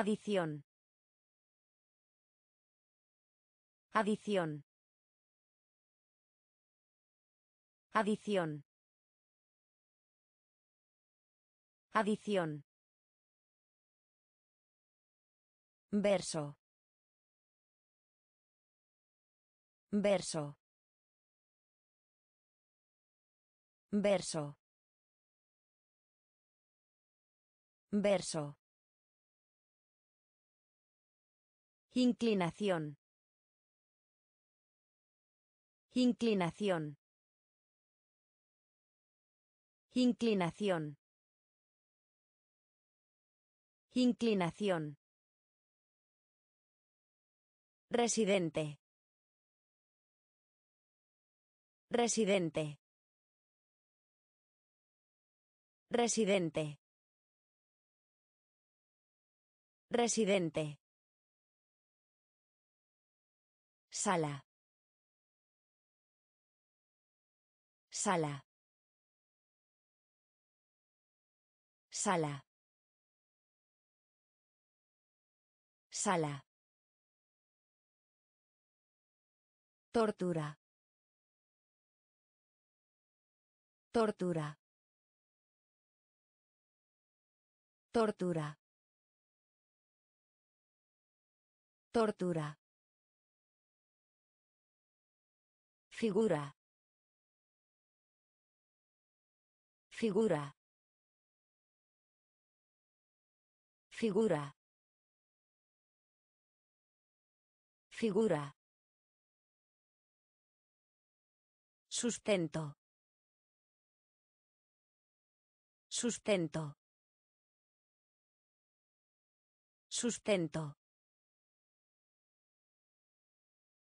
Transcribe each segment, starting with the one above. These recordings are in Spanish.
Adición. Adición. Adición. Adición. Verso. Verso. Verso. Verso. Inclinación. Inclinación. Inclinación. Inclinación. Residente. Residente. Residente. Residente. Sala. Sala. Sala. Sala. Tortura. Tortura. Tortura. Tortura. Figura. Figura. Figura. Figura. Sustento. Sustento. Sustento.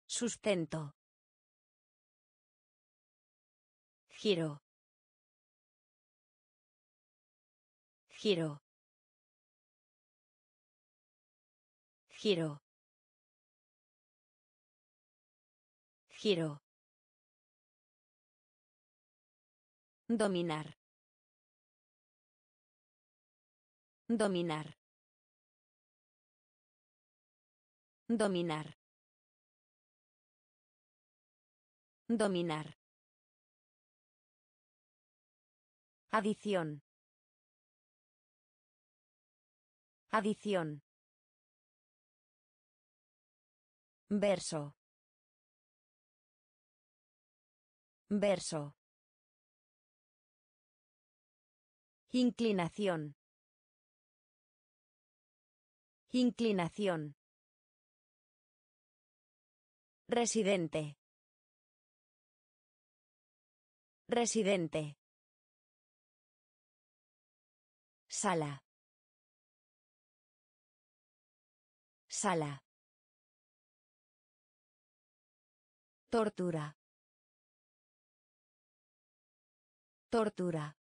Sustento. Giro. Giro. Giro. Giro. Dominar. Dominar. Dominar. Dominar. Adición. Adición. Verso. Verso. Inclinación. Inclinación. Residente. Residente. Sala. Sala. Tortura. Tortura.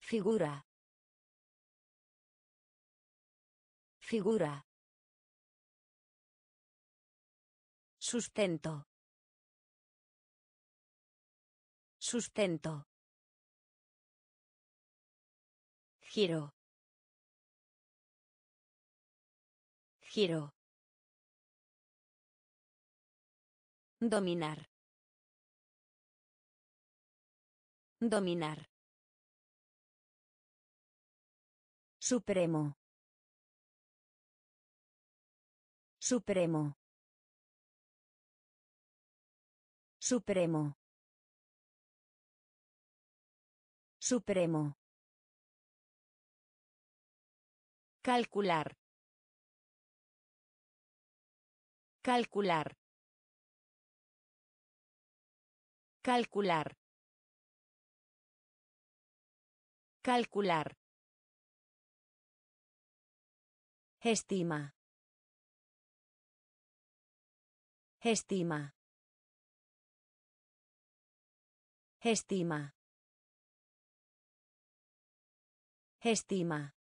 Figura. Figura. Sustento. Sustento. Giro. Giro. Dominar. Dominar. Supremo. Supremo. Supremo. Supremo. Calcular. Calcular. Calcular. Calcular. Estima. Estima. Estima. Estima.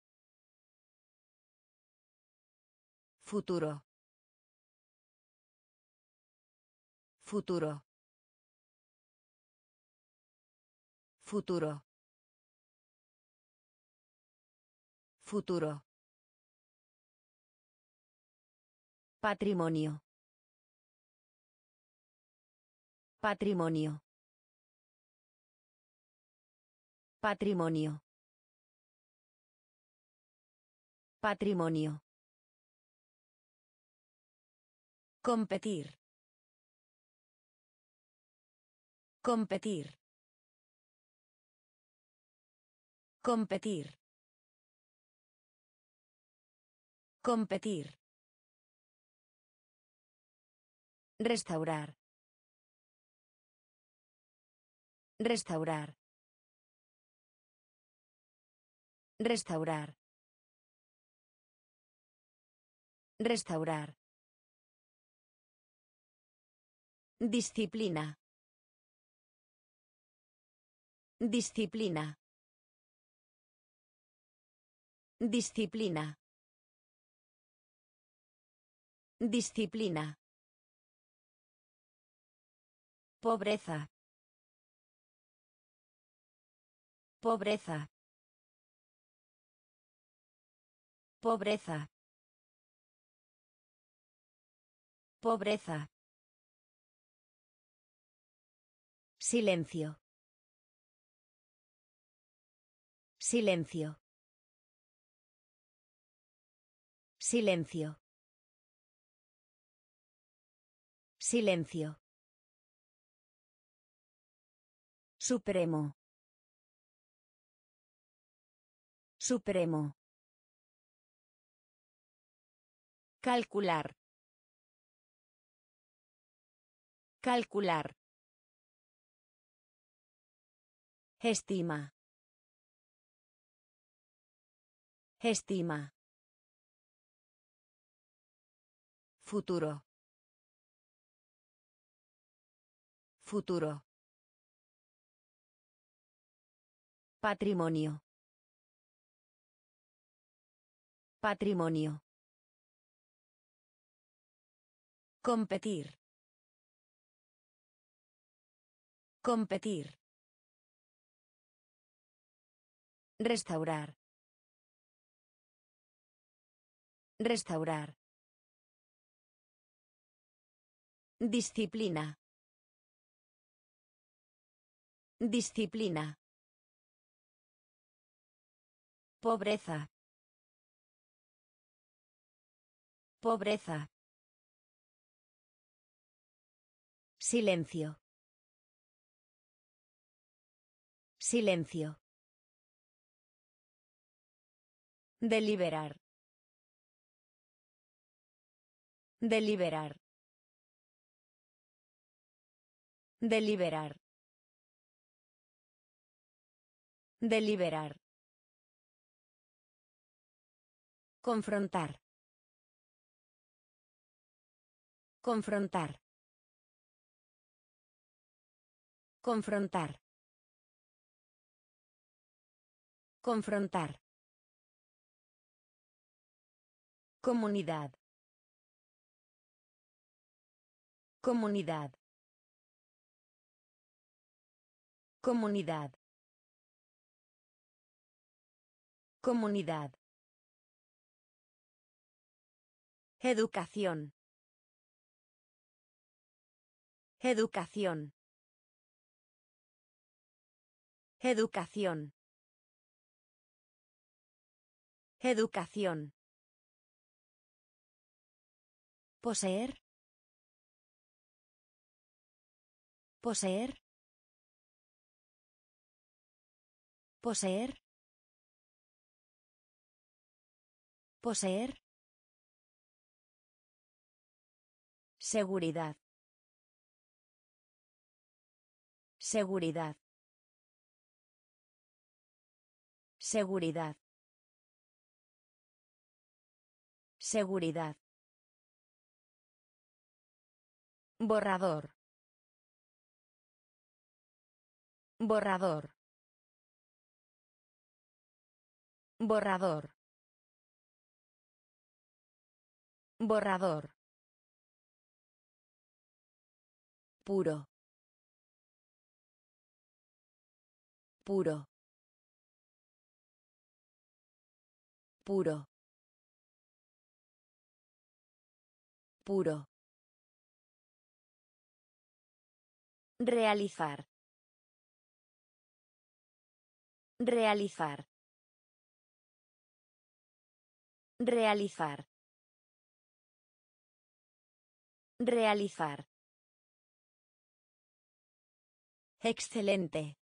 Futuro. Futuro. Futuro. Futuro. Patrimonio. Patrimonio. Patrimonio. Patrimonio. Competir. Competir. Competir. Competir. Restaurar. Restaurar. Restaurar. Restaurar. Disciplina. Disciplina. Disciplina. Disciplina. Pobreza. Pobreza. Pobreza. Pobreza. Silencio. Silencio. Silencio. Silencio. Supremo. Supremo. Calcular. Calcular. Estima. Estima. Futuro. Futuro. Patrimonio. Patrimonio. Competir. Competir. Restaurar. Restaurar. Disciplina. Disciplina. Pobreza. Pobreza. Silencio. Silencio. Deliberar. Deliberar. Deliberar. Deliberar. Confrontar. Confrontar. Confrontar. Confrontar. Comunidad. Comunidad. Comunidad. Comunidad. Educación. Educación. Educación. Educación. Poseer. Poseer. Poseer. Poseer. Seguridad. Seguridad. Seguridad. Seguridad. Borrador. Borrador. Borrador. Borrador. Puro. Puro. Puro. Puro. Realizar. Realizar. Realizar. Realizar. Excelente.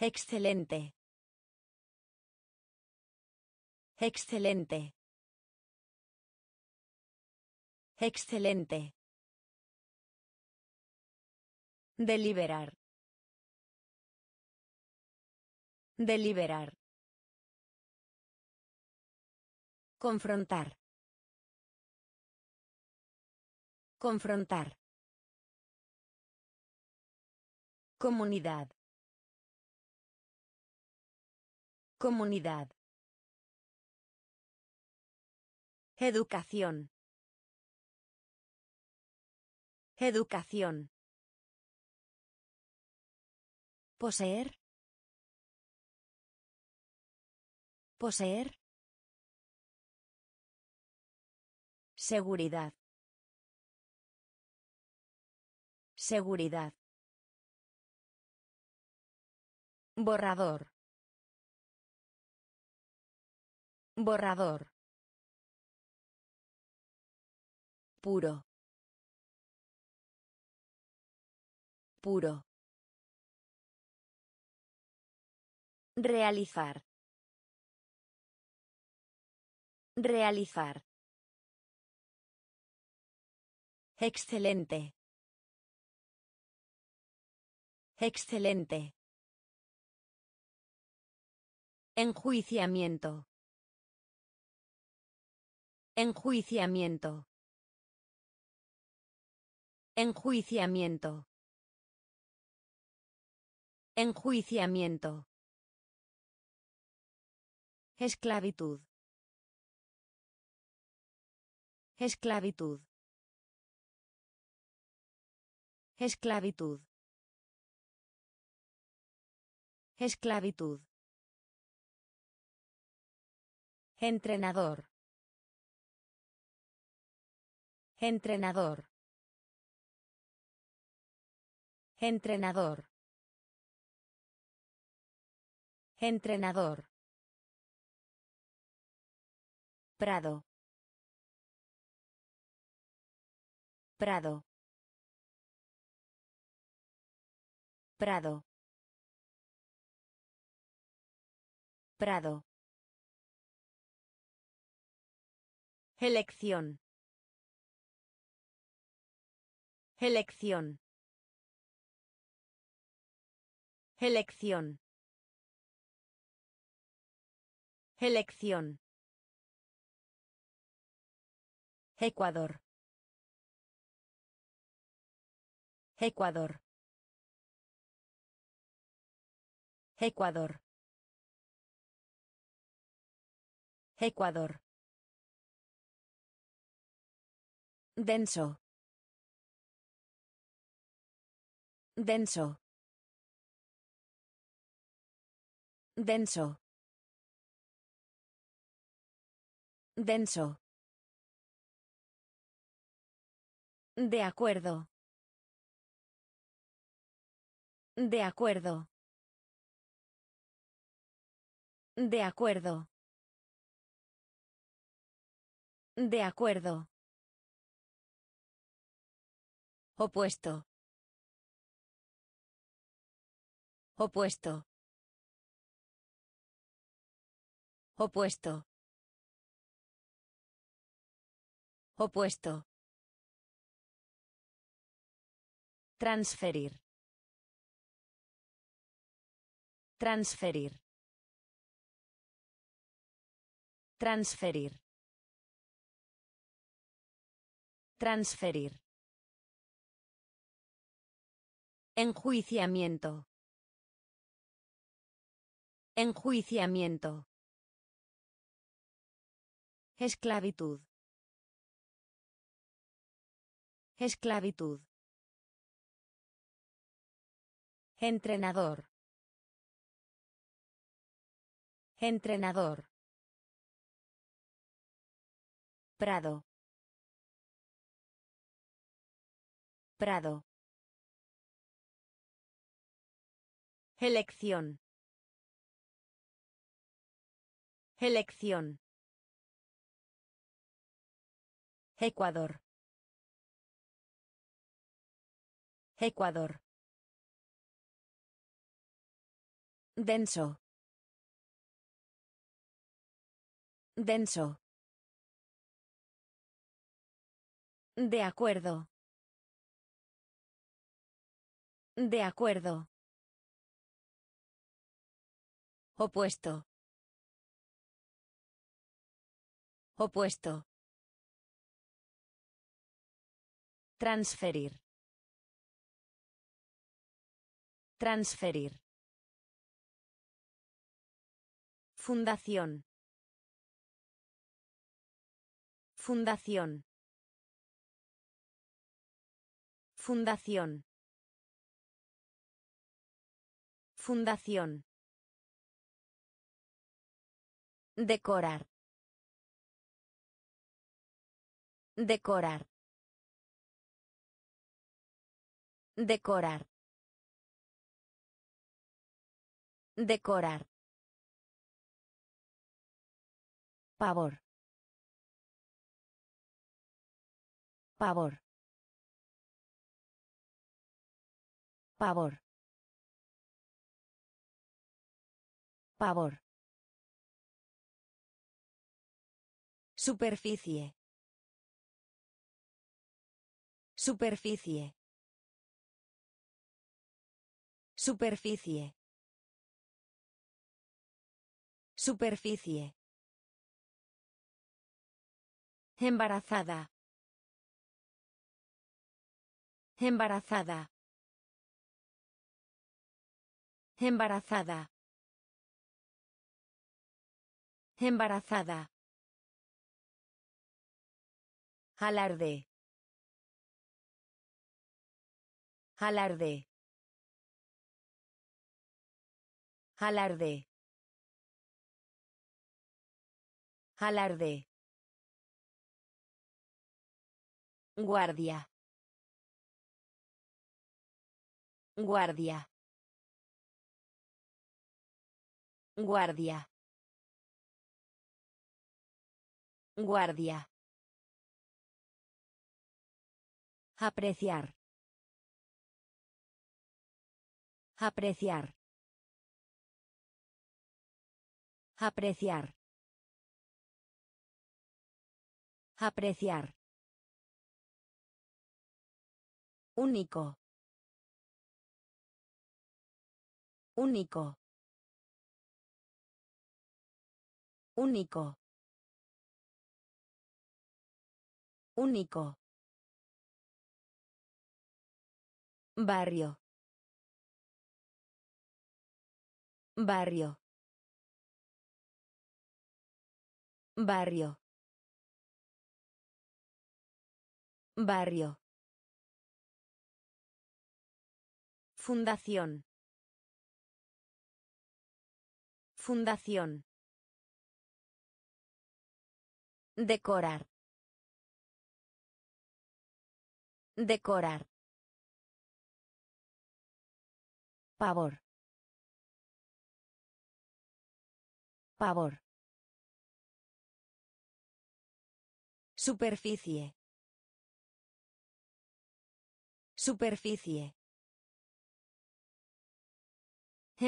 Excelente. Excelente. Excelente. Deliberar. Deliberar. Confrontar. Confrontar. Comunidad. Comunidad. Educación. Educación. Poseer. Poseer. Seguridad. Seguridad. Borrador. Borrador. Puro. Puro. Realizar. Realizar. Excelente. Excelente. Enjuiciamiento. Enjuiciamiento. Enjuiciamiento. Enjuiciamiento. Esclavitud. Esclavitud. Esclavitud. Esclavitud. Entrenador. Entrenador. Entrenador. Entrenador. Prado. Prado. Prado. Prado. Elección. Elección. Elección. Elección. Ecuador. Ecuador. Ecuador. Ecuador. Denso. Denso. Denso. Denso. De acuerdo. De acuerdo. De acuerdo. De acuerdo. Opuesto. Opuesto. Opuesto. Opuesto. Transferir. Transferir. Transferir. Transferir. Enjuiciamiento. Enjuiciamiento. Esclavitud. Esclavitud. Entrenador. Entrenador. Prado. Prado. Elección. Elección. Ecuador. Ecuador. Denso. Denso. De acuerdo. De acuerdo. Opuesto. Opuesto. Transferir. Transferir. Fundación. Fundación. Fundación. Fundación. Decorar. Decorar. Decorar. Decorar. Pavor. Pavor. Pavor. Pavor. Superficie. Superficie. Superficie. Superficie. Embarazada. Embarazada. Embarazada. Embarazada. Alarde. Alarde. Alarde. Alarde. Guardia. Guardia. Guardia. Guardia. Apreciar. Apreciar. Apreciar. Apreciar. Único. Único. Único. Único. Barrio. Barrio. Barrio. Barrio. Fundación. Fundación. Decorar. Decorar. Pavor. Pavor. Superficie. Superficie.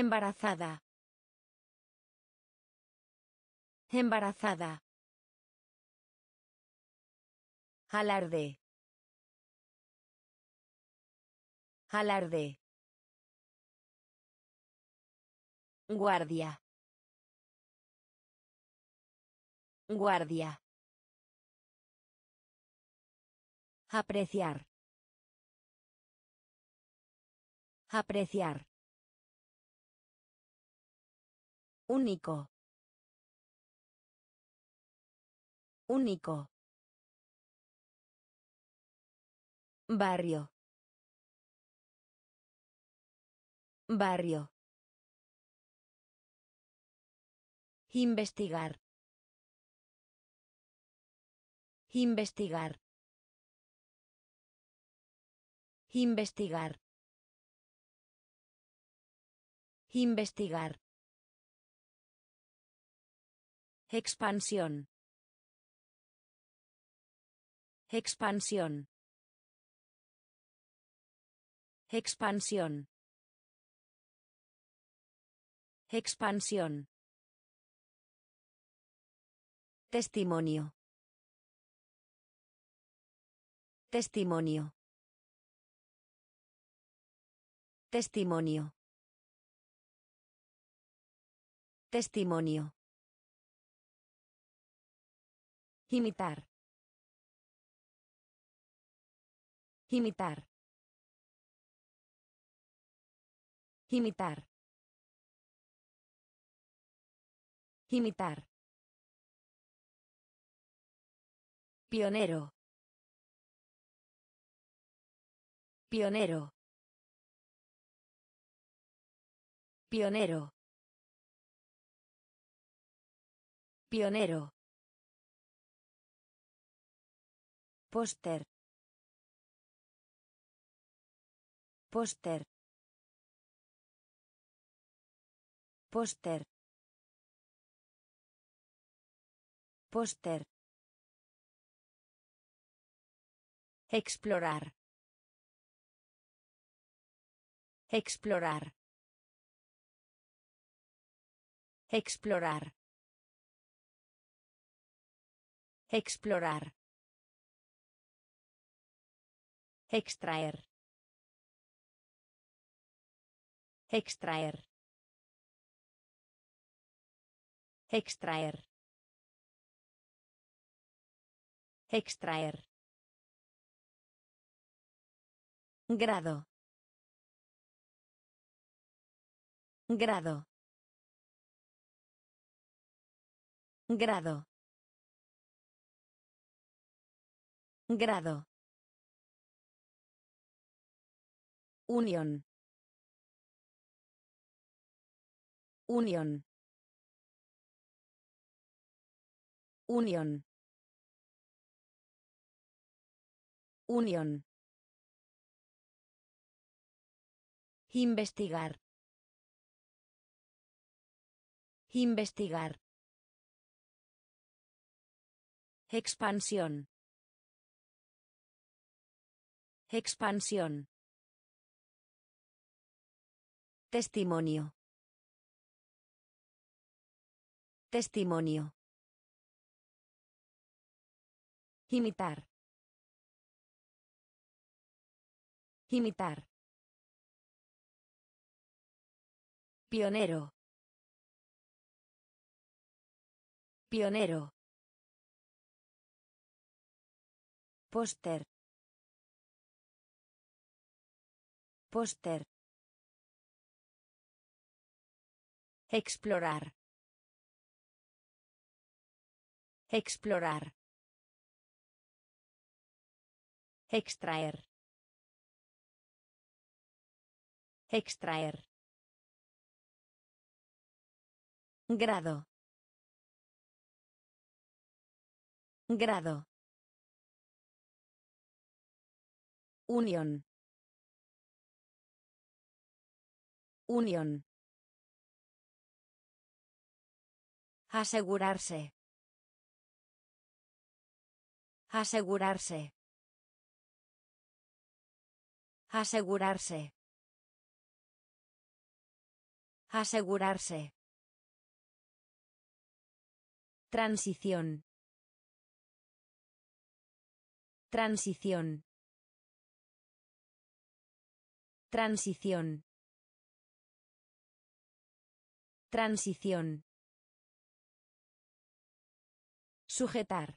Embarazada. Embarazada. Alarde. Alarde. Guardia. Guardia. Apreciar. Apreciar. Único. Único. Barrio. Barrio. Investigar. Investigar. Investigar. Investigar. Expansión. Expansión. Expansión. Expansión. Testimonio. Testimonio. Testimonio. Testimonio. Imitar. Imitar. Imitar. Imitar. Pionero. Pionero. Pionero. Pionero. Póster. Póster. Póster. Póster. Explorar. Explorar. Explorar. Explorar. Extraer. Extraer. Extraer. Extraer. Grado. Grado. Grado. Grado. Unión. Unión. Unión. Unión. Investigar. Investigar. Expansión. Expansión. Testimonio. Testimonio. Imitar. Imitar. Pionero. Pionero. Póster. Póster. Explorar. Explorar. Extraer. Extraer. Grado. Grado. Unión. Unión. Asegurarse. Asegurarse. Asegurarse. Asegurarse. Transición. Transición. Transición. Transición. Sujetar.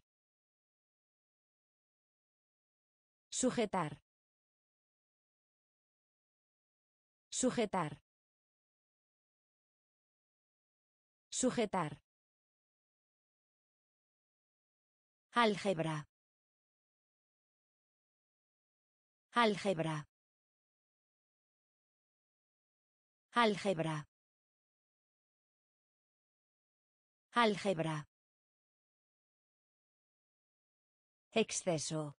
Sujetar. Sujetar. Sujetar. Álgebra. Álgebra. Álgebra. Álgebra. Exceso.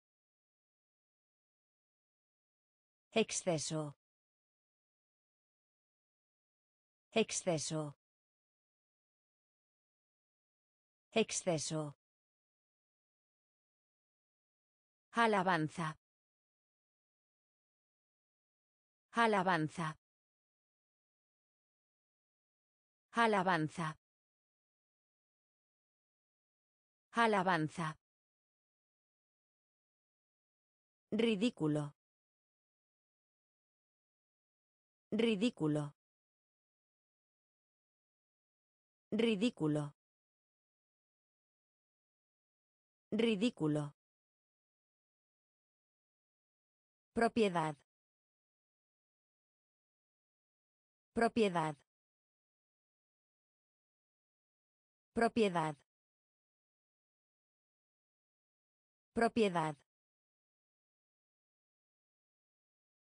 Exceso. Exceso. Exceso. Alabanza. Alabanza. Alabanza. Alabanza. Ridículo. Ridículo. Ridículo. Ridículo. Propiedad. Propiedad. Propiedad. Propiedad.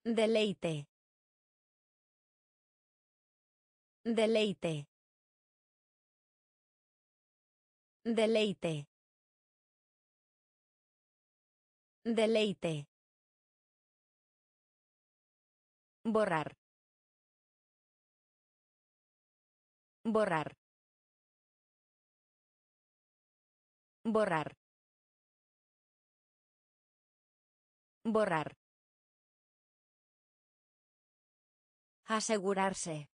Deleite. Deleite. Deleite. Deleite. Borrar. Borrar. Borrar. Borrar. Asegurarse.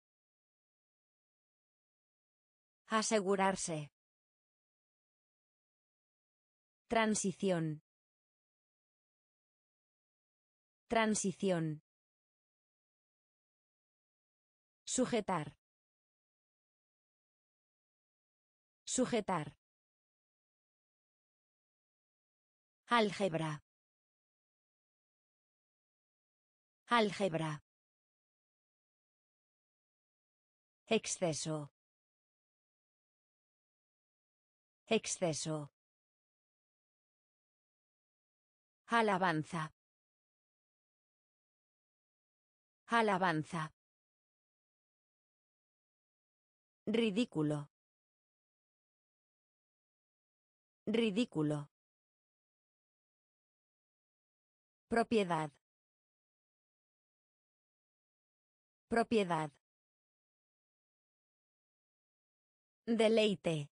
Asegurarse. Transición. Transición. Sujetar. Sujetar. Álgebra. Álgebra. Exceso. Exceso. Alabanza. Alabanza. Ridículo. Ridículo. Propiedad. Propiedad. Deleite.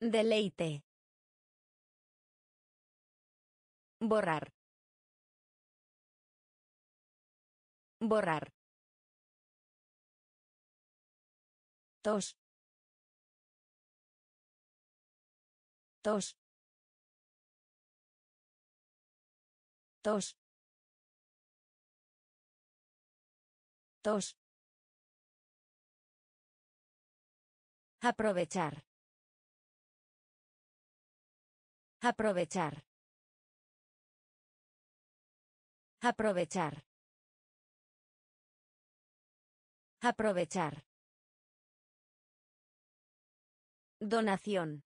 Deleite. Borrar. Borrar. Tos. Tos. Tos. Tos. Aprovechar. Aprovechar. Aprovechar. Aprovechar. Donación.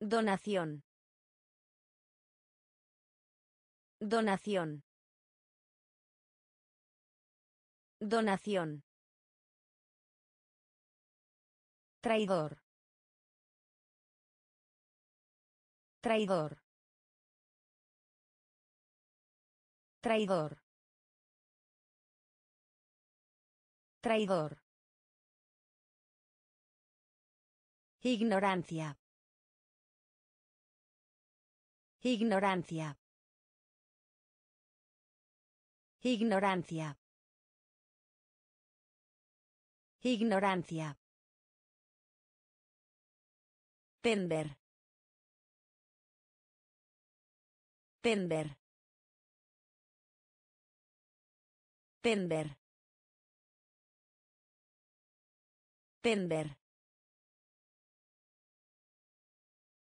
Donación. Donación. Donación. Traidor. Traidor. Traidor. Traidor. Ignorancia. Ignorancia. Ignorancia. Ignorancia. Pender. Pender. Pender. Pender.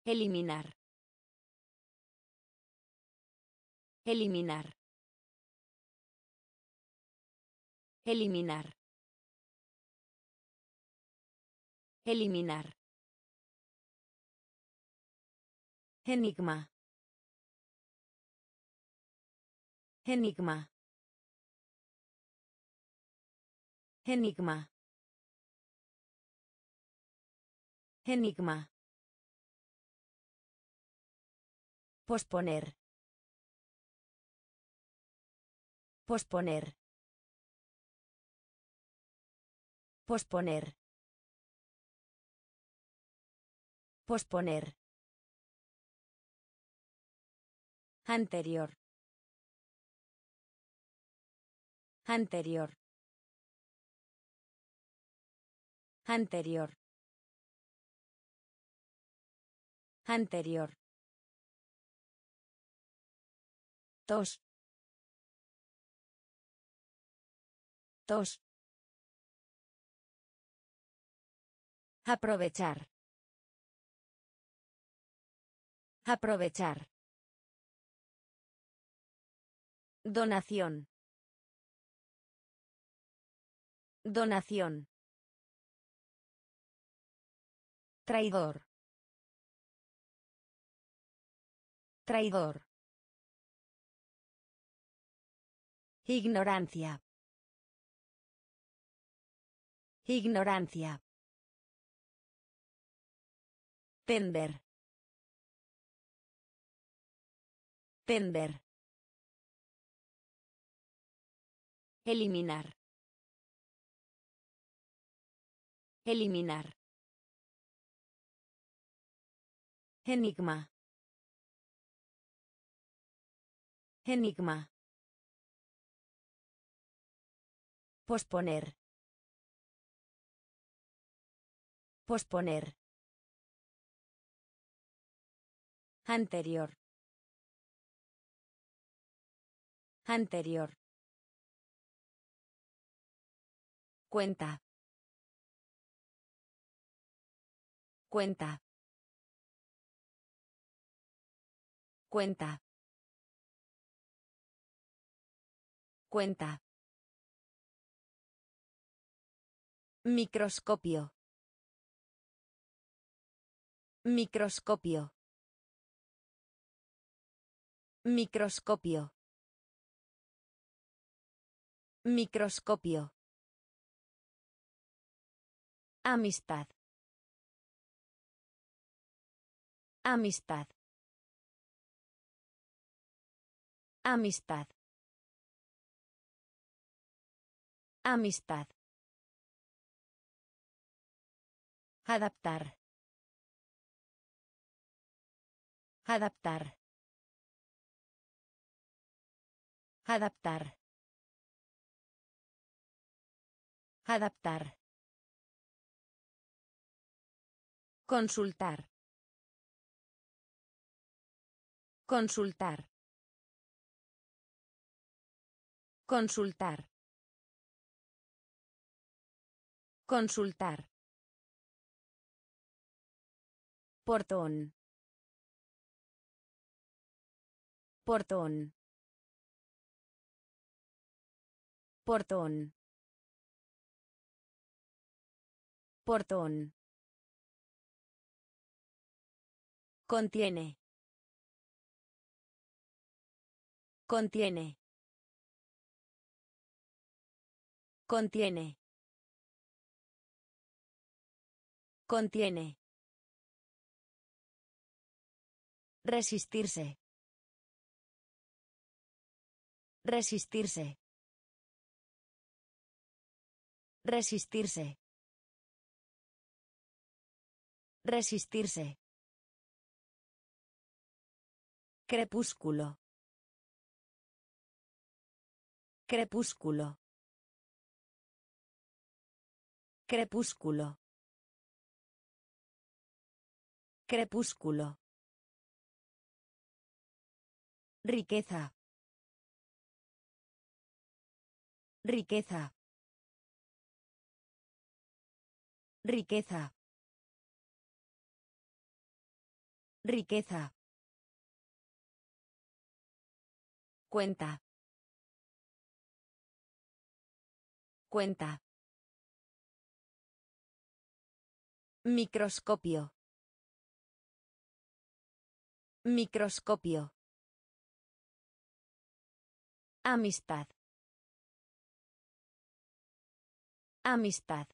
Eliminar. Eliminar. Eliminar. Eliminar. Enigma. Enigma. Enigma. Enigma. Posponer. Posponer. Posponer. Posponer. Anterior. Anterior. Anterior. Anterior. Tos. Tos. Aprovechar. Aprovechar. Donación. Donación. Traidor. Traidor. Ignorancia. Ignorancia. Tender. Tender. Eliminar. Eliminar. Enigma. Enigma. Posponer. Posponer. Anterior. Anterior. Cuenta. Cuenta. Cuenta. Cuenta. Microscopio. Microscopio. Microscopio. Microscopio. Amistad. Amistad. Amistad. Amistad. Adaptar. Adaptar. Adaptar. Adaptar. Consultar. Consultar. Consultar. Consultar. Portón. Portón. Portón. Portón. Contiene. Contiene. Contiene. Contiene. Resistirse. Resistirse. Resistirse. Resistirse. Crepúsculo. Crepúsculo. Crepúsculo. Crepúsculo. Riqueza. Riqueza. Riqueza. Riqueza. Cuenta. Cuenta. Microscopio. Microscopio. Amistad. Amistad.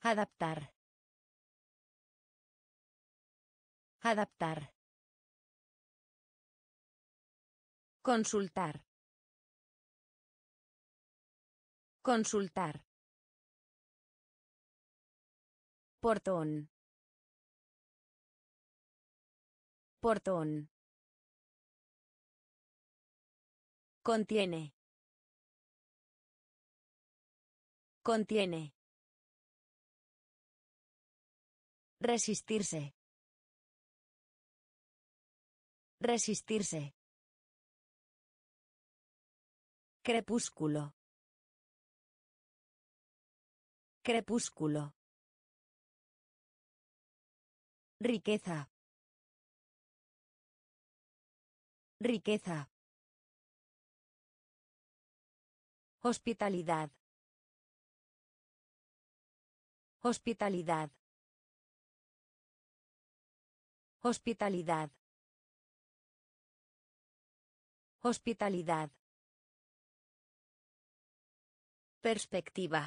Adaptar. Adaptar. Consultar. Consultar. Portón. Portón. Contiene. Contiene. Resistirse. Resistirse. Crepúsculo. Crepúsculo. Riqueza. Riqueza. Hospitalidad. Hospitalidad. Hospitalidad. Hospitalidad. Perspectiva.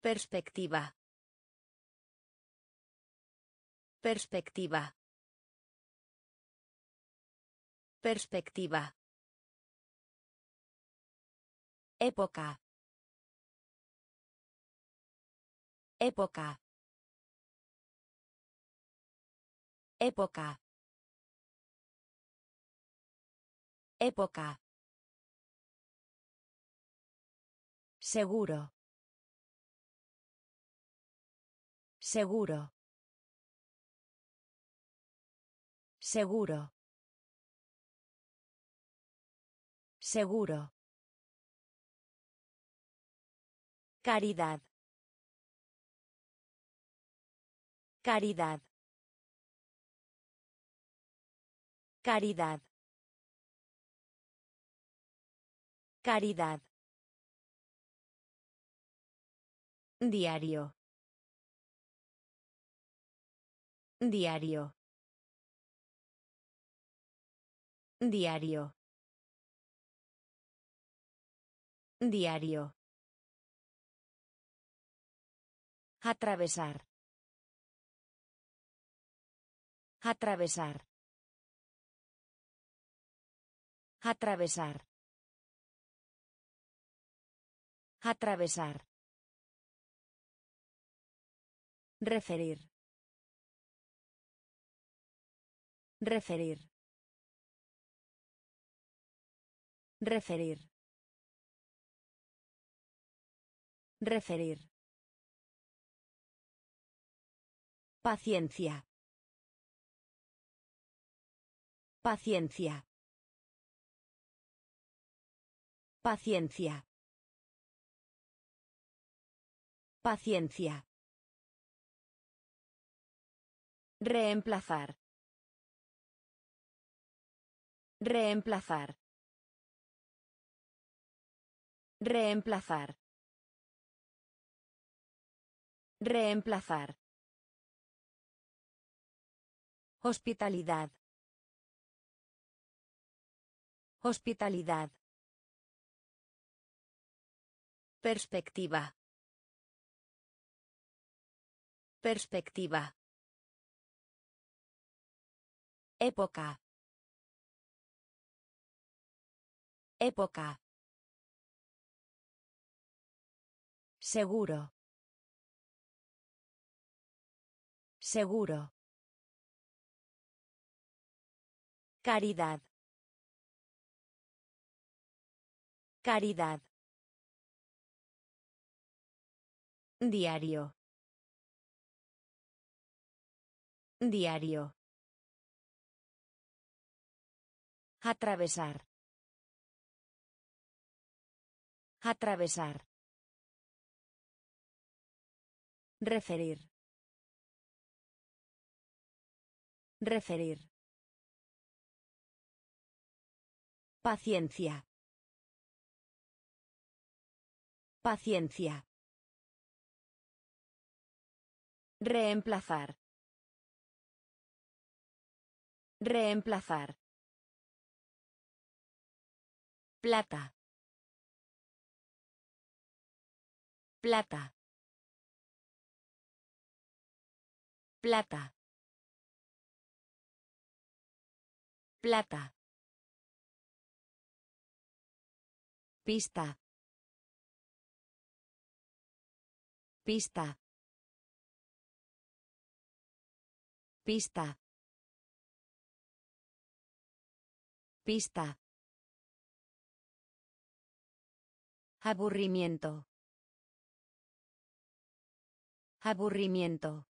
Perspectiva. Perspectiva. Perspectiva. Época. Época. Época. Época. Seguro. Seguro. Seguro. Seguro. Caridad. Caridad. Caridad. Caridad. Diario. Diario. Diario. Diario. Atravesar. Atravesar. Atravesar. Atravesar. Referir. Referir. Referir. Referir. Paciencia. Paciencia. Paciencia. Paciencia. Reemplazar. Reemplazar. Reemplazar. Reemplazar. Hospitalidad. Hospitalidad. Perspectiva. Perspectiva. Época. Época. Seguro. Seguro. Caridad. Caridad. Diario. Diario. Atravesar. Atravesar. Referir. Referir. Paciencia. Paciencia. Reemplazar. Reemplazar. Plata. Plata. Plata. Plata. Pista. Pista. Pista. Pista. Aburrimiento. Aburrimiento.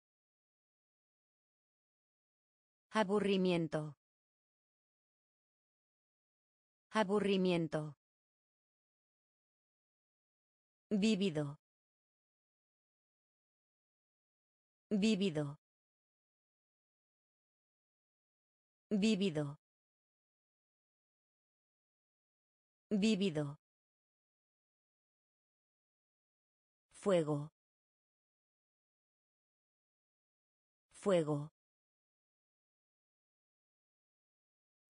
Aburrimiento. Aburrimiento. Vívido. Vívido. Vívido. Vívido. Fuego. Fuego.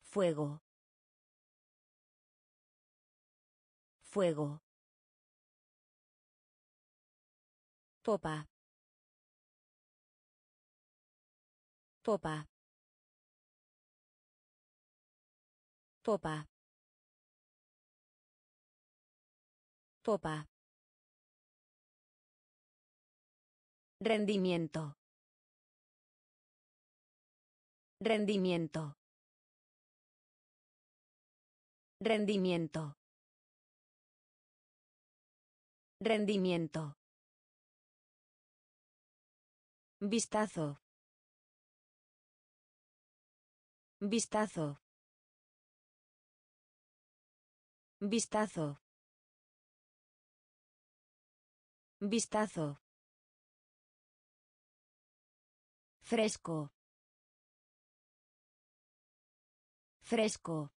Fuego. Fuego. Popa. Popa. Popa. Popa. Rendimiento. Rendimiento. Rendimiento. Rendimiento. Vistazo. Vistazo. Vistazo. Vistazo. Fresco. Fresco.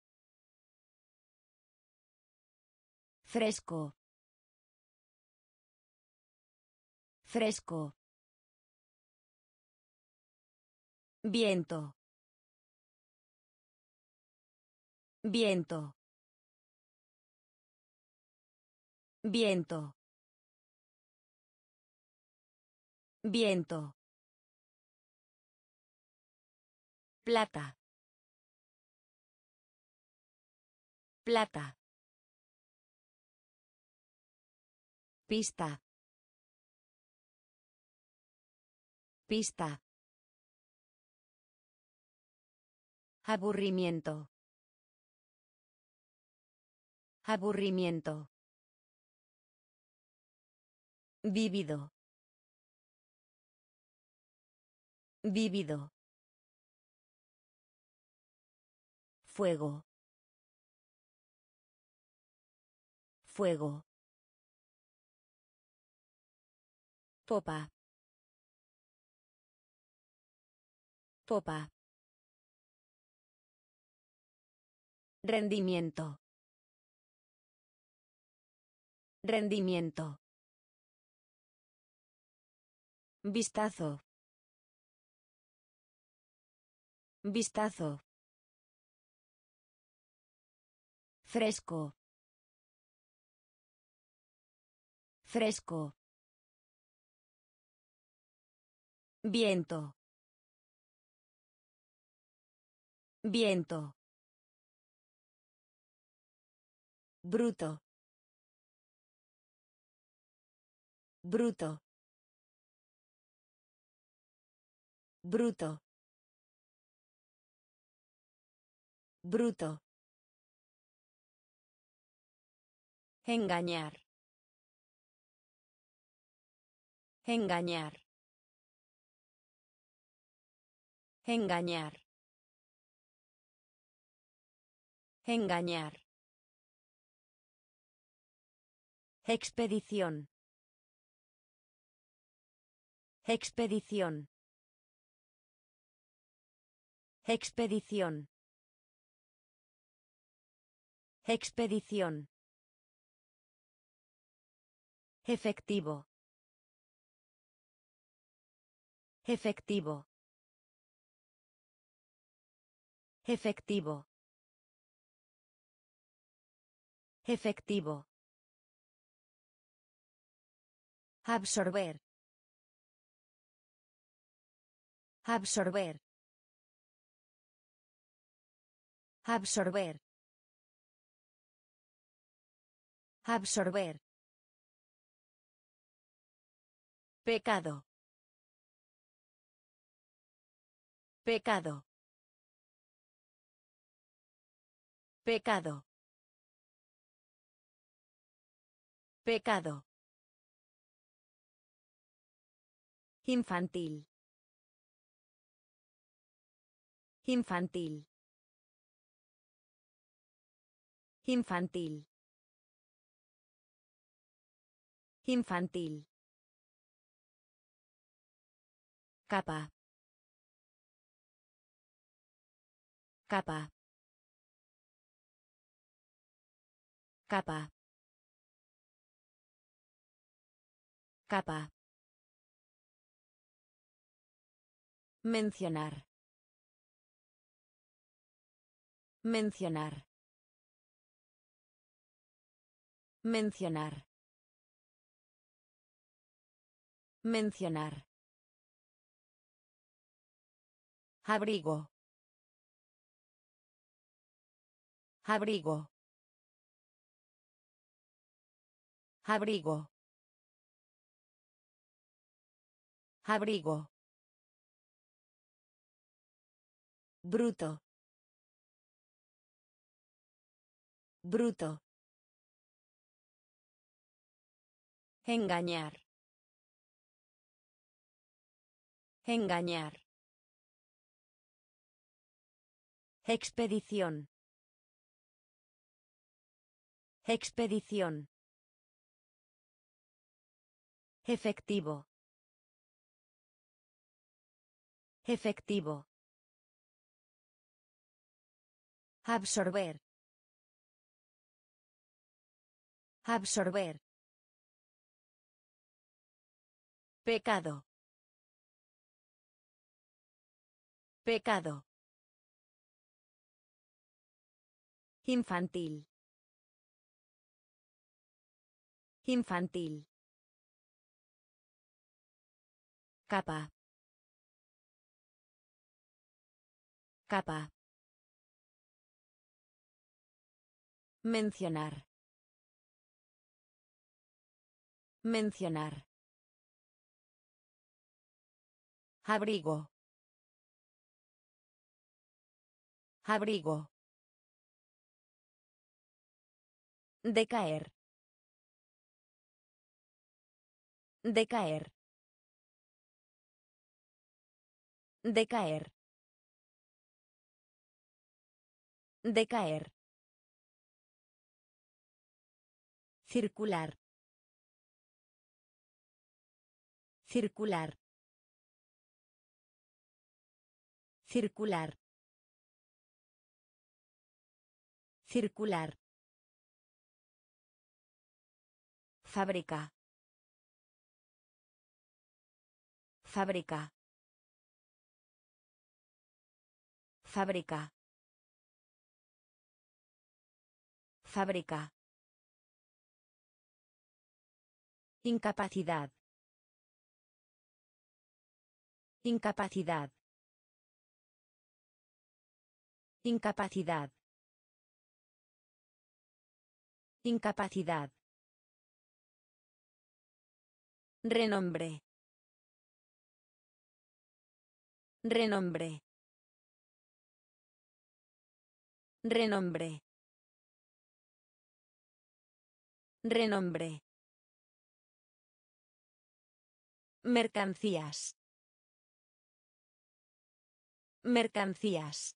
Fresco. Fresco. Viento. Viento. Viento. Viento. Plata. Plata. Pista. Pista. Aburrimiento. Aburrimiento. Vívido. Vívido. Fuego. Fuego. Popa. Popa. Rendimiento. Rendimiento. Vistazo. Vistazo. Fresco. Fresco. Viento. Viento. Bruto. Bruto. Bruto. Bruto. Engañar. Engañar. Engañar. Engañar. Expedición. Expedición. Expedición. Expedición. Efectivo. Efectivo. Efectivo. Efectivo. Absorber. Absorber. Absorber. Absorber. Pecado. Pecado. Pecado. Pecado. Infantil. Infantil. Infantil. Infantil. Capa. Capa. Capa. Capa. Mencionar. Mencionar. Mencionar. Mencionar. Abrigo. Abrigo. Abrigo. Abrigo. Bruto. Bruto. Engañar. Engañar. Expedición. Expedición. Efectivo. Efectivo. Absorber. Absorber. Pecado. Pecado. Infantil. Infantil. Capa. Capa. Mencionar. Mencionar. Abrigo. Abrigo. Decaer. Decaer. Decaer. Decaer. Circular. Circular. Circular. Circular. Fábrica. Fábrica. Fábrica. Fábrica. Incapacidad. Incapacidad. Incapacidad. Incapacidad. Renombre. Renombre. Renombre. Renombre. Mercancías. Mercancías.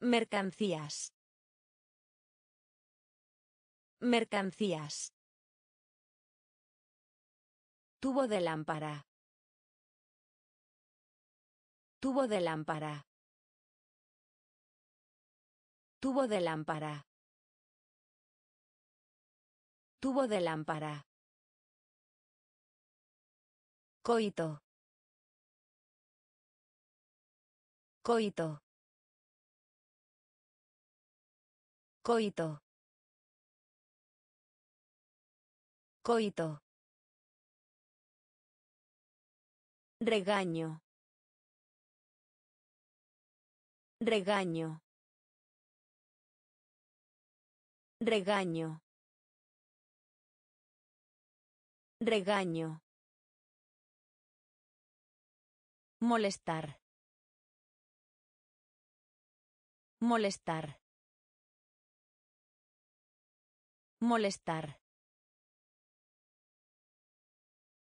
Mercancías. Mercancías. Tubo de lámpara. Tubo de lámpara. Tubo de lámpara. Tubo de lámpara. Coito. Coito. Coito. Coito. Regaño. Regaño. Regaño. Regaño. Molestar. Molestar. Molestar.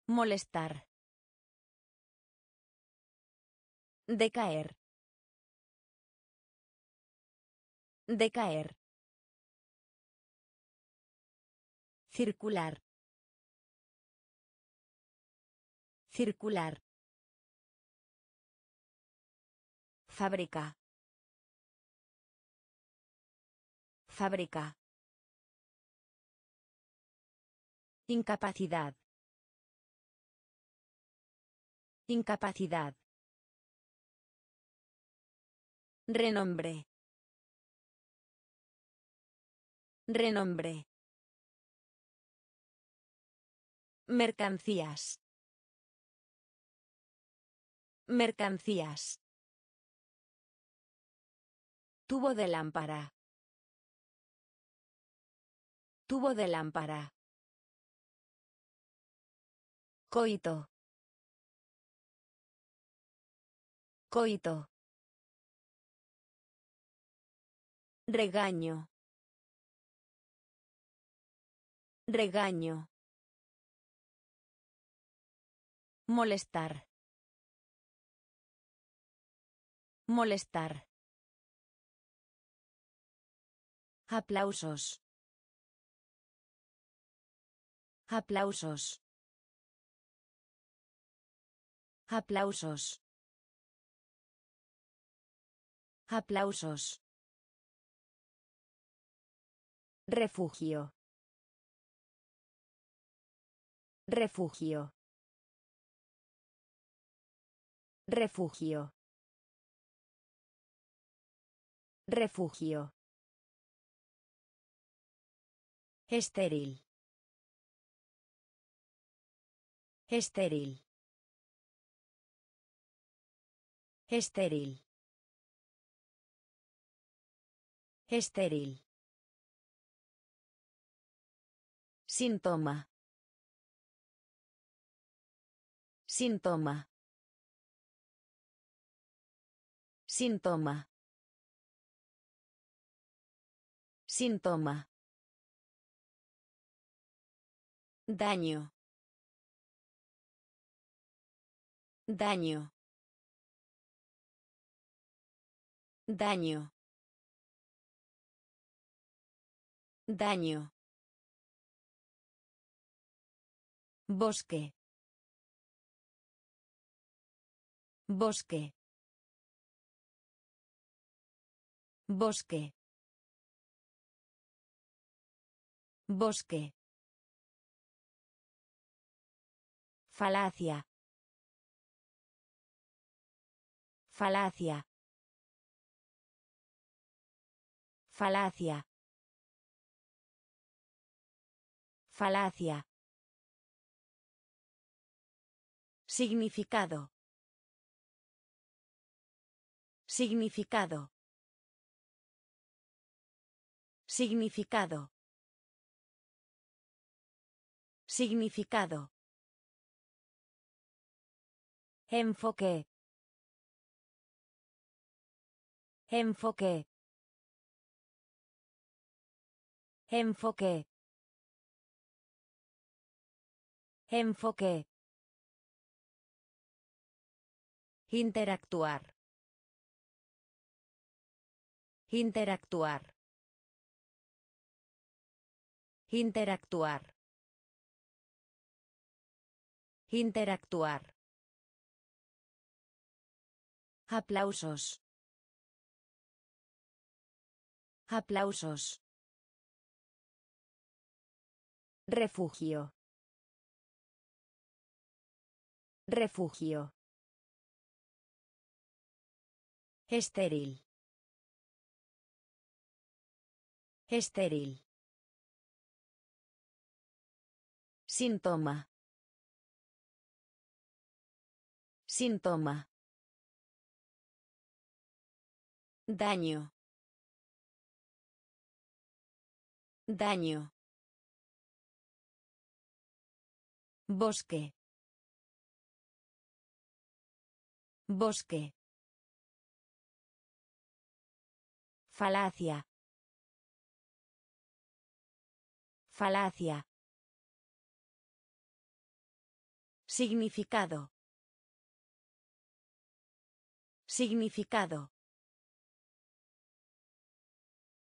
Molestar. Decaer. Decaer. Circular. Circular. Fábrica. Fábrica. Incapacidad. Incapacidad. Renombre. Renombre. Mercancías. Mercancías. Tubo de lámpara. Tubo de lámpara. Coito. Coito. Regaño. Regaño. Molestar. Molestar. Aplausos. Aplausos. Aplausos. Aplausos. Refugio. Refugio. Refugio. Refugio. Estéril. Estéril. Estéril. Estéril. Síntoma. Síntoma. Síntoma. Síntoma. Daño. Daño. Daño. Daño. Bosque. Bosque. Bosque. Bosque. Falacia. Falacia. Falacia. Falacia. Significado. Significado. Significado. Significado. Enfoque. Enfoque. Enfoque. Enfoque. Interactuar. Interactuar. Interactuar. Interactuar. Aplausos. Aplausos. Refugio. Refugio. Estéril. Estéril. Síntoma. Síntoma. Daño. Daño. Bosque. Bosque. Falacia. Falacia. Significado. Significado.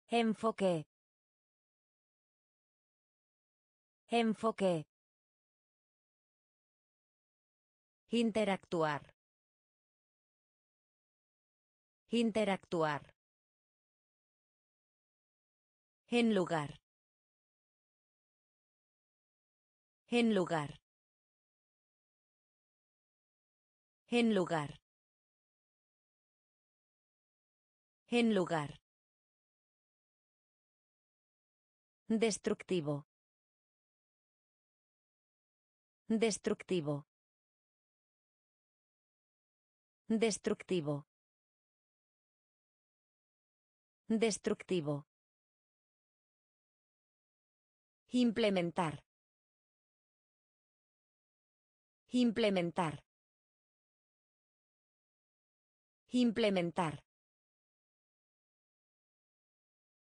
Enfoque. Enfoque. Interactuar. Interactuar. En lugar. En lugar. En lugar. En lugar. Destructivo. Destructivo. Destructivo. Destructivo. Implementar. Implementar. Implementar.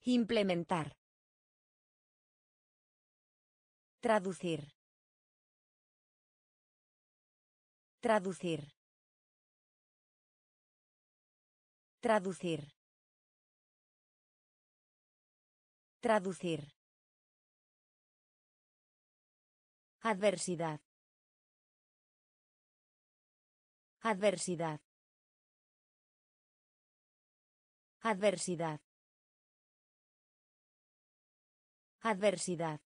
Implementar. Traducir. Traducir. Traducir. Traducir. Adversidad. Adversidad. Adversidad. Adversidad.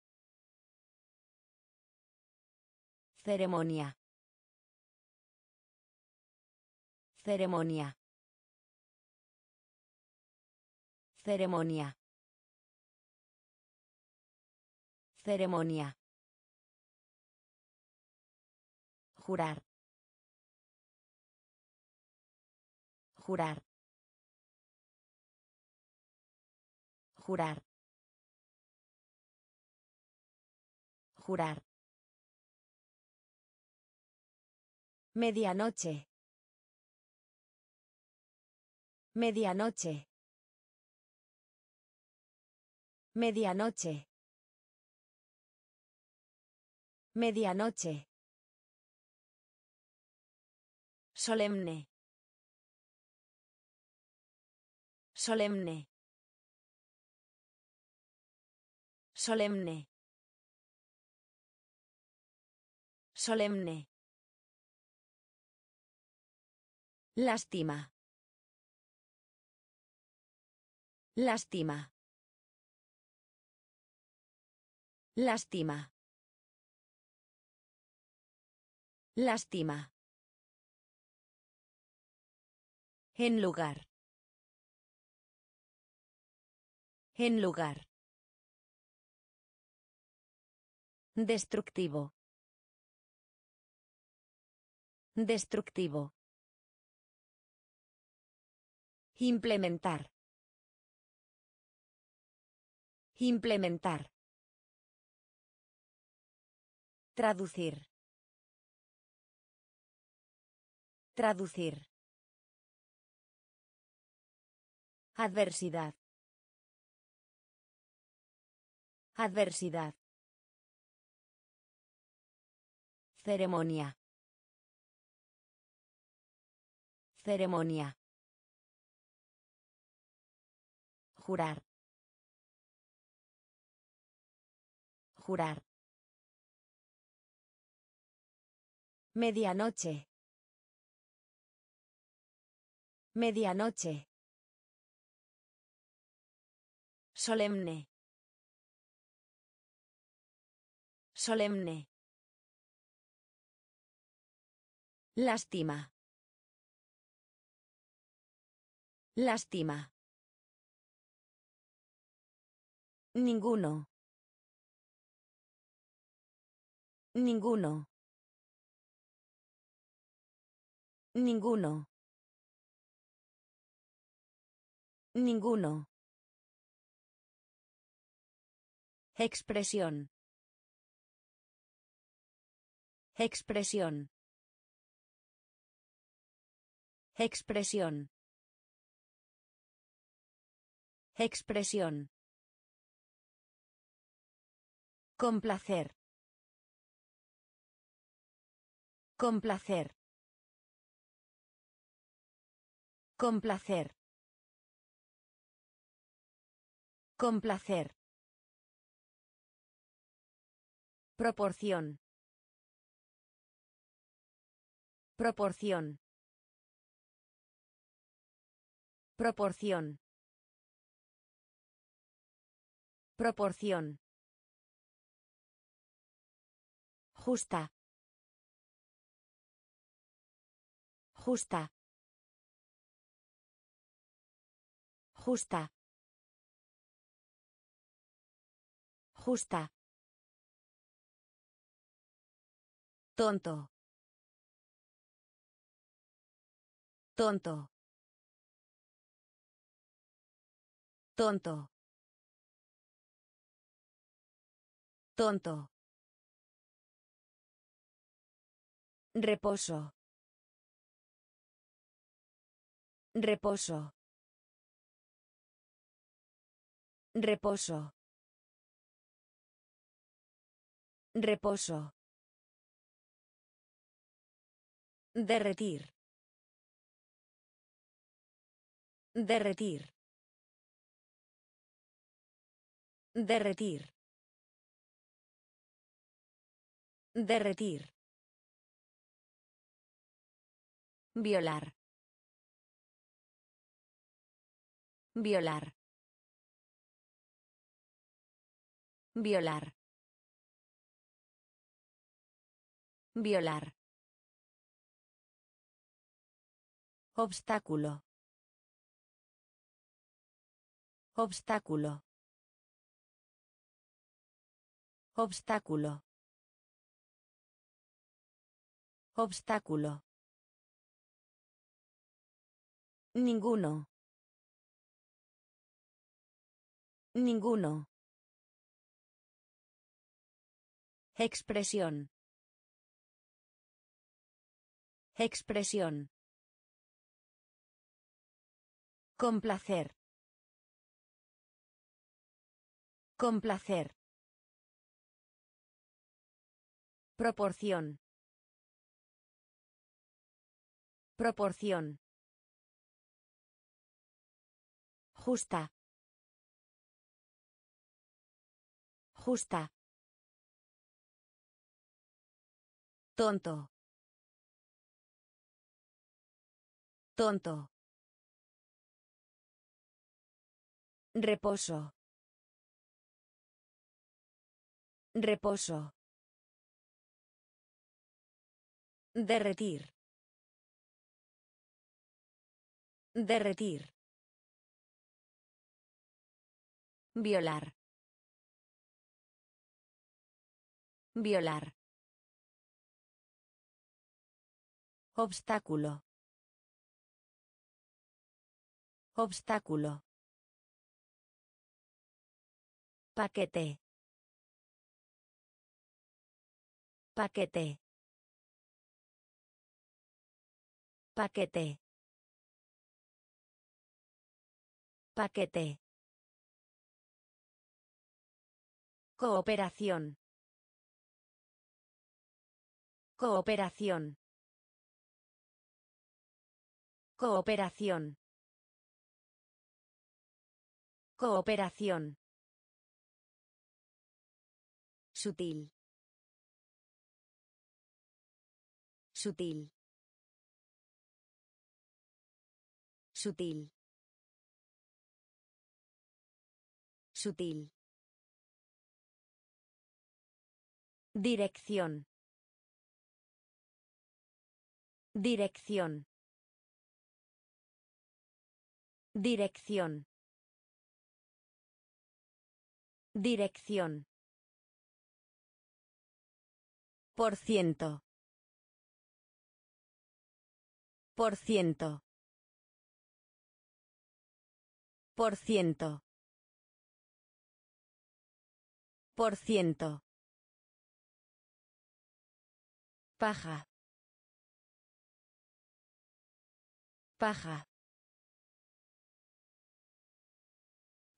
Ceremonia. Ceremonia. Ceremonia. Ceremonia. Jurar. Jurar. Jurar. Jurar. Medianoche. Medianoche. Medianoche. Medianoche. Solemne. Solemne. Solemne. Solemne. Lástima. Lástima. Lástima. Lástima. En lugar. En lugar. Destructivo. Destructivo. Implementar. Implementar. Traducir. Traducir. Adversidad. Adversidad. Ceremonia. Ceremonia. Jurar. Jurar. Medianoche. Medianoche. Solemne. Solemne. Lástima. Lástima. Ninguno. Ninguno. Ninguno. Ninguno. Expresión. Expresión. Expresión. Expresión. Complacer. Complacer. Complacer. Complacer. Proporción. Proporción. Proporción. Proporción. Justa. Justa. Justa. Justa. Tonto. Tonto. Tonto. Tonto. Reposo. Reposo. Reposo. Reposo. Derretir. Derretir. Derretir. Derretir. Violar. Violar. Violar. Violar. Obstáculo. Obstáculo. Obstáculo. Obstáculo. Ninguno. Ninguno. Expresión. Expresión. Complacer. Complacer. Proporción. Proporción. Justa. Justa. Tonto. Tonto. Reposo. Reposo. Derretir. Derretir. Violar. Violar. Obstáculo. Obstáculo. Paquete. Paquete. Paquete. Paquete. Cooperación. Cooperación. Cooperación. Cooperación. Sutil. Sutil. Sutil. Sutil. Dirección. Dirección. Dirección. Dirección. Por ciento. Por ciento. Por ciento. Por ciento. Paja. Paja.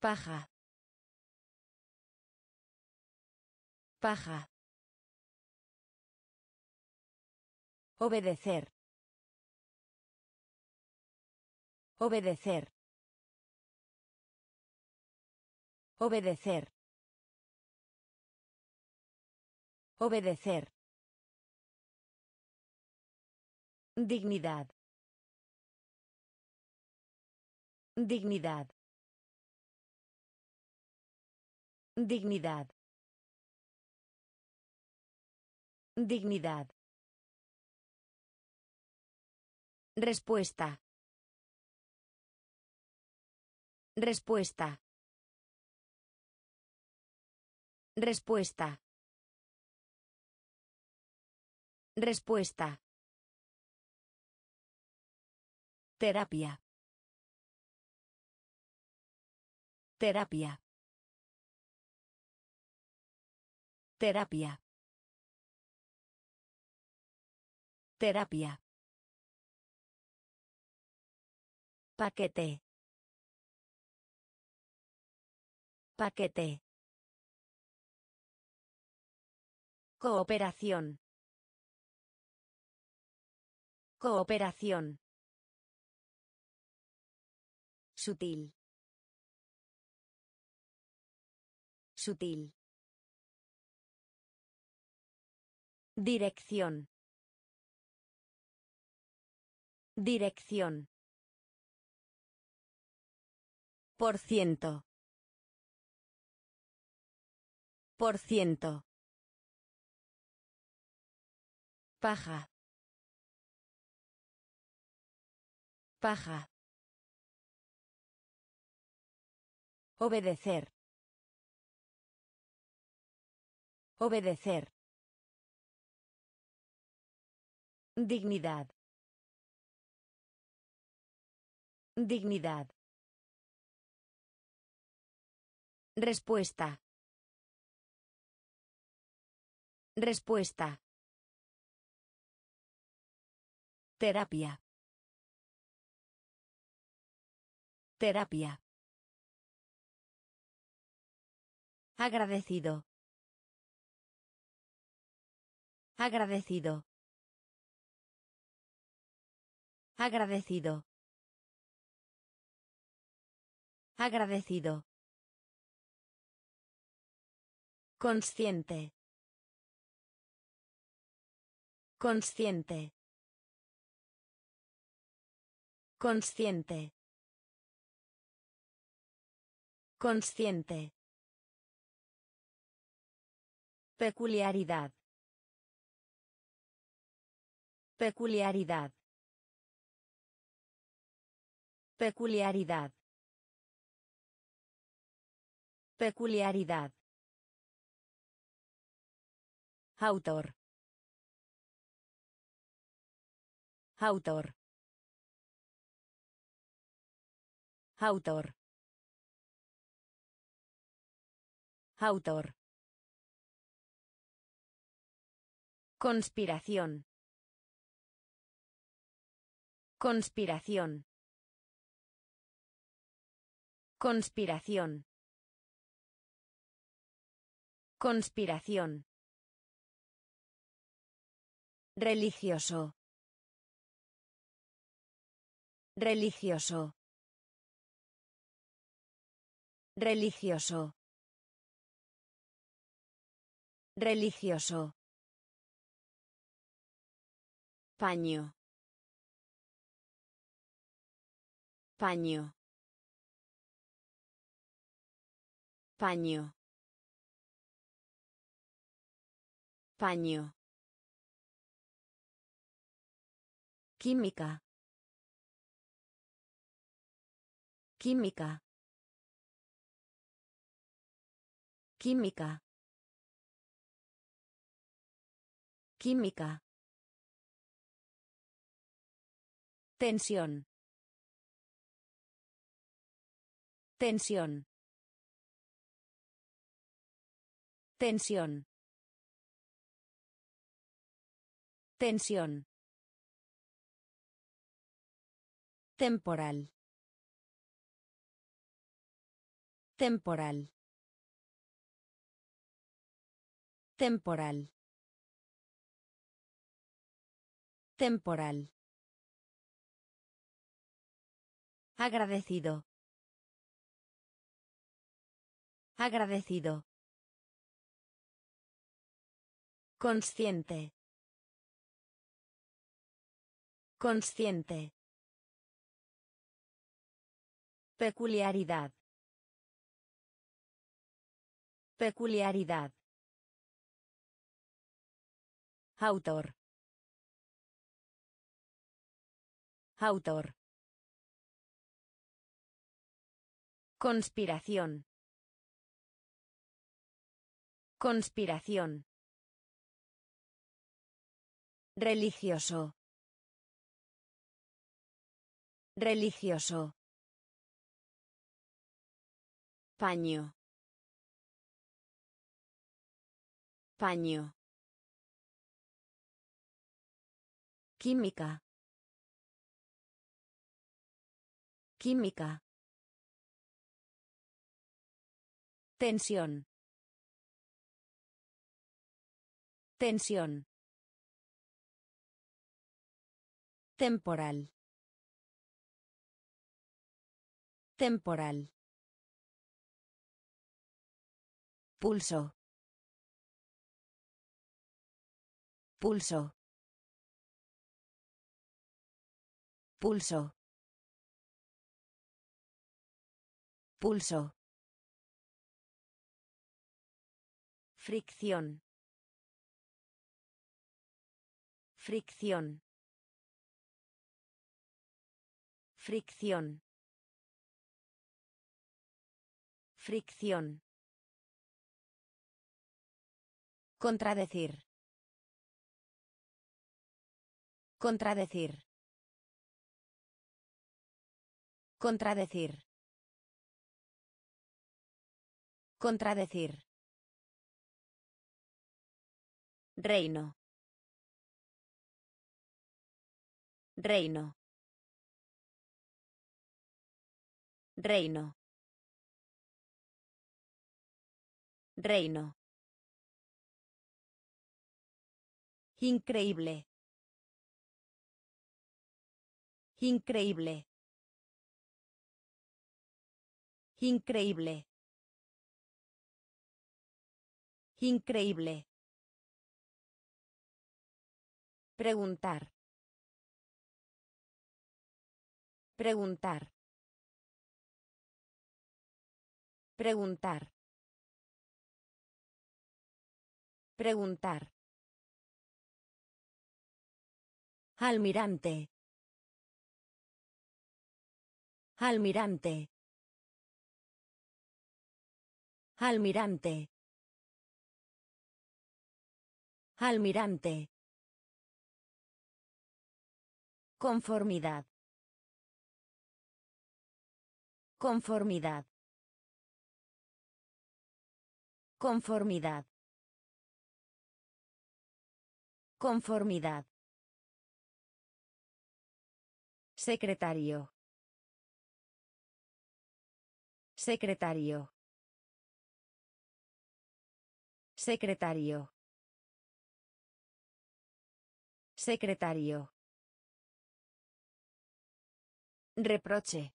Paja. Paja. Obedecer. Obedecer. Obedecer. Obedecer. Dignidad. Dignidad. Dignidad. Dignidad. Respuesta. Respuesta. Respuesta. Respuesta. Terapia. Terapia. Terapia. Terapia. Paquete. Paquete. Cooperación. Cooperación. Sutil. Sutil. Dirección. Dirección. Por ciento. Por ciento. Paja. Paja. Obedecer. Obedecer. Dignidad. Dignidad. Respuesta. Respuesta. Terapia. Terapia. Agradecido. Agradecido. Agradecido. Agradecido. Consciente. Consciente. Consciente. Consciente. Peculiaridad. Peculiaridad. Peculiaridad. Peculiaridad. Autor. Autor. Autor. Autor. Conspiración. Conspiración. Conspiración. Conspiración. Religioso. Religioso. Religioso. Religioso. Paño. Paño. Paño. Paño. Química. Química. Química. Química. Tensión. Tensión. Tensión. Tensión. Temporal. Temporal. Temporal. Temporal. Agradecido. Agradecido. Consciente. Consciente. Peculiaridad. Peculiaridad. Autor. Autor. Conspiración. Conspiración. Religioso. Religioso. Paño. Paño. Química. Química. Tensión. Tensión. Temporal. Temporal. Pulso. Pulso. Pulso. Pulso. Fricción. Fricción. Fricción. Fricción. Contradecir. Contradecir. Contradecir. Contradecir. Reino. Reino. Reino. Reino. Increíble. Increíble. Increíble. Increíble. Preguntar. Preguntar. Preguntar. Preguntar. Almirante. Almirante. Almirante. Almirante. Conformidad. Conformidad. Conformidad. Conformidad. Secretario. Secretario. Secretario. Secretario. Reproche.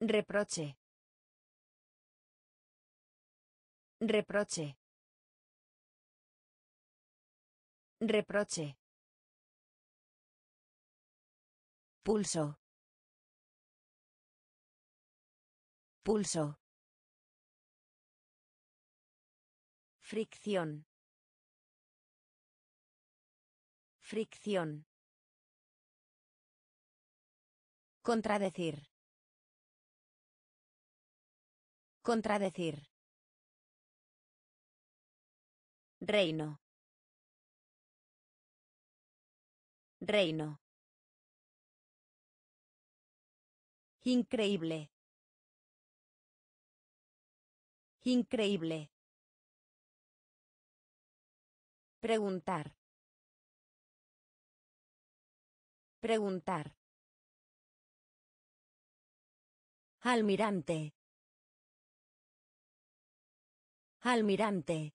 Reproche. Reproche. Reproche. Pulso. Pulso. Fricción. Fricción. Contradecir. Contradecir. Reino. Reino. Increíble. Increíble. Preguntar. Preguntar. Almirante. Almirante.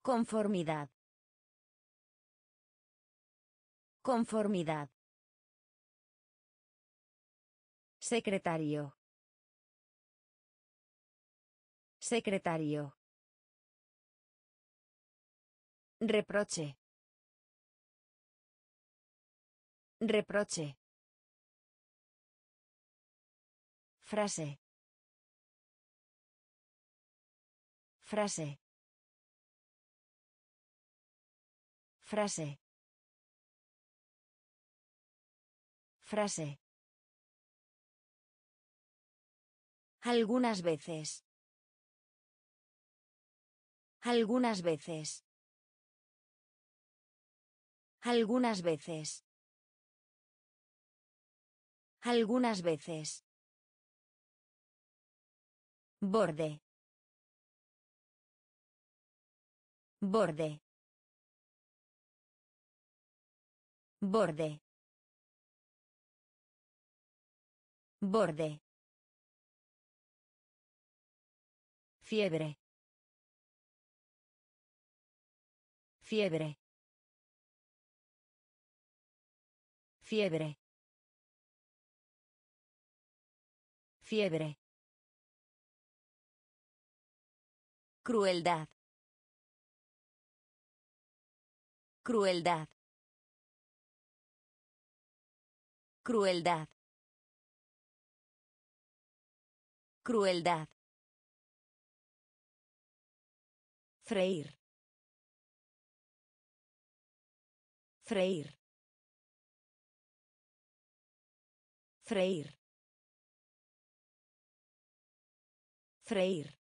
Conformidad. Conformidad. Secretario. Secretario. Reproche. Reproche. Frase. Frase. Frase. Frase. Algunas veces. Algunas veces. Algunas veces. Algunas veces. Borde. Borde. Borde. Borde. Fiebre. Fiebre. Fiebre. Fiebre. Crueldad. Crueldad. Crueldad. Crueldad. Freír. Freír. Freír. Freír.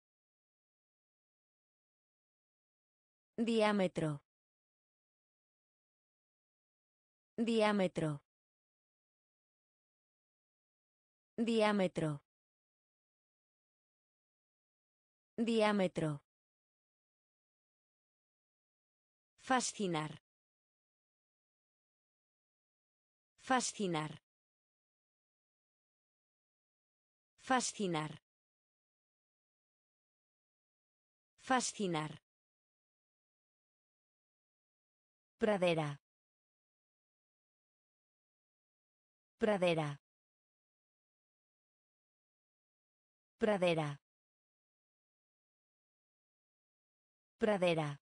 Diámetro. Diámetro. Diámetro. Diámetro. Fascinar. Fascinar. Fascinar. Fascinar. Pradera. Pradera. Pradera. Pradera.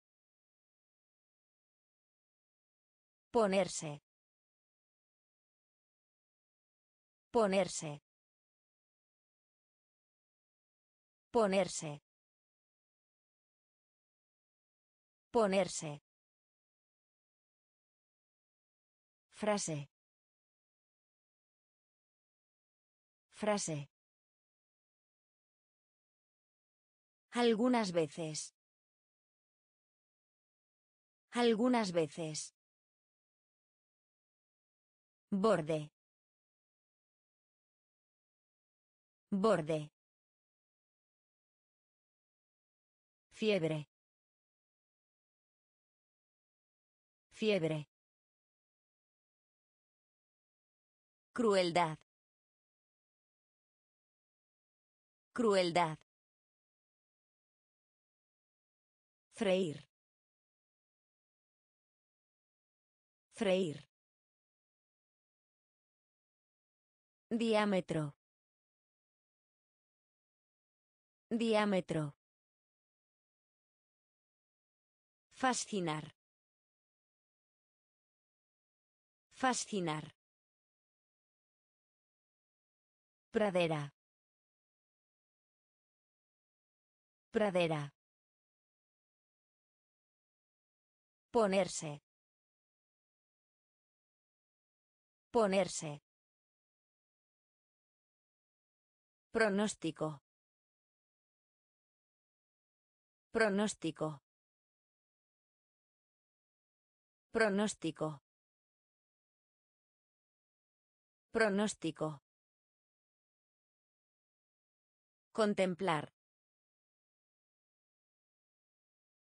Ponerse. Ponerse. Ponerse. Ponerse. Frase. Frase. Algunas veces. Algunas veces. Borde. Borde. Fiebre. Fiebre. Crueldad. Crueldad. Freír. Freír. Diámetro. Diámetro. Fascinar. Fascinar. Pradera. Pradera. Ponerse. Ponerse. Pronóstico. Pronóstico. Pronóstico. Pronóstico. Contemplar.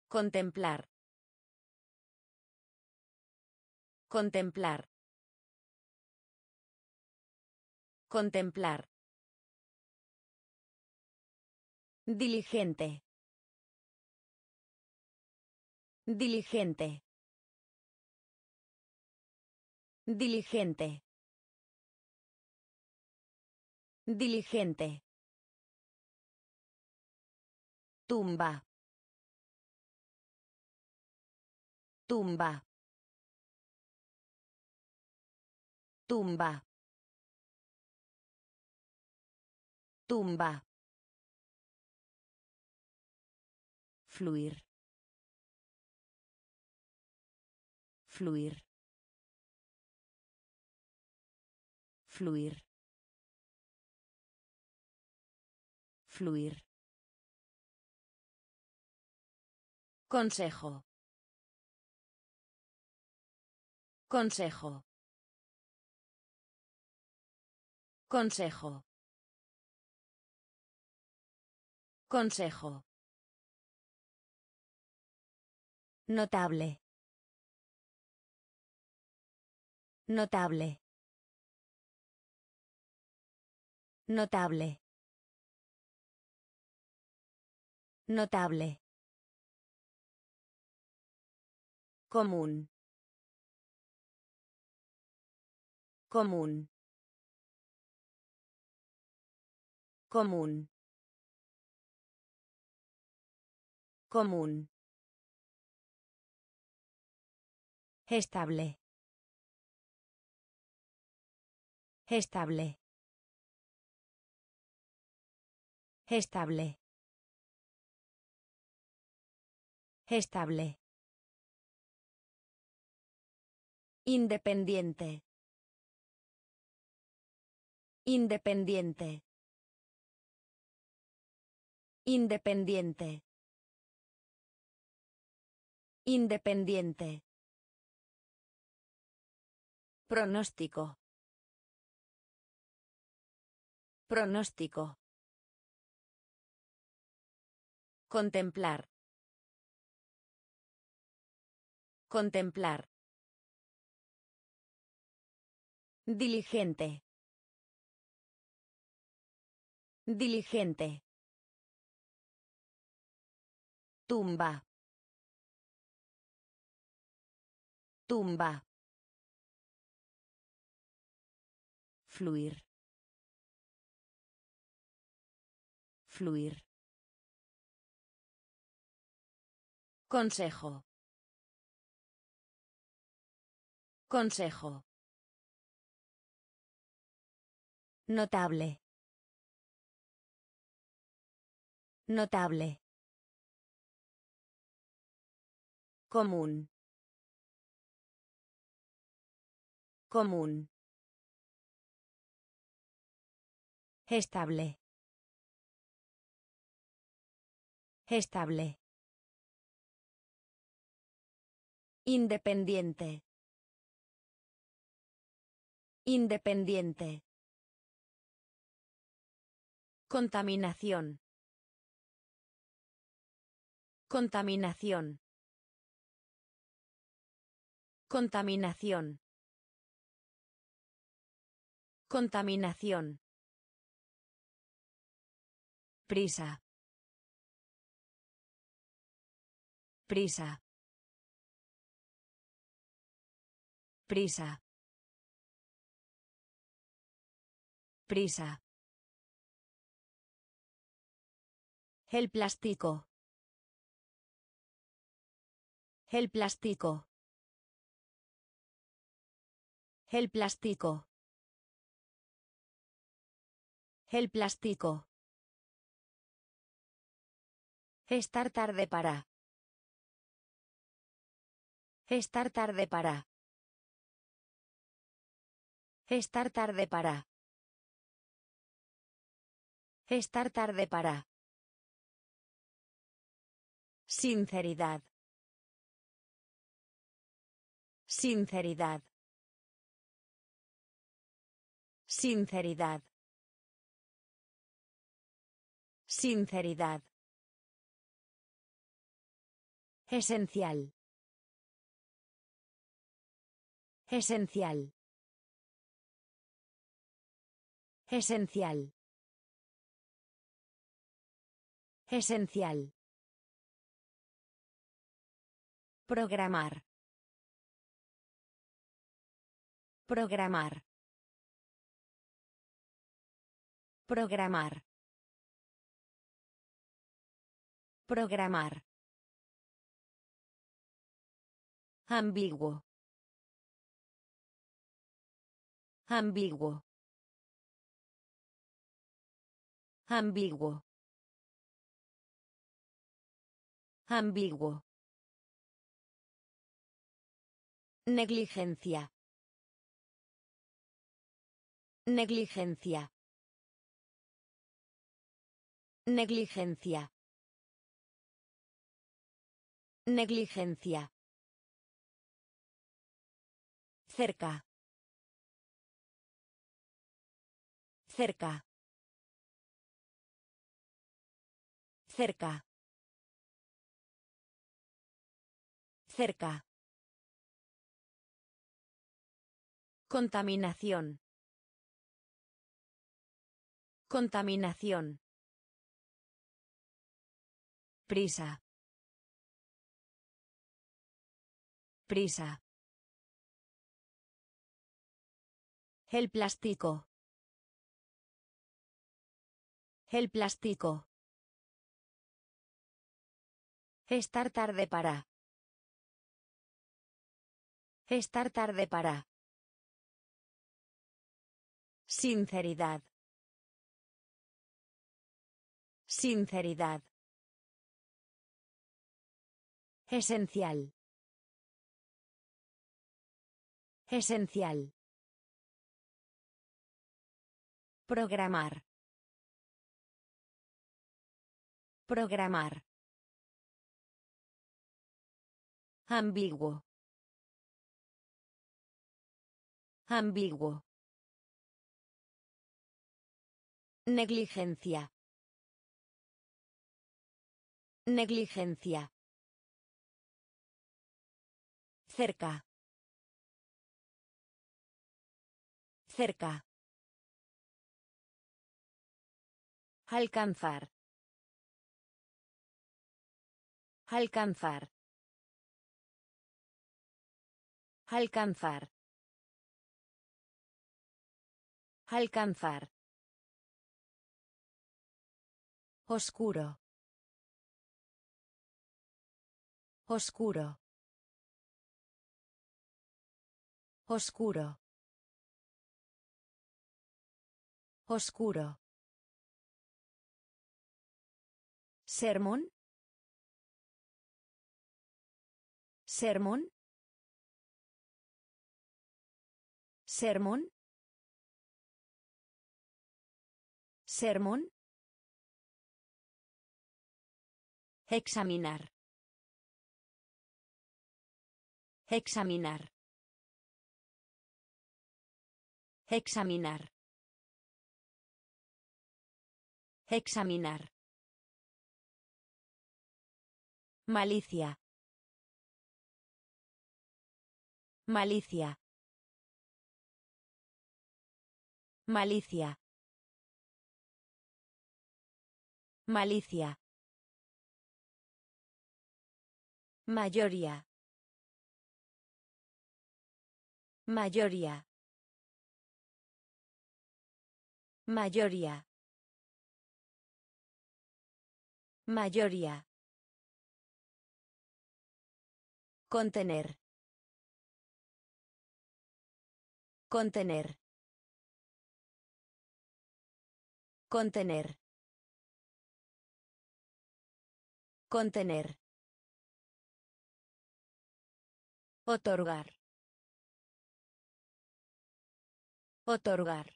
Contemplar. Contemplar. Contemplar. Diligente. Diligente. Diligente. Diligente. Tumba. Tumba. Tumba. Tumba. Fluir. Fluir. Fluir. Fluir. Consejo. Consejo. Consejo. Consejo. Notable. Notable. Notable. Notable. Común. Común. Común. Común. Estable. Estable. Estable. Estable. Independiente. Independiente. Independiente. Independiente. Pronóstico. Pronóstico. Contemplar. Contemplar. Diligente. Diligente. Tumba. Tumba. Fluir. Fluir. Consejo. Consejo. Notable. Notable. Común. Común. Estable. Estable. Independiente. Independiente. Contaminación. Contaminación. Contaminación. Contaminación. Prisa. Prisa. Prisa. Prisa. El plástico. El plástico. El plástico. El plástico. Estar tarde para. Estar tarde para. Estar tarde para. Estar tarde para. Sinceridad. Sinceridad. Sinceridad. Sinceridad. Esencial. Esencial. Esencial. Esencial. Programar. Programar. Programar. Programar. Ambiguo. Ambiguo. Ambiguo. Ambiguo. Negligencia. Negligencia. Negligencia. Negligencia. Cerca. Cerca. Cerca. Cerca. Contaminación. Contaminación. Prisa. Prisa. El plástico. El plástico. Estar tarde para. Estar tarde para. Sinceridad. Sinceridad. Esencial. Esencial. Programar. Programar. Ambiguo. Ambiguo. Negligencia. Negligencia. Cerca. Cerca. Alcanzar. Alcanzar. Alcanzar. Alcanzar. Oscuro. Oscuro. Oscuro. Oscuro. Sermón. Sermón. Sermón. Sermón. Examinar. Examinar. Examinar. Examinar. Malicia. Malicia. Malicia. Malicia. Mayoría. Mayoría. Mayoría. Mayoría. Contener. Contener. Contener. Contener. Otorgar. Otorgar.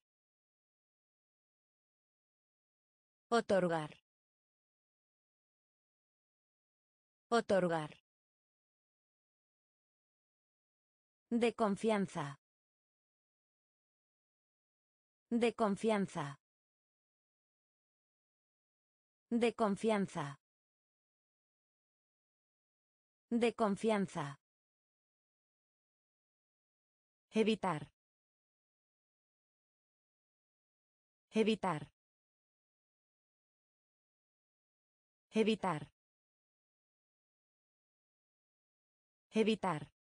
Otorgar. Otorgar. De confianza. De confianza. De confianza. De confianza. Evitar. Evitar. Evitar. Evitar.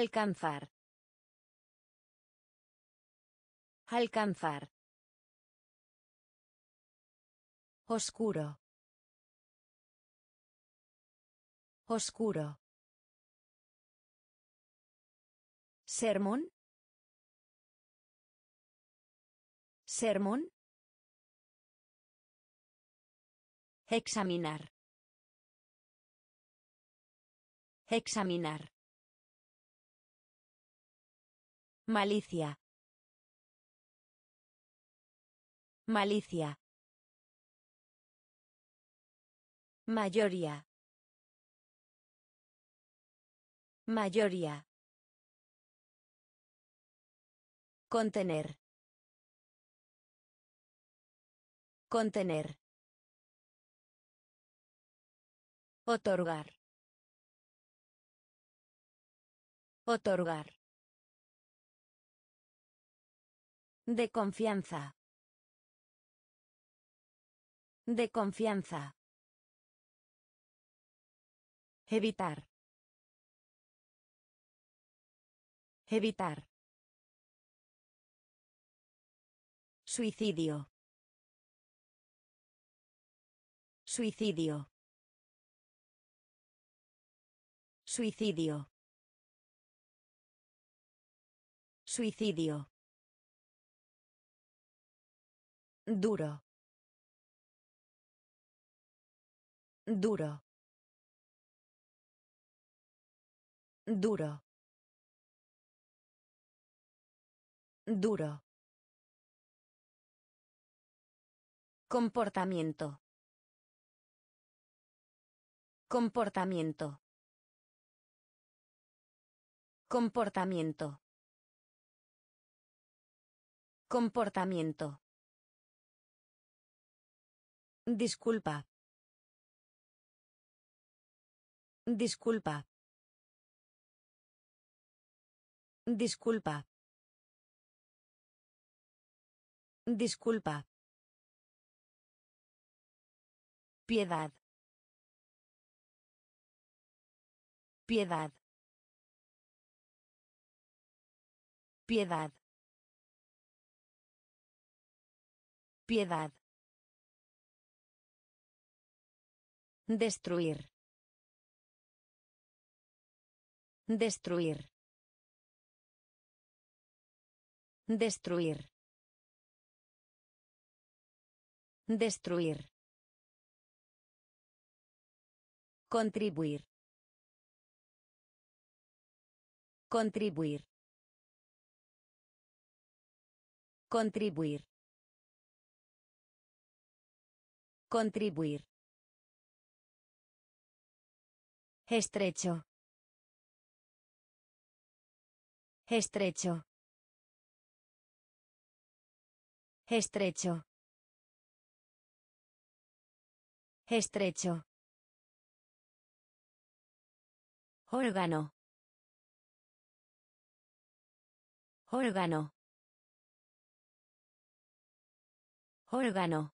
Alcanzar. Alcanzar. Oscuro. Oscuro. Sermón. Sermón. Examinar. Examinar. Malicia. Malicia. Mayoría. Mayoría. Contener. Contener. Otorgar. Otorgar. De confianza. De confianza. Evitar. Evitar. Suicidio. Suicidio. Suicidio. Suicidio. Duro. Duro. Duro. Duro. Comportamiento. Comportamiento. Comportamiento. Comportamiento. Disculpa. Disculpa. Disculpa. Disculpa. Piedad. Piedad. Piedad. Piedad. Destruir. Destruir. Destruir. Destruir. Contribuir. Contribuir. Contribuir. Contribuir. Estrecho. Estrecho. Estrecho. Estrecho. Órgano. Órgano. Órgano.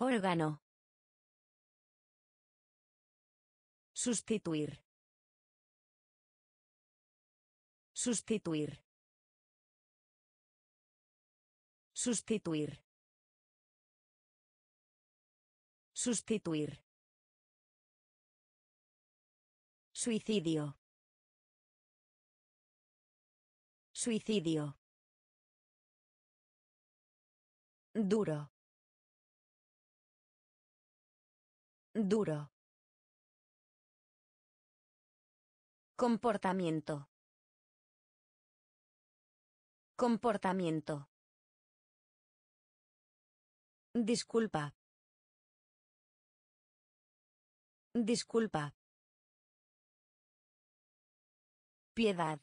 Órgano. Sustituir. Sustituir. Sustituir. Sustituir. Suicidio. Suicidio. Duro. Duro. Comportamiento. Comportamiento. Disculpa. Disculpa. Piedad.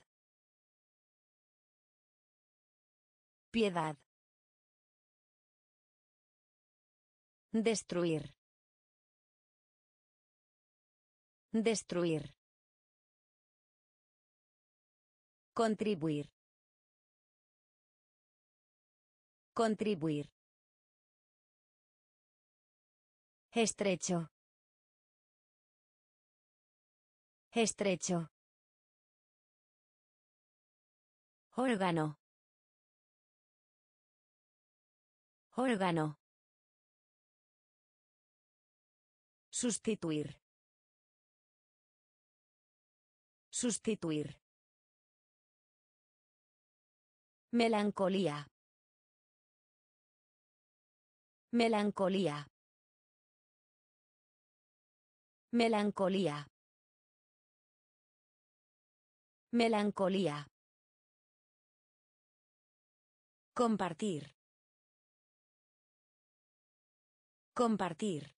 Piedad. Destruir. Destruir. Contribuir. Contribuir. Estrecho. Estrecho. Órgano. Órgano. Sustituir. Sustituir. Melancolía. Melancolía. Melancolía. Melancolía. Compartir. Compartir.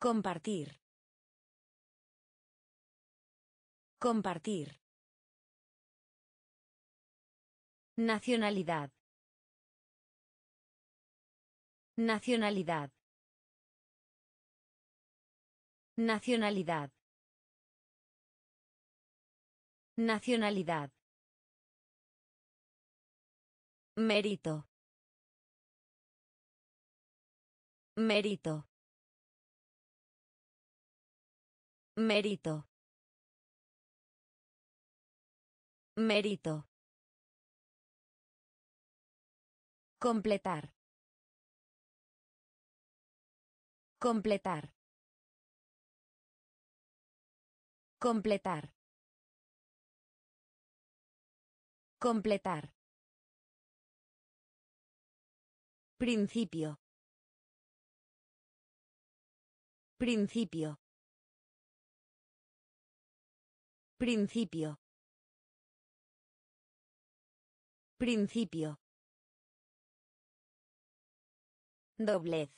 Compartir. Compartir. Nacionalidad. Nacionalidad. Nacionalidad. Nacionalidad. Mérito. Mérito. Mérito. Mérito. Completar. Completar. Completar. Completar. Principio. Principio. Principio. Principio. Doblez.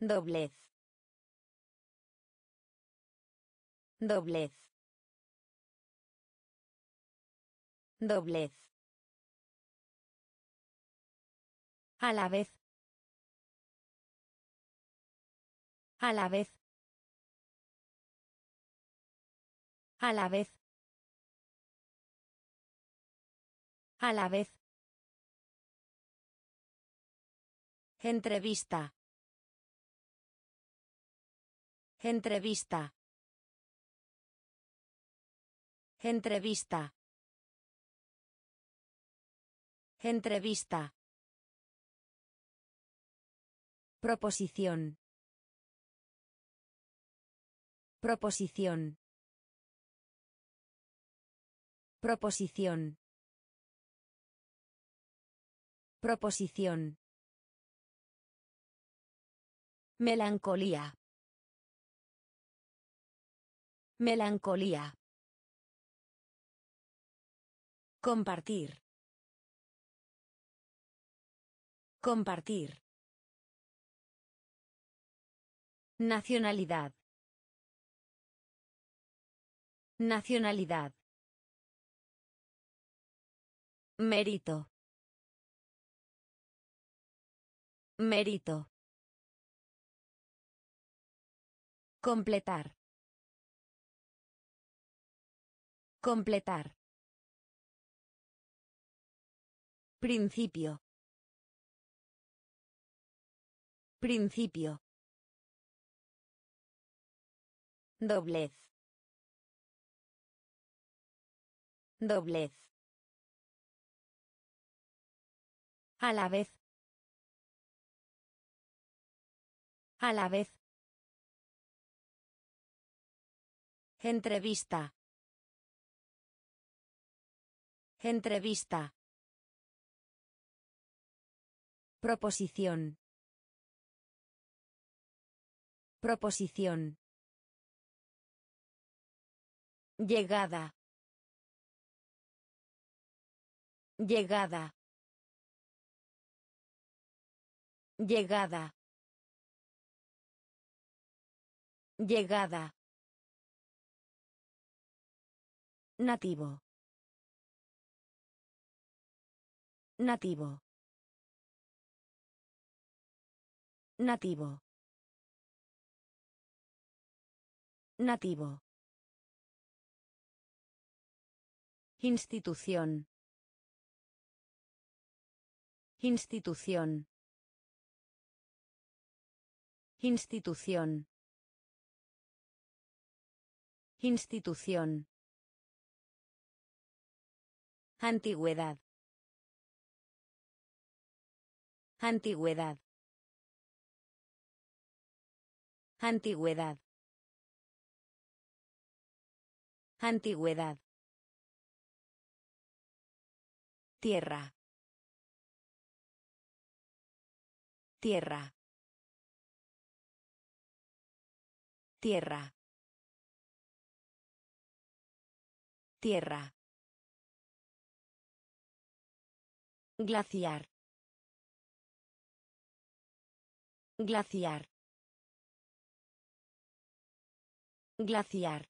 Doblez. Doblez. Doblez. A la vez. A la vez. A la vez. A la vez. Entrevista. Entrevista. Entrevista. Entrevista. Proposición. Proposición. Proposición. Proposición. Melancolía. Melancolía. Compartir. Compartir. Nacionalidad. Nacionalidad. Mérito. Mérito. Completar. Completar. Principio. Principio. Doblez. Doblez. A la vez. A la vez. Entrevista. Entrevista. Proposición. Proposición. Llegada. Llegada. Llegada. Llegada. Nativo. Nativo. Nativo. Nativo. Institución. Institución. Institución. Institución. Antigüedad. Antigüedad. Antigüedad. Antigüedad. Tierra. Tierra. Tierra. Tierra. Glaciar. Glaciar. Glaciar.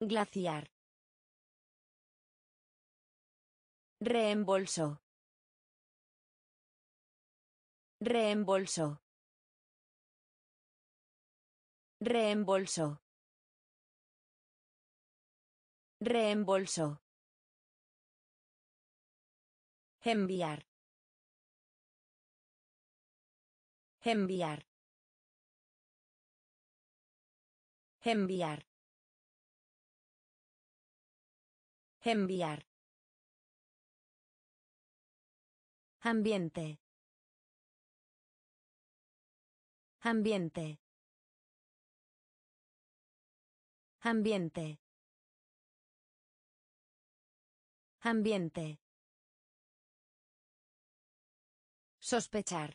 Glaciar. Reembolso. Reembolso. Reembolso. Reembolso. Enviar. Enviar. Enviar. Enviar. Ambiente. Ambiente. Ambiente. Ambiente. Sospechar.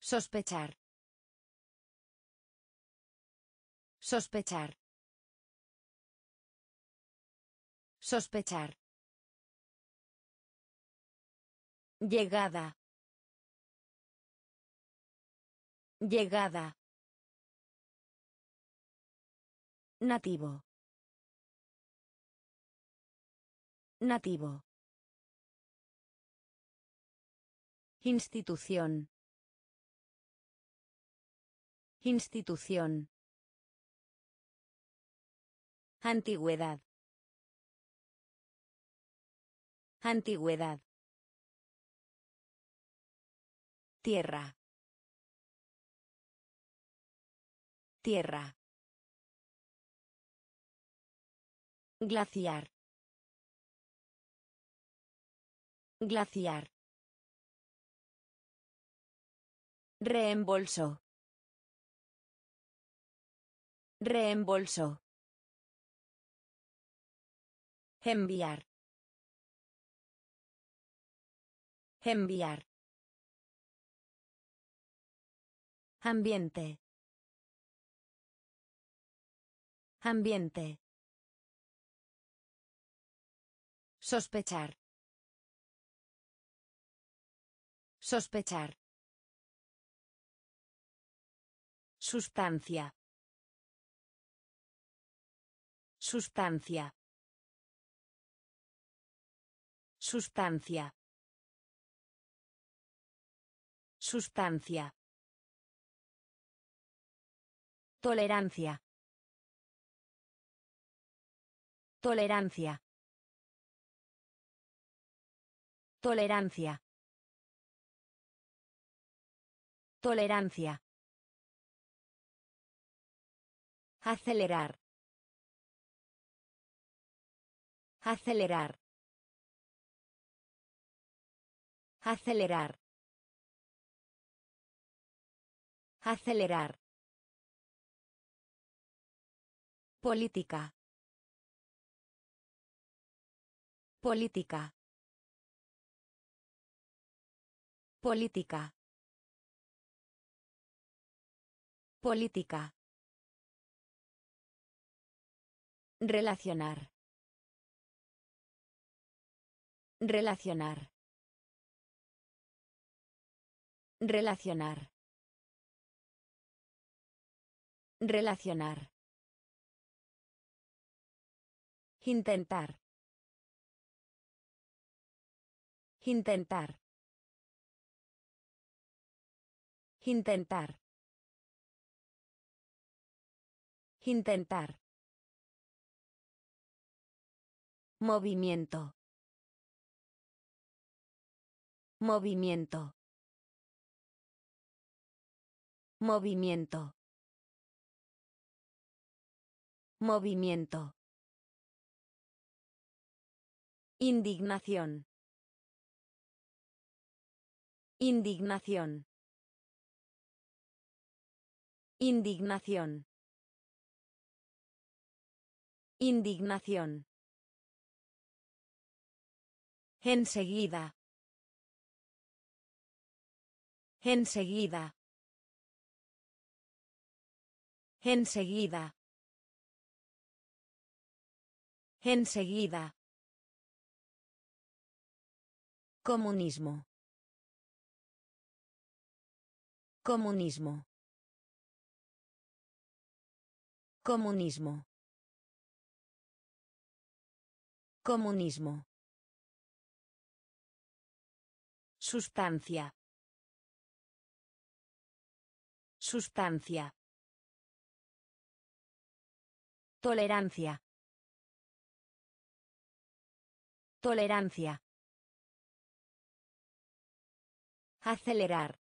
Sospechar. Sospechar. Sospechar. Llegada. Llegada. Nativo. Nativo. Institución. Institución. Antigüedad. Antigüedad. Tierra. Tierra. Glaciar. Glaciar. Reembolso. Reembolso. Enviar. Enviar. Ambiente. Ambiente. Sospechar. Sospechar. Sustancia. Sustancia. Sustancia. Sustancia. Tolerancia. Tolerancia. Tolerancia. Tolerancia. Acelerar. Acelerar. Acelerar. Acelerar. Política. Política. Política. Política. Relacionar. Relacionar. Relacionar. Relacionar. Intentar. Intentar. Intentar. Intentar. Movimiento. Movimiento. Movimiento. Movimiento. Indignación. Indignación. Indignación. Indignación. Enseguida. Enseguida. Enseguida. Enseguida. Comunismo. Comunismo. Comunismo. Comunismo. Sustancia. Sustancia. Tolerancia. Tolerancia. Acelerar.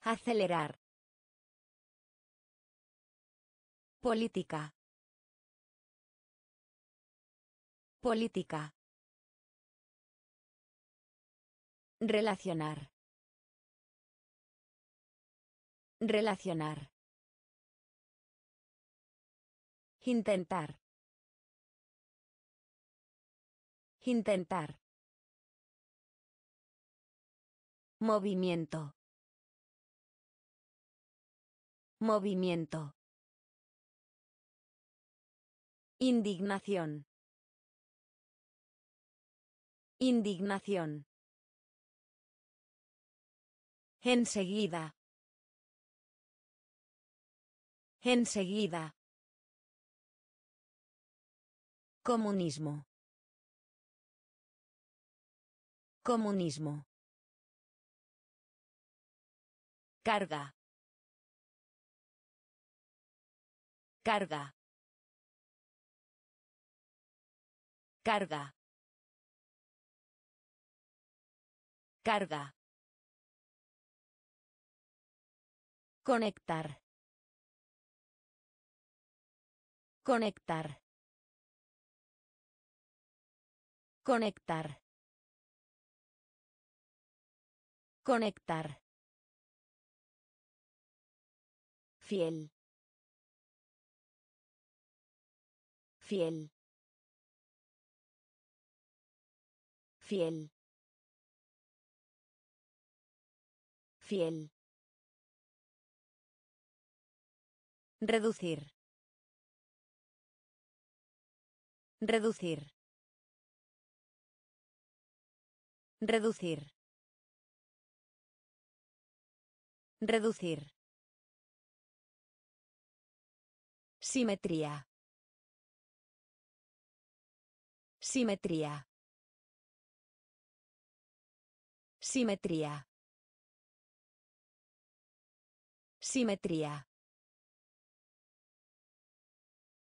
Acelerar. Política. Política. Relacionar. Relacionar. Intentar. Intentar. Movimiento. Movimiento. Indignación. Indignación. Enseguida. Enseguida. Comunismo. Comunismo. Carga. Carga. Carga. Carga. Conectar. Conectar. Conectar. Conectar. Fiel. Fiel. Fiel. Fiel. Reducir. Reducir. Reducir. Reducir. Simetría. Simetría. Simetría. Simetría.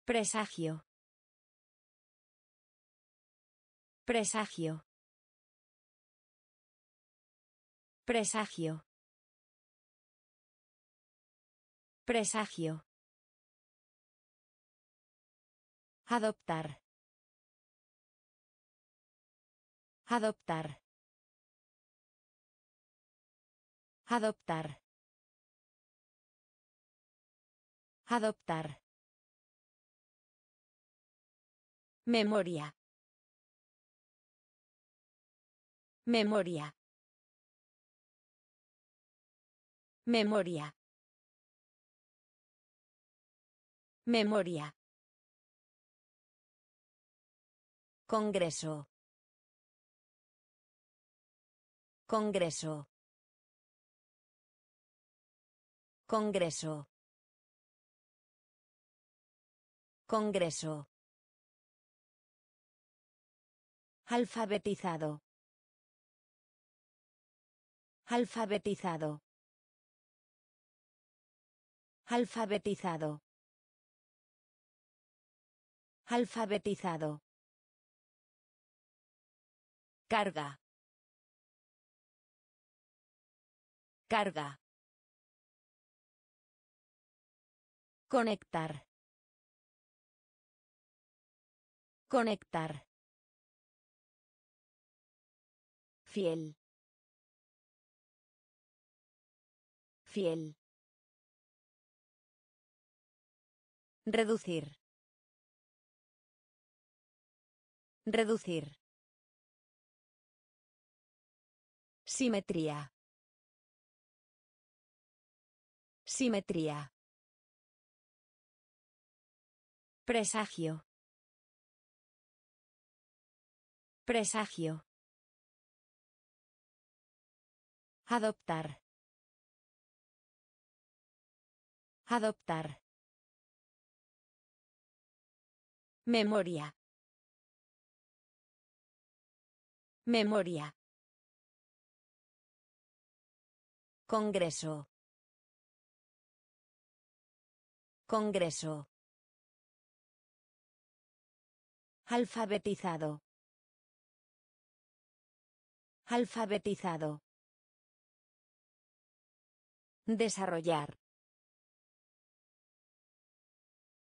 Presagio. Presagio. Presagio. Presagio. Adoptar. Adoptar. Adoptar. Adoptar. Memoria. Memoria. Memoria. Memoria. Congreso. Congreso. Congreso. Congreso. Alfabetizado. Alfabetizado. Alfabetizado. Alfabetizado. Carga. Carga. Conectar. Conectar. Fiel. Fiel. Reducir. Reducir. Simetría. Simetría. Presagio. Presagio. Adoptar. Adoptar. Memoria. Memoria. Congreso. Congreso. Alfabetizado. Alfabetizado. Desarrollar.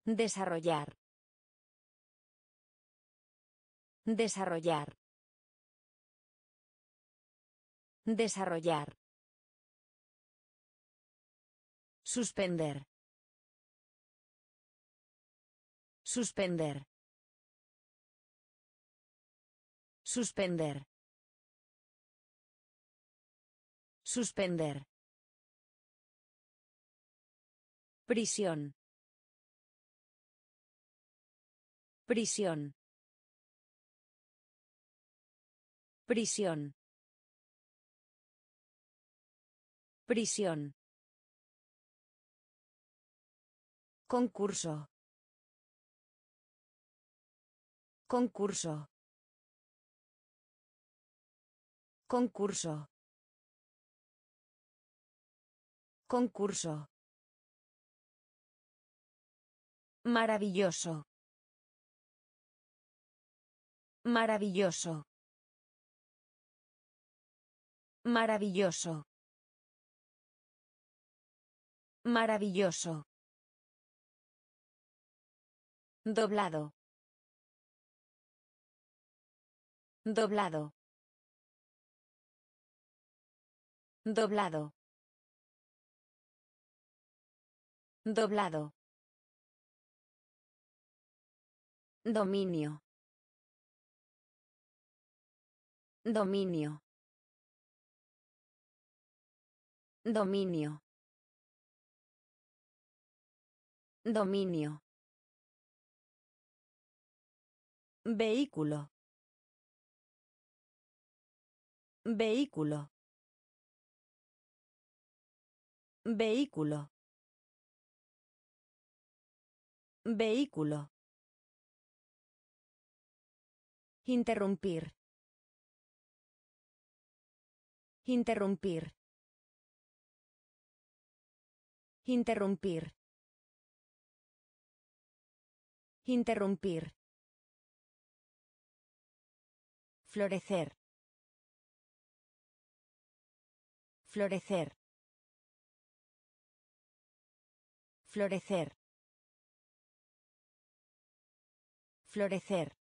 Desarrollar. Desarrollar. Desarrollar. Suspender. Suspender. Suspender. Suspender. Prisión. Prisión. Prisión. Prisión. Concurso. Concurso. Concurso. Concurso. Maravilloso. Maravilloso. Maravilloso. Maravilloso. Doblado. Doblado. Doblado. Doblado. Dominio. Dominio. Dominio. Dominio. Vehículo. Vehículo. Vehículo. Vehículo. Interrumpir. Interrumpir. Interrumpir. Interrumpir. Florecer. Florecer. Florecer. Florecer.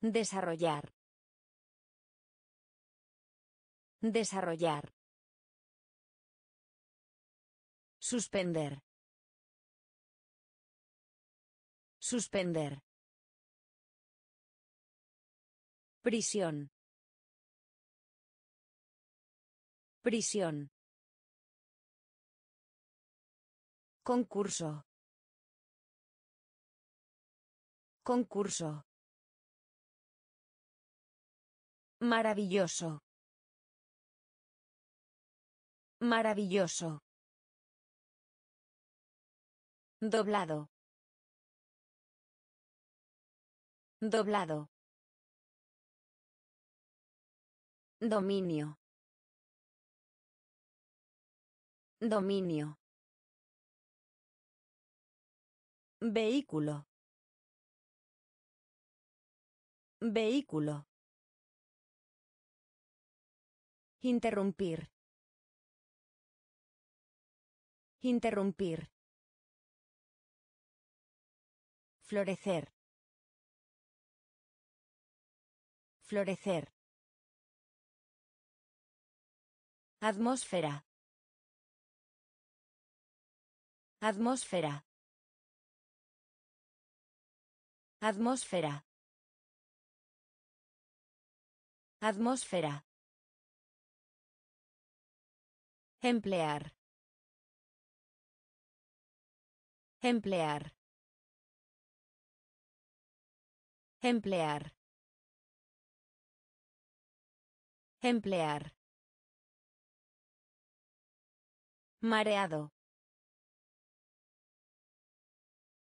Desarrollar. Desarrollar. Suspender. Suspender. Prisión. Prisión. Concurso. Concurso. Maravilloso. Maravilloso. Doblado. Doblado. Dominio. Dominio. Vehículo. Vehículo. Interrumpir. Interrumpir. Florecer. Florecer. Atmósfera. Atmósfera. Atmósfera. Atmósfera. Emplear. Emplear. Emplear. Emplear. Mareado.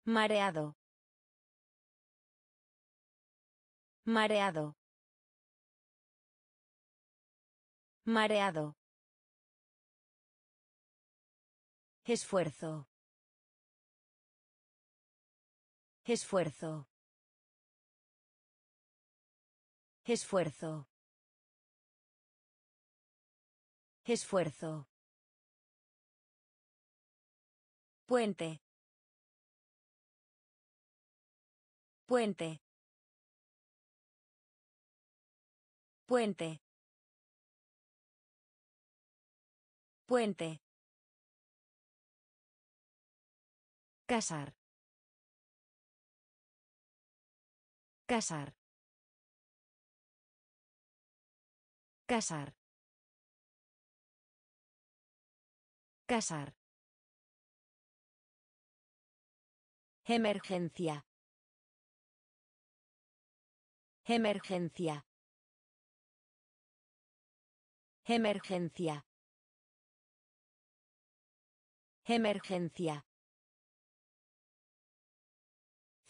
Mareado. Mareado. Mareado. Esfuerzo. Esfuerzo. Esfuerzo. Esfuerzo. Puente. Puente. Puente. Puente. Casar. Casar. Casar. Casar. Emergencia. Emergencia. Emergencia. Emergencia.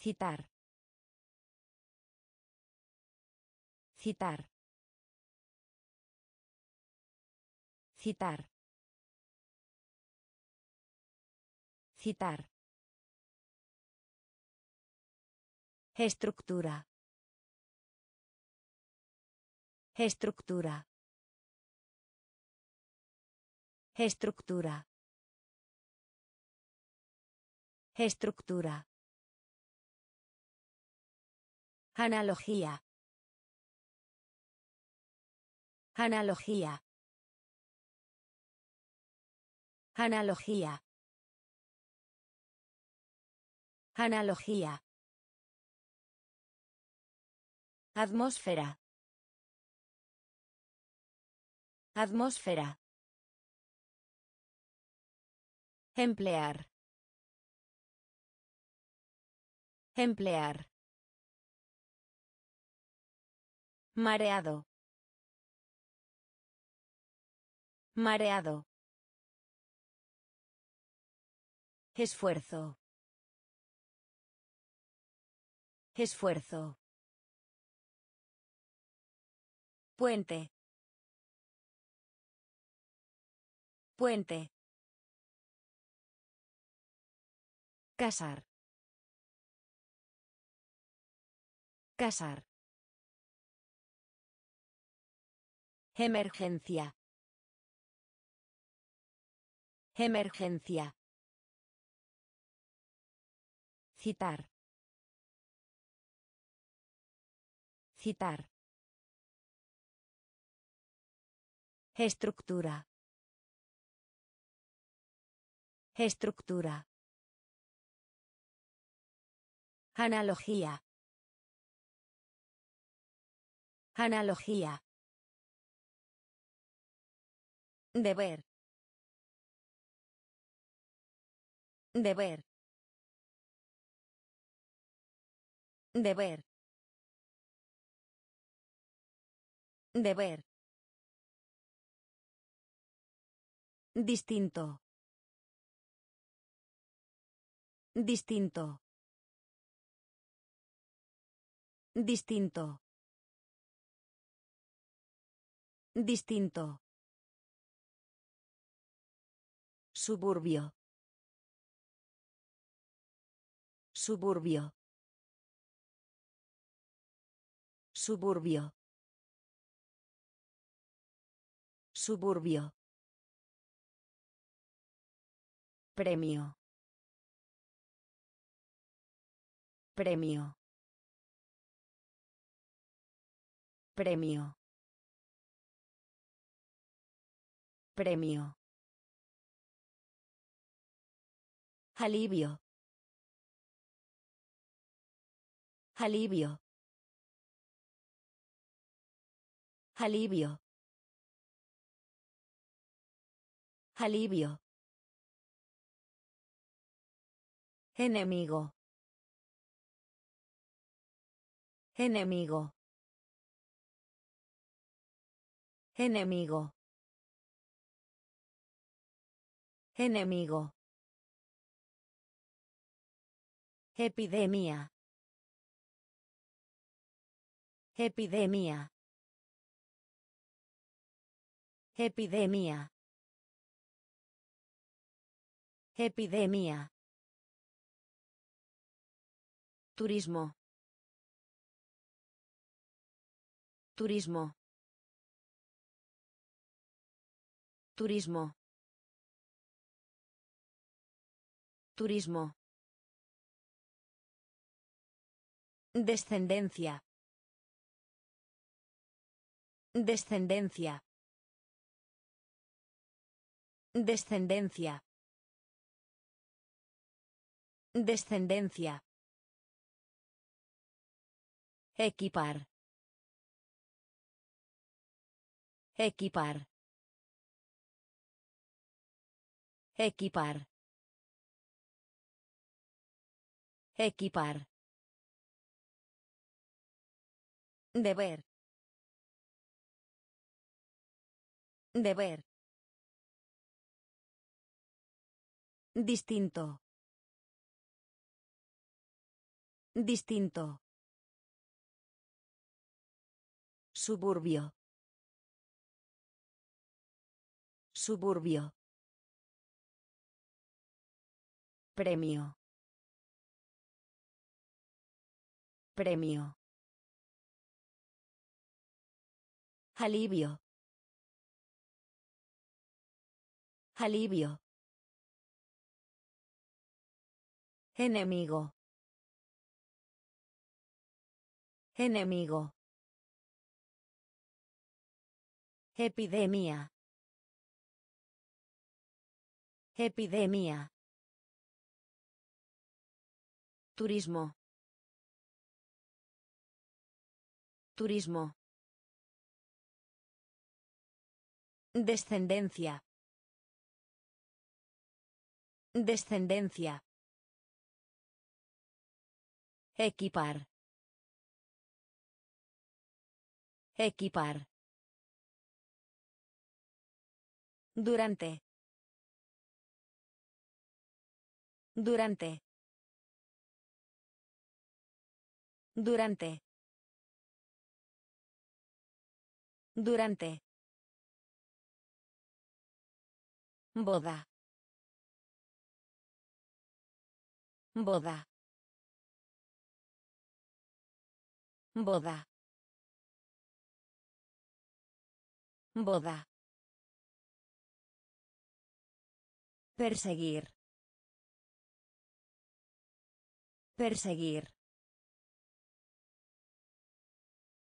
Citar. Citar. Citar. Citar. Estructura. Estructura. Estructura. Estructura. Analogía. Analogía. Analogía. Analogía. Atmósfera. Atmósfera. Emplear. Emplear. Mareado. Mareado. Esfuerzo. Esfuerzo. Puente. Puente. Casar. Casar. Emergencia. Emergencia. Citar. Citar. Estructura. Estructura. Analogía. Analogía. Deber. Deber. Deber. Deber. Distinto. Distinto. Distinto. Distinto. Suburbio. Suburbio. Suburbio. Suburbio. Premio. Premio. Premio. Premio. Alivio. Alivio. Alivio. Alivio. Enemigo. Enemigo. Enemigo. Enemigo. Epidemia. Epidemia. Epidemia. Epidemia. Turismo. Turismo. Turismo. Turismo. Descendencia. Descendencia. Descendencia. Descendencia. Equipar. Equipar. Equipar. Equipar. Deber. Deber. Distinto. Distinto. Suburbio. Suburbio. Premio. Premio. Alivio. Alivio. Enemigo. Enemigo. Epidemia. Epidemia. Turismo. Turismo. Descendencia. Descendencia. Equipar. Equipar. Durante. Durante. Durante. Durante. Boda. Boda. Boda. Boda. Perseguir. Perseguir.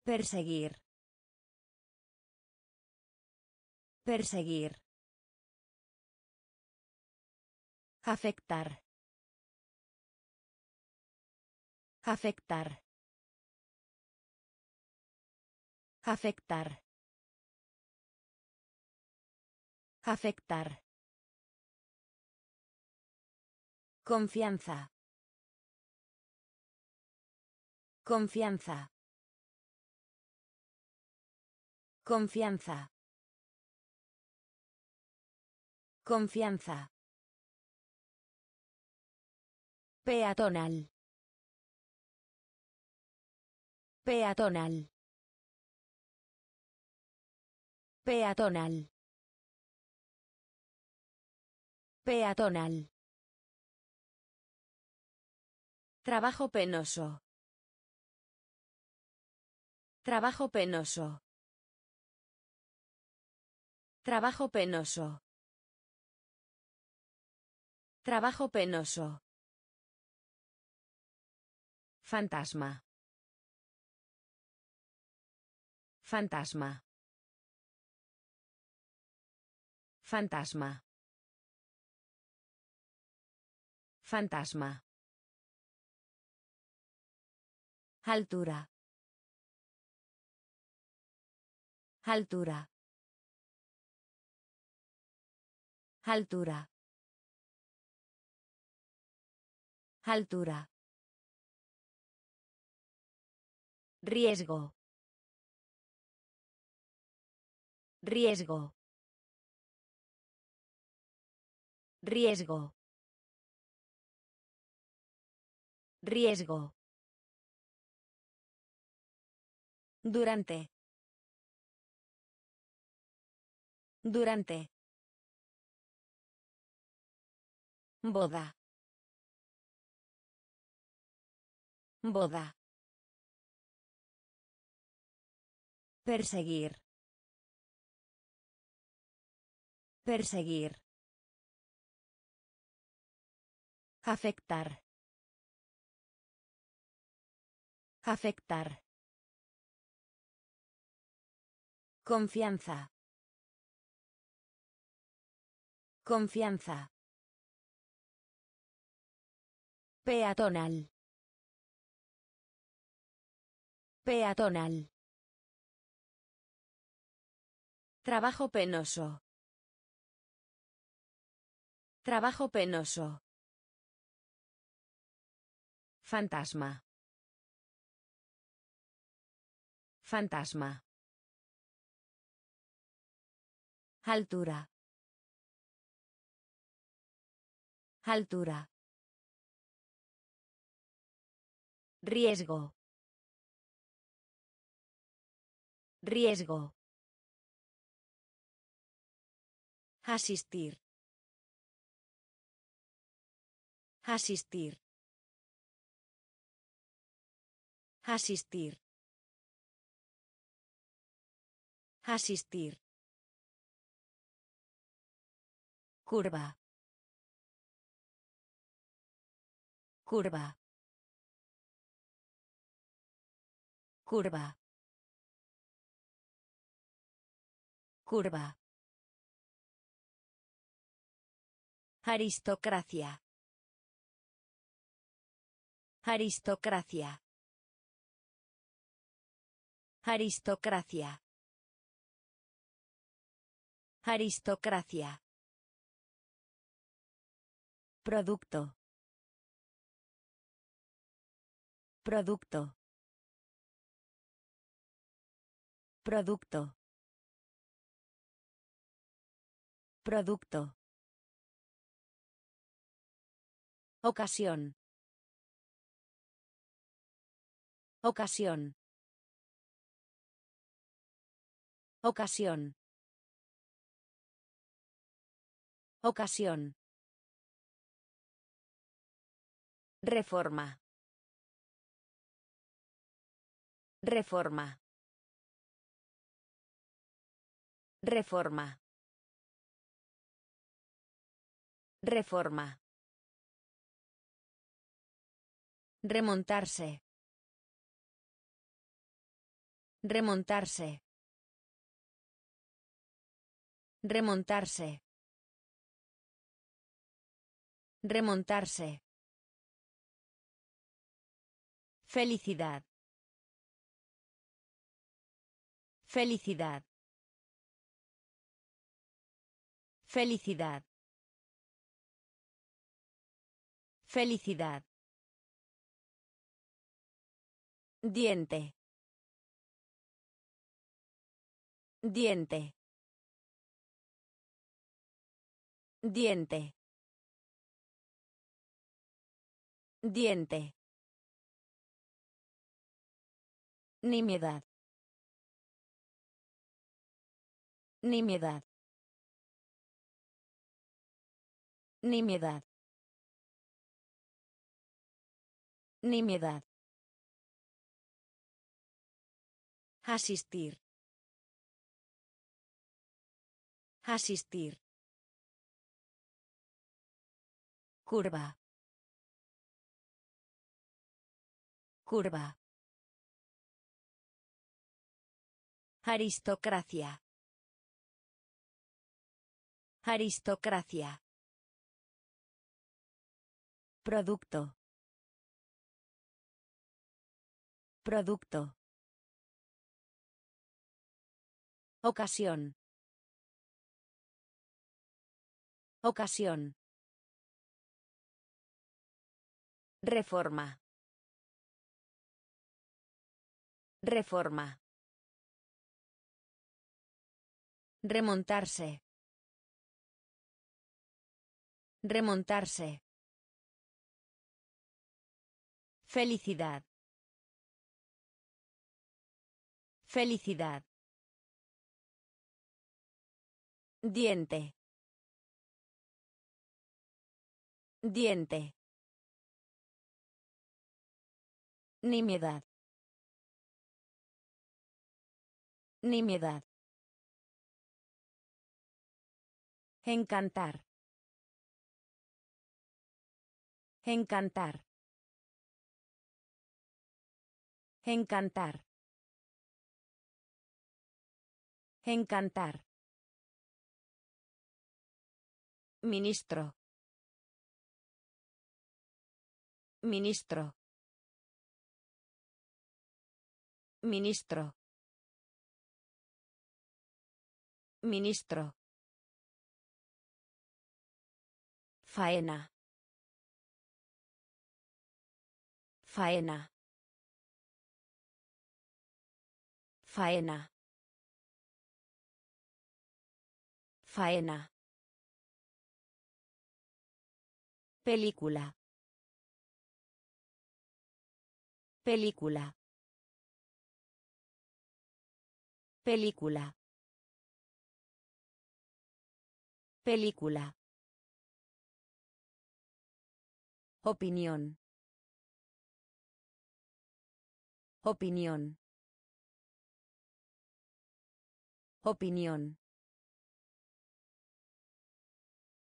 Perseguir. Perseguir. Afectar. Afectar. Afectar. Afectar. Confianza. Confianza. Confianza. Confianza. Peatonal. Peatonal. Peatonal. Peatonal. Trabajo penoso. Trabajo penoso. Trabajo penoso. Trabajo penoso. Fantasma. Fantasma. Fantasma. Fantasma. Altura. Altura. Altura. Altura. Riesgo. Riesgo. Riesgo. Riesgo. Durante. Durante. Boda. Boda. Perseguir. Perseguir. Afectar. Afectar. Confianza. Confianza. Peatonal. Peatonal. Trabajo penoso. Trabajo penoso. Fantasma. Fantasma. Altura. Altura. Riesgo. Riesgo. Asistir. Asistir. Asistir. Asistir. Curva. Curva. Curva. Curva. Aristocracia. Aristocracia. Aristocracia. Aristocracia. Producto. Producto. Producto. Producto. Ocasión. Ocasión. Ocasión. Ocasión. Reforma. Reforma. Reforma. Reforma. Remontarse. Remontarse. Remontarse. Remontarse. Felicidad. Felicidad. Felicidad. Felicidad. Diente. Diente. Diente. Diente. Nimiedad. Nimiedad. Nimiedad. Nimiedad. Asistir. Asistir. Curva. Curva. Aristocracia. Aristocracia. Producto. Producto. Ocasión. Ocasión. Reforma. Reforma. Remontarse. Remontarse. Felicidad. Felicidad. Diente. Diente. Nimiedad. Nimiedad. Encantar. Encantar. Encantar. Encantar. Ministro. Ministro. Ministro. Ministro. Faena. Faena. Faena. Faena. Película. Película. Película. Película. Opinión. Opinión. Opinión.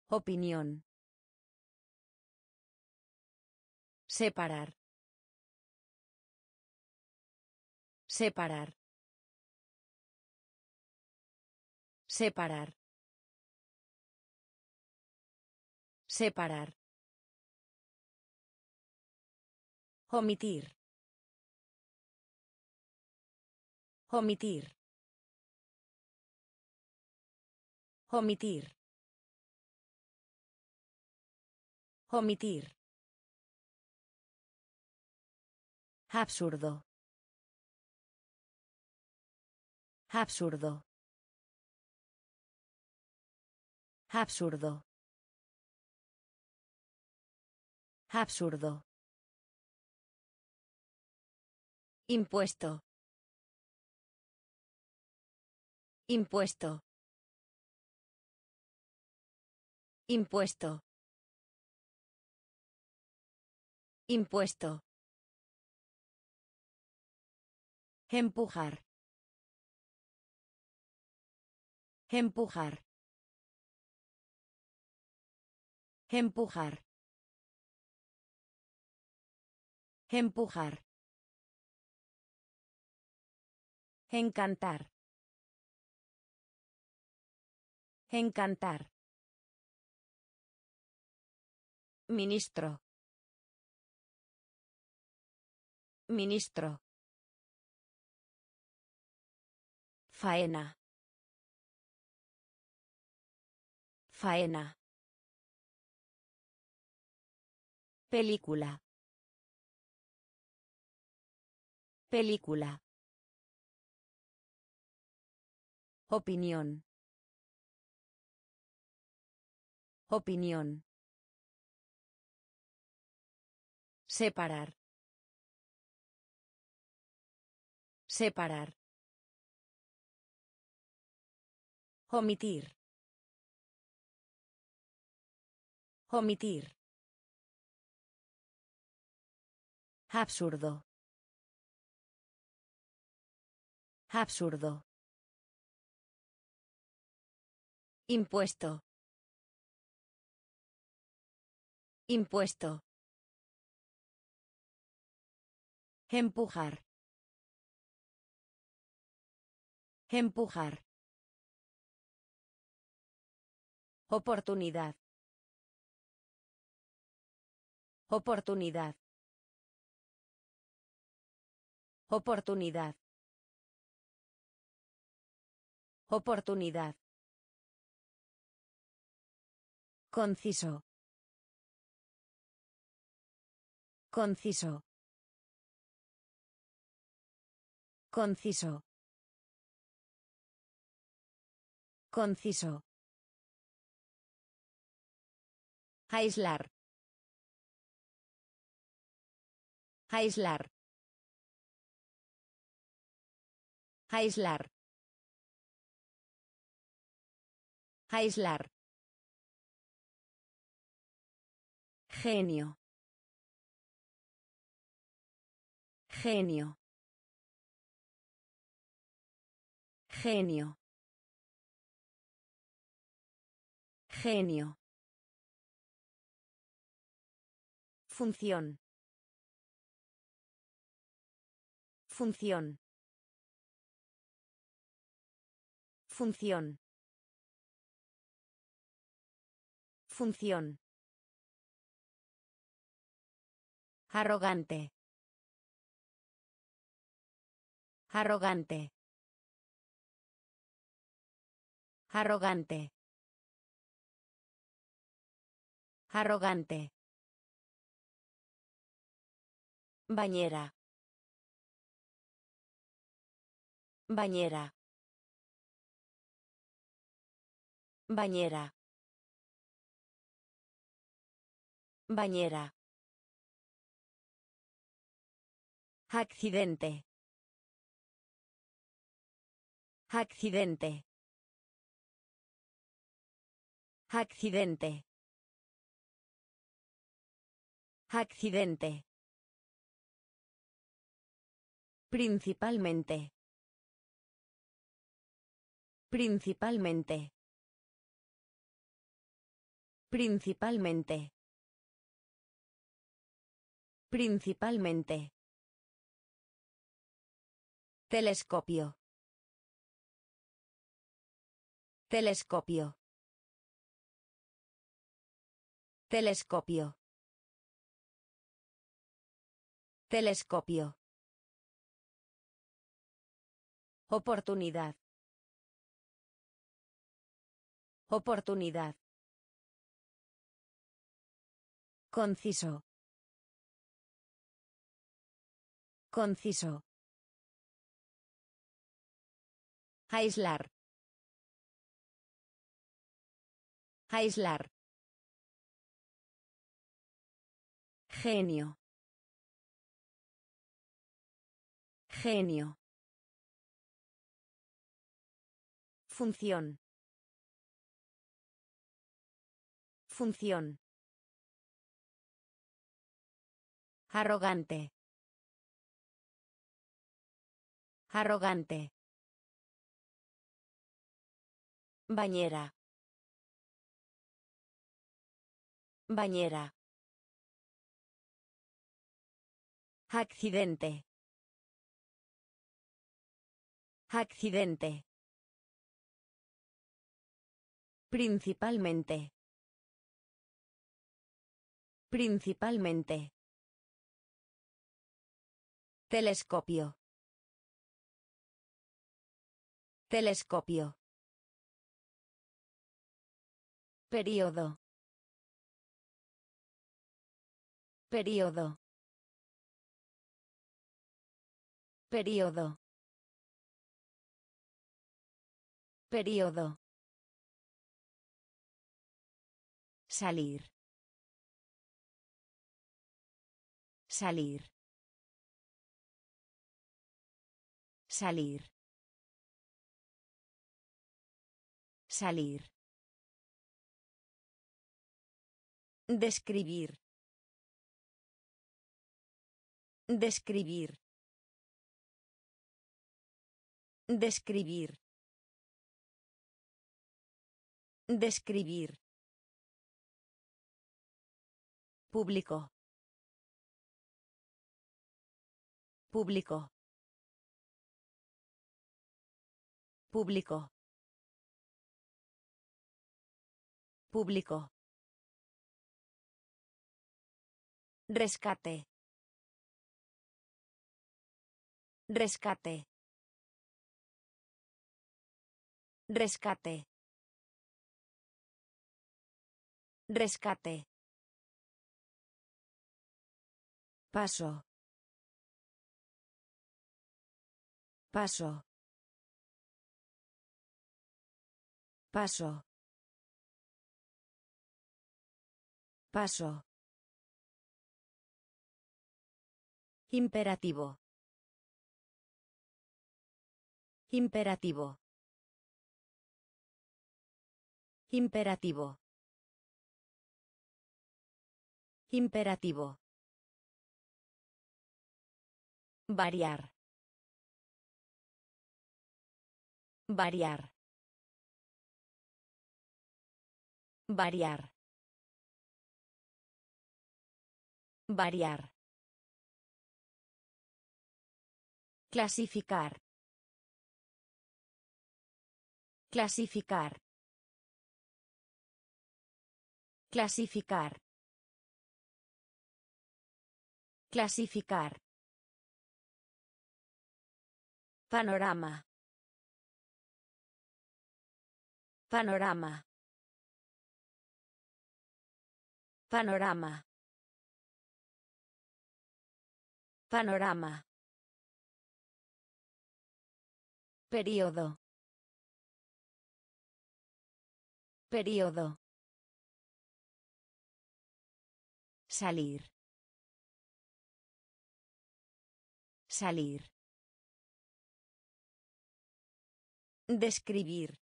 Opinión. Separar. Separar. Separar. Separar. Omitir. Omitir. Omitir. Omitir. Absurdo. Absurdo. Absurdo. Absurdo. Impuesto. Impuesto. Impuesto. Impuesto. Empujar. Empujar. Empujar. Empujar. Encantar. Encantar. Ministro. Ministro. Faena. Faena. Película. Película. Opinión. Opinión. Separar. Separar. Omitir. Omitir. Absurdo. Absurdo. Impuesto. Impuesto. Empujar. Empujar. Oportunidad. Oportunidad. Oportunidad. Oportunidad. Conciso. Conciso. Conciso. Conciso. Aislar. Aislar. Aislar. Aislar. Genio. Genio. Genio. Genio. Función. Función. Función. Función. Arrogante. Arrogante. Arrogante. Arrogante. Bañera. Bañera. Bañera. Bañera. Accidente. Accidente. Accidente. Accidente. Principalmente. Principalmente. Principalmente. Principalmente. Telescopio. Telescopio. Telescopio. Telescopio. Oportunidad. Oportunidad. Conciso. Conciso. Aislar. Aislar. Genio. Genio. Función. Función. Arrogante. Arrogante. Bañera. Bañera. Accidente. Accidente. Principalmente. Principalmente. Telescopio. Telescopio. Período. Período. Período. Período. Salir. Salir. Salir. Salir. Describir. Describir. Describir. Describir. Público. Público. Público. Público. Rescate. Rescate. Rescate. Rescate. Paso. Paso. Paso. Paso. Imperativo. Imperativo. Imperativo. Imperativo. Variar. Variar. Variar. Variar. Clasificar. Clasificar. Clasificar. Clasificar. Panorama. Panorama. Panorama. Panorama. Período. Período. Salir. Salir. Describir.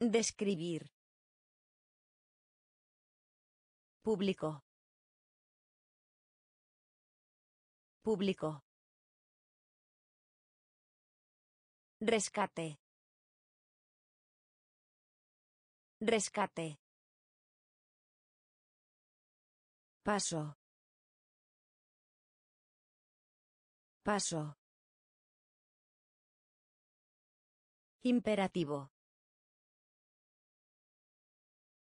Describir. Público. Público. Rescate. Rescate. Paso. Paso. Imperativo.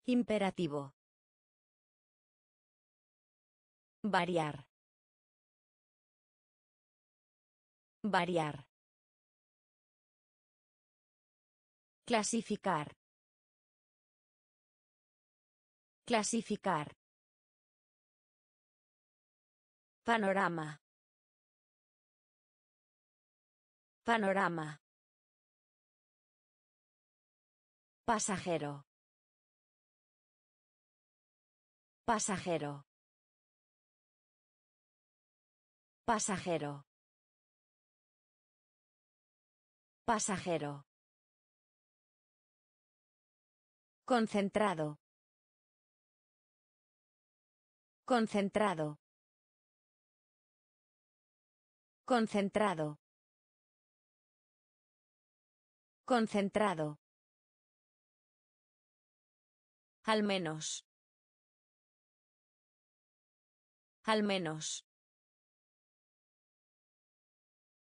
Imperativo. Variar. Variar. Clasificar. Clasificar. Panorama. Panorama. Pasajero. Pasajero. Pasajero. Pasajero. Concentrado. Concentrado. Concentrado. Concentrado. Al menos. Al menos.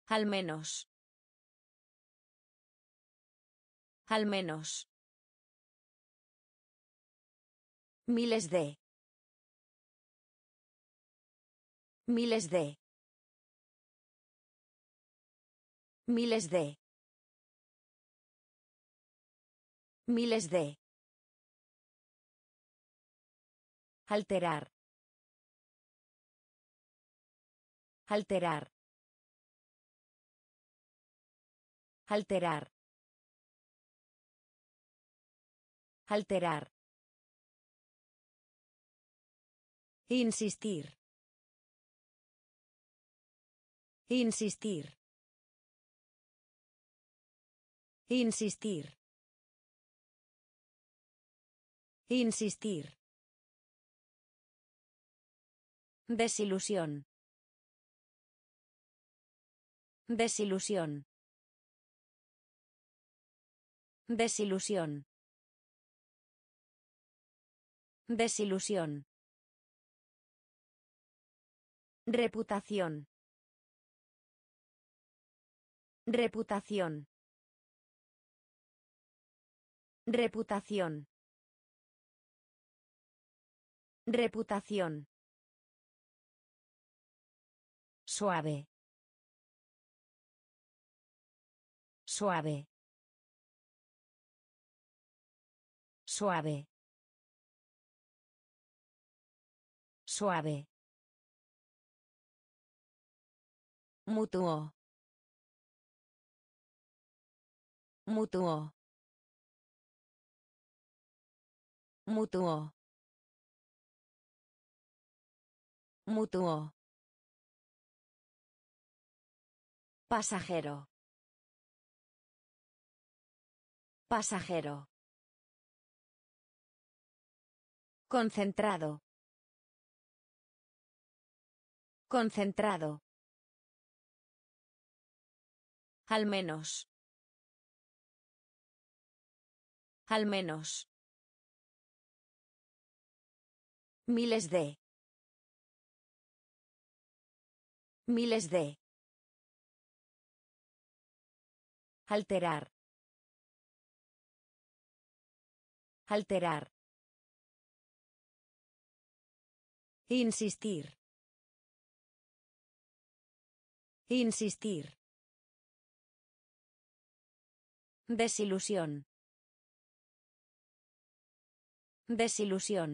Al menos. Al menos. Miles de. Miles de. Miles de. Miles de. Alterar. Alterar. Alterar. Alterar. Insistir. Insistir. Insistir. Insistir. Desilusión. Desilusión. Desilusión. Desilusión. Reputación. Reputación. Reputación. Reputación. Suave. Suave. Suave. Suave. Mutuo. Mutuo. Mutuo. Mutuo. Pasajero. Pasajero. Concentrado. Concentrado. Al menos. Al menos. Miles de. Miles de. Alterar. Alterar. Insistir. Insistir. Desilusión. Desilusión.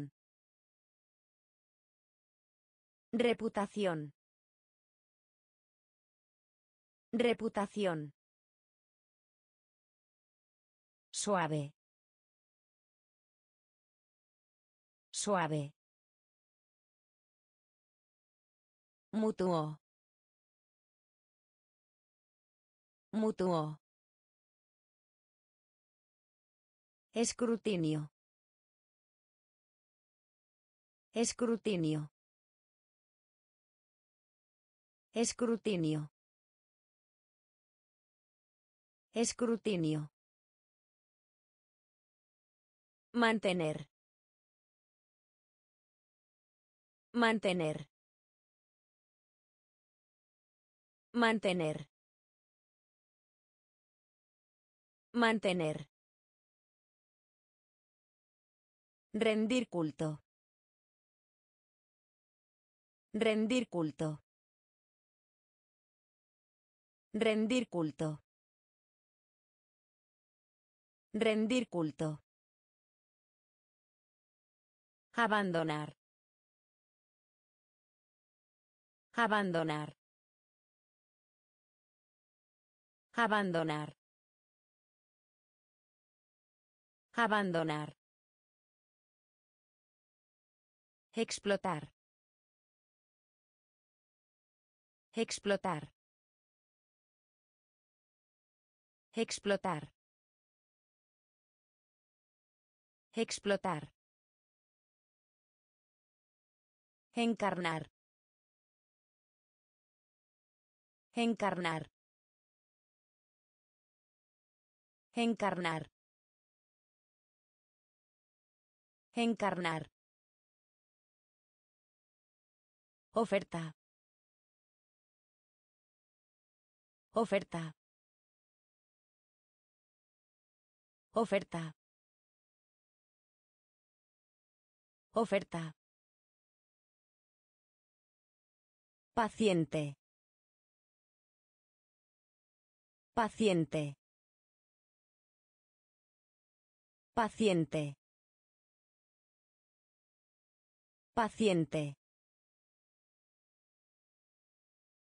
Reputación. Reputación. Suave. Suave. Mutuo. Mutuo. Escrutinio. Escrutinio. Escrutinio. Escrutinio. Mantener. Mantener. Mantener. Mantener. Rendir culto. Rendir culto. Rendir culto. Rendir culto. Abandonar. Abandonar. Abandonar. Abandonar. Explotar. Explotar. Explotar. Explotar. Encarnar. Encarnar. Encarnar. Encarnar. Oferta. Oferta. Oferta. Oferta. Paciente. Paciente. Paciente. Paciente.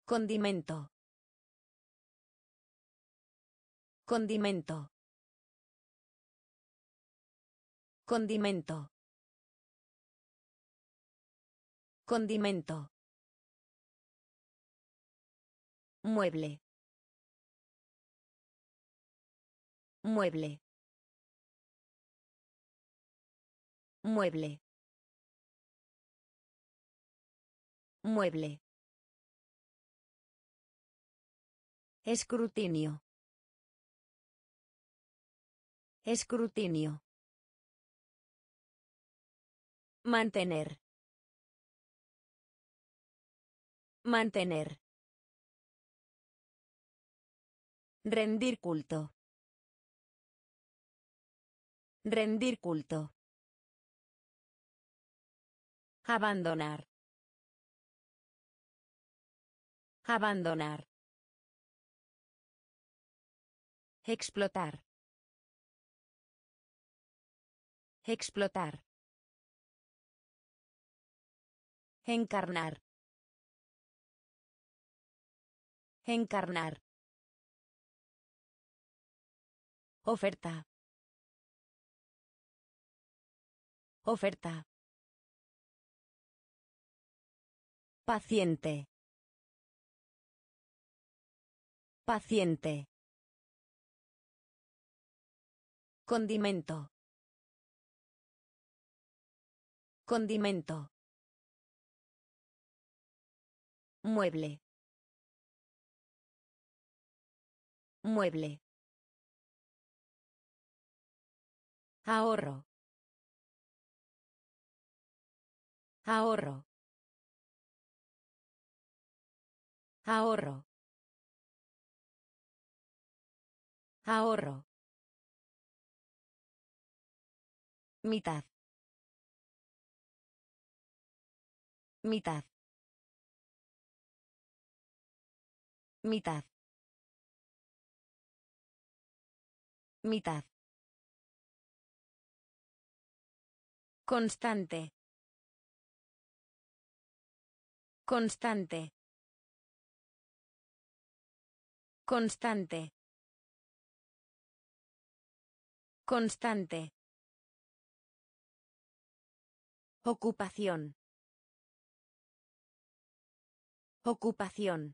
Condimento. Condimento. Condimento. Condimento. Mueble. Mueble. Mueble. Mueble. Escrutinio. Escrutinio. Mantener. Mantener. Rendir culto. Rendir culto. Abandonar. Abandonar. Explotar. Explotar. Encarnar. Encarnar. Oferta. Oferta. Paciente. Paciente. Condimento. Condimento. Mueble. Mueble. Ahorro. Ahorro. Ahorro. Ahorro. Mitad. Mitad. Mitad. Mitad. Constante. Constante. Constante. Constante. Ocupación. Ocupación.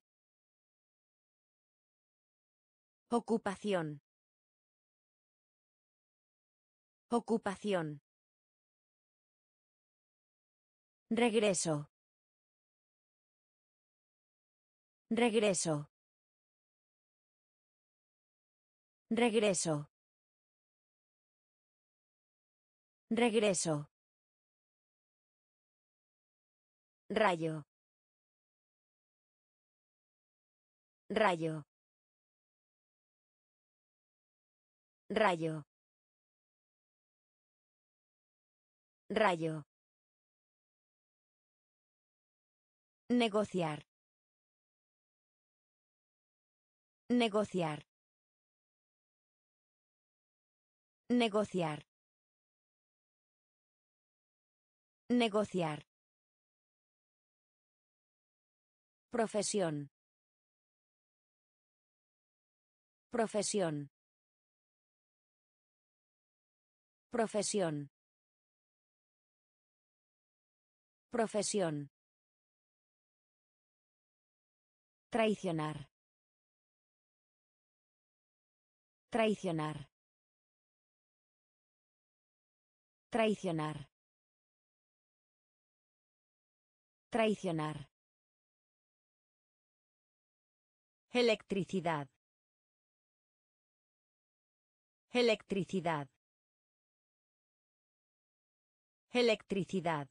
Ocupación. Ocupación. Regreso. Regreso. Regreso. Regreso. Rayo. Rayo. Rayo. Rayo. Negociar. Negociar. Negociar. Negociar. Profesión. Profesión. Profesión. Profesión. Traicionar. Traicionar. Traicionar. Traicionar. Electricidad. Electricidad. Electricidad.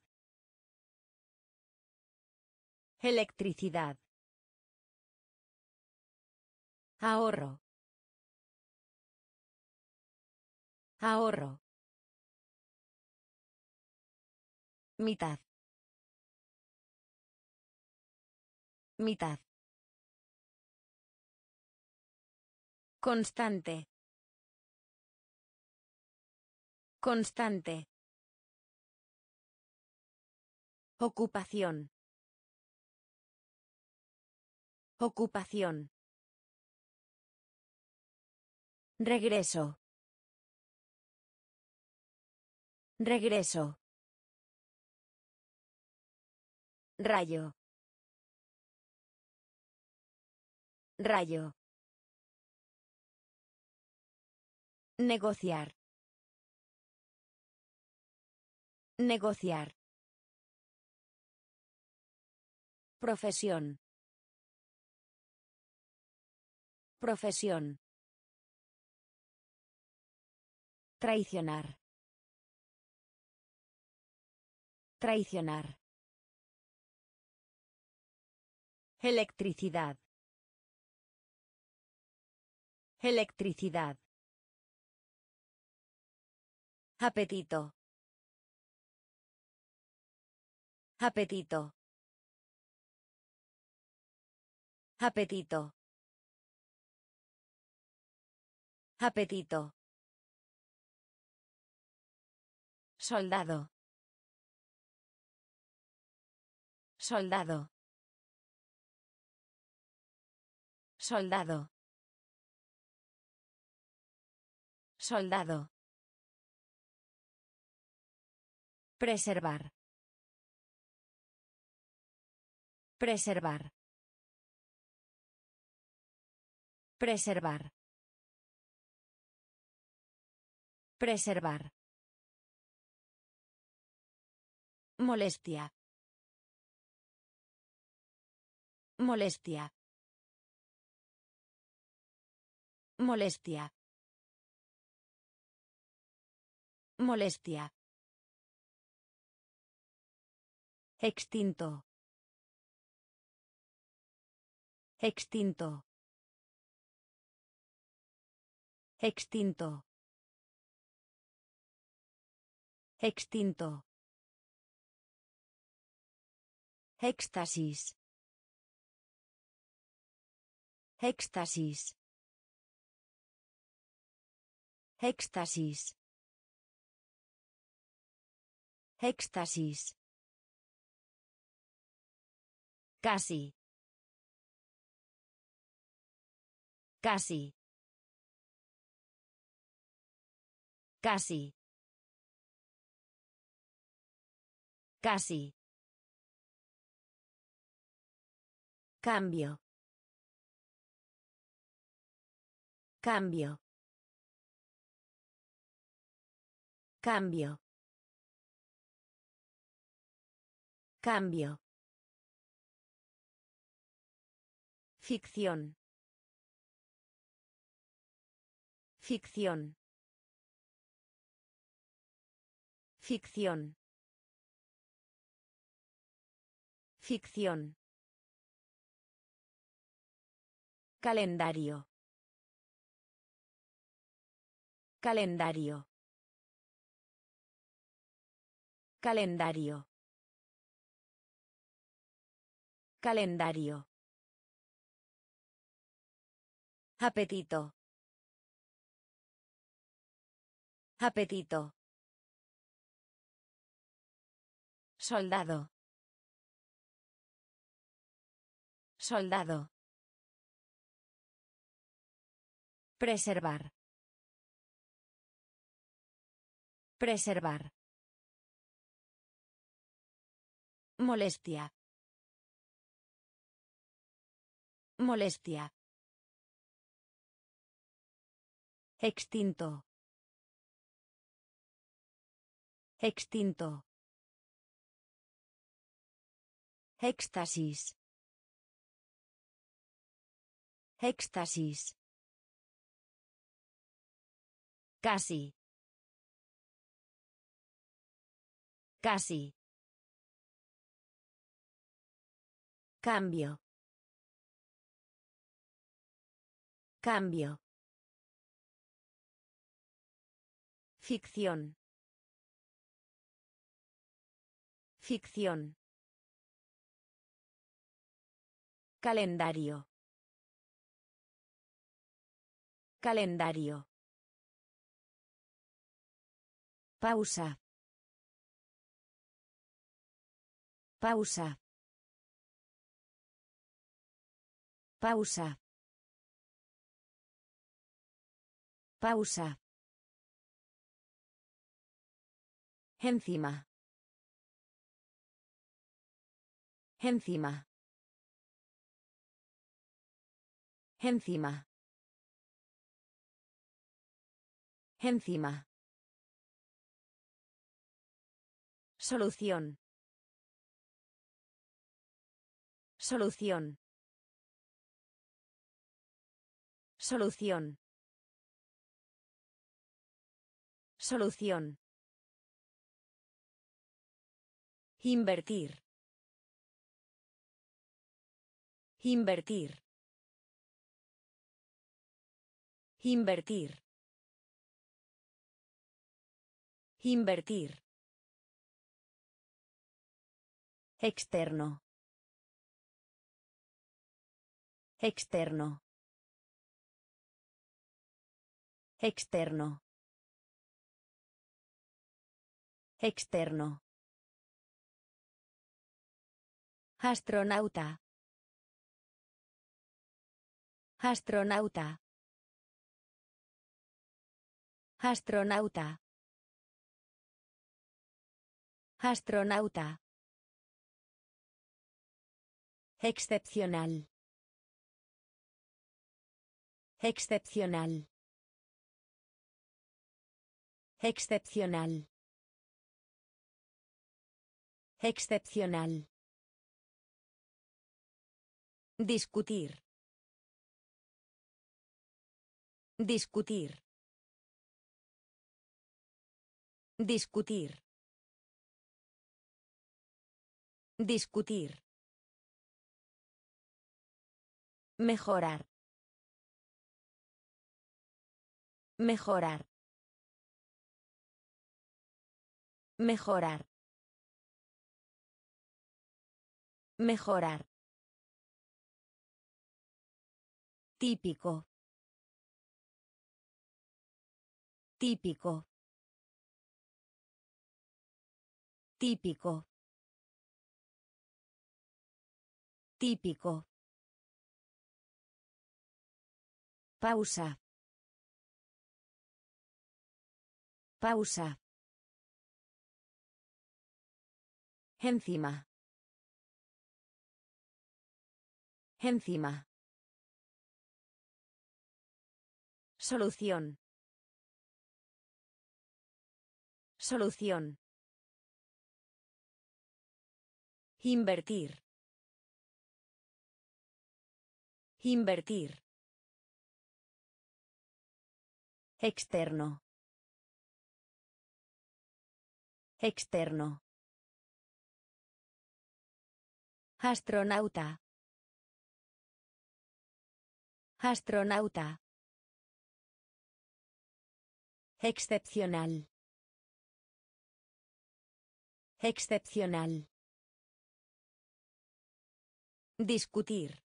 Electricidad. Ahorro. Ahorro. Mitad. Mitad. Constante. Constante. Ocupación. Ocupación. Regreso. Regreso. Rayo. Rayo. Negociar. Negociar. Profesión. Profesión. Traicionar. Traicionar. Electricidad. Electricidad. Apetito. Apetito. Apetito. Apetito. Soldado. Soldado. Soldado. Soldado. Preservar. Preservar. Preservar. Preservar. Molestia. Molestia. Molestia. Molestia. Extinto. Extinto. Extinto. Extinto. Éxtasis. Éxtasis. Éxtasis. Éxtasis. Casi. Casi. Casi. Casi. Cambio. Cambio. Cambio. Cambio. Ficción. Ficción. Ficción. Ficción. Calendario. Calendario. Calendario. Calendario. Apetito. Apetito. Soldado. Soldado. Preservar. Preservar. Molestia. Molestia. Extinto. Extinto. Éxtasis. Éxtasis. Casi. Casi. Cambio. Cambio. Ficción. Ficción. Calendario. Calendario. Pausa. Pausa. Pausa. Pausa. Encima. Encima. Encima. Encima. Solución. Solución. Solución. Solución. Invertir. Invertir. Invertir. Invertir. Externo. Externo. Externo. Externo. Astronauta. Astronauta. Astronauta. Astronauta. Excepcional. Excepcional. Excepcional. Excepcional. Discutir. Discutir. Discutir. Discutir. Mejorar. Mejorar. Mejorar. Mejorar. Típico. Típico. Típico. Típico. Pausa. Pausa. Encima. Encima. Solución. Solución. Invertir. Invertir. Externo. Externo. Astronauta. Astronauta. Excepcional. Excepcional. Discutir.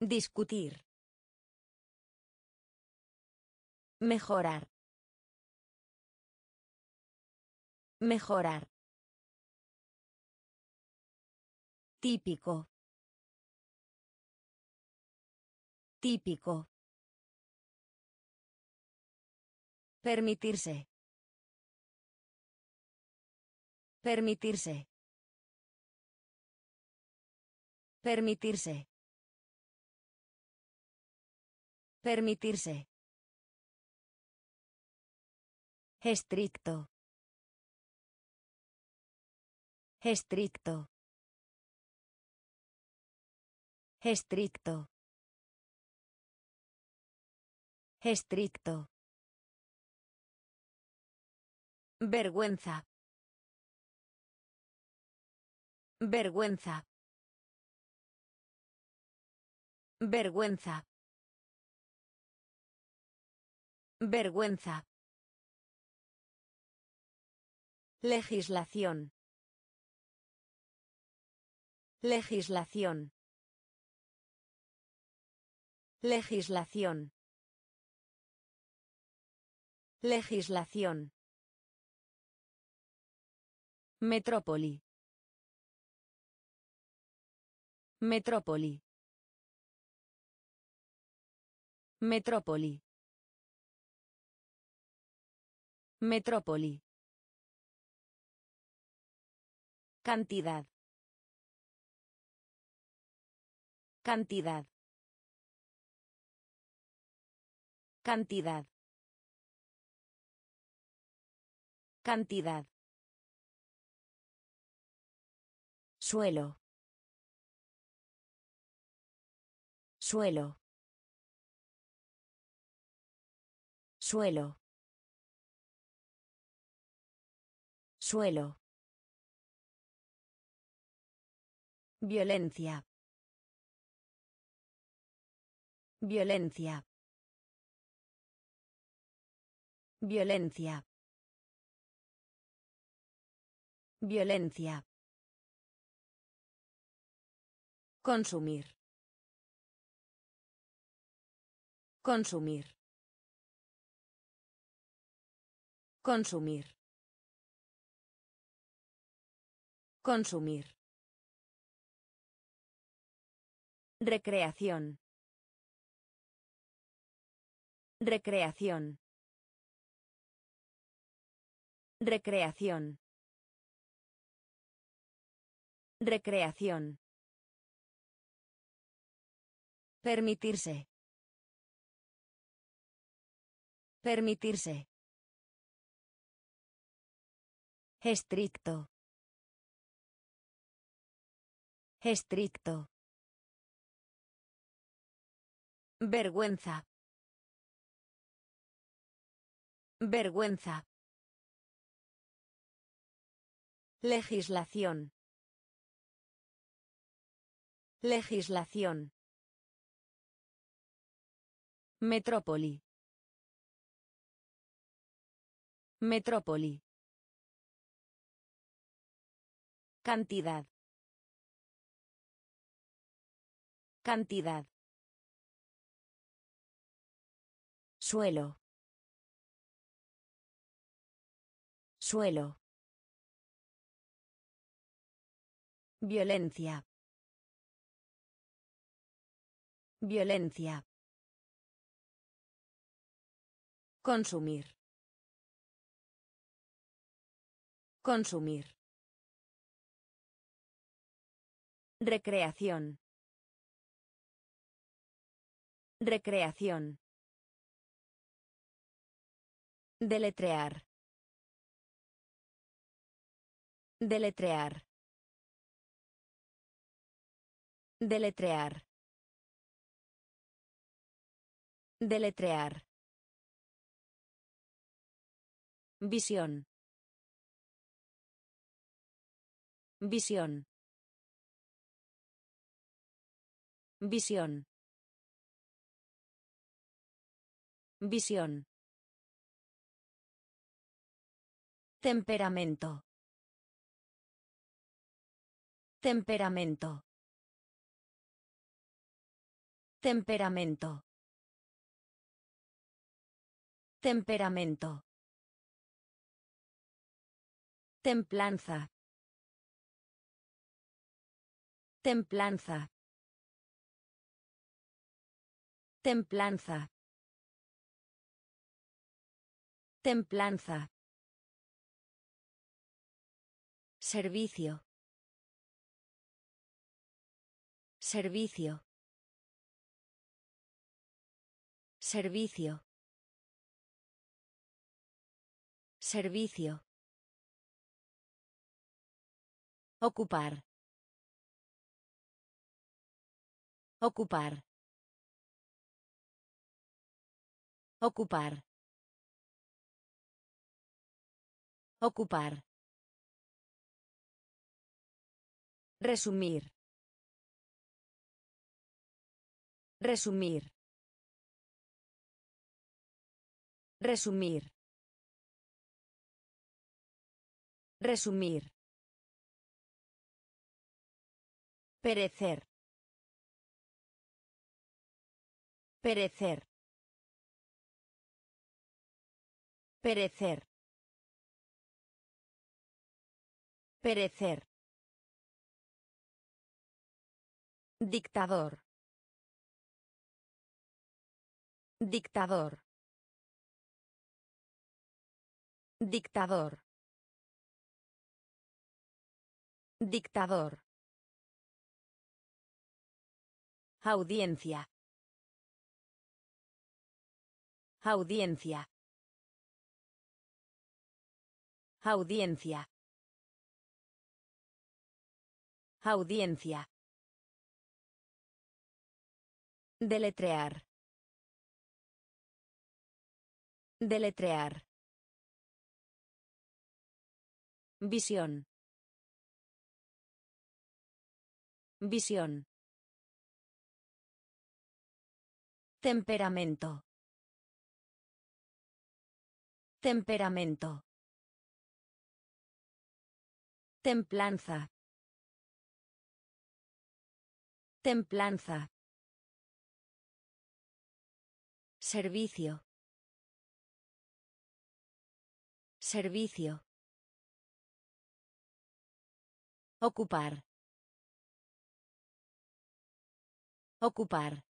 Discutir. Mejorar. Mejorar. Típico. Típico. Permitirse. Permitirse. Permitirse. Permitirse. Estricto. Estricto. Estricto. Estricto. Vergüenza. Vergüenza. Vergüenza. Vergüenza. Legislación. Legislación. Legislación. Legislación. Metrópoli. Metrópoli. Metrópoli. Metrópoli. Cantidad. Cantidad. Cantidad. Cantidad. Suelo. Suelo. Suelo. Suelo. Violencia. Violencia. Violencia. Violencia. Consumir. Consumir. Consumir. Consumir. Recreación. Recreación. Recreación. Recreación. Permitirse. Permitirse. Estricto. Estricto. Vergüenza. Vergüenza. Legislación. Legislación. Metrópoli. Metrópoli. Cantidad. Cantidad. Suelo. Suelo. Violencia. Violencia. Consumir. Consumir. Recreación. Recreación. Deletrear. Deletrear. Deletrear. Deletrear. Visión. Visión. Visión. Visión. Temperamento. Temperamento. Temperamento. Temperamento. Templanza. Templanza. Templanza. Templanza. Servicio. Servicio. Servicio. Servicio. Ocupar. Ocupar. Ocupar. Ocupar. Resumir. Resumir. Resumir. Resumir. Perecer. Perecer. Perecer. Perecer. Dictador. Dictador. Dictador. Dictador. Audiencia. Audiencia. Audiencia. Audiencia. Deletrear. Deletrear. Visión. Visión. Temperamento. Temperamento. Templanza. Templanza. Servicio. Servicio. Ocupar. Ocupar.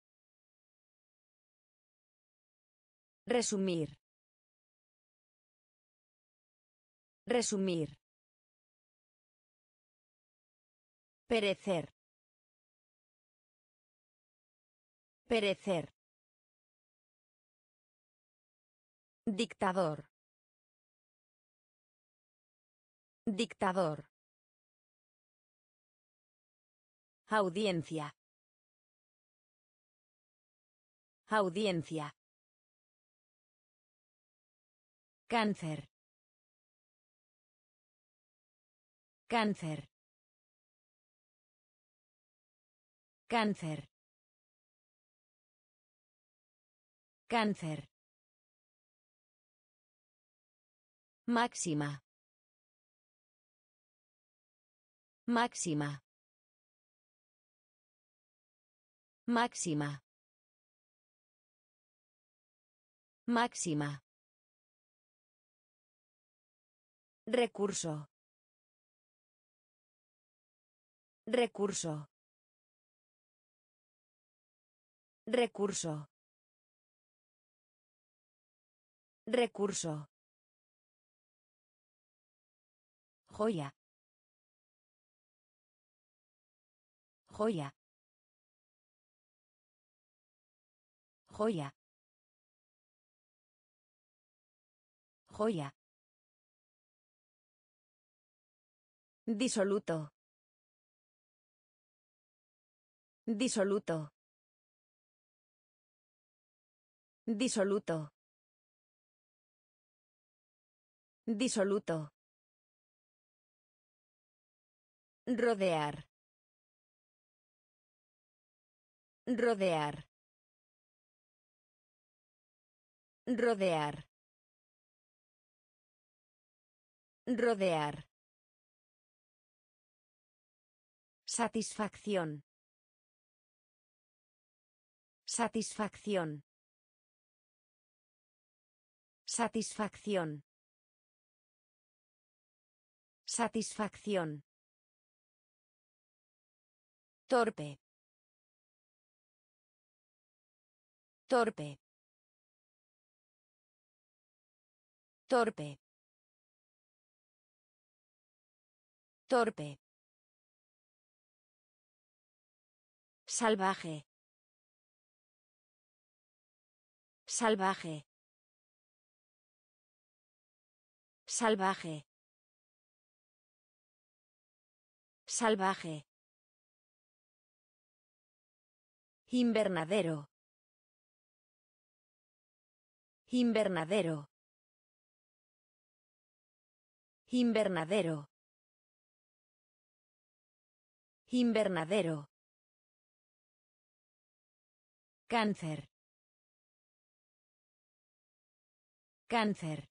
Resumir. Resumir. Perecer. Perecer. Dictador. Dictador. Audiencia. Audiencia. Cáncer. Cáncer. Cáncer. Cáncer. Máxima. Máxima. Máxima. Máxima. Recurso. Recurso. Recurso. Recurso. Joya. Joya. Joya. Joya. Disoluto. Disoluto. Disoluto. Disoluto. Rodear. Rodear. Rodear. Rodear. Satisfacción. Satisfacción. Satisfacción. Satisfacción. Torpe. Torpe. Torpe. Torpe. Salvaje. Salvaje. Salvaje. Salvaje. Invernadero. Invernadero. Invernadero. Invernadero. Cáncer. Cáncer.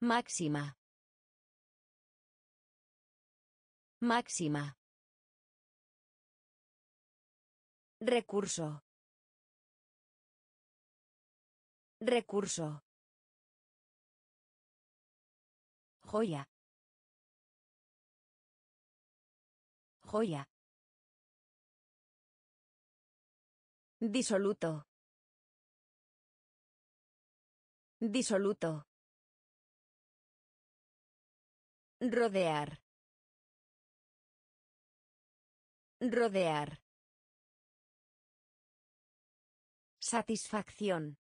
Máxima. Máxima. Recurso. Recurso. Joya. Joya. Disoluto. Disoluto. Rodear. Rodear. Satisfacción.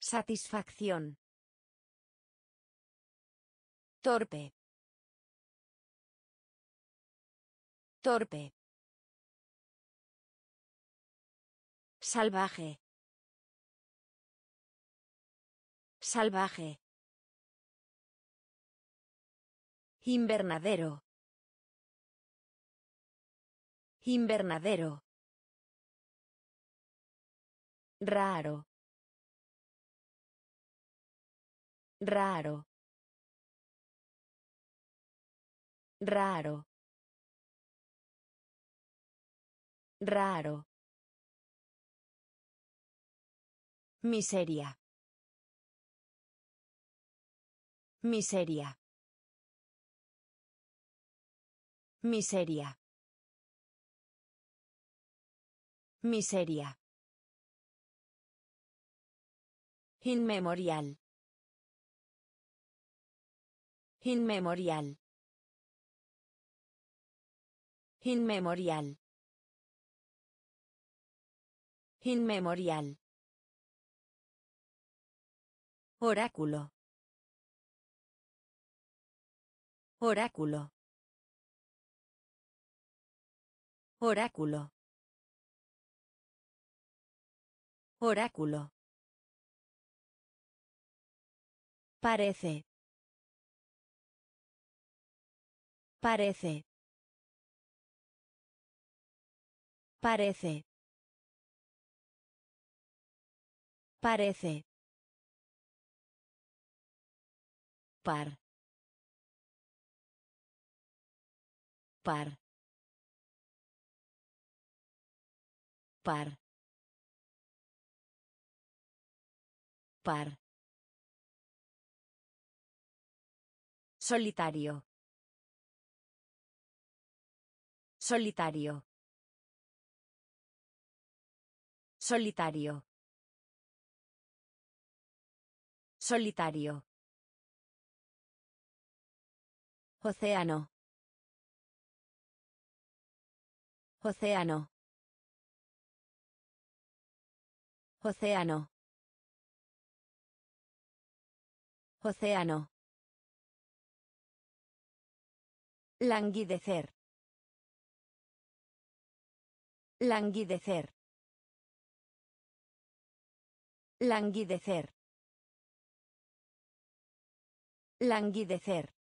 Satisfacción. Torpe. Torpe. Salvaje. Salvaje. Invernadero. Invernadero. Raro. Raro. Raro. Raro. Miseria. Miseria. Miseria. Miseria. Inmemorial. Inmemorial. Inmemorial. Inmemorial. Oráculo. Oráculo. Oráculo. Oráculo. Parece. Parece. Parece. Parece. Par. Par. Par. Par. Solitario. Solitario. Solitario. Solitario. Océano. Océano. Océano. Océano. Languidecer. Languidecer. Languidecer. Languidecer.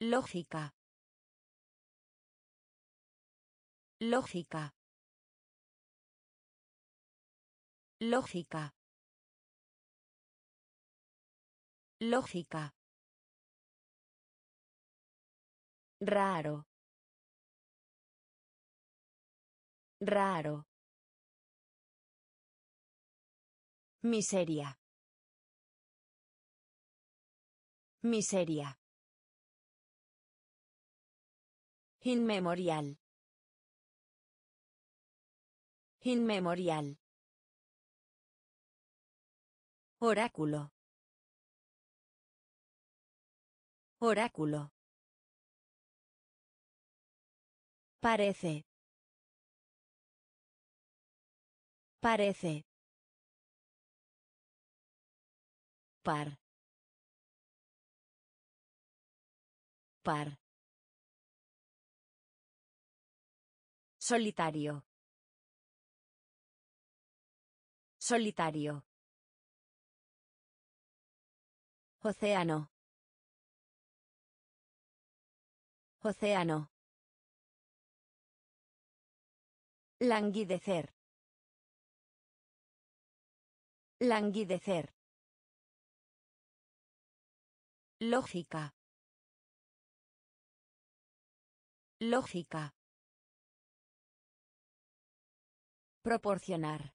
Lógica. Lógica. Lógica. Lógica. Raro. Raro. Miseria. Miseria. Inmemorial. Inmemorial. Oráculo. Oráculo. Parece. Parece. Par. Par. Solitario. Solitario. Océano. Océano. Languidecer. Languidecer. Lógica. Lógica. Proporcionar.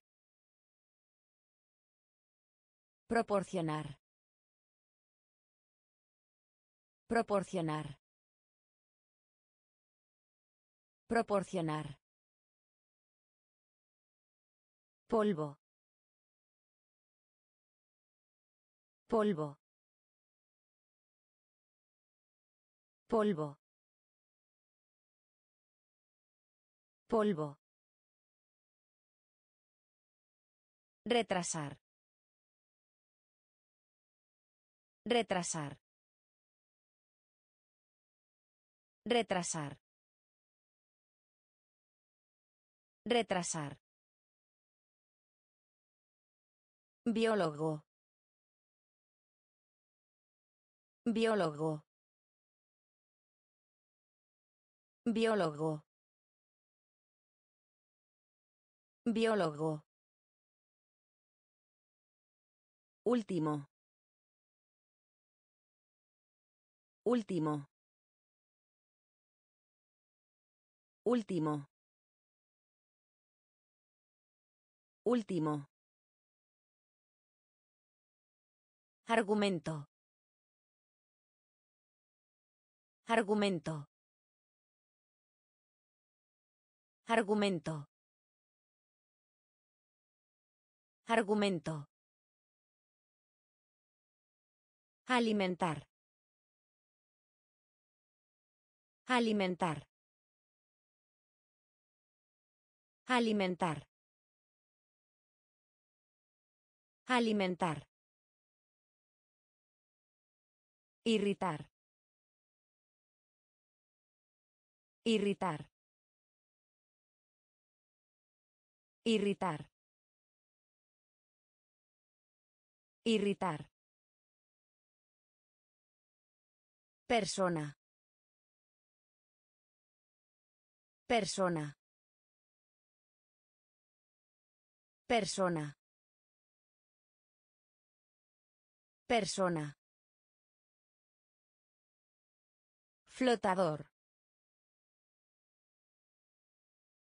Proporcionar. Proporcionar. Proporcionar. Polvo. Polvo. Polvo. Polvo. Retrasar. Retrasar. Retrasar. Retrasar. Biólogo. Biólogo. Biólogo. Biólogo. Último. Último. Último. Último. Argumento. Argumento. Argumento. Argumento. Alimentar. Alimentar. Alimentar. Alimentar. Irritar. Irritar. Irritar. Irritar. Persona. Persona. Persona. Persona. Flotador.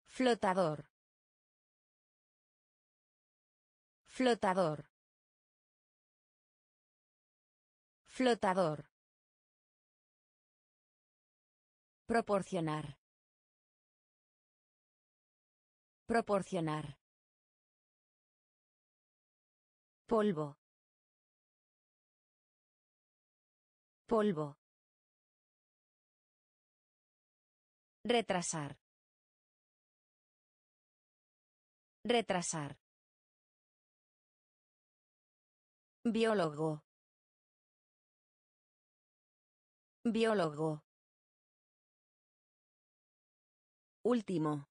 Flotador. Flotador. Flotador. Proporcionar. Proporcionar. Polvo. Polvo. Retrasar. Retrasar. Biólogo. Biólogo. Último.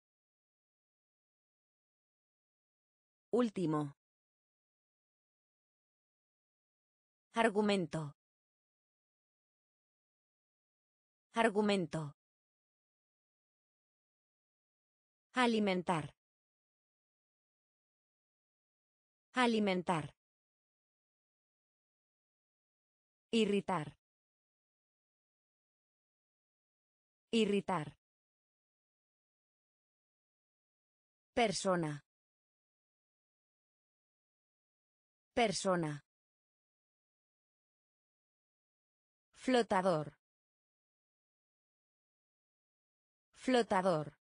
Último. Argumento. Argumento. Alimentar. Alimentar. Irritar. Irritar. Persona. Persona. Flotador. Flotador.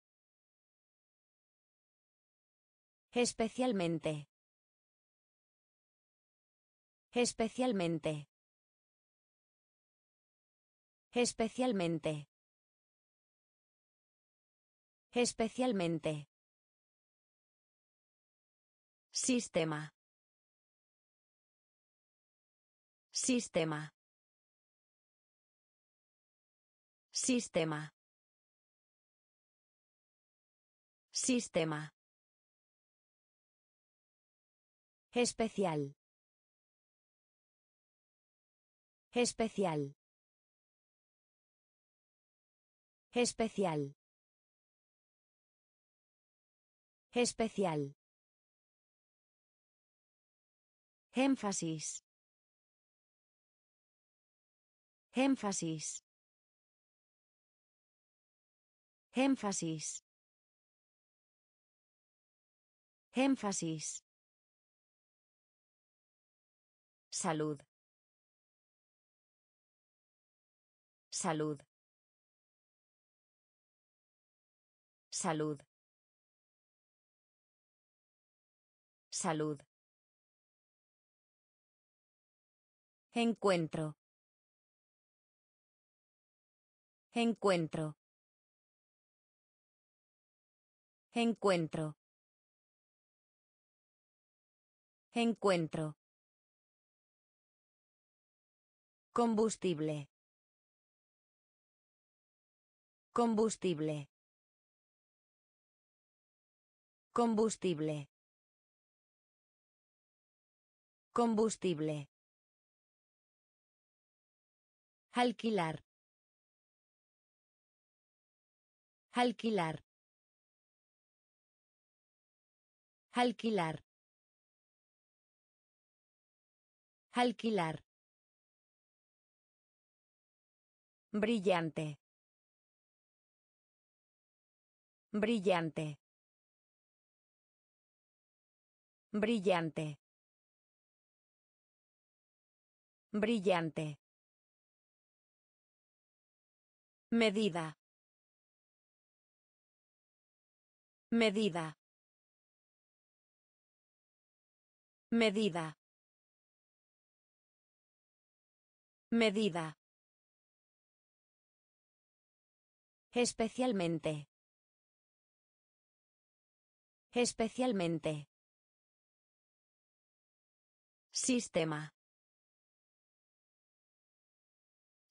Especialmente. Especialmente. Especialmente. Especialmente. Sistema. Sistema. Sistema. Sistema. Especial. Especial. Especial. Especial. Énfasis. Énfasis. Énfasis. Énfasis. Salud. Salud. Salud. Salud. Encuentro. Encuentro. Encuentro. Encuentro. Combustible. Combustible. Combustible. Combustible. Alquilar. Alquilar. Alquilar. Alquilar. Brillante. Brillante. Brillante. Brillante. Medida. Medida. Medida. Medida. Especialmente. Especialmente. Sistema.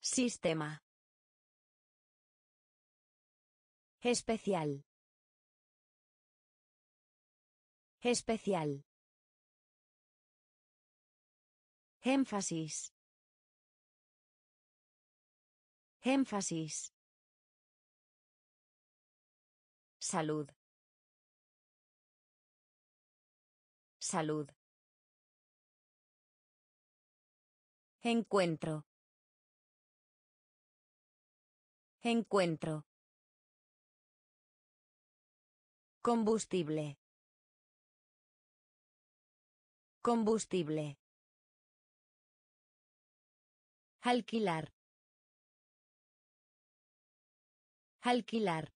Sistema. Especial. Especial. Énfasis. Énfasis. Salud. Salud. Encuentro. Encuentro. Combustible. Combustible. Alquilar. Alquilar.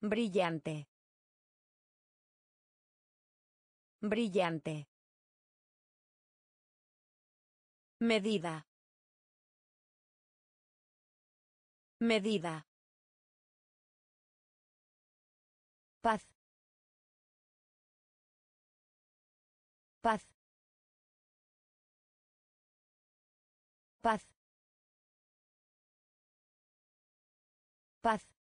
Brillante. Brillante. Medida. Medida. Paz. Paz. Paz. Paz.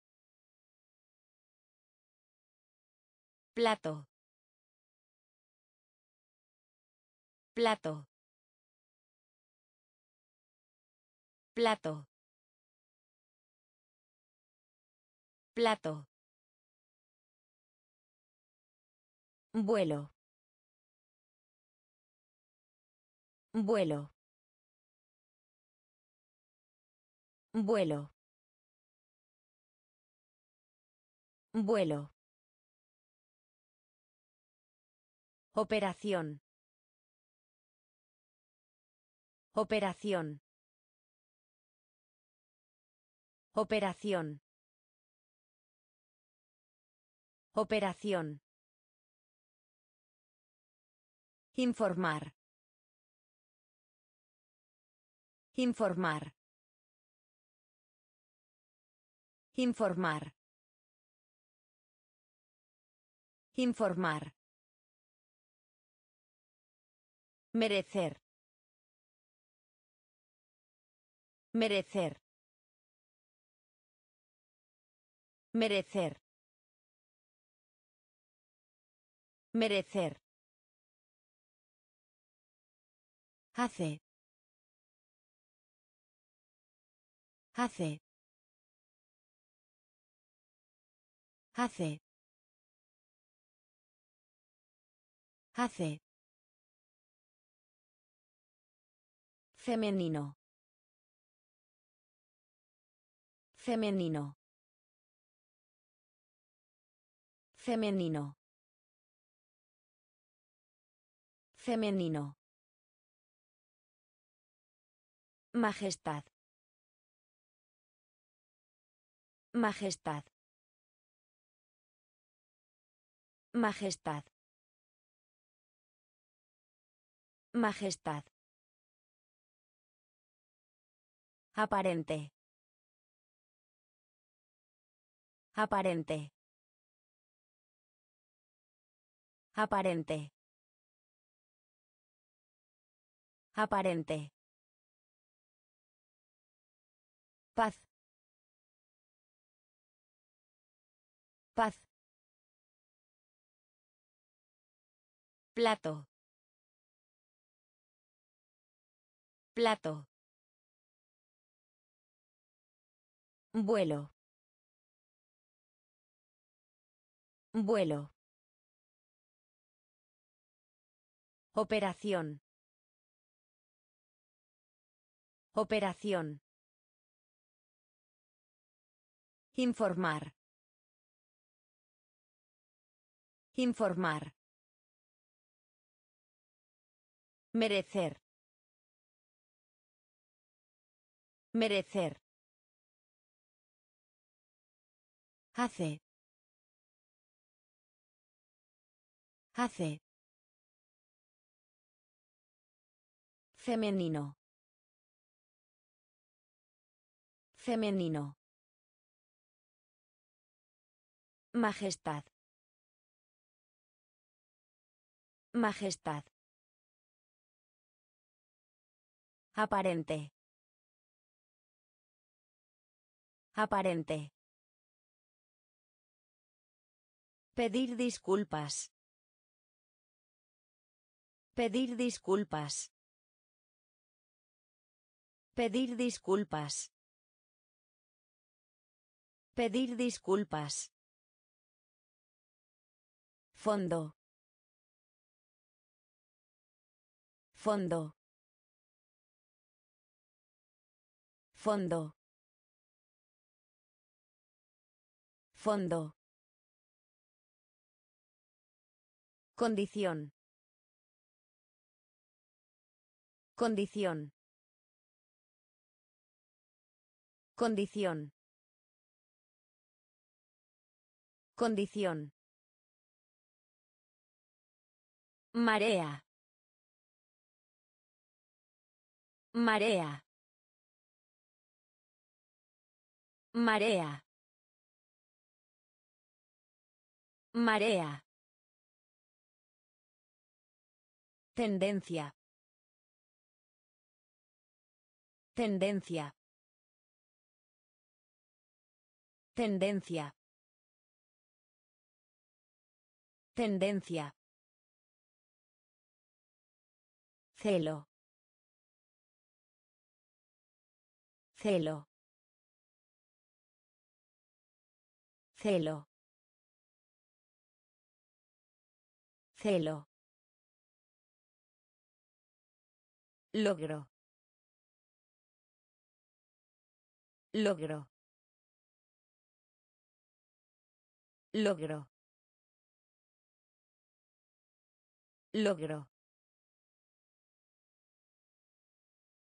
Plato. Plato. Plato. Plato. Vuelo. Vuelo. Vuelo. Vuelo. Operación. Operación. Operación. Operación. Informar. Informar. Informar. Informar. Merecer. Merecer. Merecer. Merecer. Hace. Hace. Hace. Hace. Femenino. Femenino. Femenino. Femenino. Majestad. Majestad. Majestad. Majestad. Aparente. Aparente. Aparente. Aparente. Paz. Paz. Plato. Plato. Vuelo. Vuelo. Operación. Operación. Informar. Informar. Merecer. Merecer. Hace. Hace. Femenino. Femenino. Majestad. Majestad. Aparente. Aparente. Pedir disculpas. Pedir disculpas. Pedir disculpas. Pedir disculpas. Fondo. Fondo. Fondo. Fondo. Condición. Condición. Condición. Condición. Marea. Marea. Marea. Marea. Tendencia. Tendencia. Tendencia. Tendencia. Celo. Celo. Celo. Celo. Logro. Logro. Logro. Logro.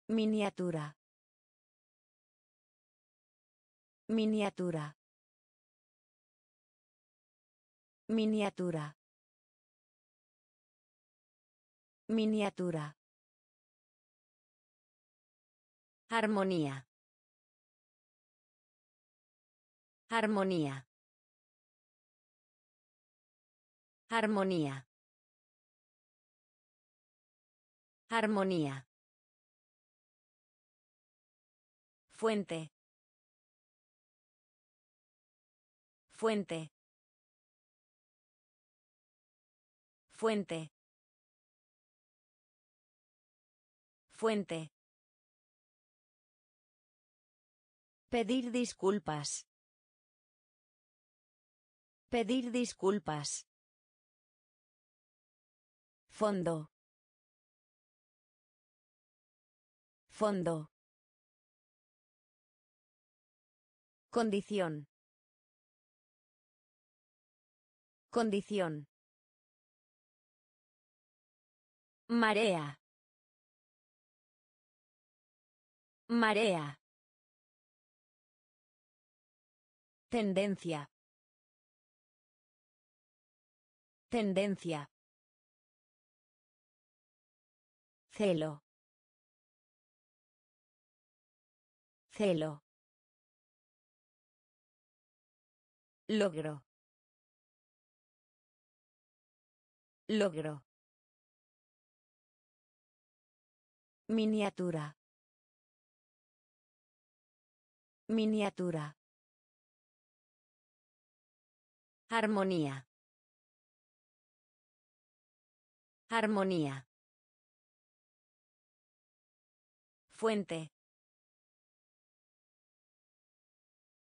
Miniatura. Miniatura. Miniatura. Miniatura. Armonía. Armonía. Armonía. Armonía. Fuente. Fuente. Fuente. Fuente. Pedir disculpas. Pedir disculpas. Fondo. Fondo. Condición. Condición. Marea. Marea. Tendencia. Tendencia. Celo. Celo. Logro. Logro. Miniatura. Miniatura. Armonía. Armonía. Fuente.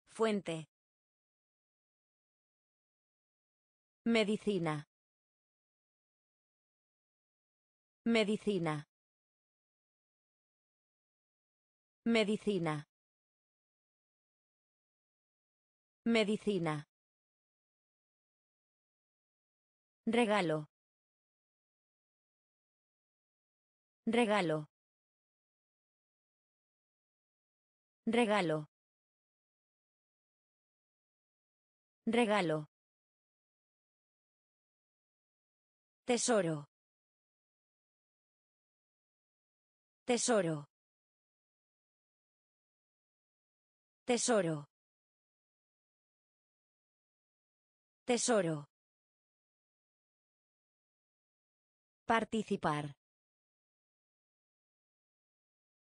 Fuente. Medicina. Medicina. Medicina. Medicina. Regalo. Regalo. Regalo. Regalo. Tesoro. Tesoro. Tesoro. Tesoro. Participar.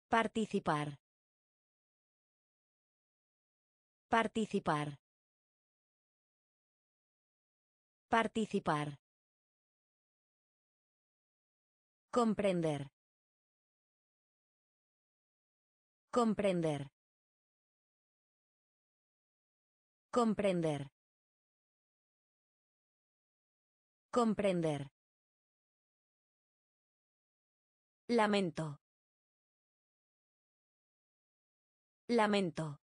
Participar. Participar. Participar. Comprender. Comprender. Comprender. Comprender. Lamento. Lamento.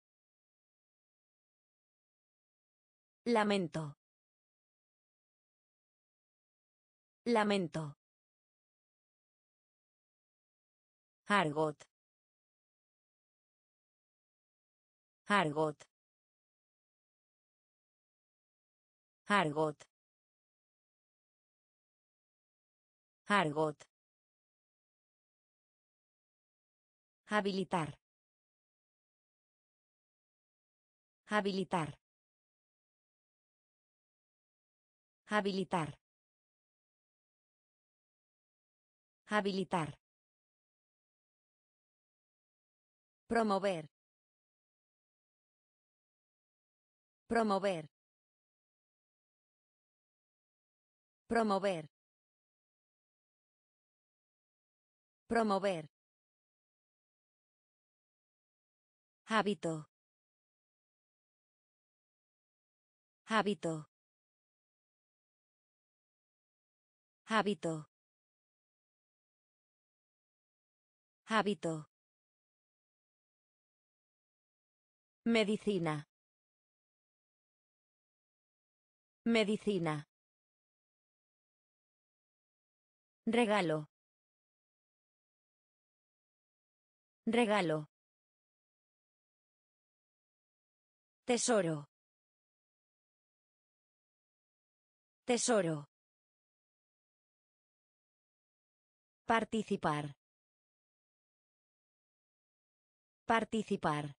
Lamento. Lamento. Argot. Argot. Argot. Argot. Habilitar. Habilitar. Habilitar. Habilitar. Promover. Promover. Promover. Promover. Hábito. Hábito. Hábito. Hábito. Medicina. Medicina. Regalo. Regalo. Tesoro. Tesoro. Participar. Participar.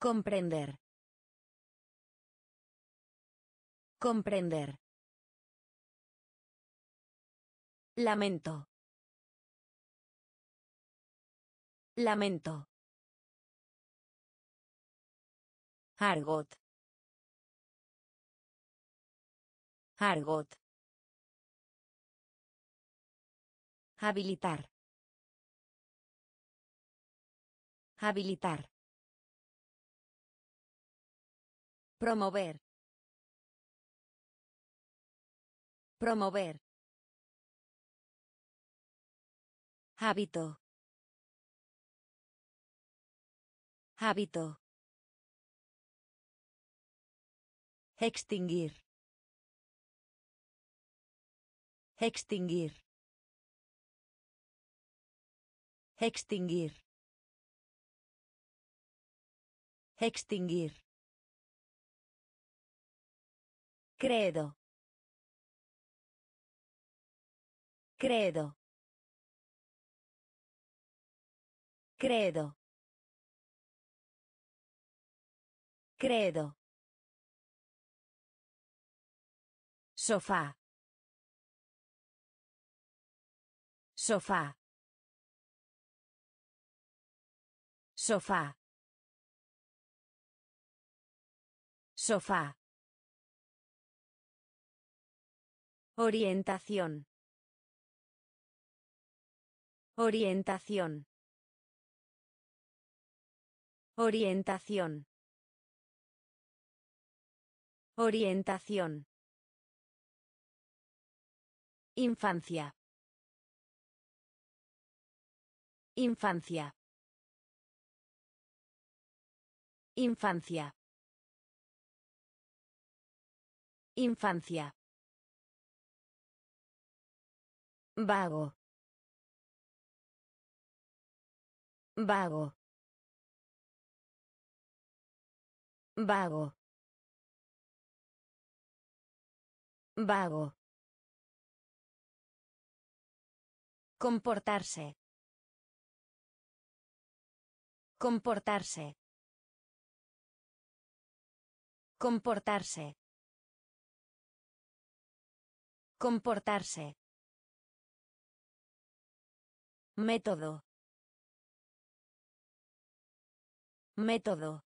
Comprender. Comprender. Lamento. Lamento. Argot. Argot. Habilitar. Habilitar. Promover. Promover. Hábito. Hábito. Extinguir. Extinguir. Extinguir. Extinguir. Credo. Credo. Credo. Sofá. Sofá. Sofá. Sofá. Orientación. Orientación. Orientación. Orientación. Infancia. Infancia. Infancia. Infancia. Vago. Vago. Vago. Vago. Comportarse. Comportarse. Comportarse. Comportarse. Método. Método.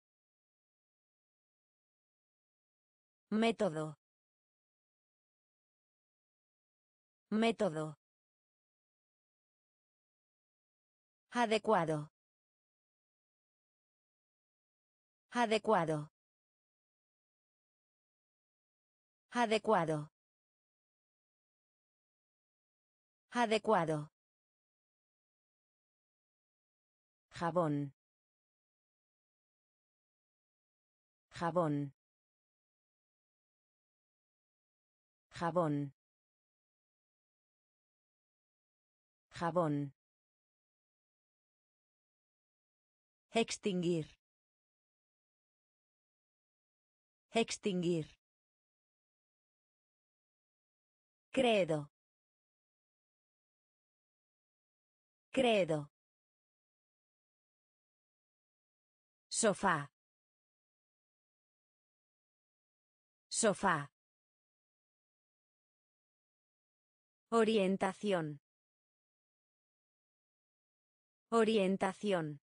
Método. Método. Adecuado. Adecuado. Adecuado. Adecuado. Jabón. Jabón. Jabón. Jabón. Extinguir. Extinguir. Credo. Credo. Sofá. Sofá. Orientación. Orientación.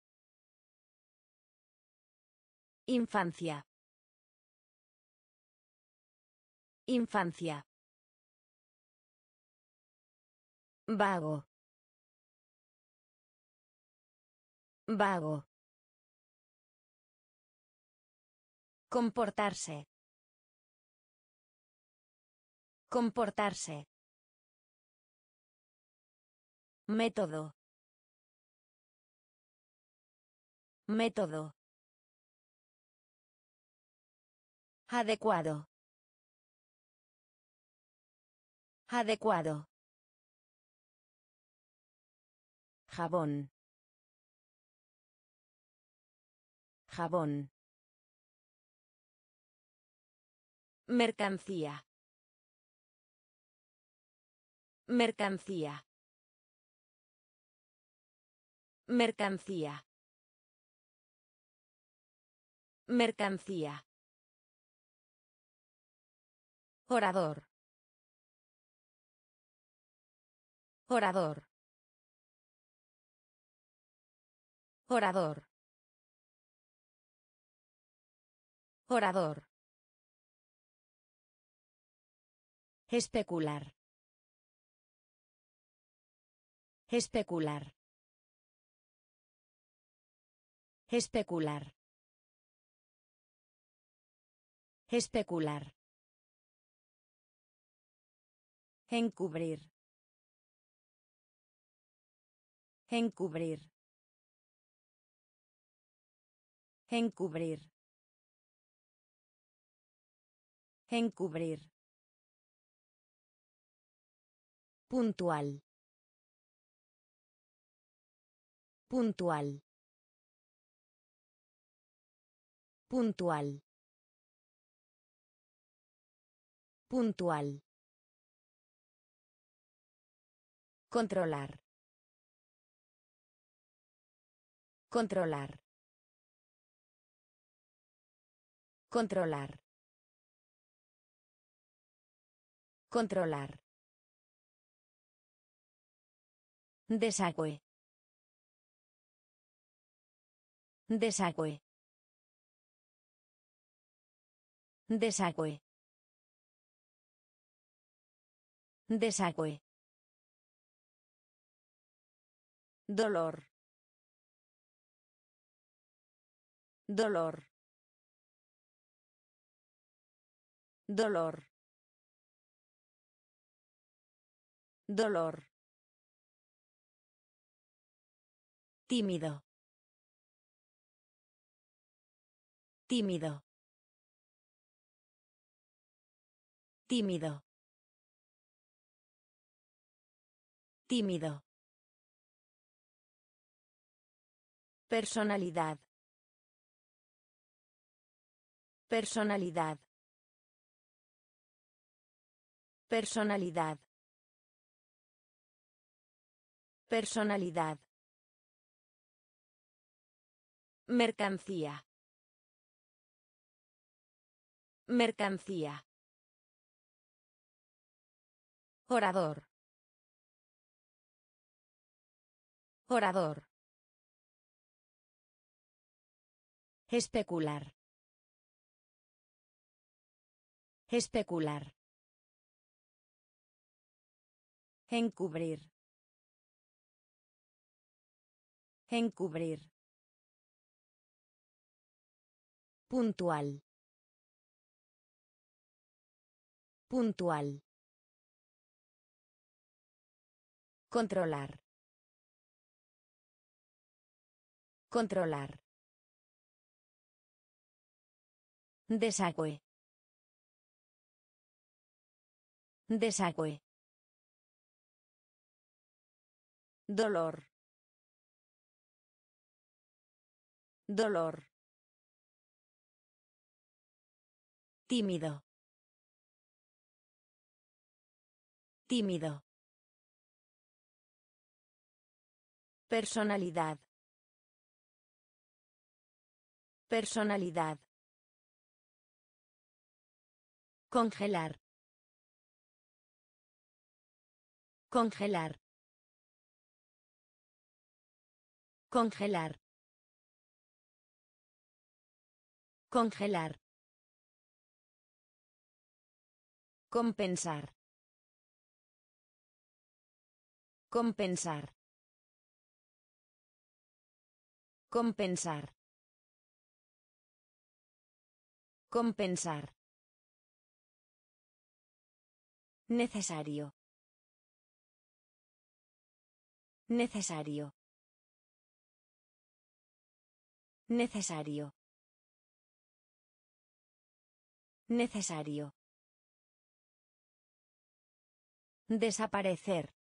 Infancia. Infancia. Vago. Vago. Comportarse. Comportarse. Método. Método. Adecuado. Adecuado. Jabón. Jabón. Mercancía. Mercancía. Mercancía. Mercancía. Orador. Orador. Orador. Orador. Especular. Especular. Especular. Especular. Encubrir. Encubrir. Encubrir. Encubrir. Puntual. Puntual. Puntual. Puntual. Controlar. Controlar. Controlar. Controlar. Desagüe. Desagüe. Desagüe. Desagüe. Dolor. Dolor. Dolor. Dolor. Tímido. Tímido. Tímido. Tímido. Personalidad. Personalidad. Personalidad. Personalidad. Mercancía. Mercancía. Orador. Orador. Especular. Especular. Encubrir. Encubrir. Puntual. Puntual. Controlar. Controlar. Desagüe. Desagüe. Dolor. Dolor. Tímido. Tímido. Personalidad. Personalidad. Congelar. Congelar. Congelar. Congelar. Compensar. Compensar. Compensar. Compensar. Necesario. Necesario. Necesario. Necesario. Desaparecer.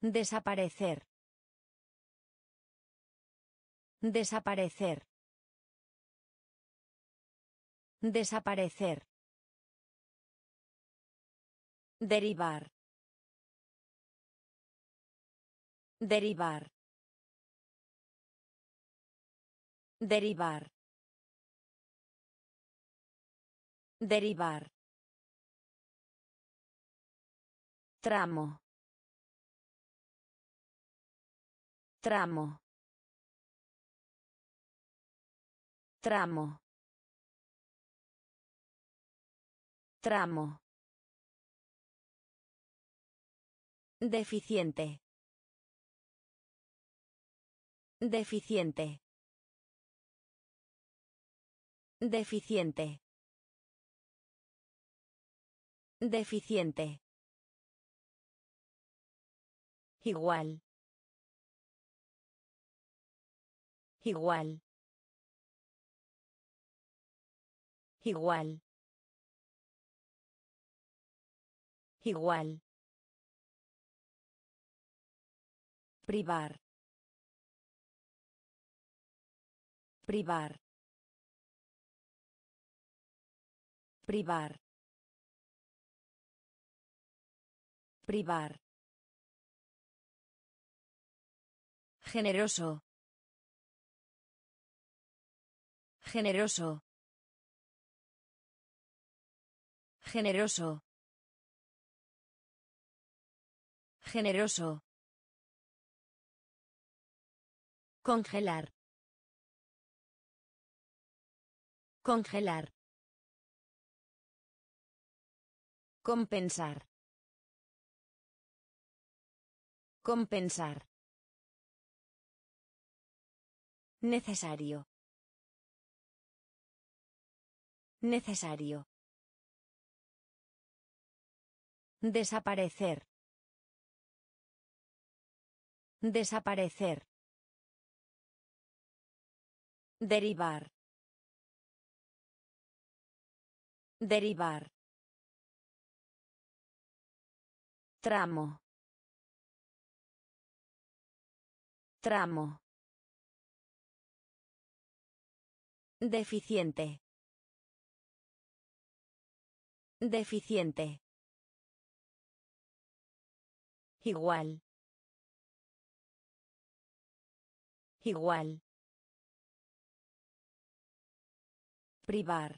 Desaparecer. Desaparecer. Desaparecer. Derivar. Derivar. Derivar. Derivar. Tramo. Tramo. Tramo. Tramo. Deficiente. Deficiente. Deficiente. Deficiente. Igual. Igual. Igual. Igual. Privar. Privar. Privar. Privar. Generoso. Generoso. Generoso. Generoso. Congelar. Congelar. Compensar. Compensar. Necesario. Necesario. Desaparecer. Desaparecer. Derivar. Derivar. Tramo. Tramo. Deficiente. Deficiente. Igual. Igual. Privar.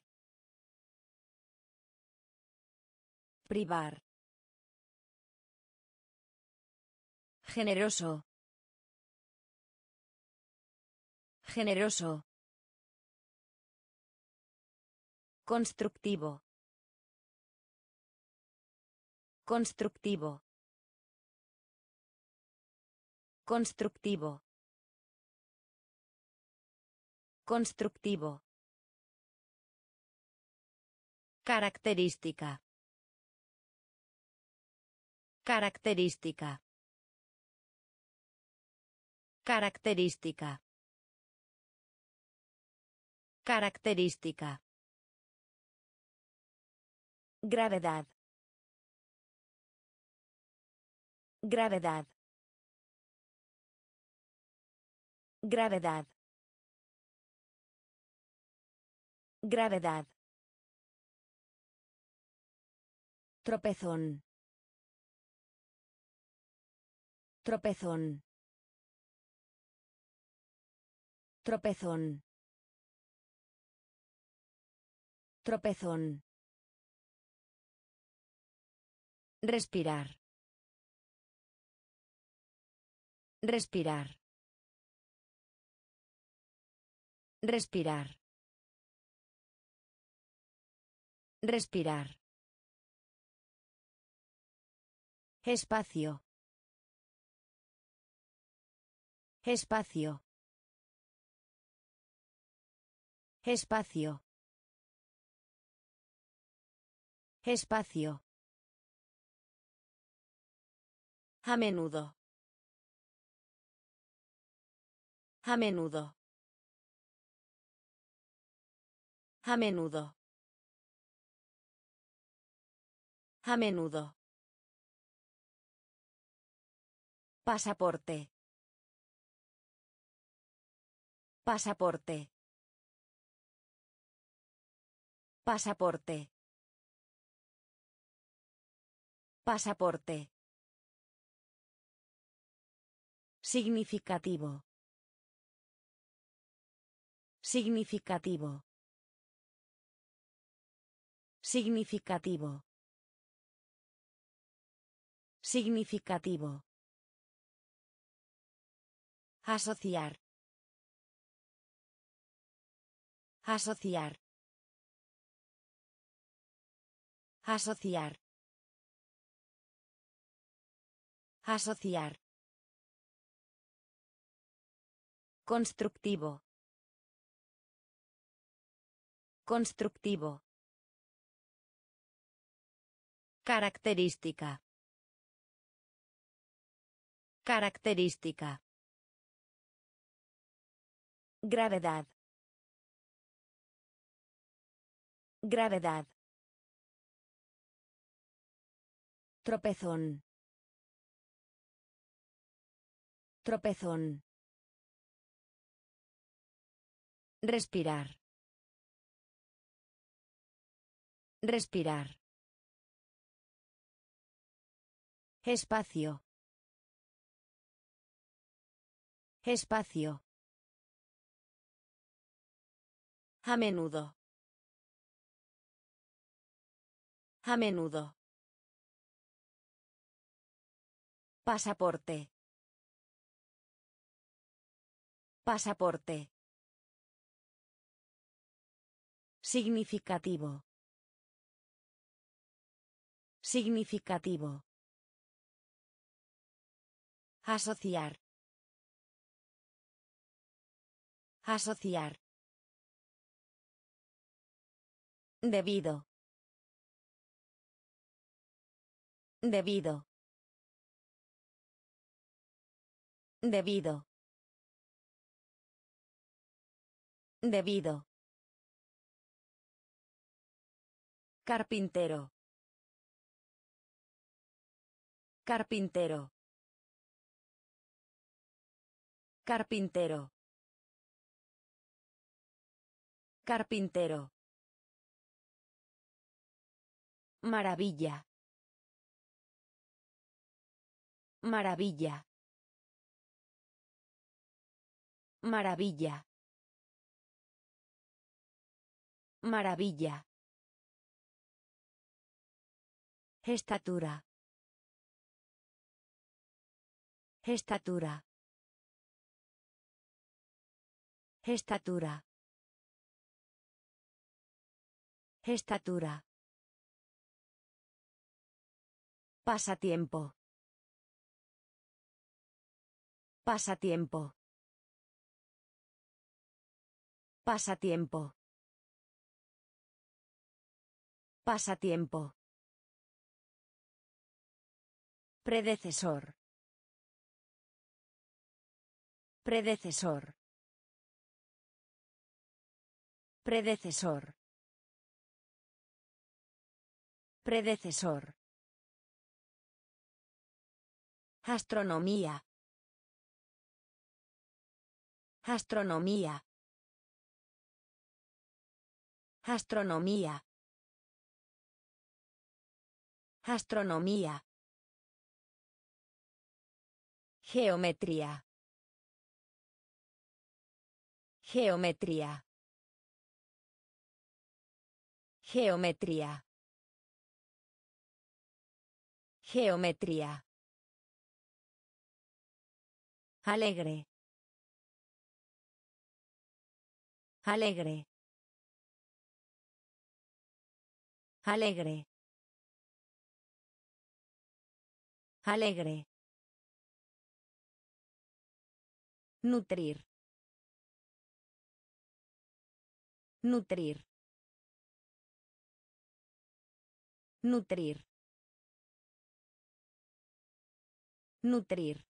Privar. Generoso. Generoso. Constructivo. Constructivo. Constructivo. Constructivo. Característica. Característica. Característica. Característica. Gravedad. Gravedad. Gravedad. Gravedad. Tropezón. Tropezón. Tropezón. Tropezón. Respirar. Respirar. Respirar. Respirar. Espacio. Espacio. Espacio. Espacio. A menudo. A menudo. A menudo. A menudo. Pasaporte. Pasaporte. Pasaporte. Pasaporte. Significativo. Significativo. Significativo. Significativo. Asociar. Asociar. Asociar. Asociar. Constructivo. Constructivo. Característica. Característica. Gravedad. Gravedad. Tropezón. Tropezón. Respirar. Respirar. Espacio. Espacio. A menudo. A menudo. Pasaporte. Pasaporte. Significativo. Significativo. Asociar. Asociar. Debido. Debido. Debido. Debido. Carpintero. Carpintero. Carpintero. Carpintero. Maravilla. Maravilla. Maravilla. Maravilla. Estatura. Estatura. Estatura. Estatura. Pasatiempo. Pasatiempo. Pasatiempo. Pasatiempo. Predecesor. Predecesor. Predecesor. Predecesor. Astronomía. Astronomía. Astronomía. Astronomía. Geometría. Geometría. Geometría. Geometría. Alegre. Alegre. Alegre. Alegre. Nutrir. Nutrir. Nutrir. Nutrir.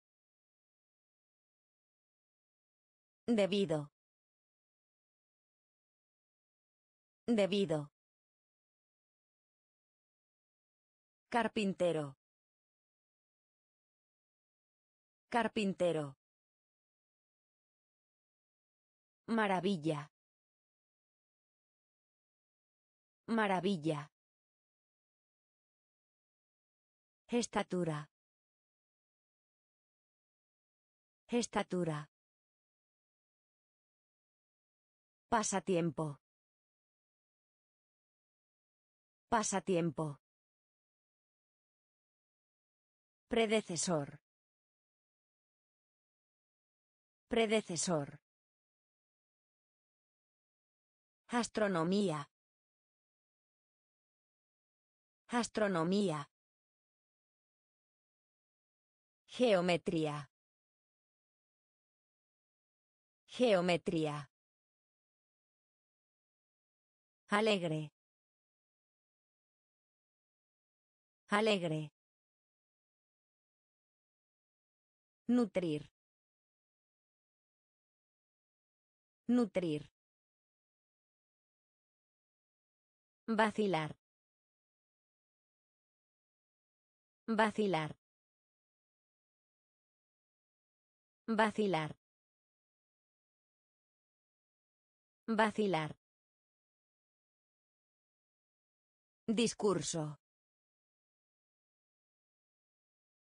Debido. Debido. Carpintero. Carpintero. Maravilla. Maravilla. Estatura. Estatura. Pasatiempo. Pasatiempo. Predecesor. Predecesor. Astronomía. Astronomía. Geometría. Geometría. Alegre. Alegre. Nutrir. Nutrir. Vacilar. Vacilar. Vacilar. Vacilar. Discurso.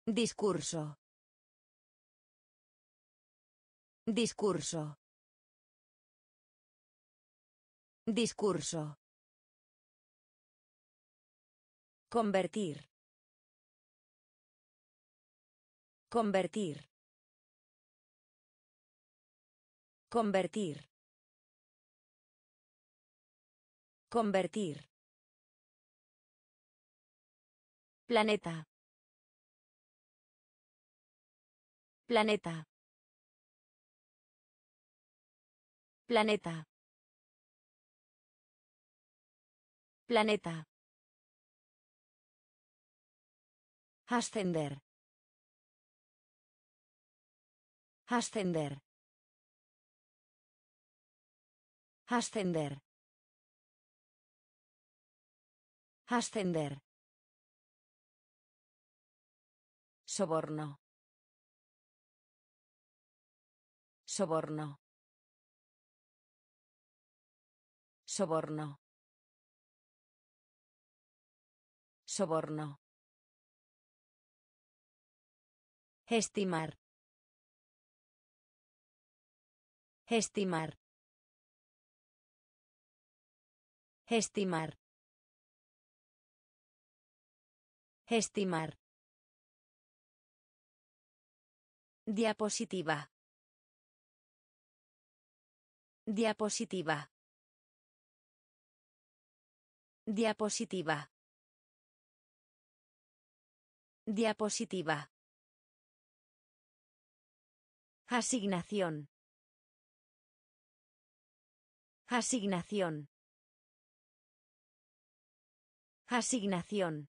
Discurso. Discurso. Discurso. Convertir. Convertir. Convertir. Convertir. Planeta. Planeta. Planeta. Planeta. Ascender. Ascender. Ascender. Ascender. Soborno. Soborno. Soborno. Soborno. Estimar. Estimar. Estimar. Estimar. Diapositiva. Diapositiva. Diapositiva. Diapositiva. Asignación. Asignación. Asignación.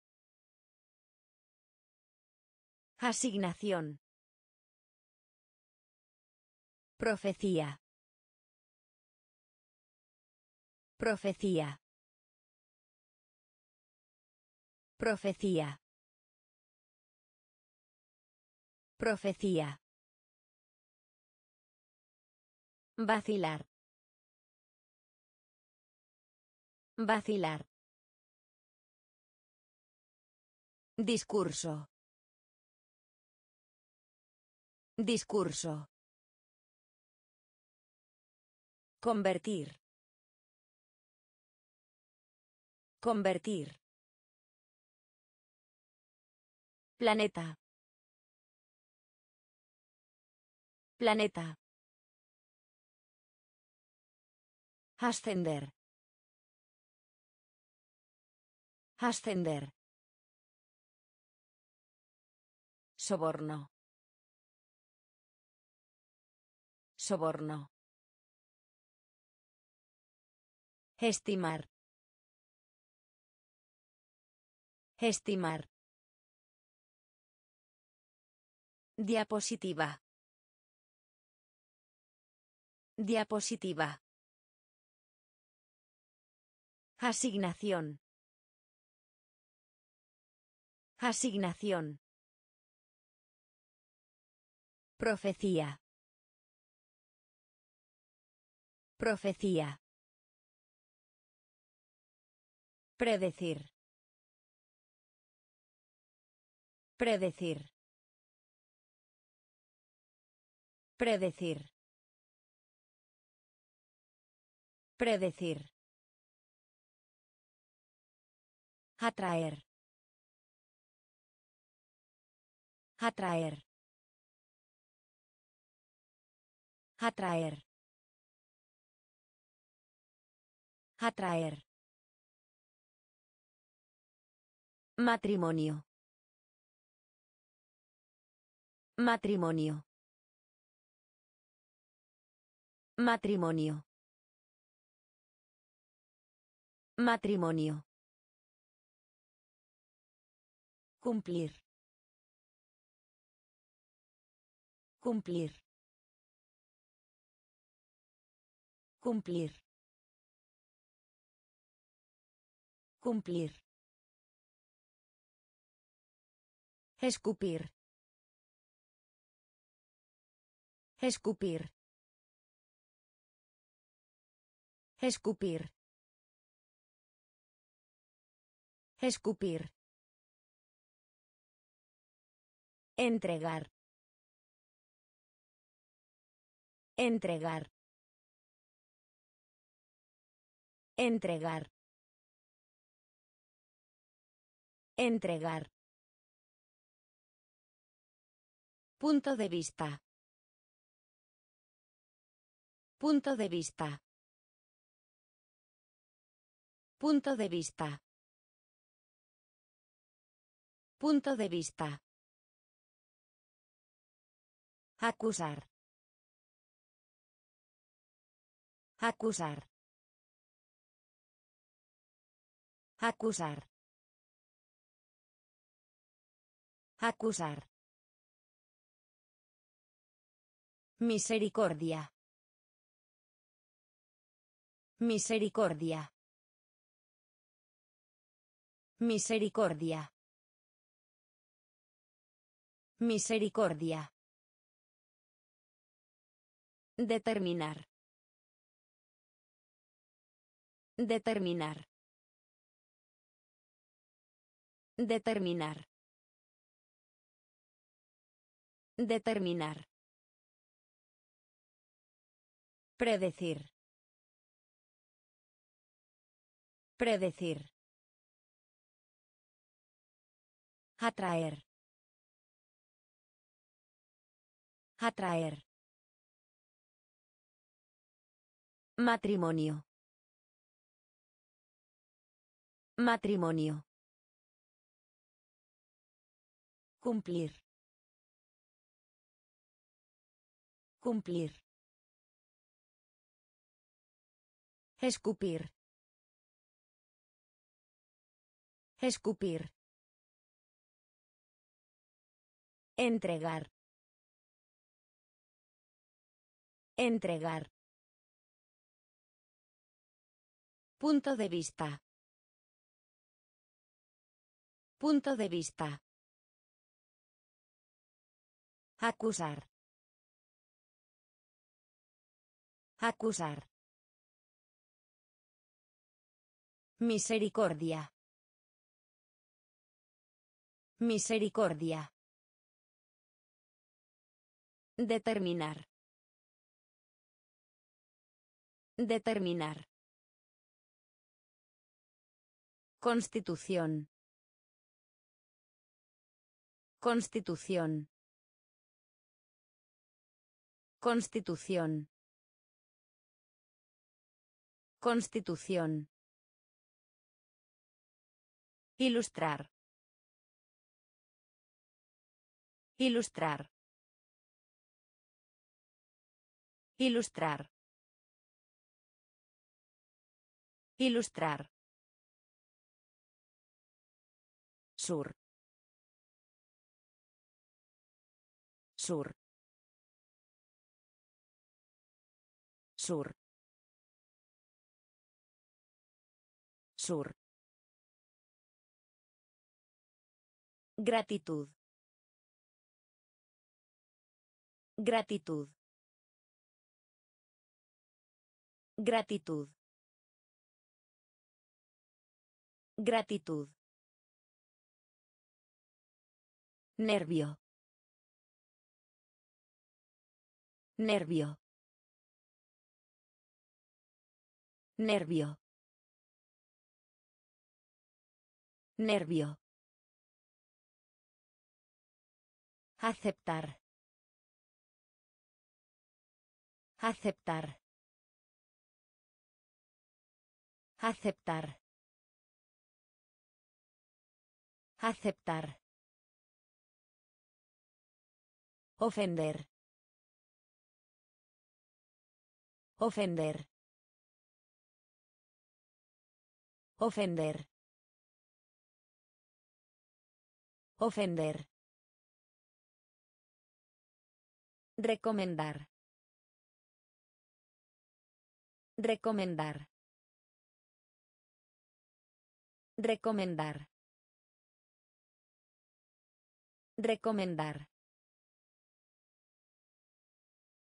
Asignación. Profecía. Profecía. Profecía. Profecía. Vacilar. Vacilar. Discurso. Discurso. Convertir. Convertir. Planeta. Planeta. Ascender. Ascender. Soborno. Soborno. Estimar. Estimar. Diapositiva. Diapositiva. Asignación. Asignación. Profecía. Profecía. Predecir. Predecir. Predecir. Predecir. Atraer. Atraer. Atraer. Atraer. Matrimonio. Matrimonio. Matrimonio. Matrimonio. Cumplir. Cumplir. Cumplir. Cumplir. Escupir. Escupir. Escupir. Escupir. Entregar. Entregar. Entregar. Entregar. Punto de vista. Punto de vista. Punto de vista. Punto de vista. Acusar. Acusar. Acusar. Acusar. Misericordia. Misericordia. Misericordia. Misericordia. Determinar. Determinar. Determinar. Determinar. Predecir. Predecir. Atraer. Atraer. Matrimonio. Matrimonio. Cumplir. Cumplir. Escupir. Escupir. Entregar. Entregar. Punto de vista. Punto de vista. Acusar. Acusar. Misericordia. Misericordia. Determinar. Determinar. Constitución. Constitución. Constitución. Constitución. Ilustrar. Ilustrar. Ilustrar. Ilustrar. Sur. Sur. Sur. Sur. Gratitud. Gratitud. Gratitud. Gratitud. Nervio. Nervio. Nervio. Nervio. Aceptar. Aceptar. Aceptar. Aceptar. Ofender. Ofender. Ofender. Recomendar. Recomendar. Recomendar. Recomendar.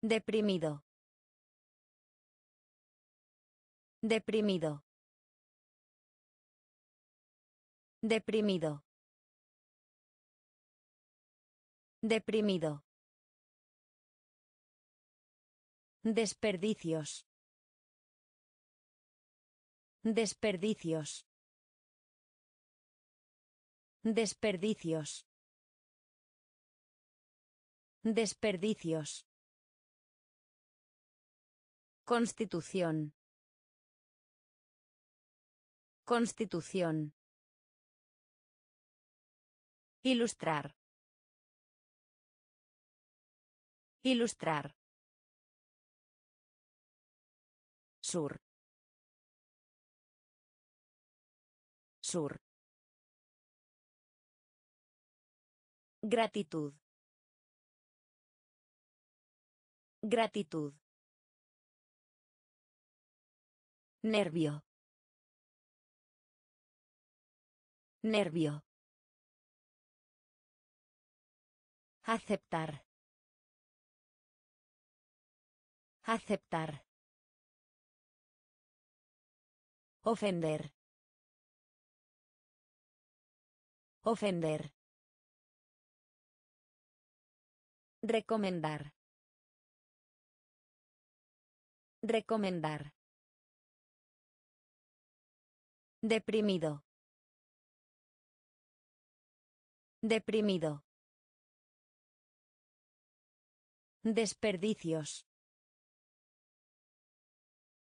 Deprimido. Deprimido. Deprimido. Deprimido. Desperdicios. Desperdicios. Desperdicios. Desperdicios. Constitución. Constitución. Ilustrar. Ilustrar. Sur. Sur. Gratitud. Gratitud. Nervio. Nervio. Aceptar. Aceptar. Ofender. Ofender. Recomendar. Recomendar. Deprimido. Deprimido. Desperdicios.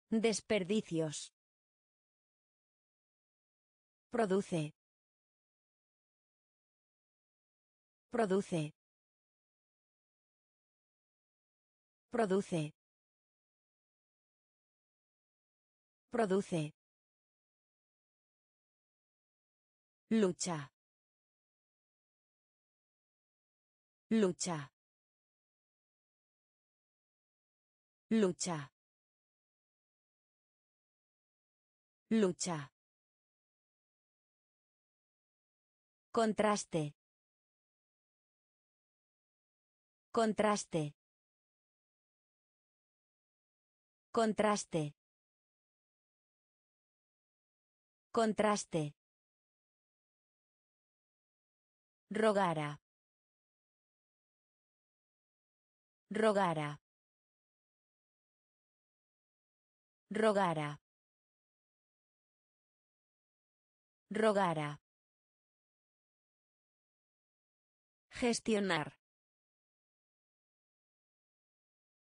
Desperdicios. Produce. Produce. Produce. Produce. Lucha. Lucha. Lucha. Lucha. Contraste. Contraste. Contraste. Contraste. Rogara. Rogara. Rogara. Rogara. Gestionar.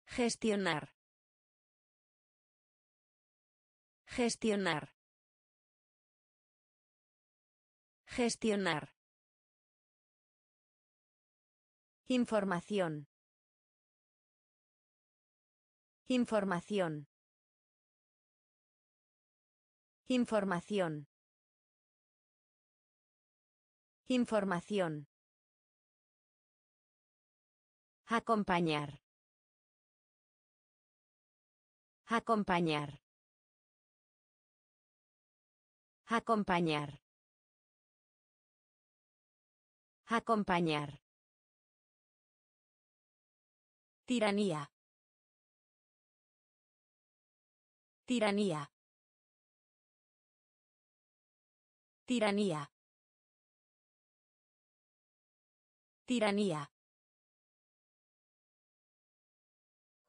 Gestionar. Gestionar. Gestionar. Información. Información. Información. Información. Acompañar. Acompañar. Acompañar. Acompañar. Tiranía. Tiranía. Tiranía. Tiranía.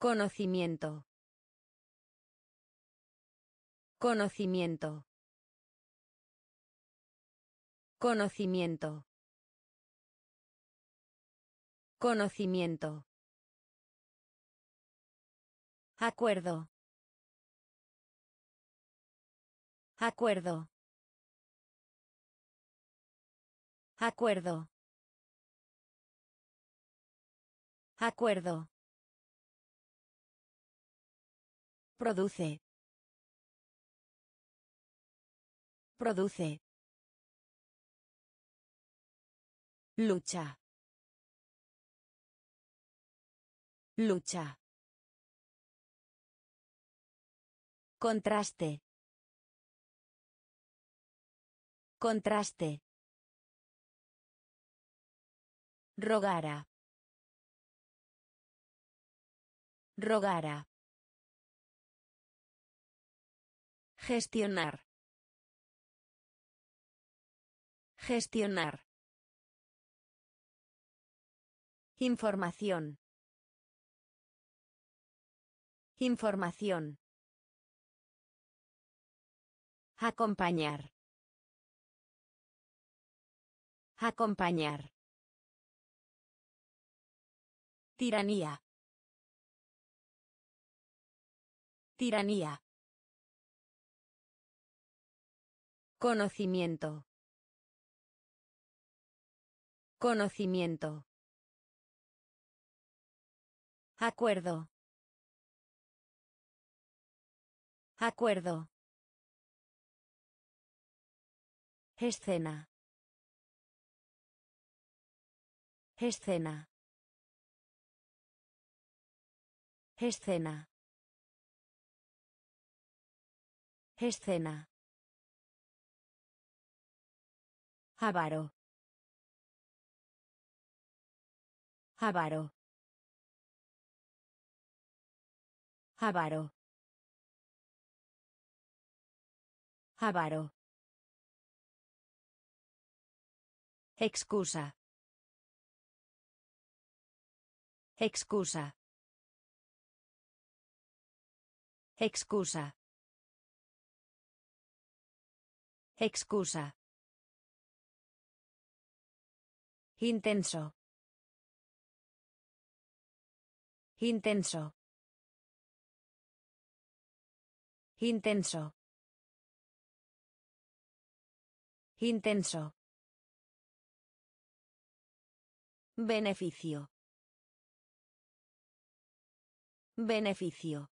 Conocimiento. Conocimiento. Conocimiento. Conocimiento. Acuerdo. Acuerdo. Acuerdo. Acuerdo. Produce. Produce. Lucha. Lucha. Contraste. Contraste. Rogara. Rogara. Gestionar. Gestionar. Información. Información. Acompañar. Acompañar. Tiranía. Tiranía. Conocimiento. Conocimiento. Acuerdo. Acuerdo. Escena. Escena. Escena. Escena. Avaro. Avaro. Avaro. Avaro. Excusa. Excusa. Excusa. Excusa. Intenso. Intenso. Intenso. Intenso. Beneficio. Beneficio.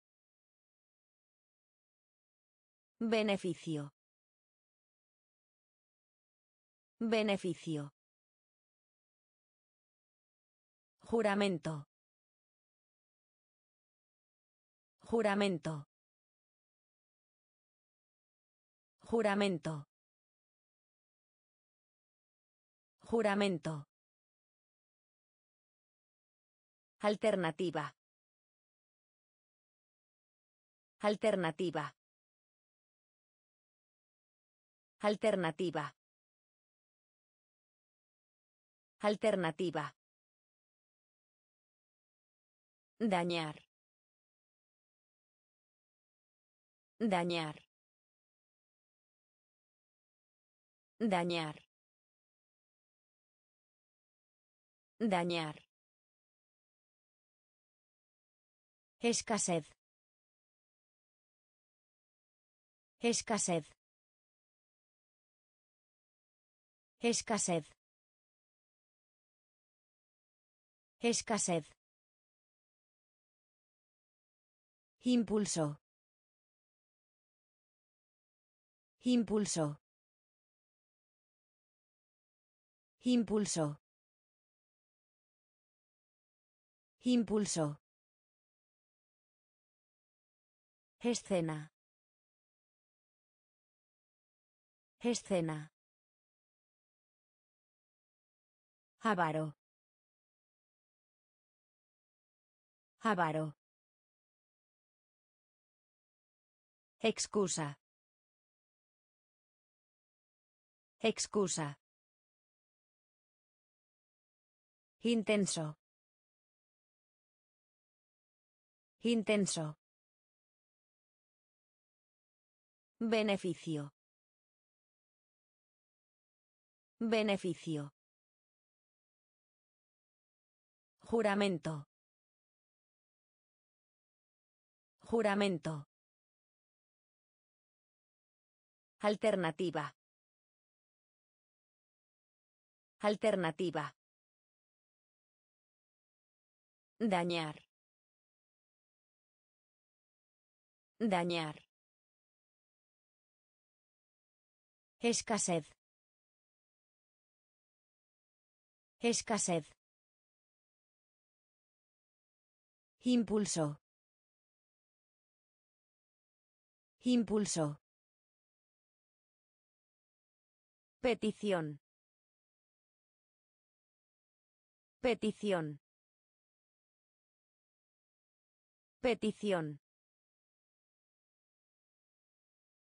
Beneficio. Beneficio. Juramento. Juramento. Juramento. Juramento. Alternativa. Alternativa. Alternativa. Alternativa. Dañar. Dañar. Dañar. Dañar. Escasez. Escasez. Escasez. Escasez. Impulso. Impulso. Impulso. Impulso. Escena. Escena. Avaro. Avaro. Excusa. Excusa. Intenso. Intenso. Beneficio. Beneficio. Juramento. Juramento. Alternativa. Alternativa. Dañar. Dañar. Escasez. Escasez. Impulso. Impulso. Petición. Petición. Petición.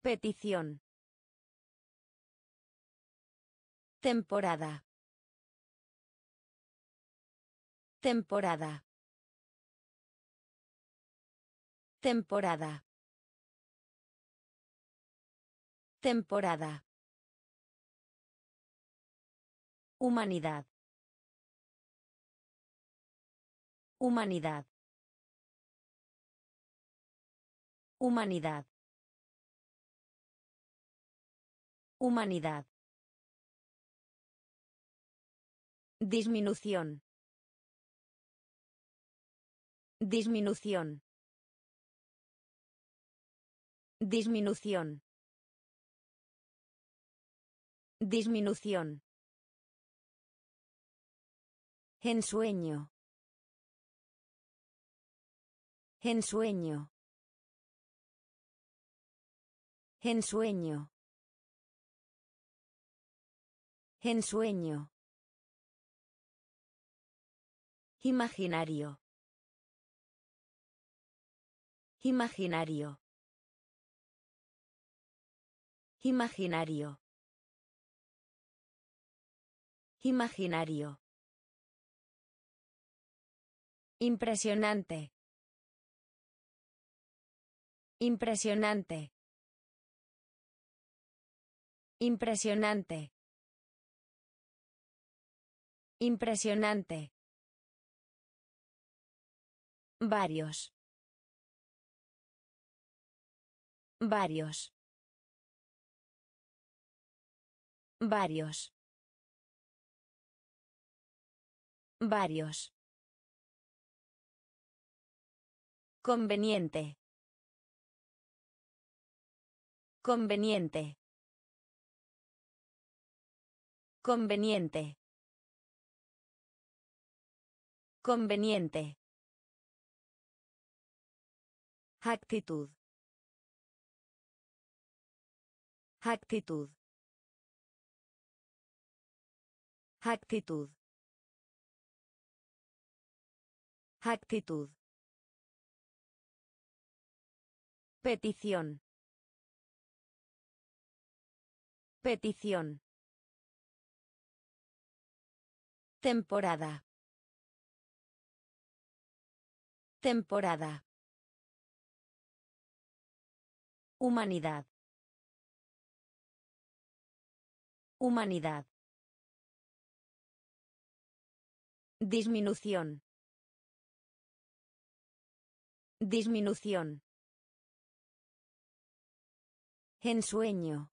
Petición. Temporada. Temporada. Temporada. Temporada. Humanidad. Humanidad. Humanidad. Humanidad. Disminución. Disminución. Disminución. Disminución. Ensueño. Ensueño. Ensueño. Ensueño. Imaginario. Imaginario. Imaginario. Imaginario. Impresionante. Impresionante. Impresionante. Impresionante. Varios. Varios. Varios. Varios. Conveniente. Conveniente. Conveniente. Conveniente. Actitud. Actitud. Actitud. Actitud. Petición. Petición. Temporada. Temporada. Humanidad. Humanidad. Disminución. Disminución. Ensueño.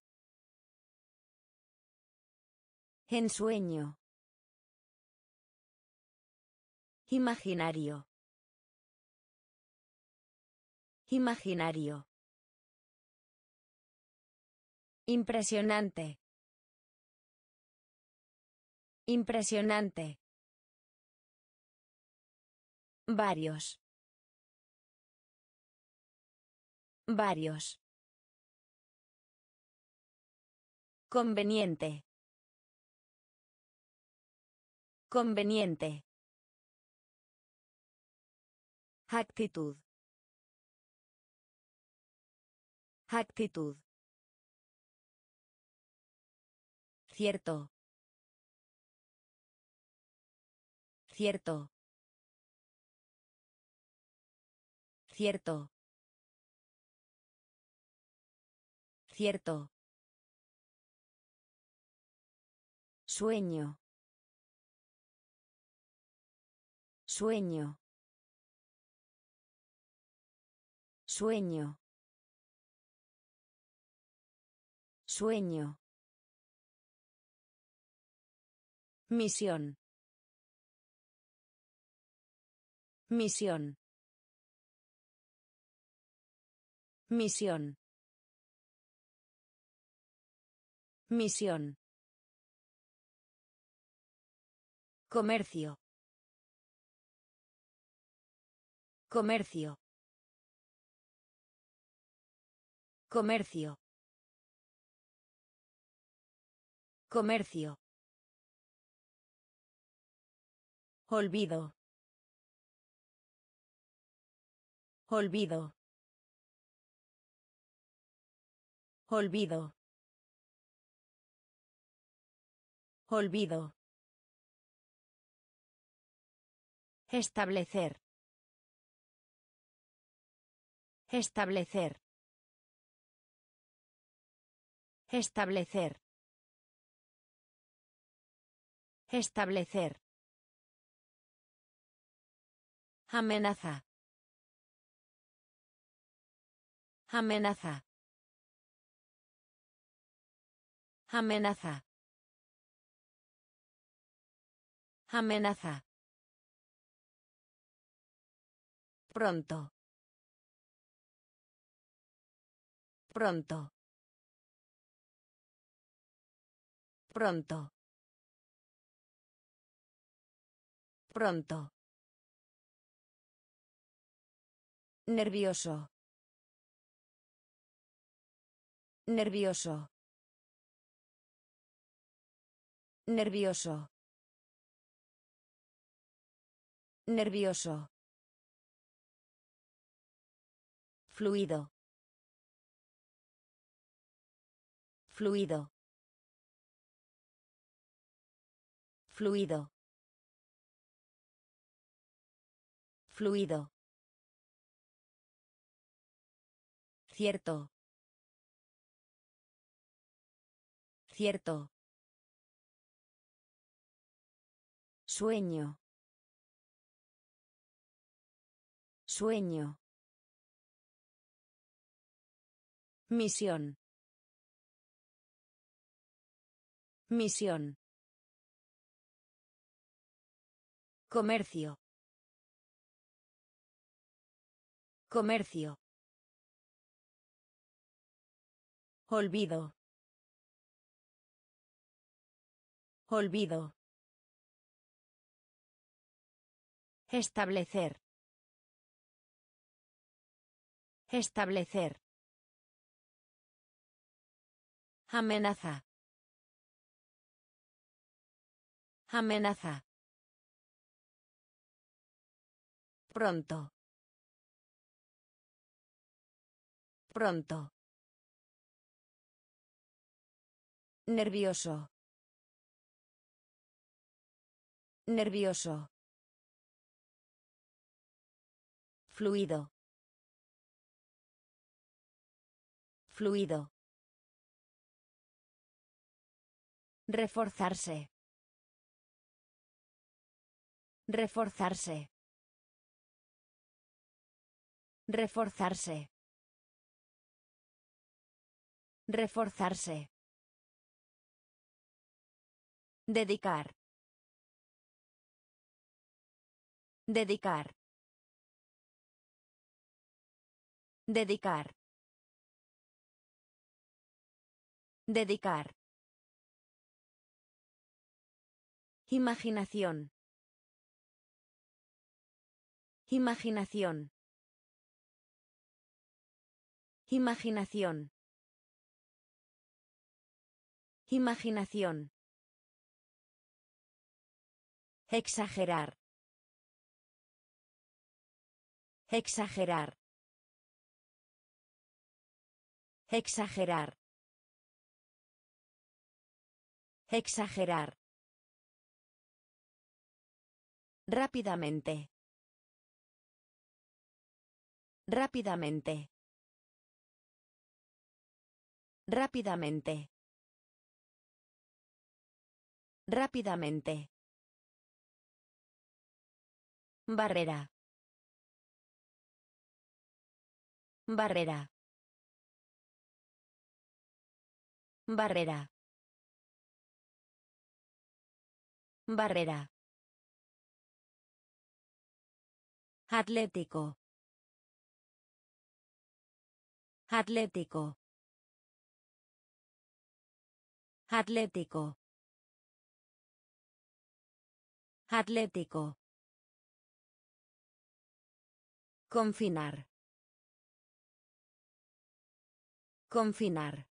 Ensueño. Imaginario. Imaginario. Impresionante. Impresionante. Varios. Varios. Conveniente. Conveniente. Actitud. Actitud. Cierto. Cierto. Cierto. Cierto. Sueño. Sueño. Sueño. Sueño. Misión. Misión. Misión. Misión. Comercio. Comercio. Comercio. Comercio. Olvido. Olvido. Olvido. Olvido. Establecer. Establecer. Establecer. Establecer. Amenaza. Amenaza. Amenaza. Amenaza. Pronto. Pronto. Pronto. Pronto. Nervioso. Nervioso. Nervioso. Nervioso. Fluido. Fluido. Fluido. Fluido. Cierto. Cierto. Sueño. Sueño. Misión. Misión. Comercio. Comercio. Olvido. Olvido. Establecer. Establecer. Amenaza. Amenaza. Pronto. Pronto. Nervioso. Nervioso. Fluido. Fluido. Reforzarse. Reforzarse. Reforzarse. Reforzarse. Dedicar. Dedicar. Dedicar. Dedicar. Imaginación. Imaginación. Imaginación. Imaginación. Exagerar. Exagerar. Exagerar. Exagerar. Rápidamente. Rápidamente. Rápidamente. Rápidamente. Barrera. Barrera. Barrera. Barrera. Atlético. Atlético. Atlético. Atlético. Confinar. Confinar.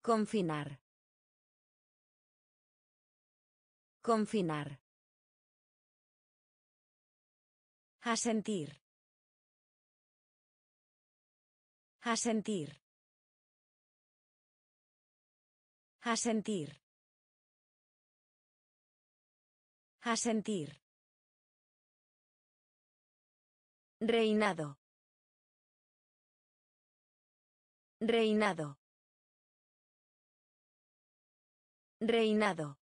Confinar. Confinar. Asentir. Asentir. Asentir. Asentir. Reinado. Reinado. Reinado.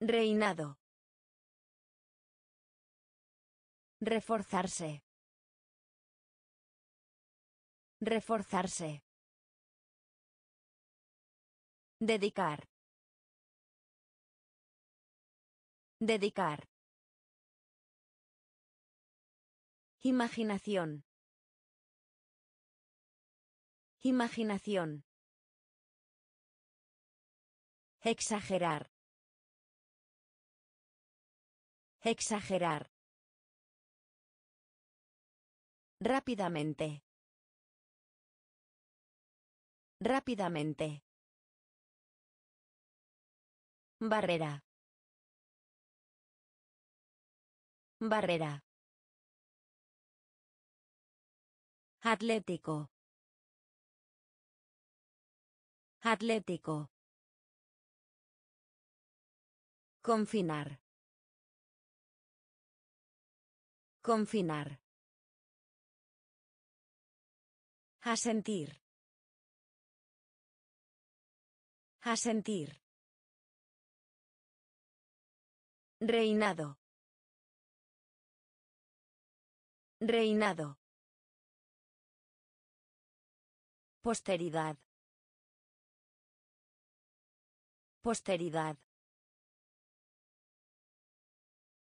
Reinado. Reforzarse. Reforzarse. Dedicar. Dedicar. Imaginación. Imaginación. Exagerar. Exagerar. Rápidamente. Rápidamente. Barrera. Barrera. Atlético. Atlético. Confinar. Confinar. Asentir. Asentir. Reinado. Reinado. Posteridad. Posteridad.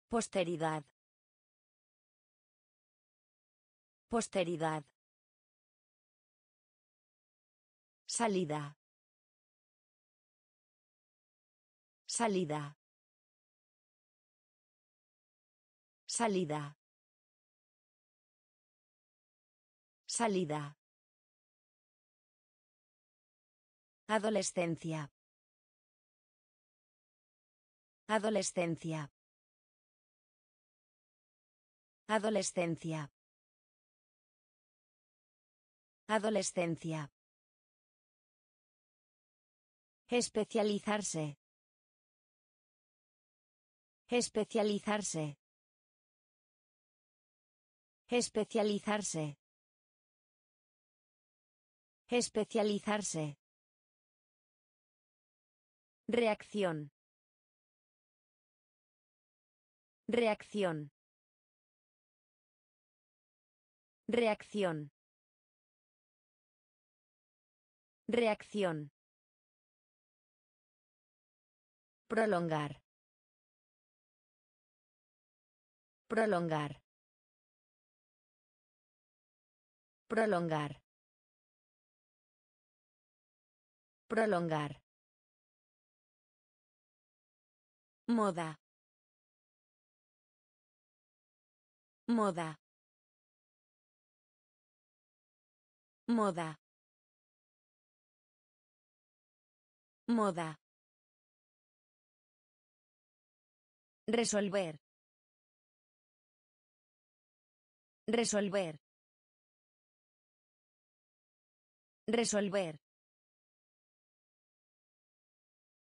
Posteridad. Posteridad. Salida. Salida. Salida. Salida. Adolescencia. Adolescencia. Adolescencia. Adolescencia. Especializarse. Especializarse. Especializarse. Especializarse. Reacción. Reacción. Reacción. Reacción. Prolongar. Prolongar. Prolongar. Prolongar. Moda. Moda. Moda. Moda. Resolver. Resolver. Resolver.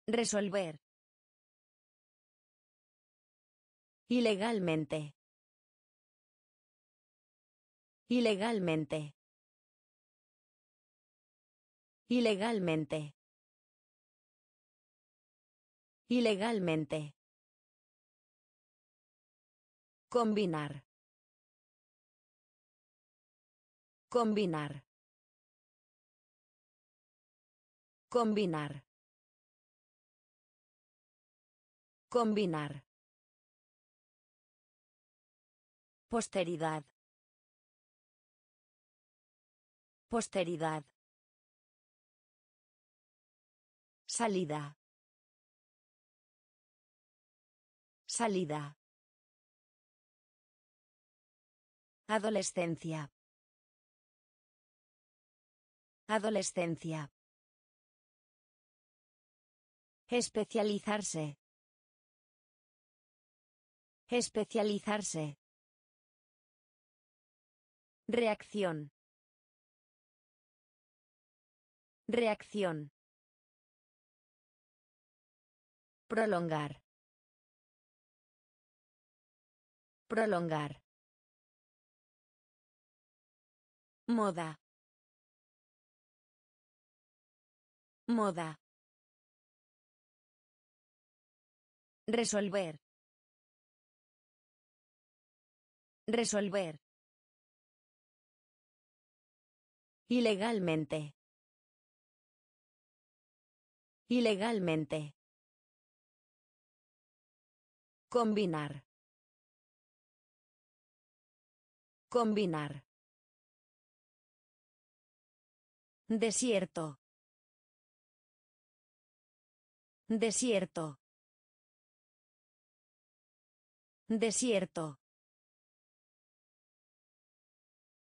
Resolver. Ilegalmente. Ilegalmente. Ilegalmente. Ilegalmente. Combinar. Combinar. Combinar. Combinar. Posteridad. Posteridad. Salida. Salida. Adolescencia. Adolescencia. Especializarse. Especializarse. Reacción. Reacción. Prolongar. Prolongar. Moda. Moda. Resolver. Resolver. Ilegalmente. Ilegalmente. Combinar. Combinar. Desierto. Desierto. Desierto.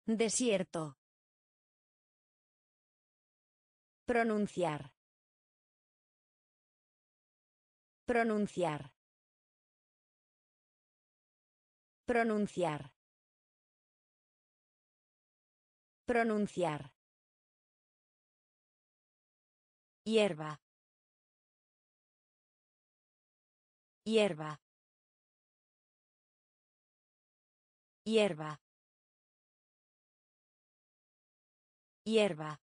Desierto. Pronunciar. Pronunciar. Pronunciar. Pronunciar. Hierba. Hierba. Hierba. Hierba.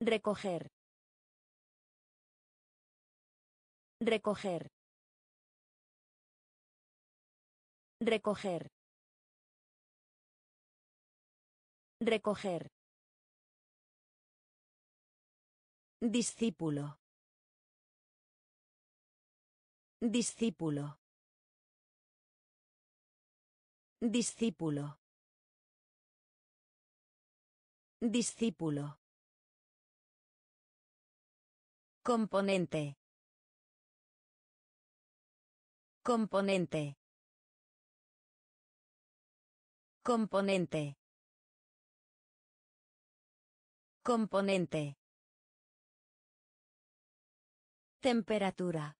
Recoger. Recoger. Recoger. Recoger. Discípulo. Discípulo. Discípulo. Discípulo. Componente. Componente. Componente. Componente. Temperatura.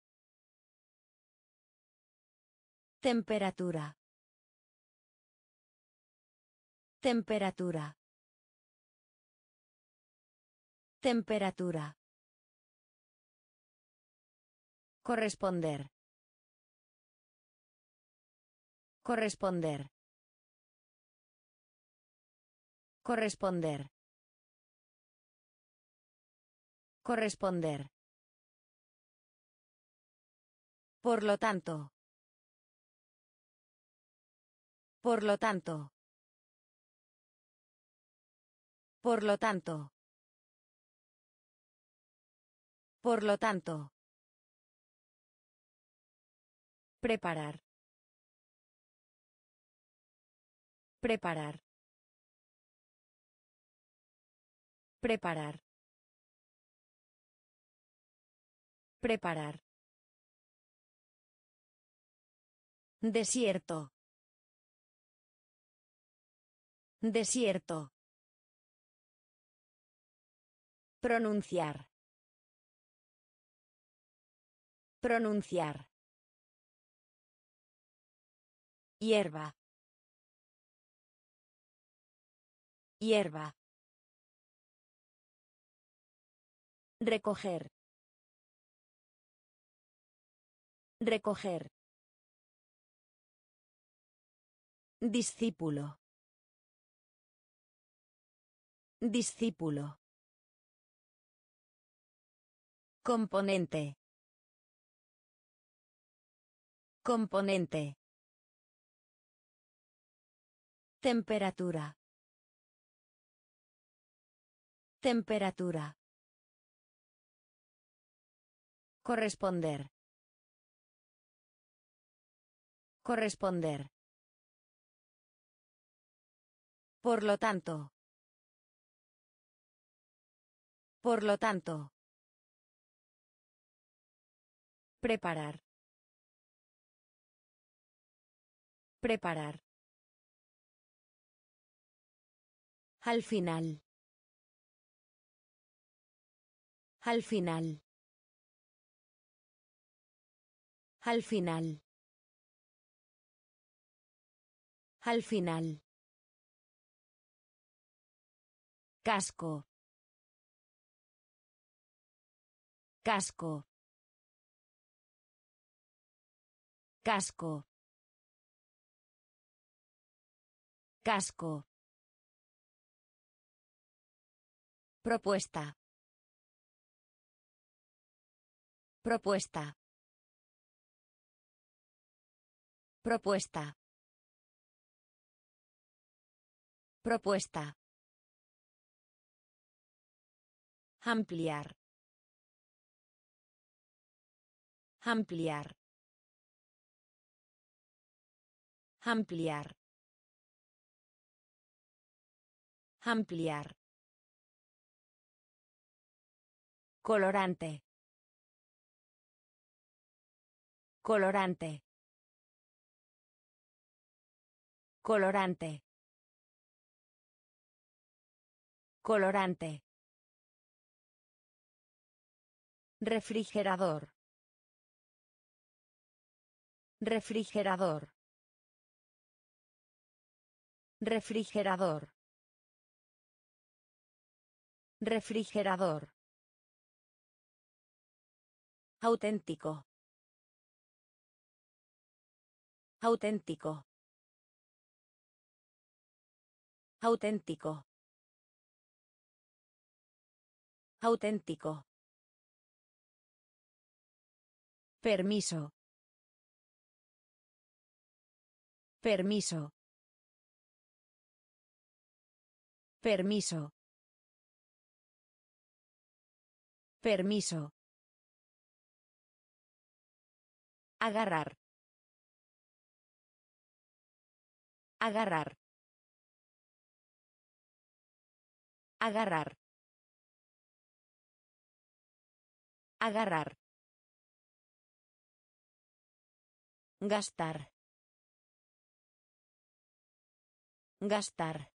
Temperatura. Temperatura. Temperatura. Corresponder. Corresponder. Corresponder. Corresponder. Por lo tanto. Por lo tanto. Por lo tanto. Por lo tanto. Preparar. Preparar. Preparar. Preparar. Desierto. Desierto. Pronunciar. Pronunciar. Hierba. Hierba. Recoger. Recoger. Discípulo. Discípulo. Componente. Componente. Temperatura. Temperatura. Corresponder. Corresponder. Por lo tanto. Por lo tanto. Preparar. Preparar. Al final. Al final. Al final. Al final. Casco. Casco. Casco. Casco. Propuesta. Propuesta. Propuesta. Propuesta. Ampliar. Ampliar. Ampliar. Ampliar. Colorante. Colorante. Colorante. Colorante. Refrigerador. Refrigerador. Refrigerador. Refrigerador. Auténtico. Auténtico. Auténtico. Auténtico. Permiso. Permiso. Permiso. Permiso. Agarrar. Agarrar. Agarrar. Agarrar. Gastar. Gastar.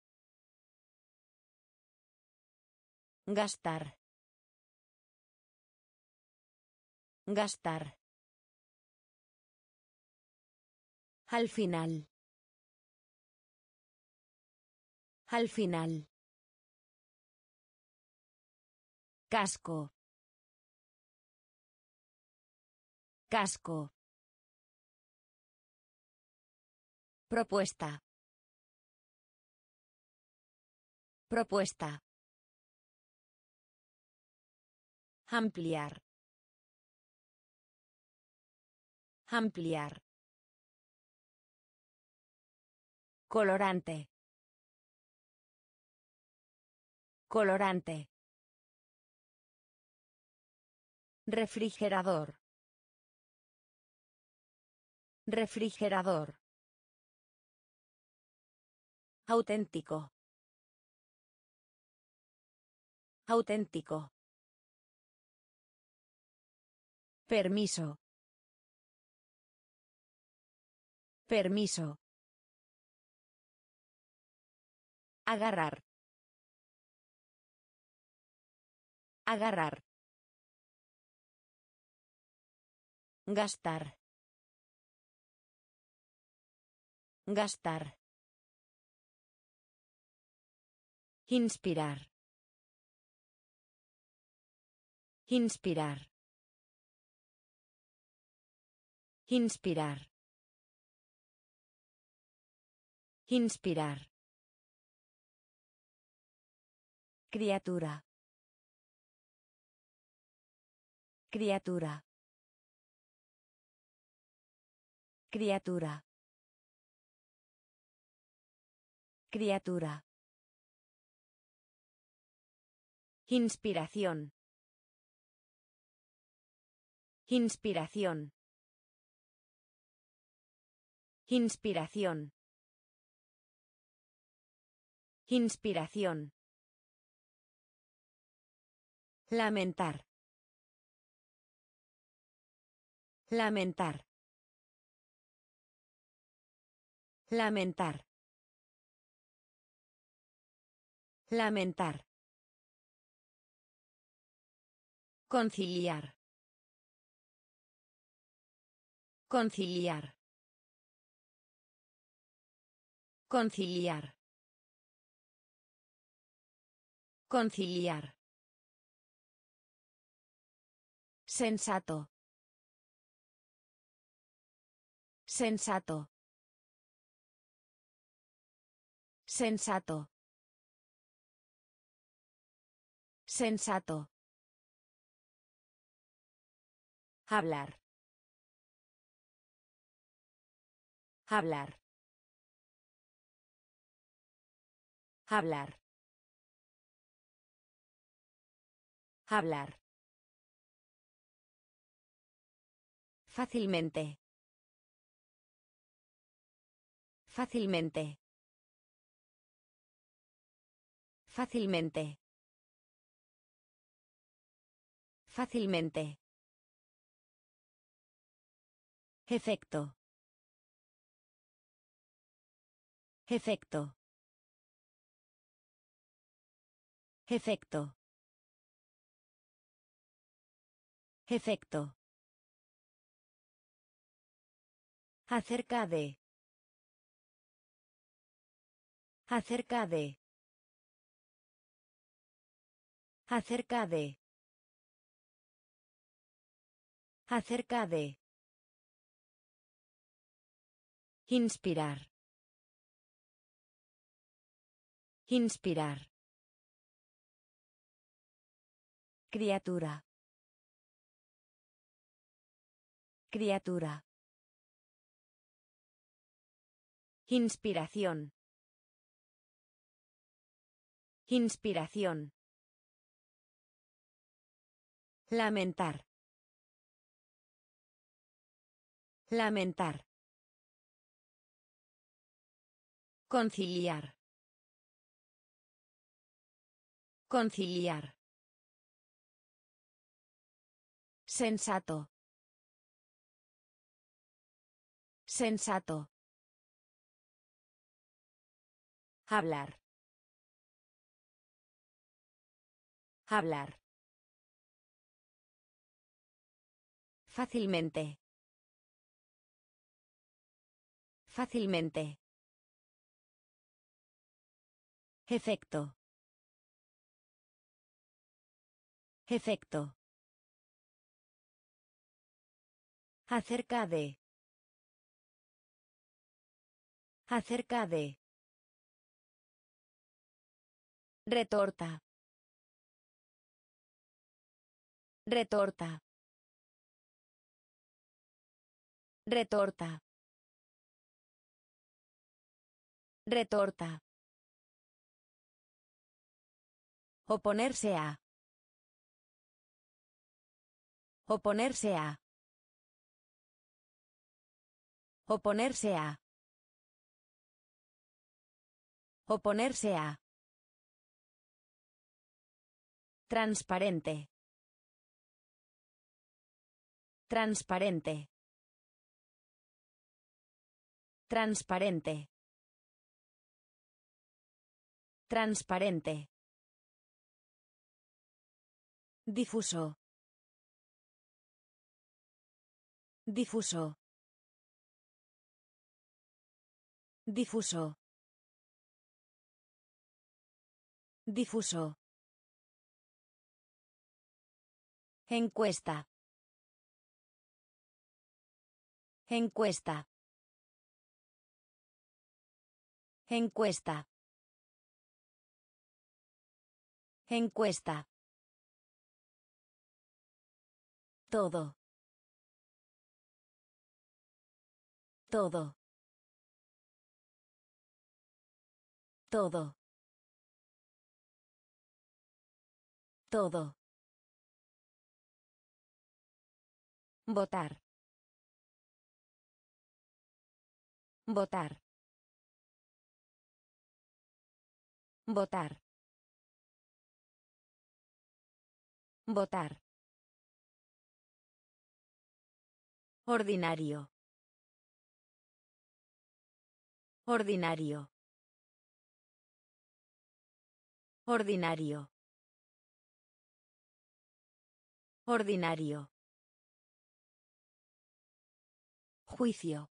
Gastar. Gastar. Al final. Al final. Casco. Casco. Propuesta. Propuesta. Ampliar. Ampliar. Colorante. Colorante. Refrigerador. Refrigerador. Auténtico. Auténtico. Permiso. Permiso. Agarrar. Agarrar. Gastar. Gastar. Inspirar. Inspirar. Inspirar. Inspirar. Criatura. Criatura. Criatura. Criatura. Inspiración. Inspiración. Inspiración. Inspiración. Lamentar. Lamentar. Lamentar. Lamentar. Conciliar. Conciliar. Conciliar. Conciliar. Sensato. Sensato. Sensato. Sensato. Hablar. Hablar. Hablar. Hablar. Fácilmente. Fácilmente. Fácilmente. Fácilmente. Efecto. Efecto. Efecto. Efecto. Acerca de. Acerca de. Acerca de. Acerca de. Inspirar. Inspirar. Criatura. Criatura. Inspiración. Inspiración. Lamentar. Lamentar. Conciliar. Conciliar. Sensato. Sensato. Hablar. Hablar. Fácilmente. Fácilmente. Efecto. Efecto. Acerca de. Acerca de. Retorta. Retorta. Retorta. Retorta. Oponerse a. Oponerse a. Oponerse a. Oponerse a. Transparente. Transparente. Transparente. Transparente. Difuso. Difuso. Difuso. Difuso. Encuesta. Encuesta. Encuesta. Encuesta. Todo. Todo. Todo. Todo. Votar. Votar. Votar. Votar. Ordinario. Ordinario. Ordinario. Ordinario. Juicio.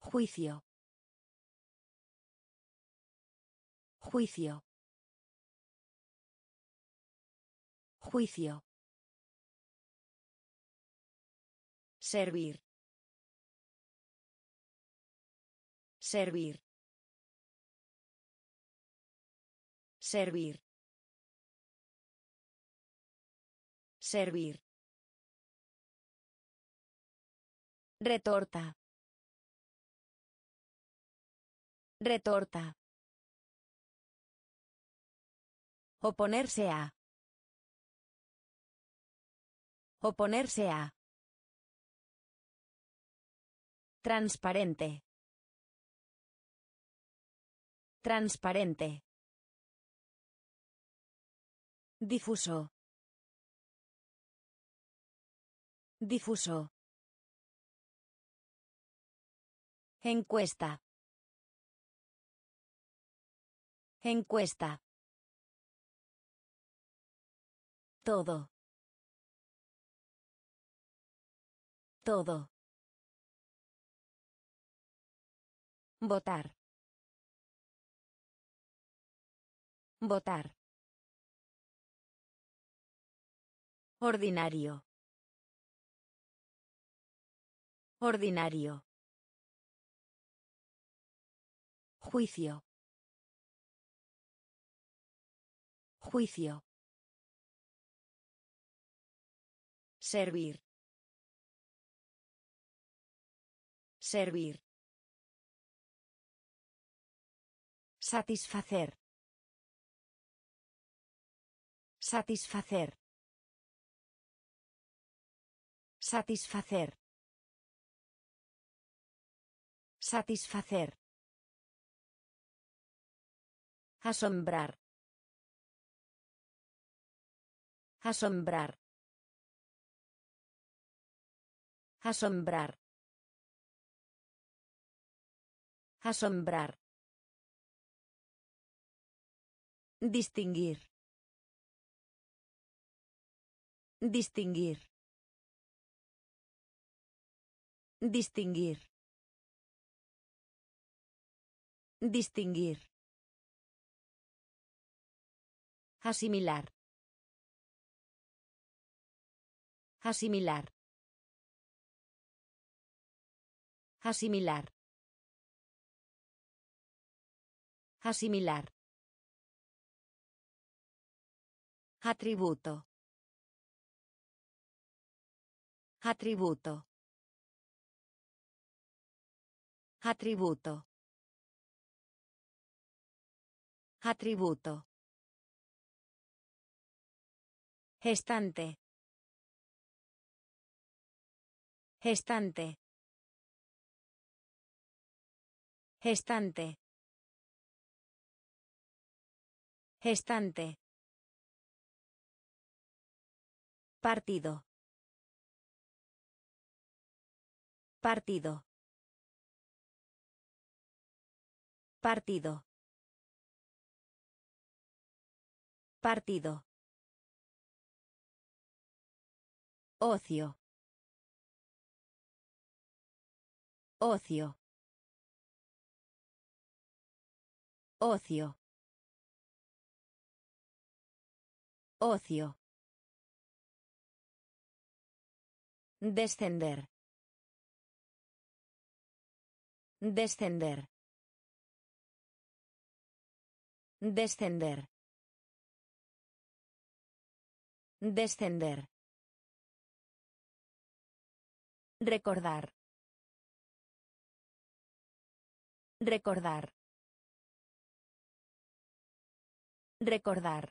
Juicio. Juicio. Juicio. Servir. Servir. Servir. Servir. Retorta. Retorta. Oponerse a. Oponerse a. Transparente. Transparente. Difuso. Difuso. Encuesta. Encuesta. Todo. Todo. Votar. Votar. Ordinario. Ordinario. Juicio. Juicio. Servir. Servir. Satisfacer. Satisfacer. Satisfacer. Satisfacer. Asombrar. Asombrar. Asombrar. Asombrar. Distinguir. Distinguir. Distinguir. Distinguir. Asimilar. Asimilar. Asimilar. Asimilar. Atributo. Atributo. Atributo. Atributo. Gestante. Gestante. Gestante. Gestante. Partido. Partido. Partido. Partido. Ocio. Ocio. Ocio. Ocio. Descender. Descender. Descender. Descender. Recordar. Recordar. Recordar.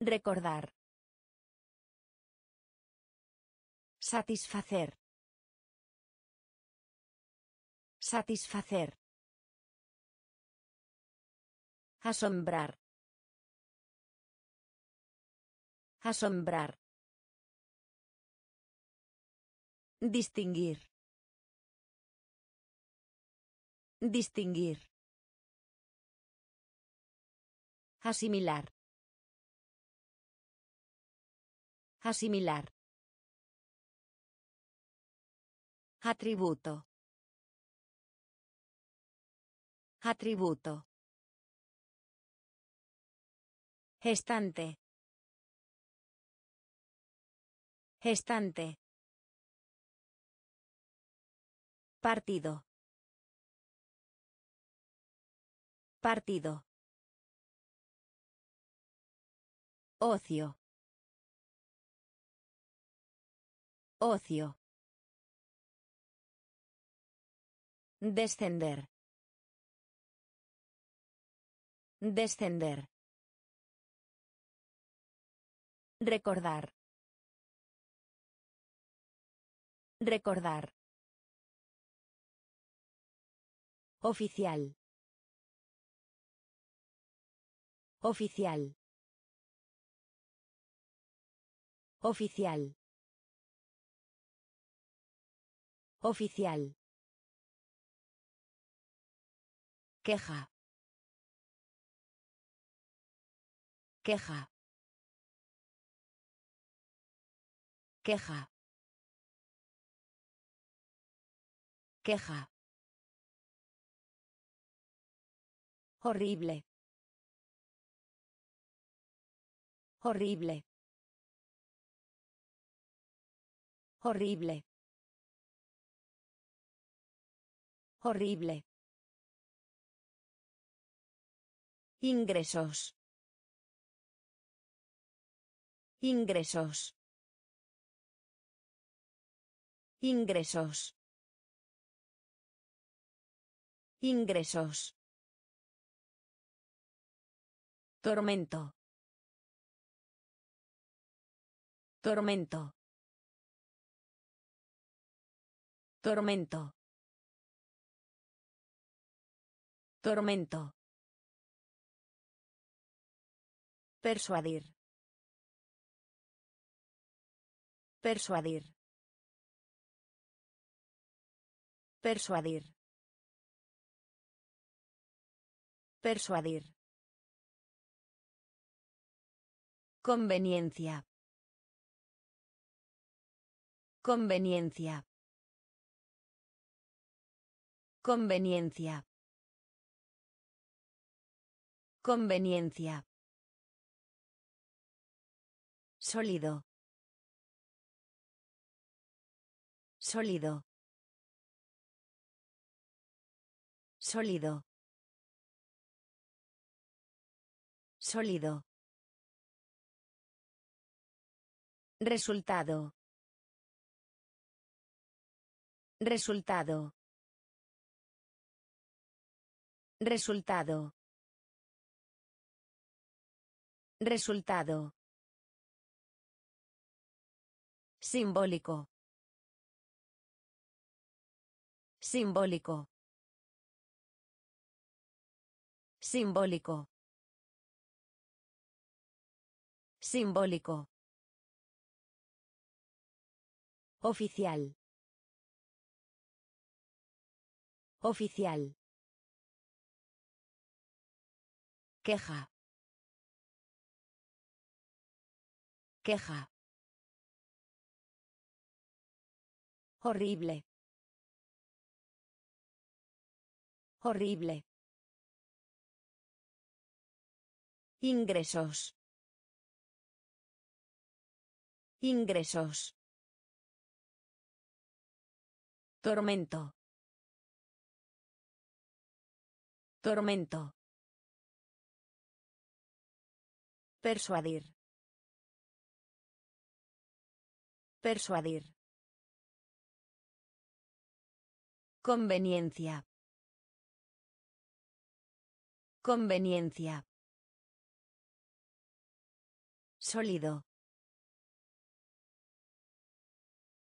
Recordar. Satisfacer. Satisfacer. Asombrar. Asombrar. Distinguir. Distinguir. Asimilar. Asimilar. Atributo. Atributo. Estante. Estante. Partido. Partido. Ocio. Ocio. Descender. Descender. Recordar. Recordar. Oficial. Oficial. Oficial. Oficial. Queja. Queja. Queja. Queja. Horrible. Horrible. Horrible. Horrible. Ingresos. Ingresos. Ingresos. Ingresos. Tormento. Tormento. Tormento. Tormento. Persuadir. Persuadir. Persuadir. Persuadir. Conveniencia. Conveniencia. Conveniencia. Conveniencia. Sólido. Sólido. Sólido. Sólido. Resultado. Resultado. Resultado. Resultado. Simbólico. Simbólico. Simbólico. Simbólico. Oficial. Oficial. Queja. Queja. Horrible. Horrible. Ingresos. Ingresos. Tormento. Tormento. Persuadir. Persuadir. Conveniencia. Conveniencia. Sólido.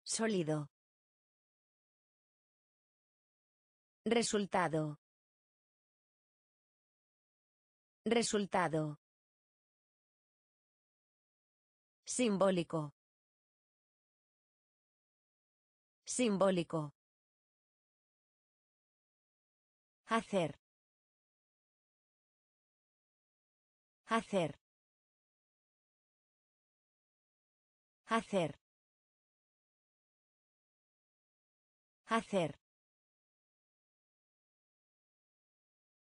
Sólido. Resultado. Resultado. Simbólico. Simbólico. Hacer. Hacer. Hacer. Hacer.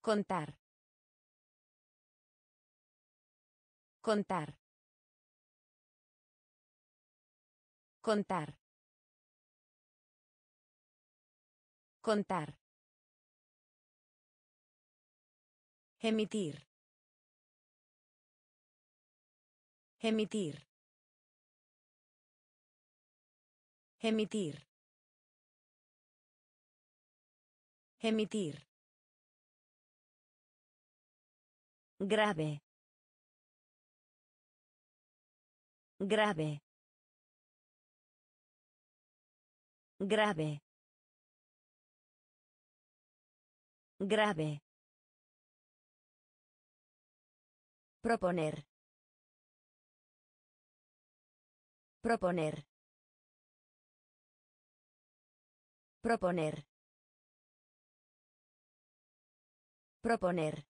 Contar. Contar. Contar. Contar. Emitir. Emitir. Emitir. Emitir. Grave. Grave. Grave. Grave. Proponer. Proponer. Proponer. Proponer.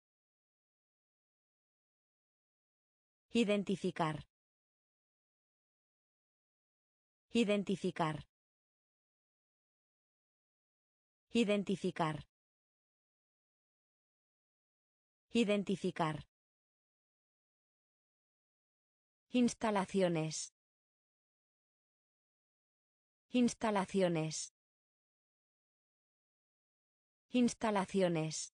Identificar. Identificar. Identificar. Identificar. Instalaciones. Instalaciones. Instalaciones.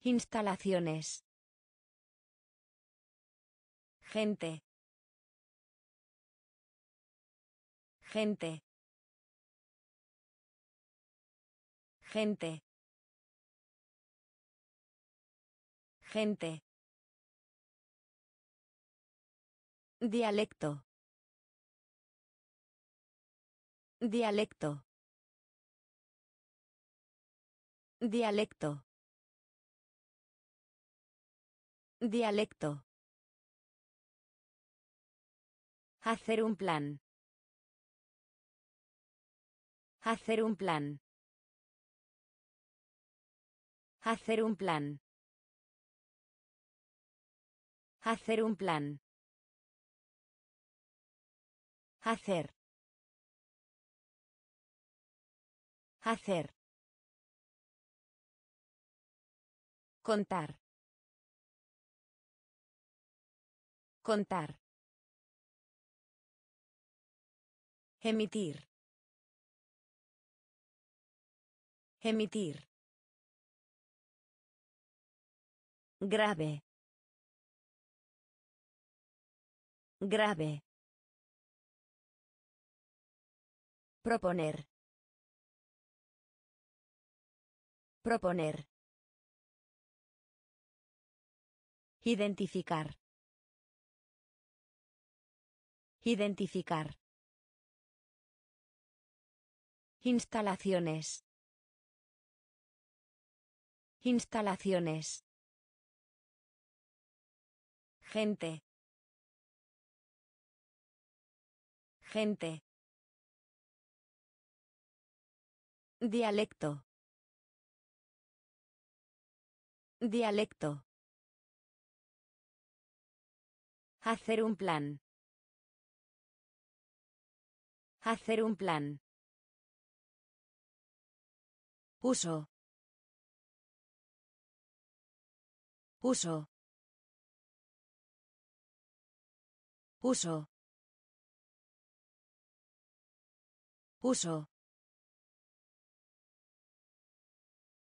Instalaciones. Gente. Gente. Gente. Gente. Dialecto. Dialecto. Dialecto. Dialecto. Hacer un plan. Hacer un plan. Hacer un plan. Hacer un plan. Hacer. Hacer. Contar. Contar. Emitir. Emitir. Grave. Grave. Proponer. Proponer. Identificar. Identificar. Instalaciones. Instalaciones. Gente. Gente. Dialecto. Dialecto. Hacer un plan. Hacer un plan. Uso. Uso. Uso. Uso.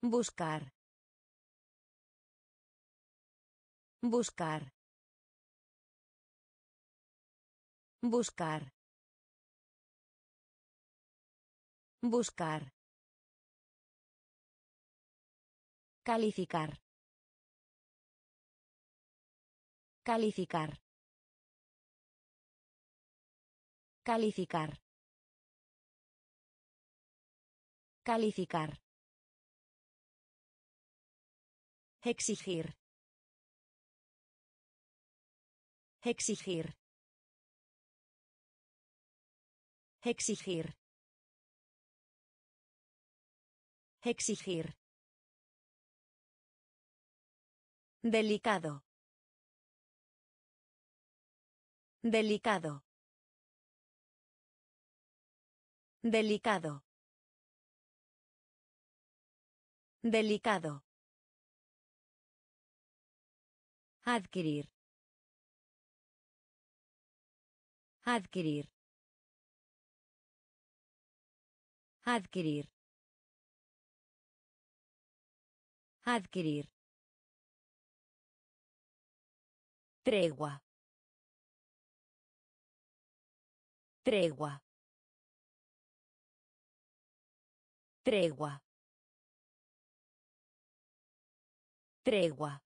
Buscar. Buscar. Buscar. Buscar. Calificar. Calificar. Calificar. Calificar. Exigir. Exigir. Exigir. Exigir. Delicado. Delicado. Delicado. Delicado. Adquirir. Adquirir. Adquirir. Adquirir. Tregua. Tregua. Tregua. Tregua.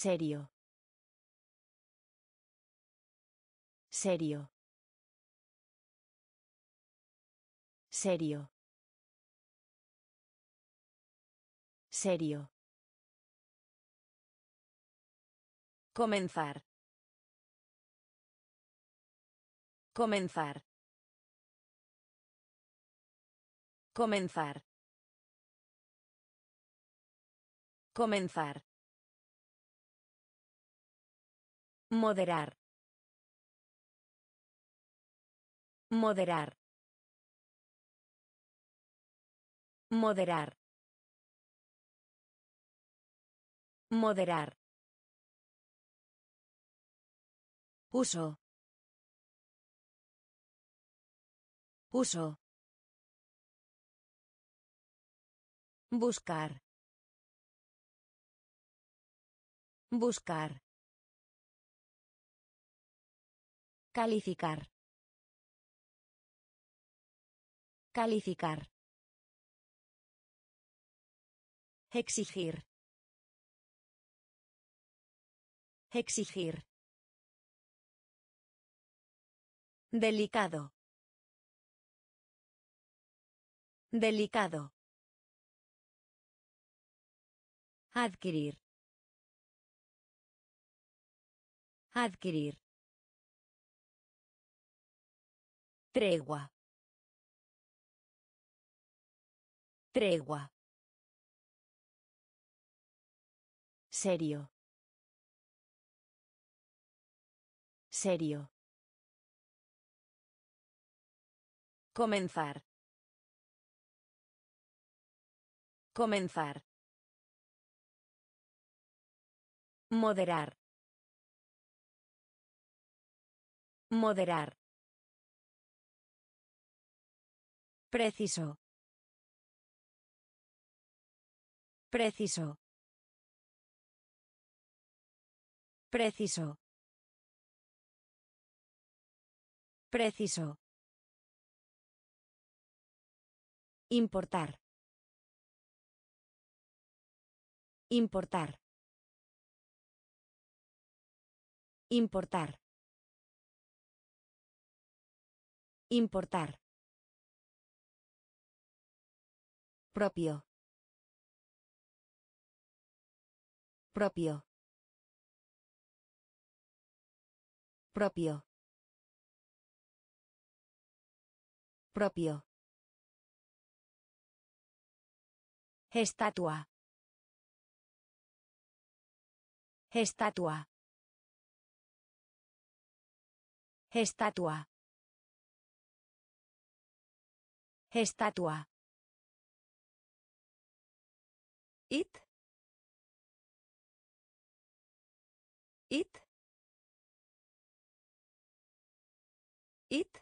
Serio. Serio. Serio. Serio. Comenzar. Comenzar. Comenzar. Comenzar. Moderar. Moderar. Moderar. Moderar. Uso. Uso. Buscar. Buscar. Calificar. Calificar. Exigir. Exigir. Delicado. Delicado. Adquirir. Adquirir. Tregua. Tregua. Serio. Serio. Comenzar. Comenzar. Moderar. Moderar. Preciso. Preciso. Preciso. Preciso. Importar. Importar. Importar. Importar. Propio. Propio. Propio. Propio. Estatua. Estatua. Estatua. Estatua. It. It. It.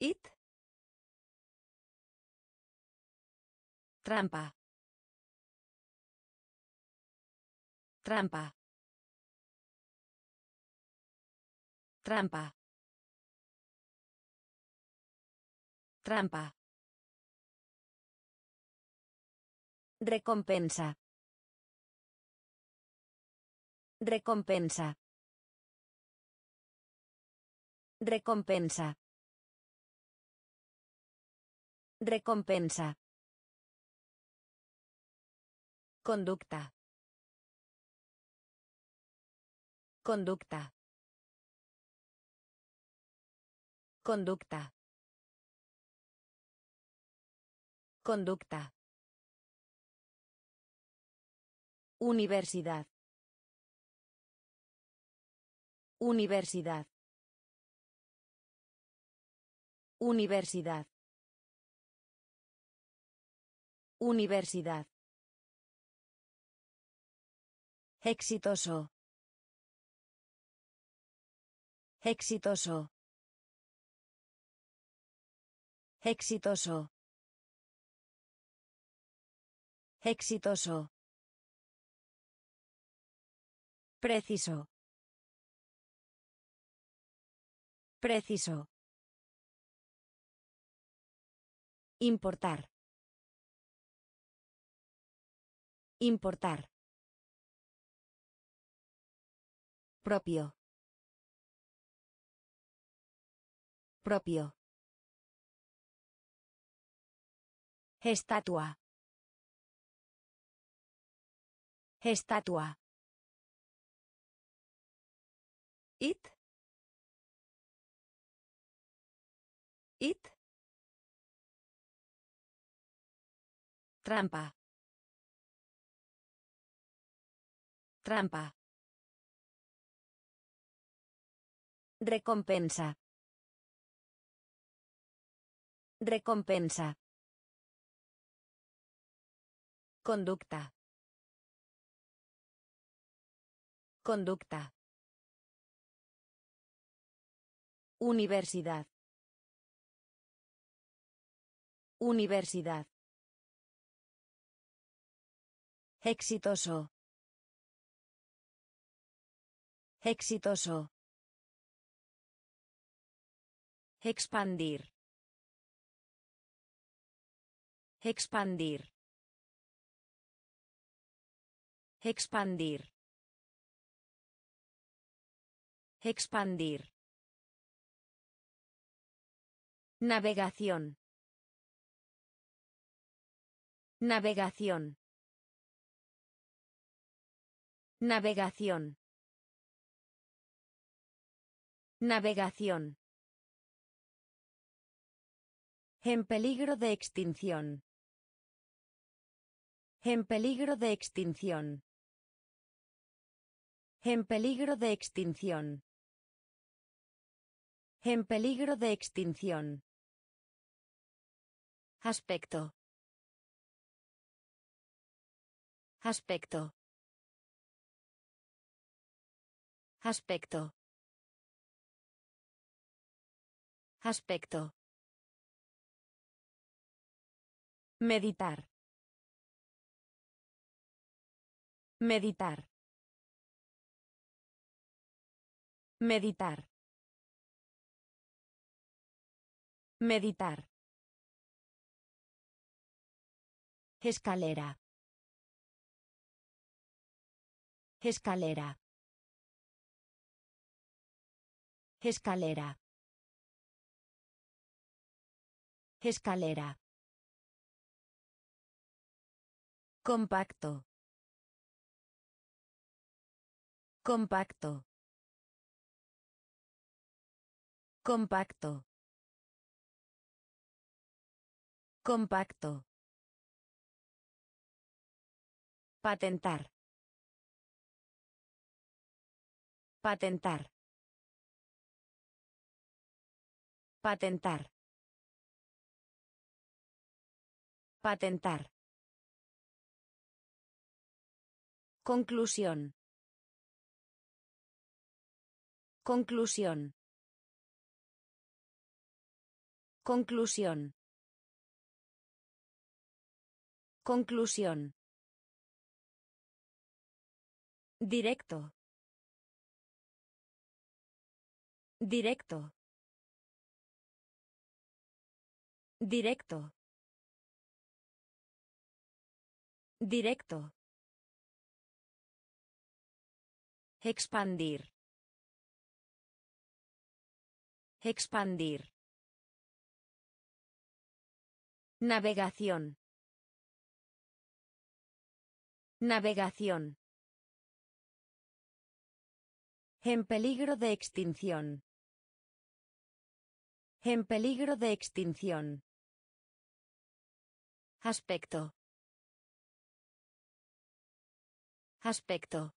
It. Trampa. Trampa. Trampa. Trampa. Recompensa. Recompensa. Recompensa. Recompensa. Conducta. Conducta. Conducta. Conducta. Universidad. Universidad. Universidad. Universidad. Exitoso. Exitoso. Exitoso. Exitoso. Preciso. Preciso. Importar. Importar. Propio. Propio. Estatua. Estatua. It. It. Trampa. Trampa. Recompensa. Recompensa. Conducta. Conducta. Universidad. Universidad. Exitoso. Exitoso. Expandir. Expandir. Expandir. Expandir. Navegación. Navegación. Navegación. Navegación. En peligro de extinción. En peligro de extinción. En peligro de extinción. En peligro de extinción. Aspecto. Aspecto. Aspecto. Aspecto. Meditar. Meditar. Meditar. Meditar. Escalera. Escalera. Escalera. Escalera. Compacto. Compacto. Compacto. Compacto. Patentar. Patentar. Patentar. Patentar. Conclusión. Conclusión. Conclusión. Conclusión. Directo. Directo. Directo. Directo. Expandir. Expandir. Navegación. Navegación. En peligro de extinción. En peligro de extinción. Aspecto. Aspecto.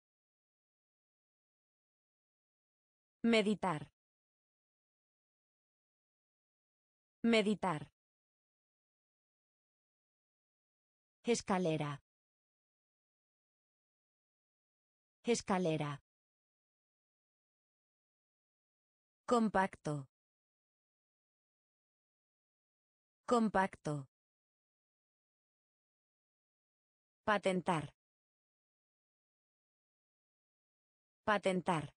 Meditar. Meditar. Escalera. Escalera. Compacto. Compacto. Patentar. Patentar.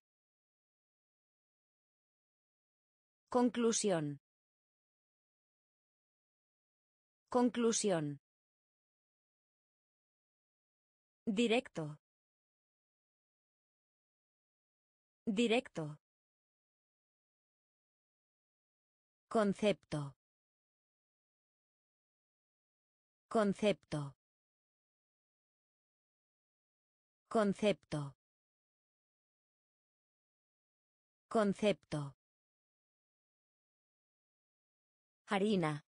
Conclusión. Conclusión. Directo. Directo. Concepto. Concepto. Concepto. Concepto. Harina.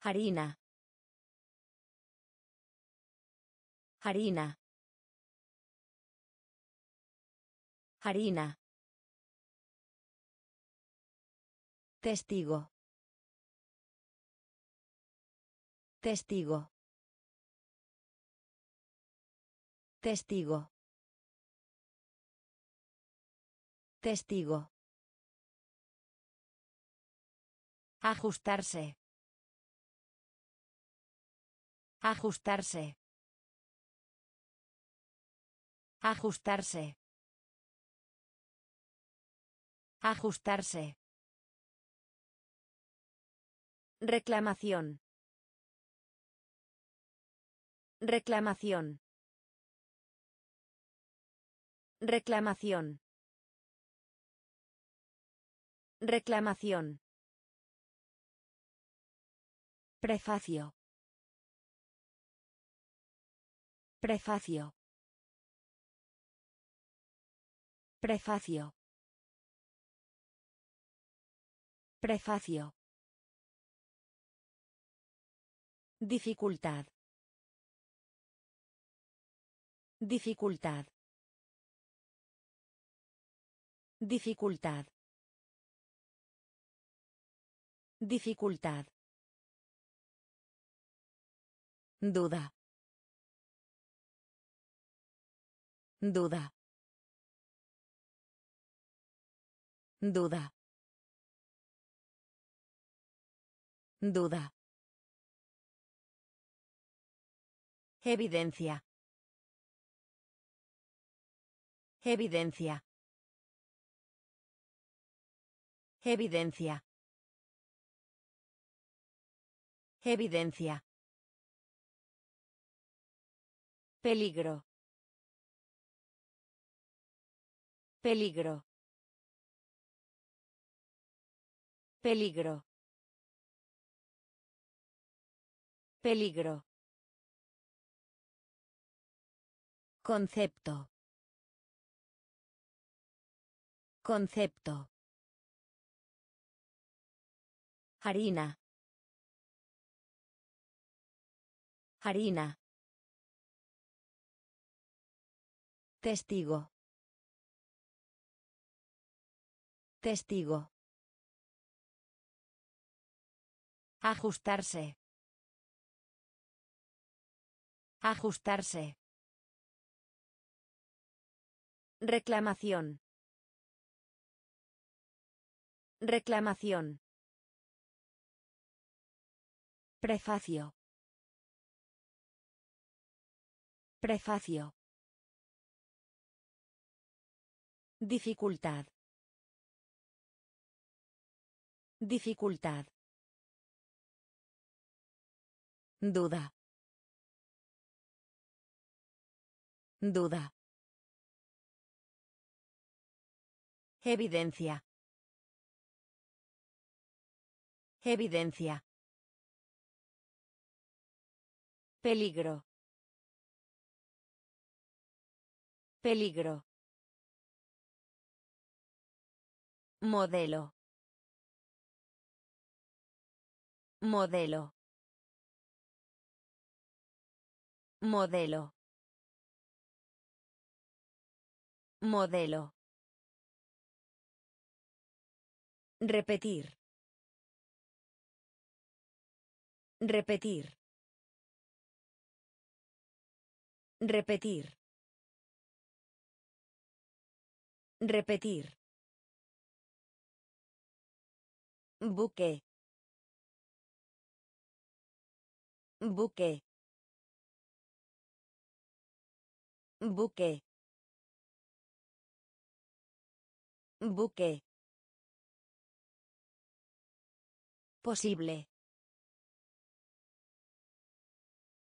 Harina. Harina. Harina. Testigo. Testigo. Testigo. Testigo. Ajustarse. Ajustarse. Ajustarse. Ajustarse. Reclamación. Reclamación. Reclamación. Reclamación. Prefacio. Prefacio. Prefacio. Prefacio. Dificultad. Dificultad. Dificultad. Dificultad. Duda. Duda. Duda. Duda. Evidencia. Evidencia. Evidencia. Evidencia. Peligro. Peligro. Peligro. Peligro. Concepto. Concepto. Harina. Harina. Testigo. Testigo. Ajustarse. Ajustarse. Reclamación. Reclamación. Prefacio. Prefacio. Dificultad. Dificultad. Duda. Duda. Evidencia. Evidencia. Peligro. Peligro. Modelo. Modelo. Modelo. Modelo. Repetir. Repetir. Repetir. Repetir. Buque. Buque. Buque. Buque. Posible.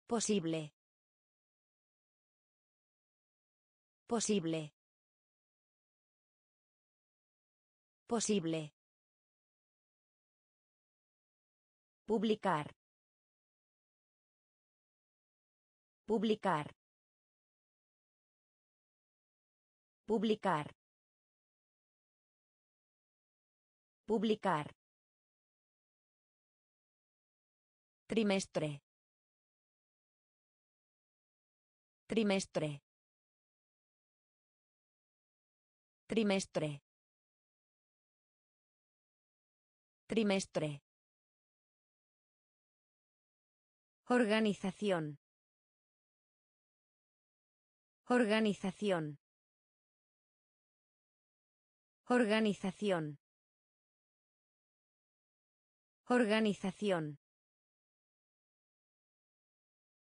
Posible. Posible. Posible. Publicar. Publicar. Publicar. Publicar. Trimestre. Trimestre. Trimestre. Trimestre. Organización. Organización. Organización. Organización.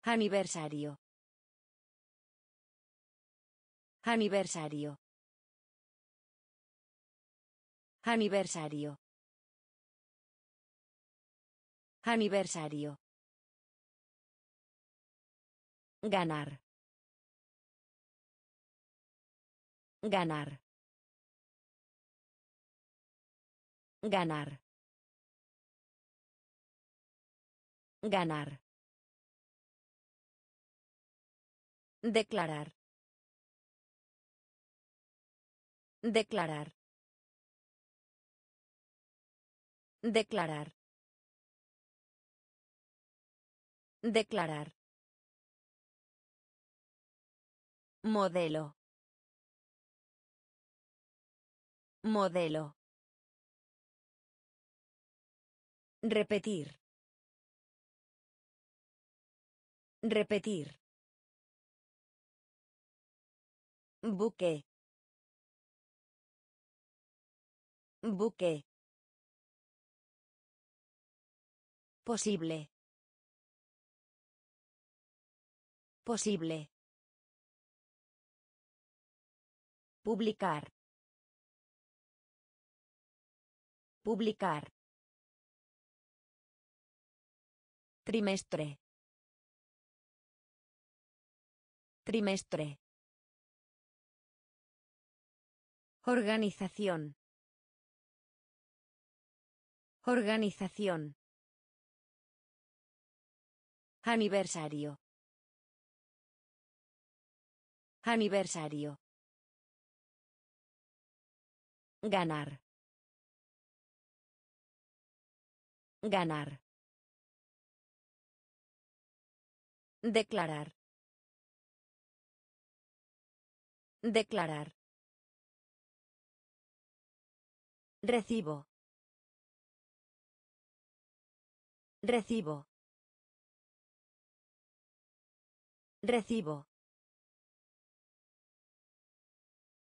Aniversario. Aniversario. Aniversario. Aniversario. Ganar. Ganar. Ganar. Ganar. Declarar. Declarar. Declarar. Declarar. Modelo. Modelo. Repetir. Repetir. Buque. Buque. Posible. Posible. Publicar. Publicar. Trimestre. Trimestre. Organización. Organización. Aniversario. Aniversario. Ganar. Ganar. Declarar. Declarar. Recibo. Recibo. Recibo.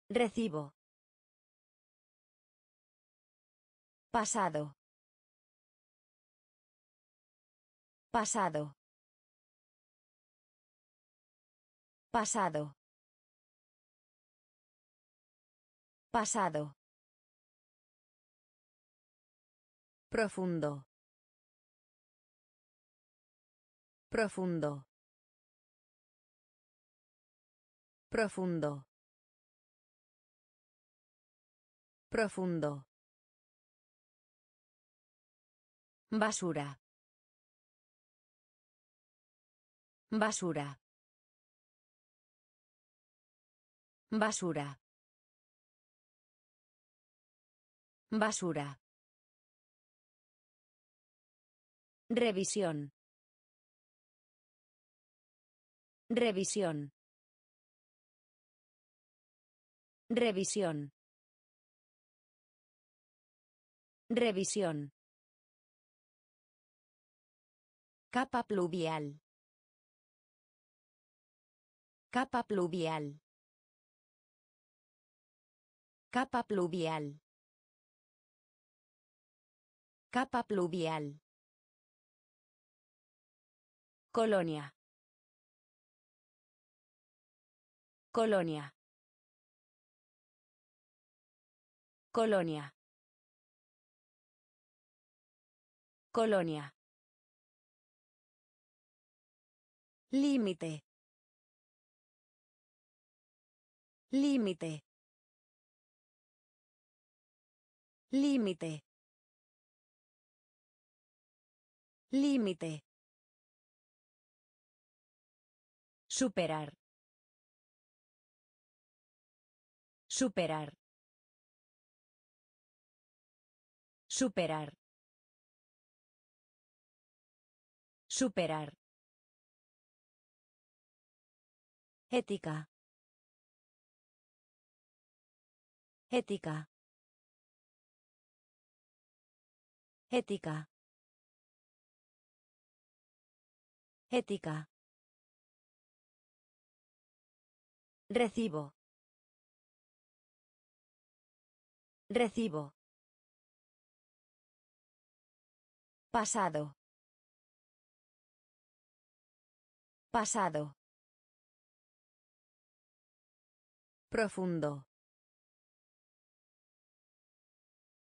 Recibo. Pasado. Pasado. Pasado. Pasado. Profundo. Profundo. Profundo. Profundo. Basura. Basura. Basura. Basura. Revisión. Revisión. Revisión. Revisión. Capa pluvial. Capa pluvial. Capa pluvial. Capa pluvial. Colonia. Colonia. Colonia. Colonia. Límite. Límite. Límite. Límite. Superar. Superar. Superar. Superar. Ética. Ética. Ética. Ética. Recibo. Recibo. Pasado. Pasado. Profundo.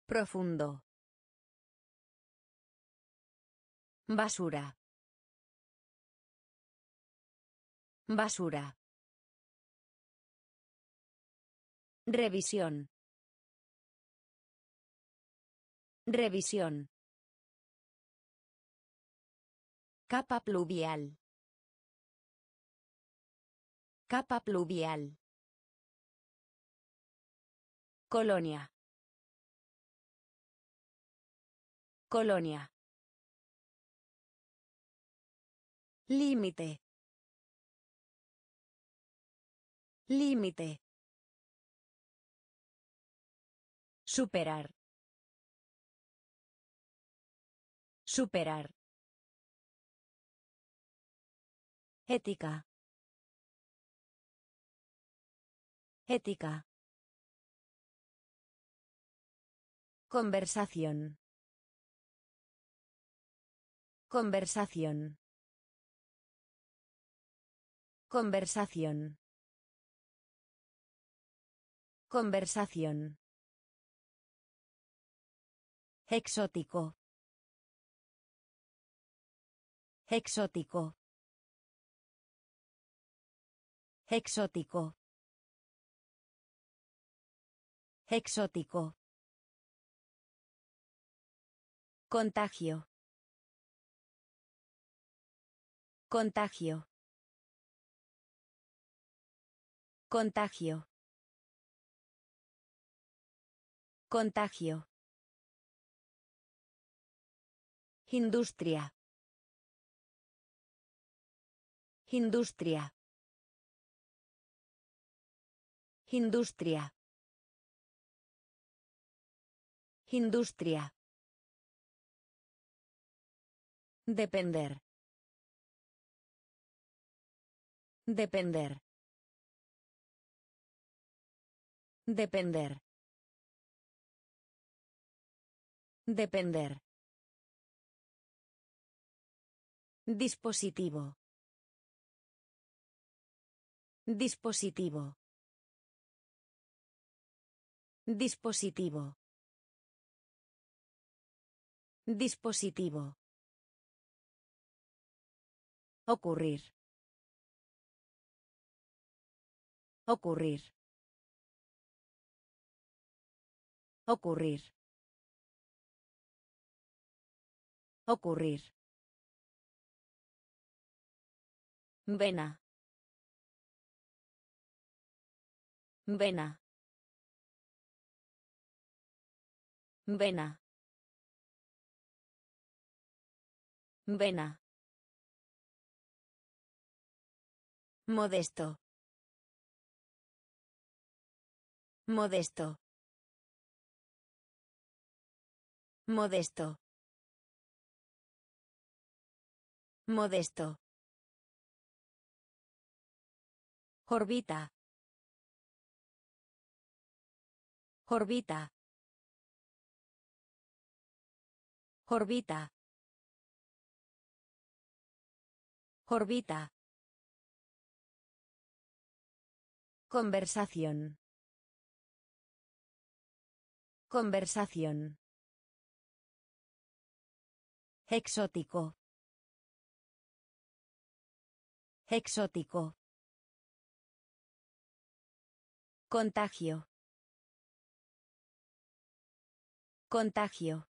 Profundo. Basura. Basura. Revisión. Revisión. Capa pluvial. Capa pluvial. Colonia. Colonia. Límite. Límite. Superar. Superar. Ética. Ética. Conversación. Conversación. Conversación. Conversación. Exótico. Exótico. Exótico. Exótico. Contagio. Contagio. Contagio. Contagio. Industria. Industria. Industria. Industria. Depender. Depender. Depender. Depender. Dispositivo. Dispositivo. Dispositivo. Dispositivo. Ocurrir. Ocurrir. Ocurrir. Ocurrir. Vena. Vena. Vena. Vena. Modesto. Modesto. Modesto. Modesto. Orbita. Orbita. Orbita. Orbita. Conversación. Conversación. Exótico. Exótico. Contagio. Contagio.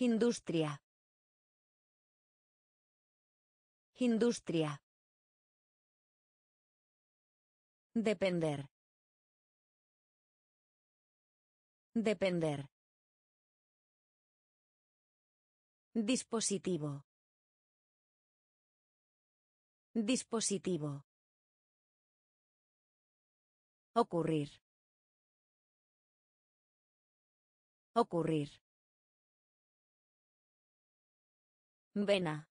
Industria. Industria. Depender. Depender. Dispositivo. Dispositivo. Ocurrir. Ocurrir. Vena.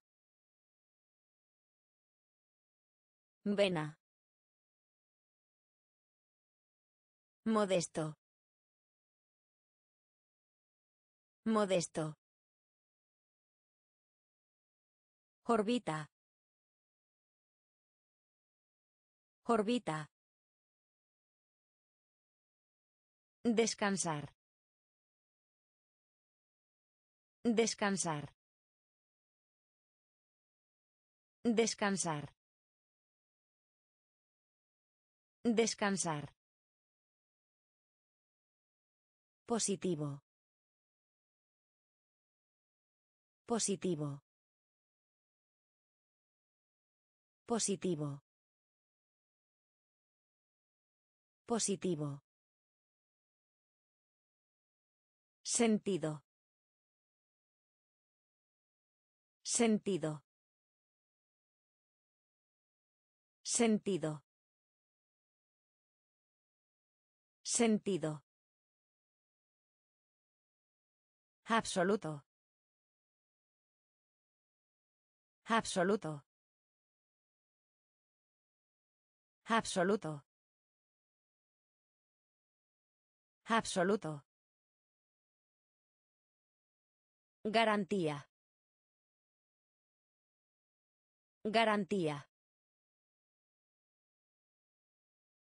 Vena. Modesto. Modesto. Orbita. Orbita. Descansar. Descansar. Descansar. Descansar. Positivo. Positivo. Positivo. Positivo. Sentido. Sentido. Sentido. Sentido. Absoluto. Absoluto. Absoluto. Absoluto. Garantía. Garantía.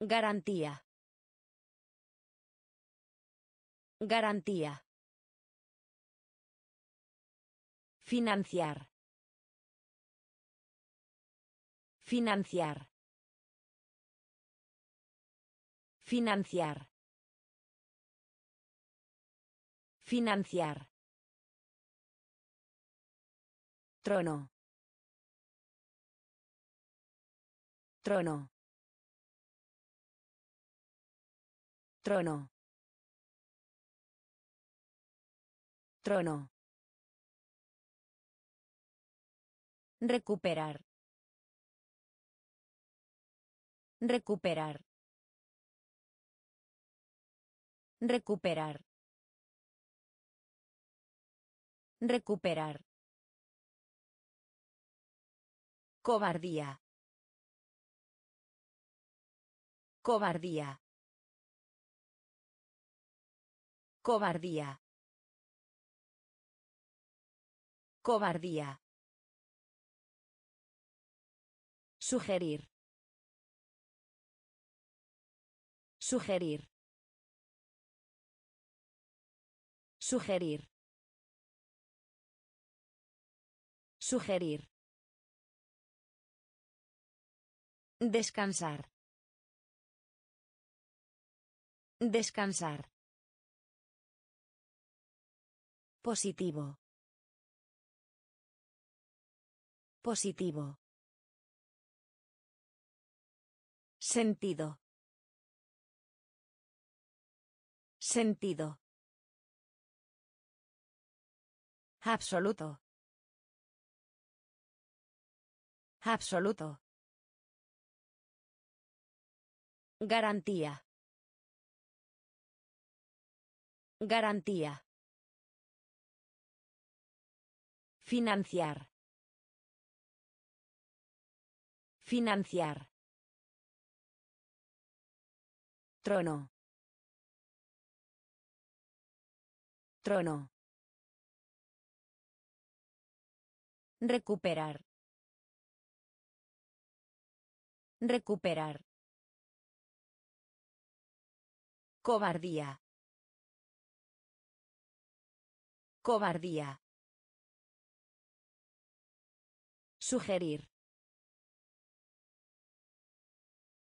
Garantía. Garantía. Financiar. Financiar. Financiar. Financiar. Trono. Trono. Trono. Trono. Recuperar. Recuperar. Recuperar. Recuperar. Cobardía. Cobardía. Cobardía. Cobardía. Sugerir. Sugerir. Sugerir. Sugerir. Descansar. Descansar. Positivo. Positivo. Sentido. Sentido. Absoluto. Absoluto. Garantía. Garantía. Financiar. Financiar. Trono. Trono. Recuperar. Recuperar. Cobardía. Cobardía. Sugerir.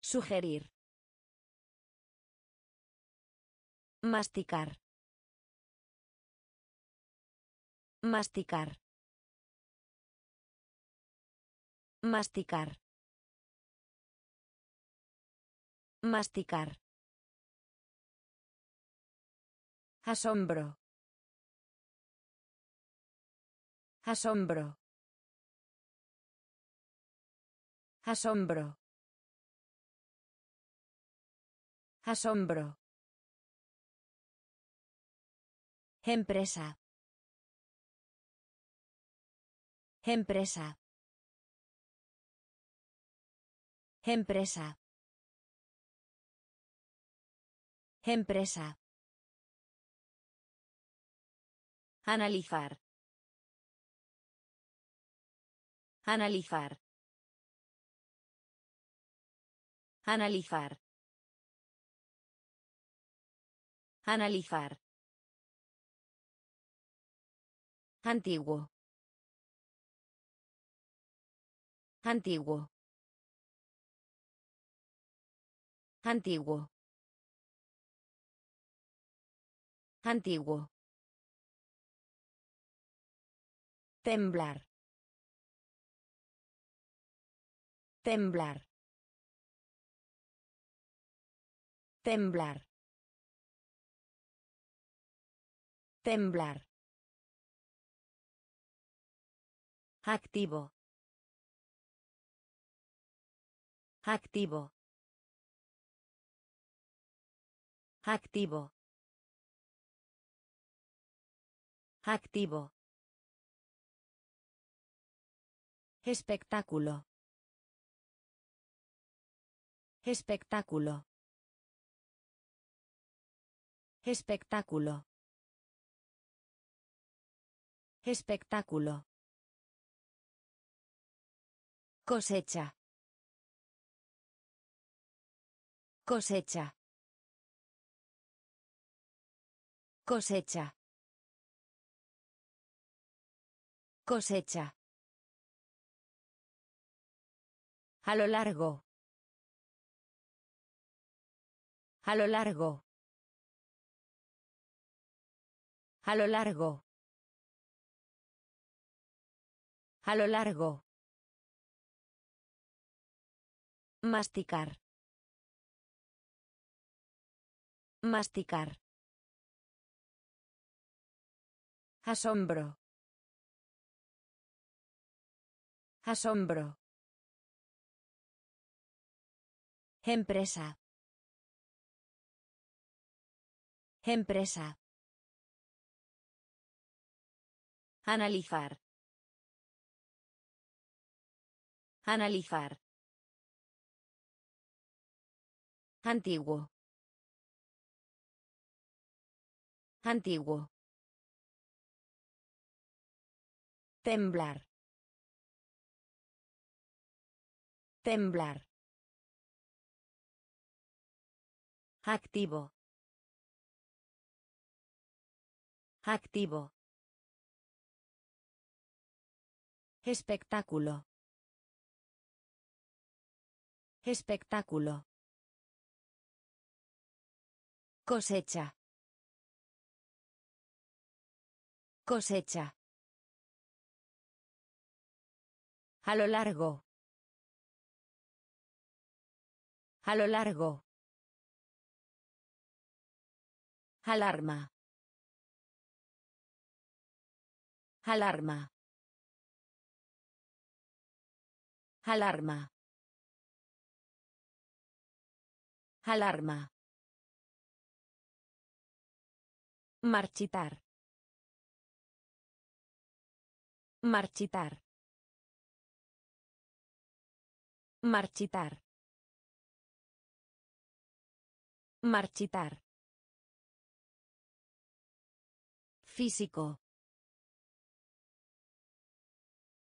Sugerir. Masticar. Masticar. Masticar. Masticar. Asombro. Asombro. Asombro. Asombro. Empresa. Empresa. Empresa. Empresa. Analizar. Analizar. Analizar. Analizar. Antiguo. Antiguo. Antiguo. Antiguo. Temblar. Temblar. Temblar. Temblar. Activo. Activo. Activo. Activo. Espectáculo. Espectáculo. Espectáculo. Espectáculo. Cosecha. Cosecha. Cosecha. Cosecha. A lo largo. A lo largo. A lo largo. A lo largo. Masticar. Masticar. Asombro. Asombro. Empresa. Empresa. Analizar. Analizar. Antiguo. Antiguo. Temblar. Temblar. Activo. Activo. Espectáculo. Espectáculo. Cosecha. Cosecha. A lo largo. A lo largo. Alarma. Alarma. Alarma. Alarma. Marchitar. Marchitar. Marchitar. Marchitar. Físico.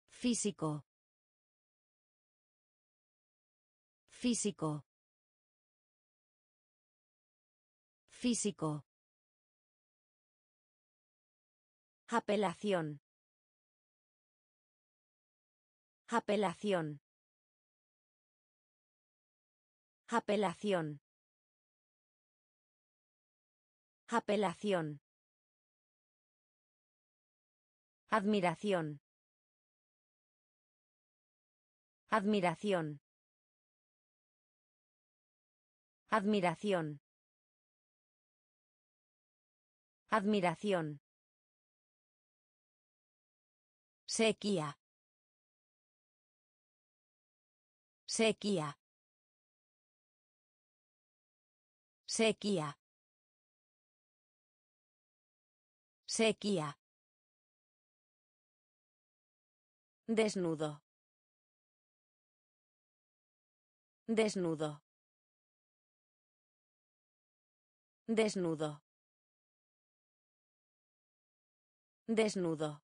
Físico. Físico. Físico. Apelación. Apelación. Apelación. Apelación. Admiración. Admiración. Admiración. Admiración. Sequía. Sequía. Sequía. Sequía. Desnudo. Desnudo. Desnudo. Desnudo.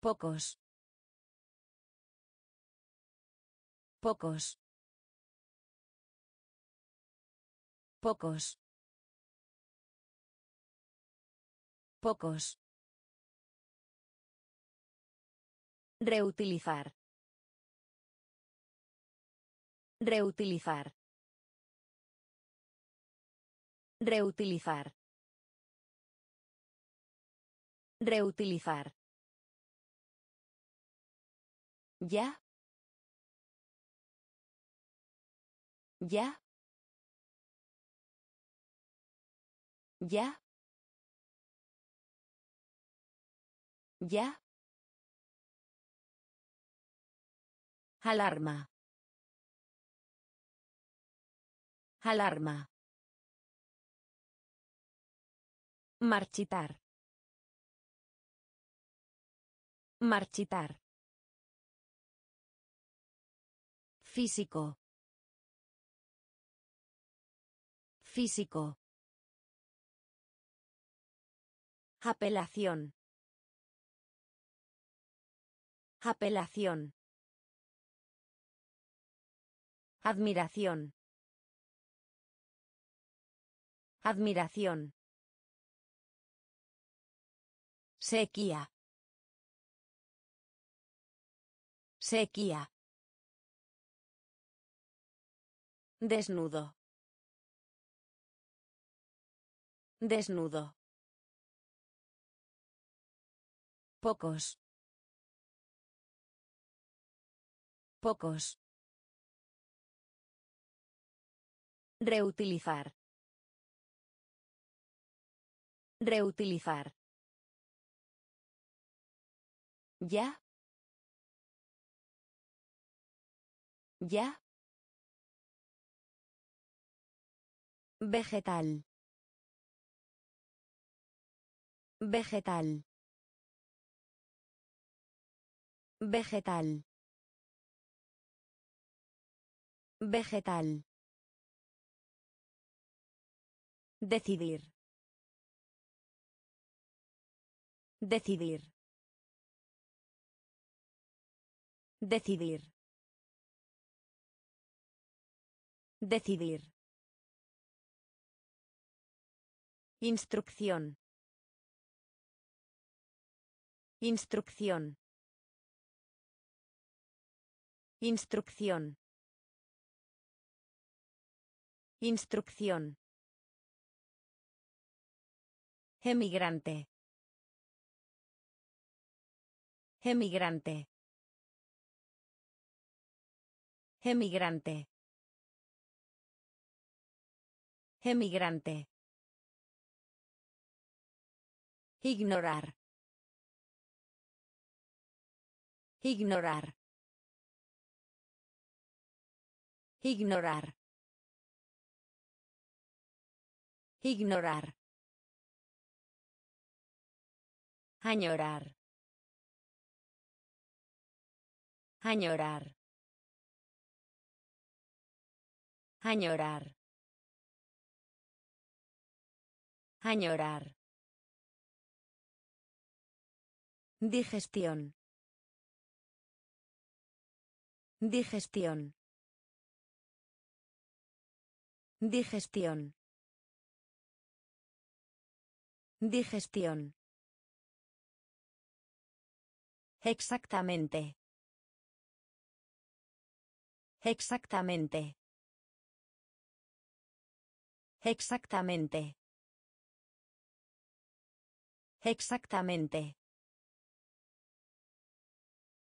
Pocos. Pocos. Pocos. Pocos. Reutilizar. Reutilizar. Reutilizar. Reutilizar. Ya. Ya. Ya. Ya. Alarma. Alarma. Marchitar. Marchitar. Físico. Físico. Apelación. Apelación. Admiración. Admiración. Sequía. Sequía. Desnudo. Desnudo. Pocos. Pocos. Reutilizar. Reutilizar. Ya. Ya. Vegetal. Vegetal. Vegetal. Vegetal. Decidir. Decidir. Decidir. Decidir. Instrucción. Instrucción. Instrucción. Instrucción. Emigrante. Emigrante. Emigrante. Emigrante. Ignorar. Ignorar. Ignorar. Ignorar. Añorar. Añorar. Añorar. Añorar. Digestión. Digestión. Digestión. Digestión. Exactamente. Exactamente. Exactamente. Exactamente.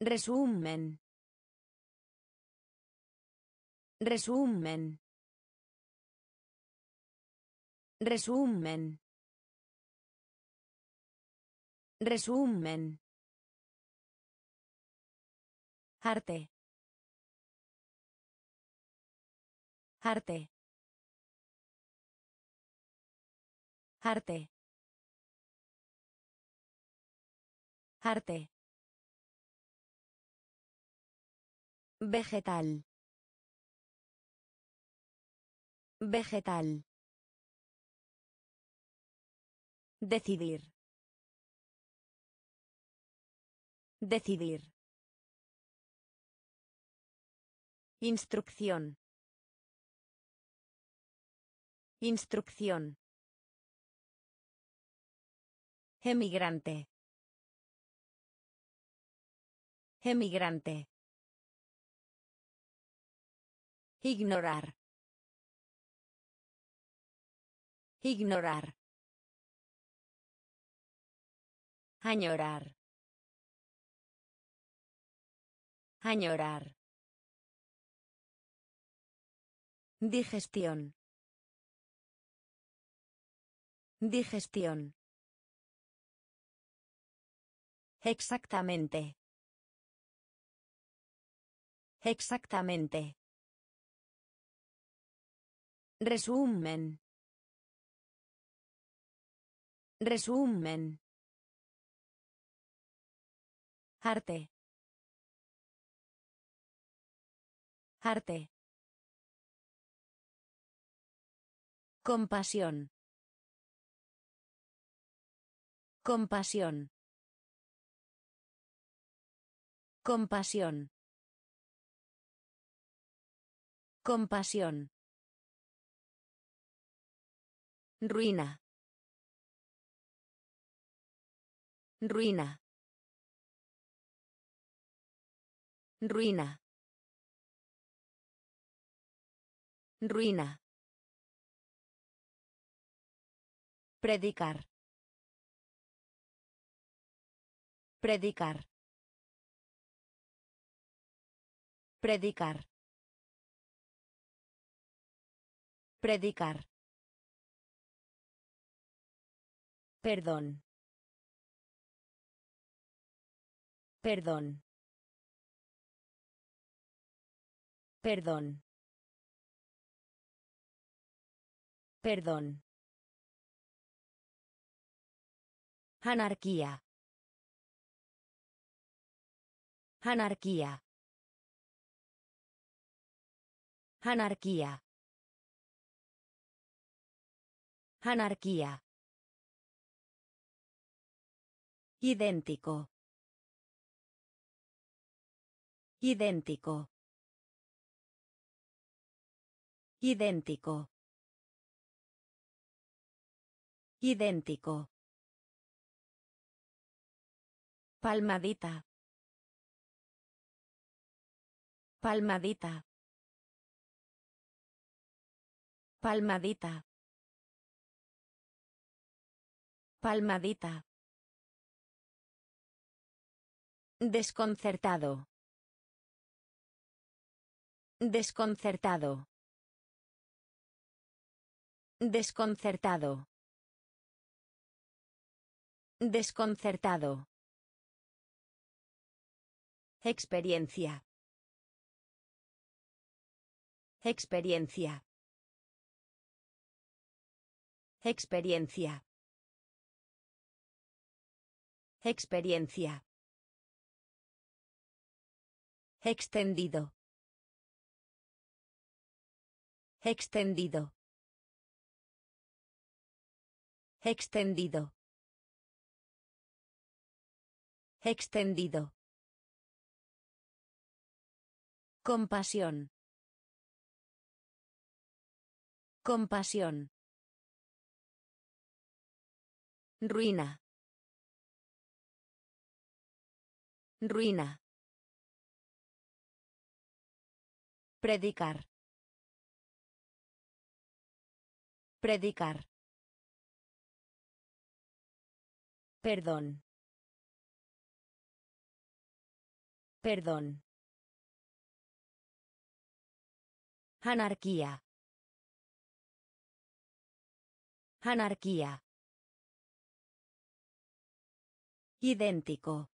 Resumen. Resumen. Resumen. Resumen. Arte. Arte. Arte. Arte. Vegetal. Vegetal. Decidir. Decidir. Instrucción. Instrucción. Emigrante. Emigrante. Ignorar. Ignorar. Añorar. Añorar. Digestión. Digestión. Exactamente. Exactamente. Resumen. Resumen. Arte. Arte. Compasión. Compasión. Compasión. Compasión. Ruina. Ruina. Ruina. Ruina. Predicar. Predicar. Predicar. Predicar. Perdón. Perdón. Perdón. Perdón. Anarquía. Anarquía. Anarquía. Anarquía. Idéntico. Idéntico. Idéntico. Idéntico. Palmadita. Palmadita. Palmadita. Palmadita. Desconcertado. Desconcertado. Desconcertado. Desconcertado. Experiencia. Experiencia. Experiencia. Experiencia. Extendido. Extendido. Extendido. Extendido. Compasión. Compasión. Ruina. Ruina. Predicar. Predicar. Perdón. Perdón. Anarquía. Anarquía. Idéntico.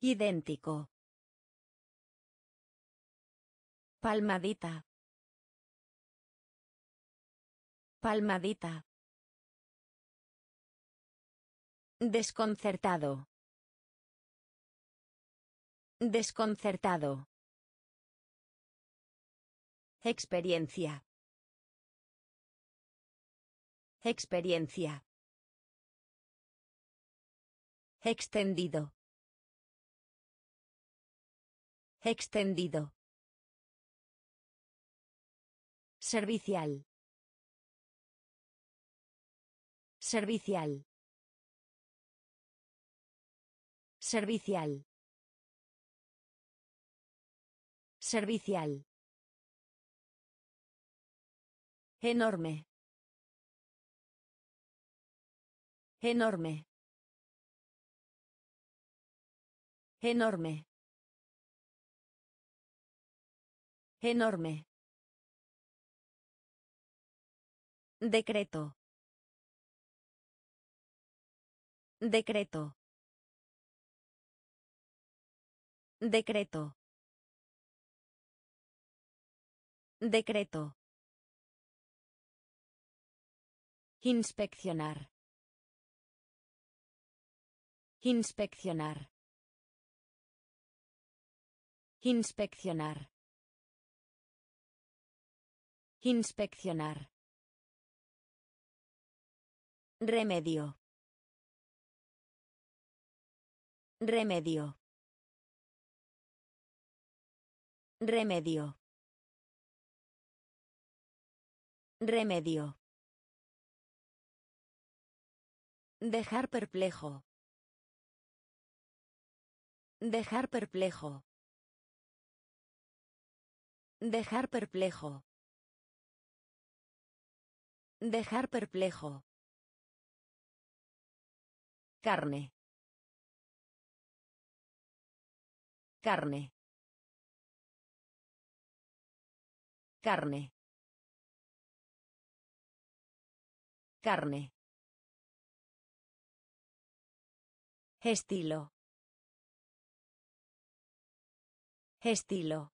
Idéntico. Palmadita. Palmadita. Desconcertado. Desconcertado. Experiencia. Experiencia. Extendido. Extendido. Servicial. Servicial. Servicial. Servicial. Enorme. Enorme. Enorme. Enorme. Decreto. Decreto. Decreto. Decreto. Inspeccionar. Inspeccionar. Inspeccionar. Inspeccionar. Remedio. Remedio. Remedio. Remedio. Dejar perplejo. Dejar perplejo. Dejar perplejo. Dejar perplejo. Carne. Carne. Carne. Carne. Estilo. Estilo.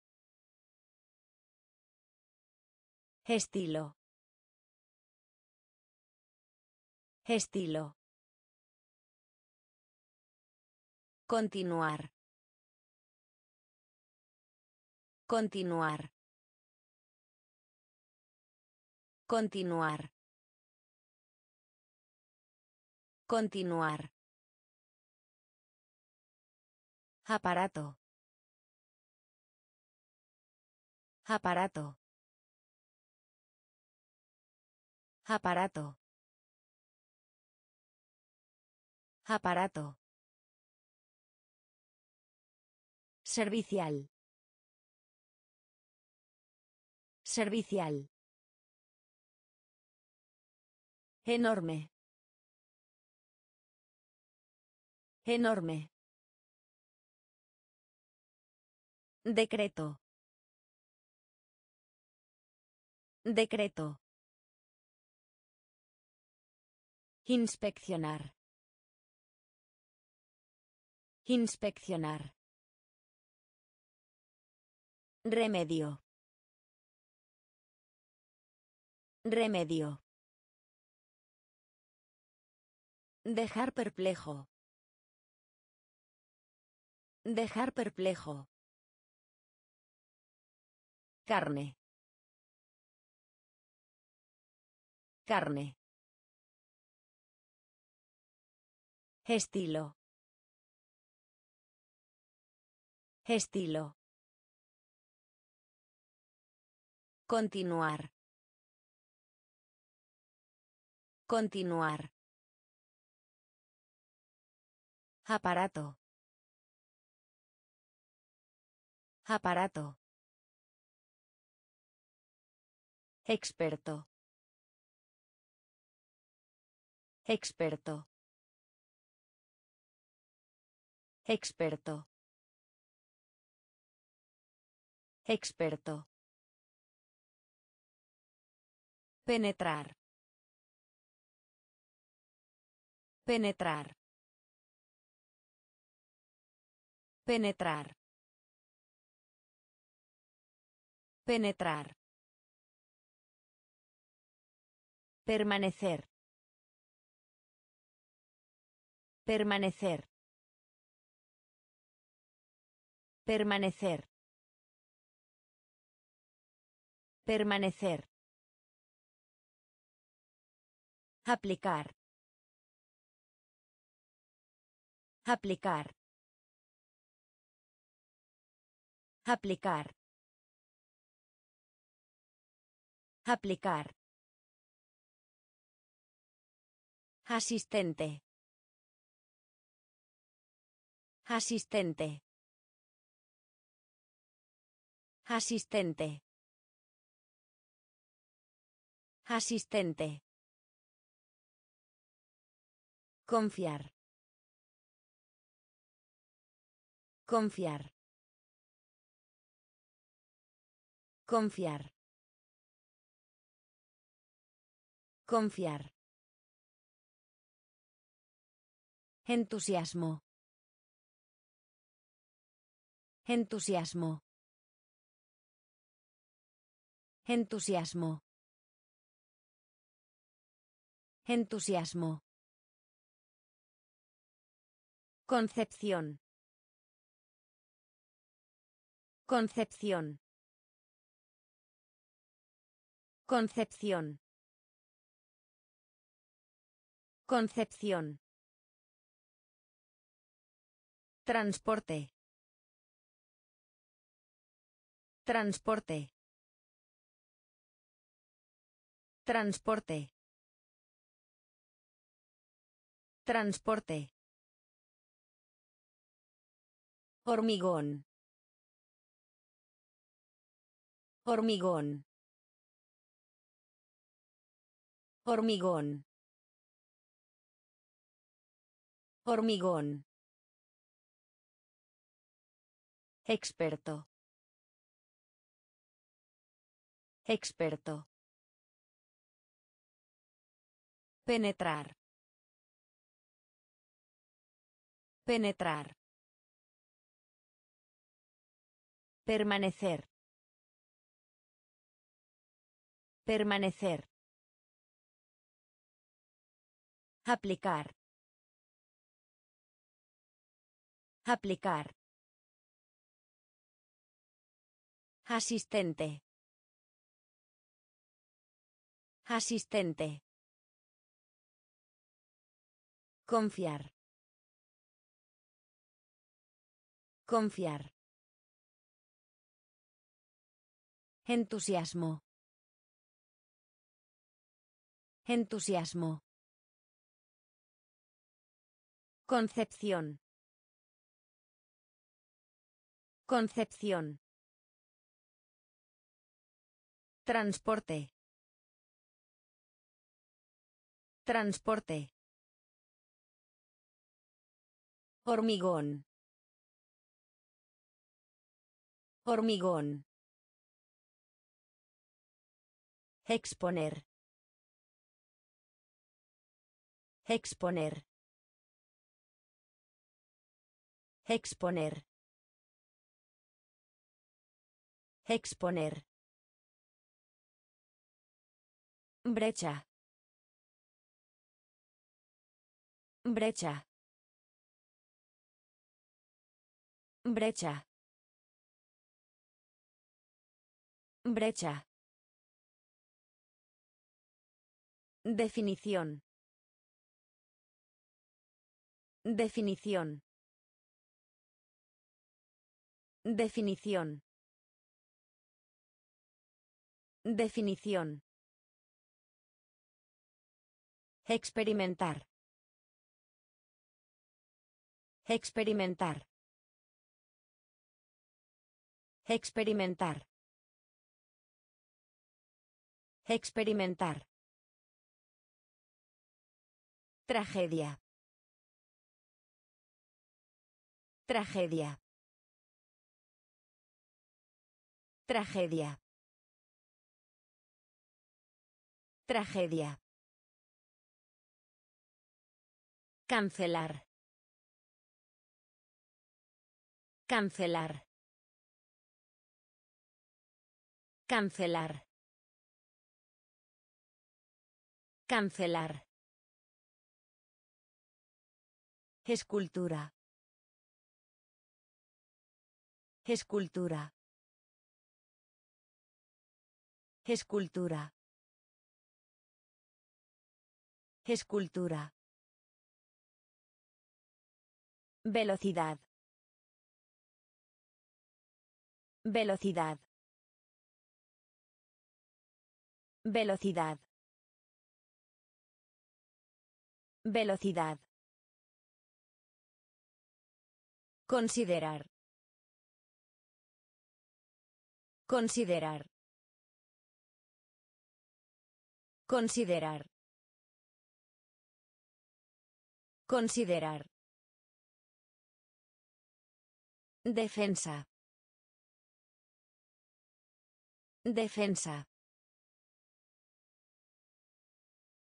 Estilo. Estilo. Continuar. Continuar. Continuar. Continuar. Aparato. Aparato. Aparato. Aparato. Servicial. Servicial. Enorme. Enorme. Decreto. Decreto. Inspeccionar. Inspeccionar. Remedio. Remedio. Dejar perplejo. Dejar perplejo. Carne. Carne. Estilo. Estilo. Continuar. Continuar. Aparato. Aparato. Experto. Experto. Experto. Experto. Penetrar. Penetrar. Penetrar. Penetrar. Permanecer. Permanecer. Permanecer. Permanecer. Aplicar. Aplicar. Aplicar. Aplicar. Asistente. Asistente. Asistente. Asistente. Confiar. Confiar. Confiar. Confiar. Entusiasmo. Entusiasmo. Entusiasmo. Entusiasmo. Concepción. Concepción. Concepción. Concepción. Transporte. Transporte. Transporte. Transporte. Hormigón. Hormigón. Hormigón. Hormigón. Experto. Experto. Penetrar. Penetrar. Permanecer. Permanecer. Aplicar. Aplicar. Asistente. Asistente. Confiar. Confiar. Entusiasmo. Entusiasmo. Concepción. Concepción. Transporte. Transporte. Hormigón. Hormigón. Exponer. Exponer. Exponer. Exponer. Brecha. Brecha. Brecha. Brecha. Definición. Definición. Definición. Definición. Experimentar. Experimentar. Experimentar. Experimentar. Tragedia. Tragedia. Tragedia. Tragedia. Cancelar. Cancelar. Cancelar. Cancelar. Escultura. Escultura. Escultura. Escultura. Velocidad. Velocidad. Velocidad. Velocidad. Considerar. Considerar. Considerar. Considerar. Defensa. Defensa.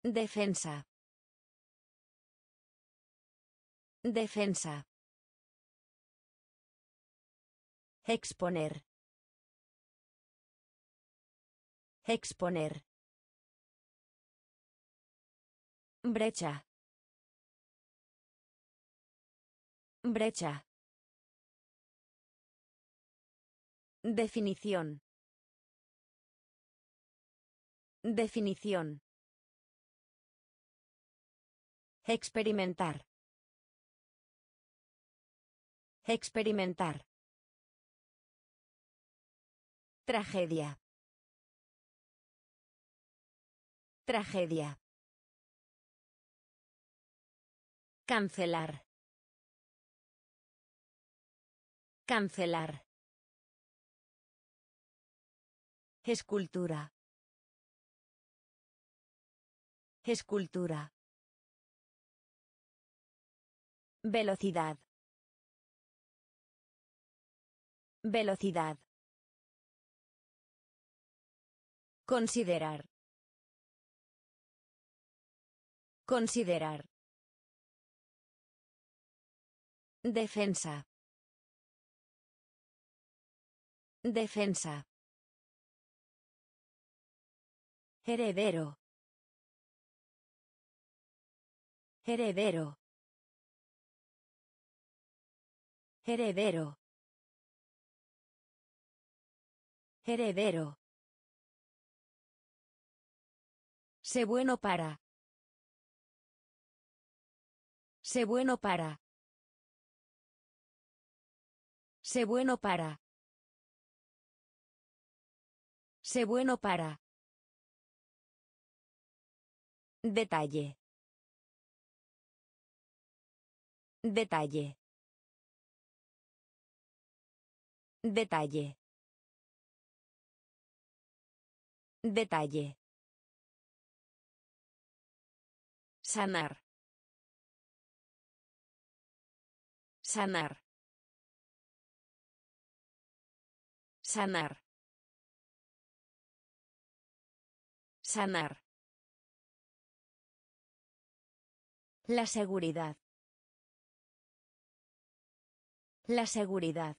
Defensa. Defensa. Exponer. Exponer. Brecha. Brecha. Definición. Definición. Experimentar. Experimentar. Tragedia. Tragedia. Cancelar. Cancelar. Escultura. Escultura. Velocidad. Velocidad. Considerar. Considerar. Defensa. Defensa. Heredero. Heredero. Heredero. Heredero. Sé bueno para. Sé bueno para. Sé bueno para. Sé bueno para. Detalle. Detalle. Detalle. Detalle. Sanar. Sanar. Sanar. Sanar. La seguridad. La seguridad.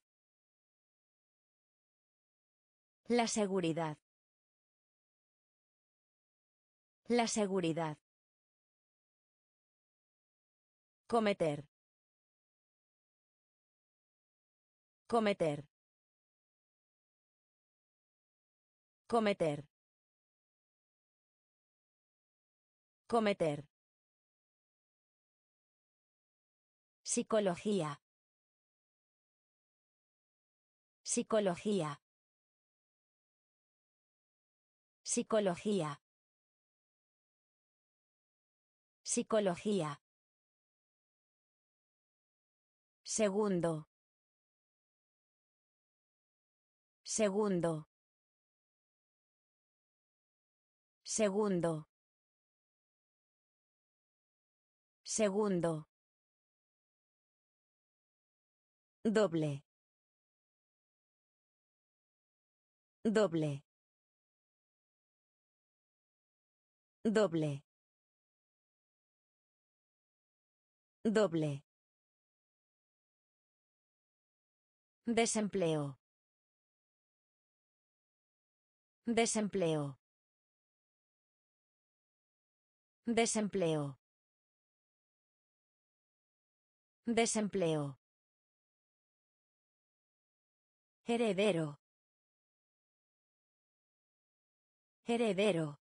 La seguridad. La seguridad. Cometer. Cometer. Cometer. Cometer. Psicología. Psicología. Psicología. Psicología. Segundo. Segundo. Segundo. Segundo. Doble. Doble. Doble. Doble. Desempleo. Desempleo. Desempleo. Desempleo. Heredero. Heredero.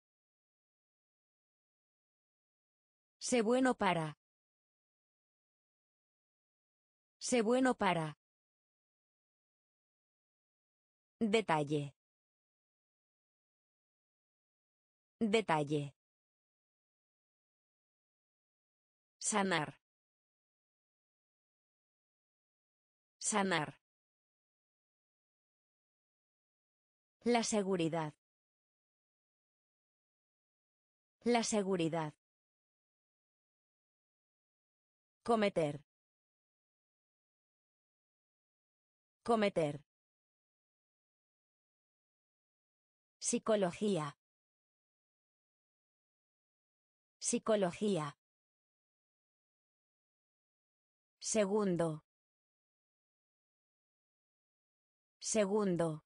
Sé bueno para. Sé bueno para. Detalle. Detalle. Sanar. Sanar. La seguridad. La seguridad. Cometer. Cometer. Psicología. Psicología. Segundo. Segundo.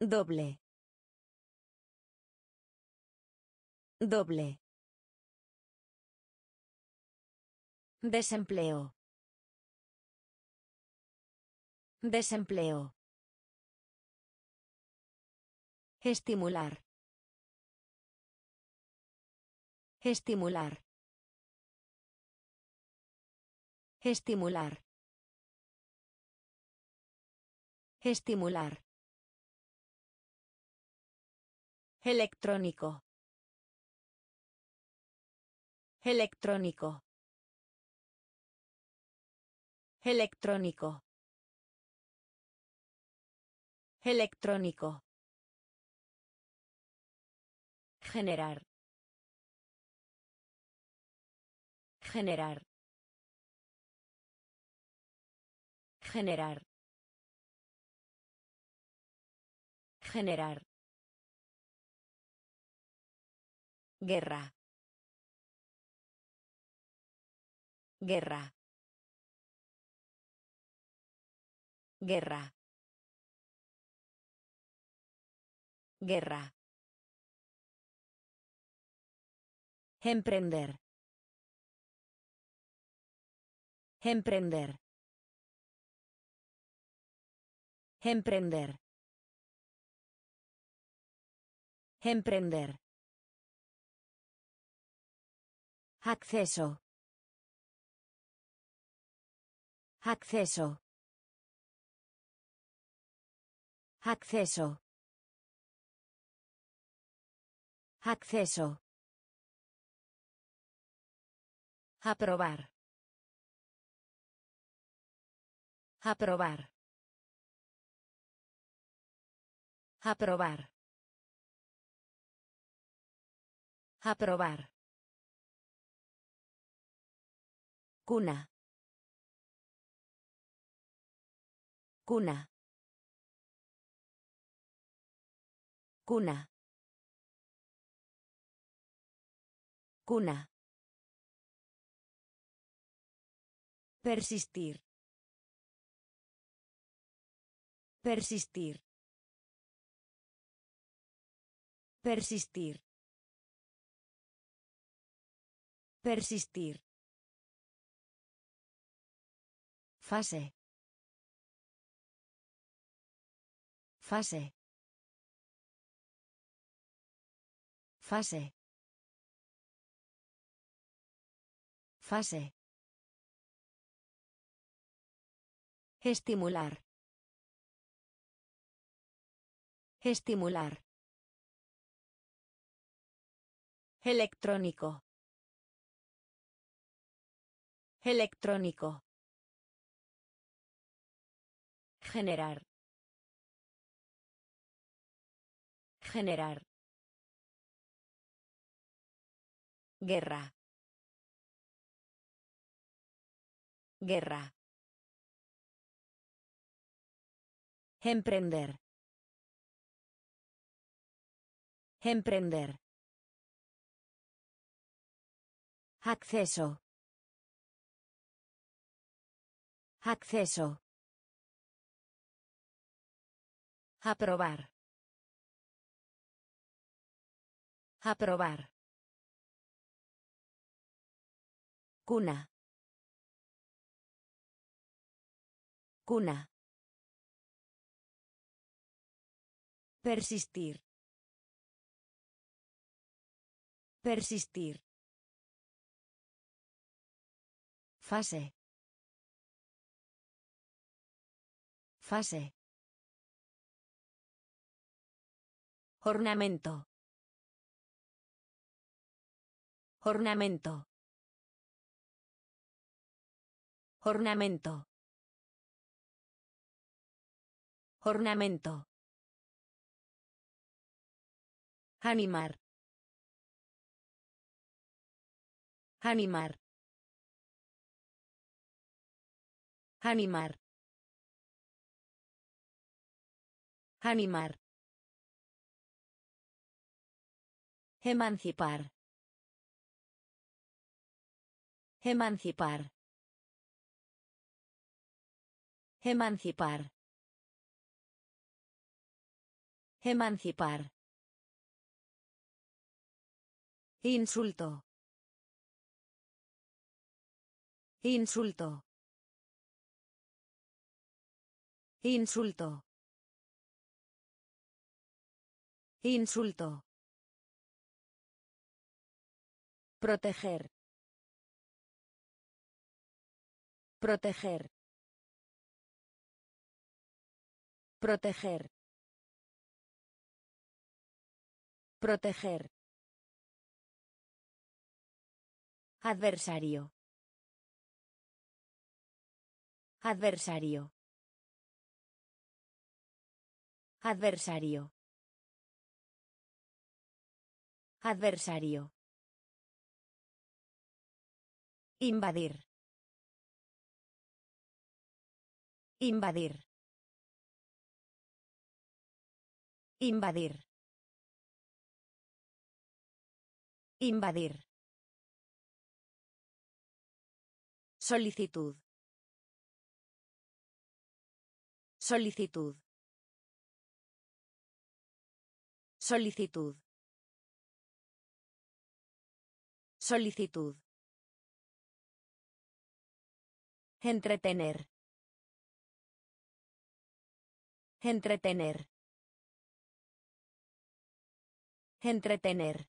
Doble. Doble. Desempleo. Desempleo. Estimular. Estimular. Estimular. Estimular. Electrónico. Electrónico. Electrónico. Electrónico. Generar. Generar. Generar. Generar. Guerra. Guerra. Guerra. Guerra. Emprender. Emprender. Emprender. Emprender. Acceso. Acceso. Acceso. Acceso. Aprobar. Aprobar. Aprobar. Aprobar. Cuna. Cuna. Cuna. Cuna. Persistir. Persistir. Persistir. Persistir. Fase. Fase. Fase. Fase. Estimular. Estimular. Electrónico. Electrónico. Generar. Generar. Guerra. Guerra. Emprender. Emprender. Acceso. Acceso. Aprobar. Aprobar. Cuna. Cuna. Persistir. Persistir. Fase. Fase. Ornamento. Ornamento. Ornamento. Ornamento. Animar. Animar. Animar. Animar. Emancipar. Emancipar. Emancipar. Emancipar. Insulto. Insulto. Insulto. Insulto. Proteger. Proteger. Proteger. Proteger. Adversario. Adversario. Adversario. Adversario. Invadir. Invadir. Invadir. Invadir. Solicitud. Solicitud. Solicitud. Solicitud. Entretener. Entretener. Entretener.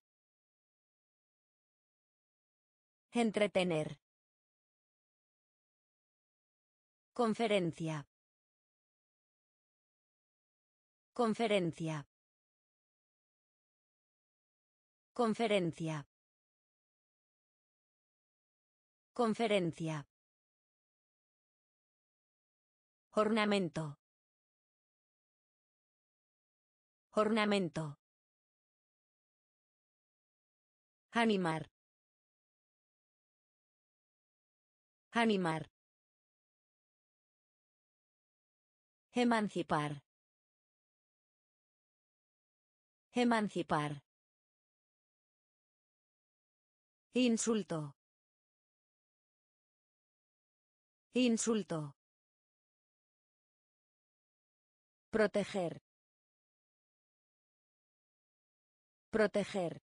Entretener. Conferencia. Conferencia. Conferencia. Conferencia. Ornamento. Ornamento. Animar. Animar. Emancipar. Emancipar. Insulto. Insulto. Proteger. Proteger.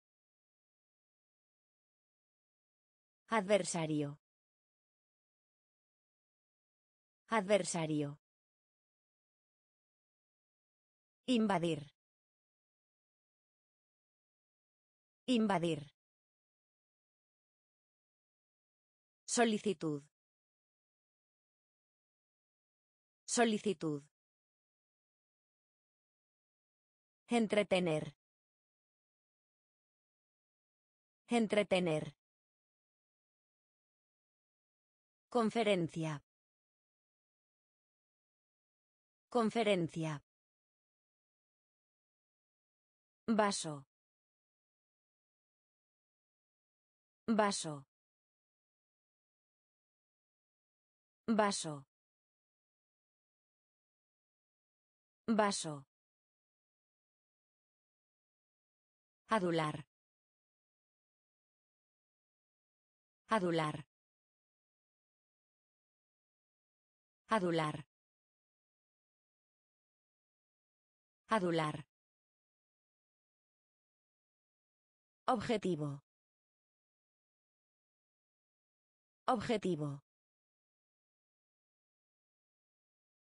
Adversario. Adversario. Invadir. Invadir. Solicitud. Solicitud. Entretener. Entretener. Conferencia. Conferencia. Vaso. Vaso. Vaso. Vaso. Adular. Adular. Adular. Adular. Objetivo. Objetivo.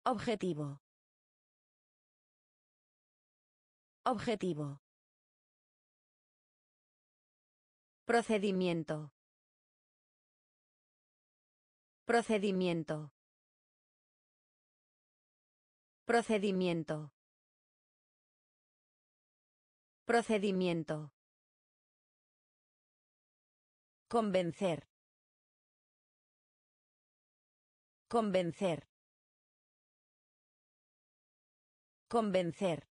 Objetivo. Objetivo. Procedimiento. Procedimiento. Procedimiento. Procedimiento. Convencer. Convencer. Convencer.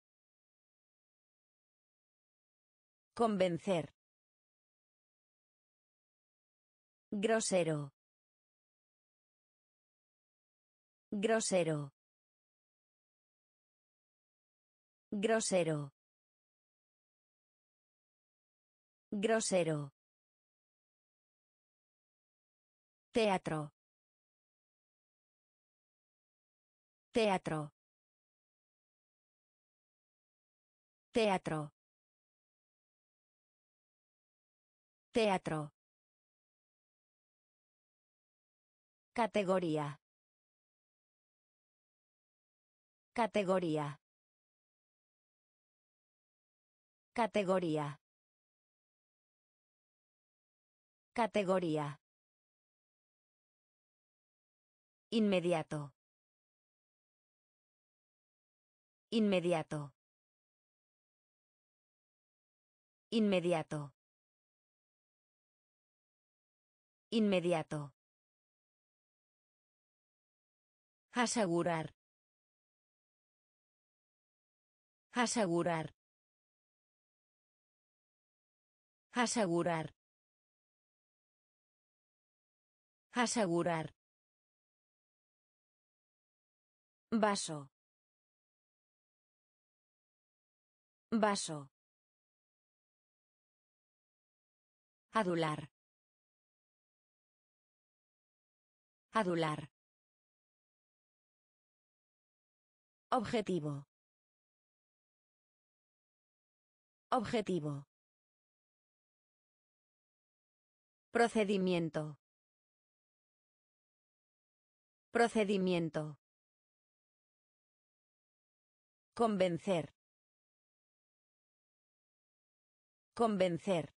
Convencer. Grosero. Grosero. Grosero. Grosero. Teatro. Teatro. Teatro. Teatro. Categoría. Categoría. Categoría. Categoría. Inmediato. Inmediato. Inmediato. Inmediato. Asegurar. Asegurar. Asegurar. Asegurar. Vaso. Vaso. Adular. Adular. Objetivo. Objetivo. Procedimiento. Procedimiento. Convencer. Convencer.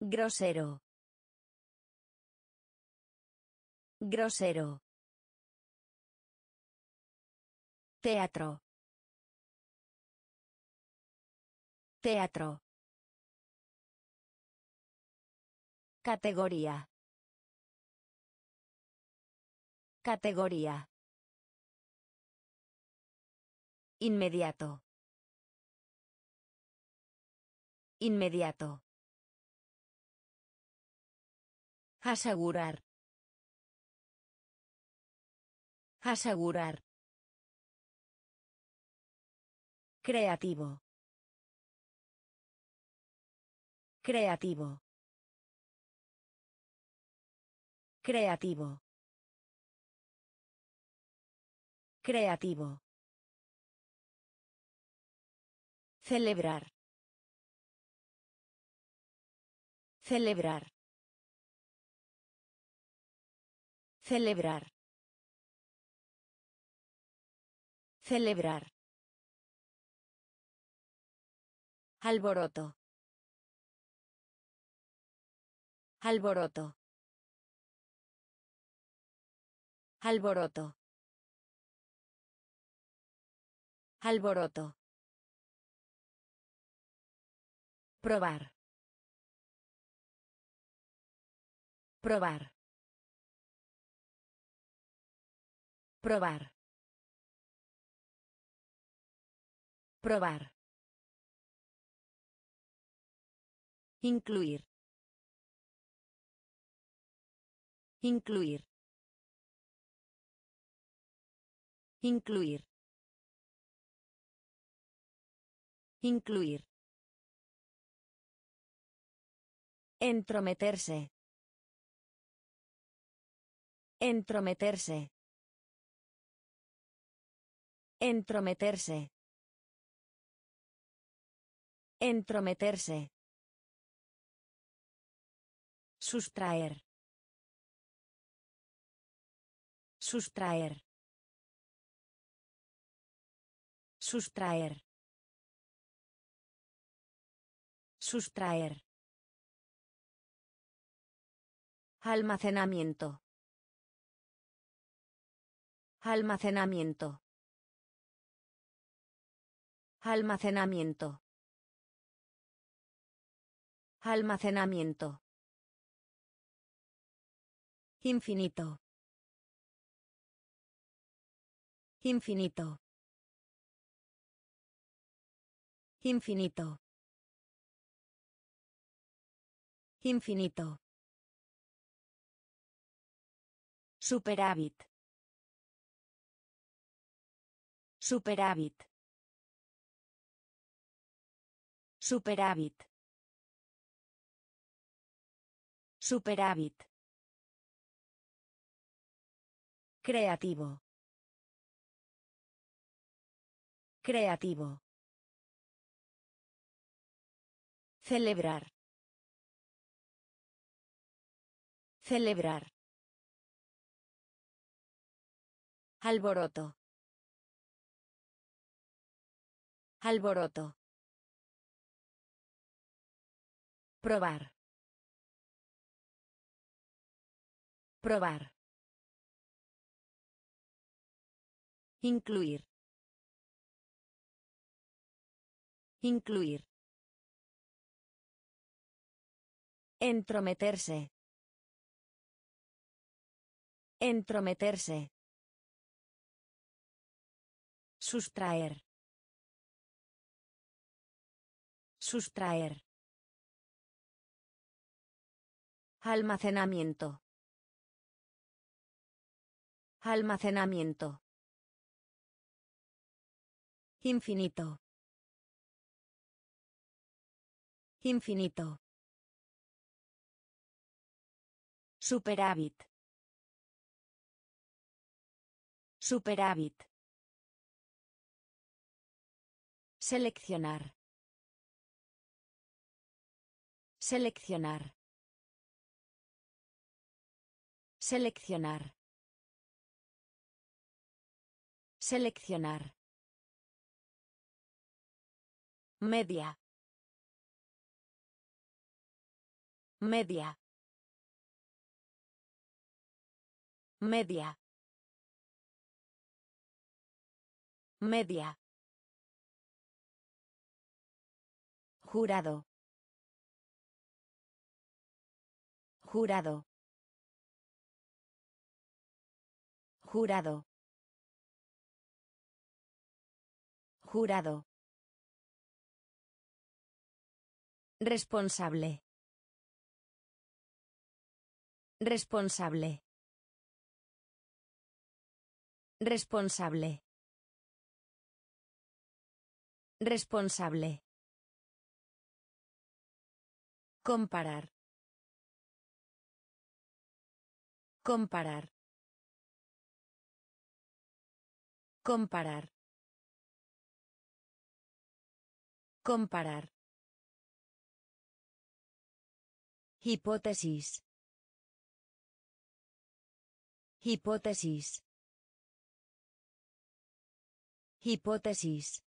Grosero. Grosero. Teatro. Teatro. Categoría. Categoría. Inmediato. Inmediato. Asegurar. Asegurar. Creativo. Creativo. Creativo. Creativo. Celebrar. Celebrar. Celebrar. Celebrar. Alboroto. Alboroto. Alboroto. Alboroto. Probar. Probar. Probar. Probar. Incluir. Incluir. Incluir. Incluir. Entrometerse. Entrometerse. Entrometerse. Entrometerse. Sustraer. Sustraer. Sustraer. Sustraer. Almacenamiento. Almacenamiento. Almacenamiento. Almacenamiento. Infinito. Infinito. Infinito. Infinito. Superávit. Superávit. Superávit. Superávit. Creativo. Creativo. Celebrar. Celebrar. Alboroto. Alboroto. Probar. Probar. Incluir. Incluir. Entrometerse. Entrometerse. Sustraer. Sustraer. Almacenamiento. Almacenamiento. Infinito. Infinito. Superávit. Superávit. Seleccionar. Seleccionar. Seleccionar. Seleccionar. Media. Media. Media. Media. Jurado. Jurado. Jurado. Jurado. Responsable. Responsable. Responsable. Responsable. Comparar. Comparar. Comparar. Comparar. Hipótesis. Hipótesis. Hipótesis.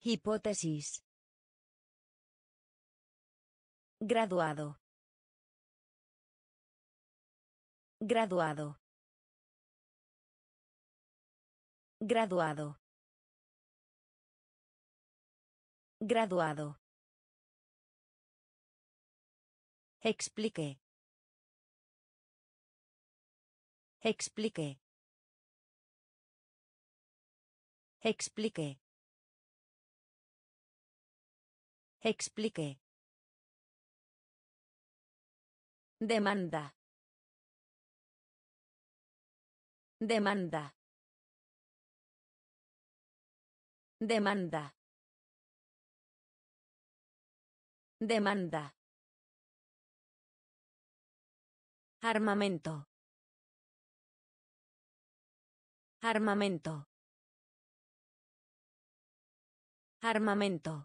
Hipótesis. Graduado. Graduado. Graduado. Graduado. Explique. Explique. Explique. Explique. Demanda. Demanda. Demanda. Demanda. Armamento. Armamento. Armamento.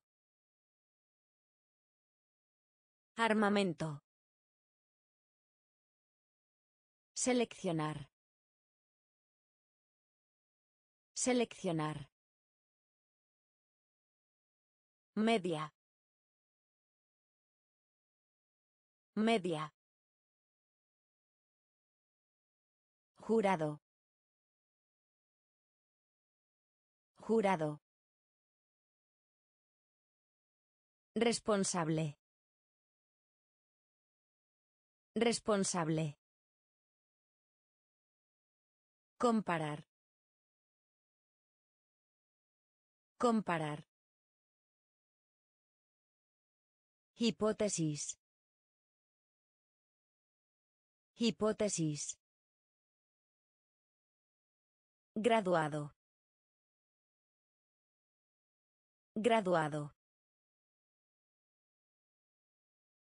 Armamento. Seleccionar. Seleccionar. Media. Media. Jurado. Jurado. Responsable. Responsable. Comparar. Comparar. Hipótesis. Hipótesis. Graduado. Graduado.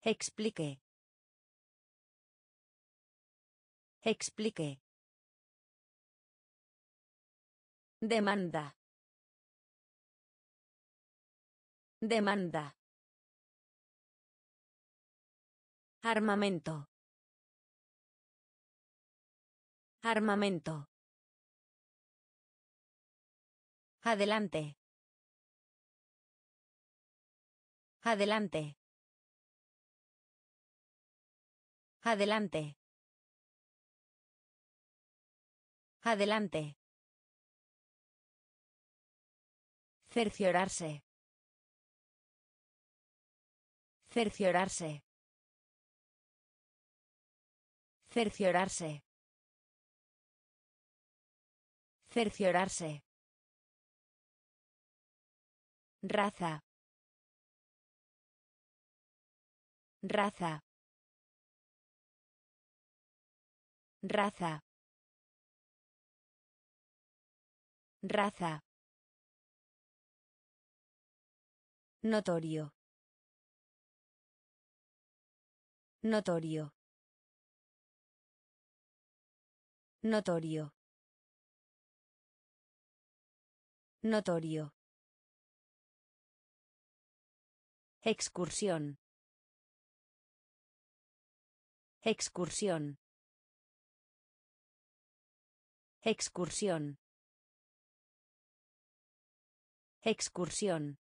Explique. Explique. Demanda. Demanda. Armamento. Armamento. Adelante. Adelante. Adelante. Adelante. Cerciorarse. Cerciorarse. Cerciorarse. Cerciorarse. Raza. Raza. Raza. Raza. Notorio. Notorio. Notorio. Notorio. Excursión. Excursión. Excursión. Excursión.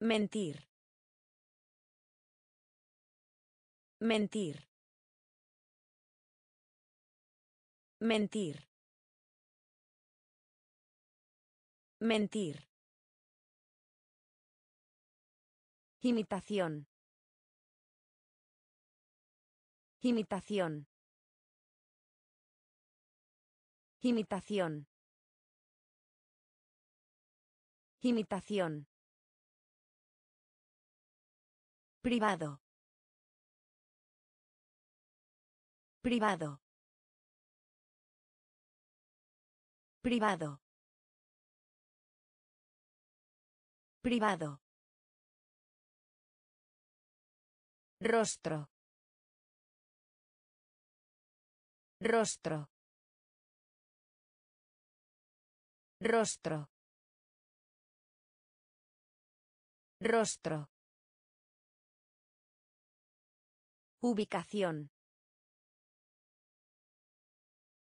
Mentir. Mentir. Mentir. Mentir. Imitación. Imitación. Imitación. Imitación. Privado. Privado. Privado. Privado. Rostro. Rostro. Rostro. Rostro. Ubicación.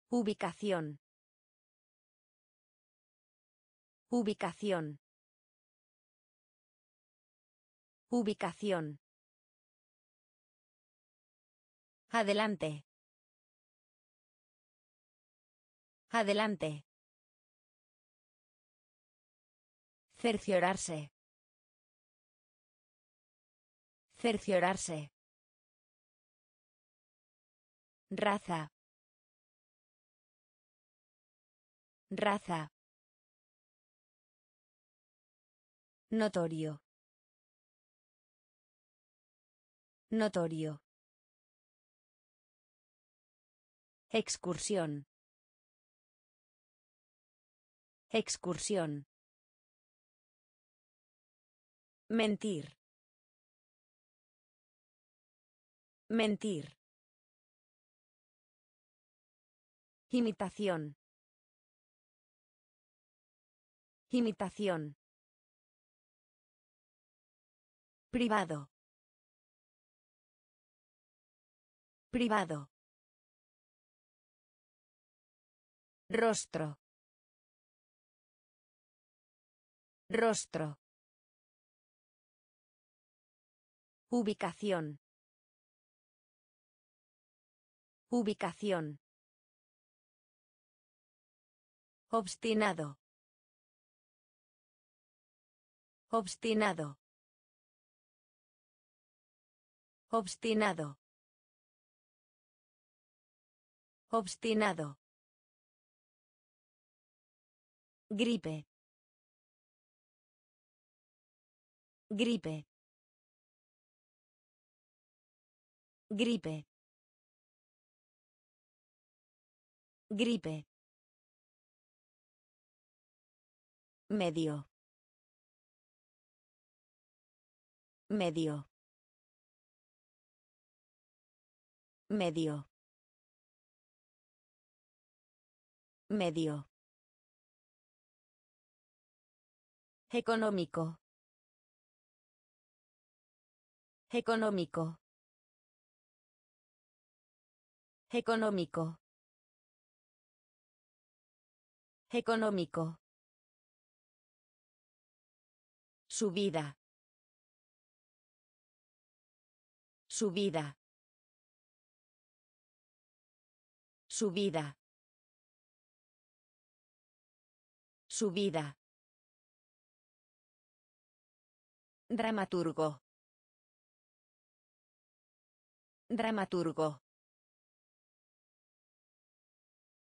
Ubicación. Ubicación. Ubicación. Adelante. Adelante. Cerciorarse. Cerciorarse. Raza. Raza. Notorio. Notorio. Excursión. Excursión. Mentir. Mentir. Imitación. Imitación. Privado. Privado. Rostro. Rostro. Ubicación. Ubicación. Obstinado. Obstinado. Obstinado. Obstinado. Gripe. Gripe. Gripe. Gripe. Medio. Medio. Medio. Medio. Económico. Económico. Económico. Económico. Subida. Subida. Subida. Subida. Dramaturgo. Dramaturgo.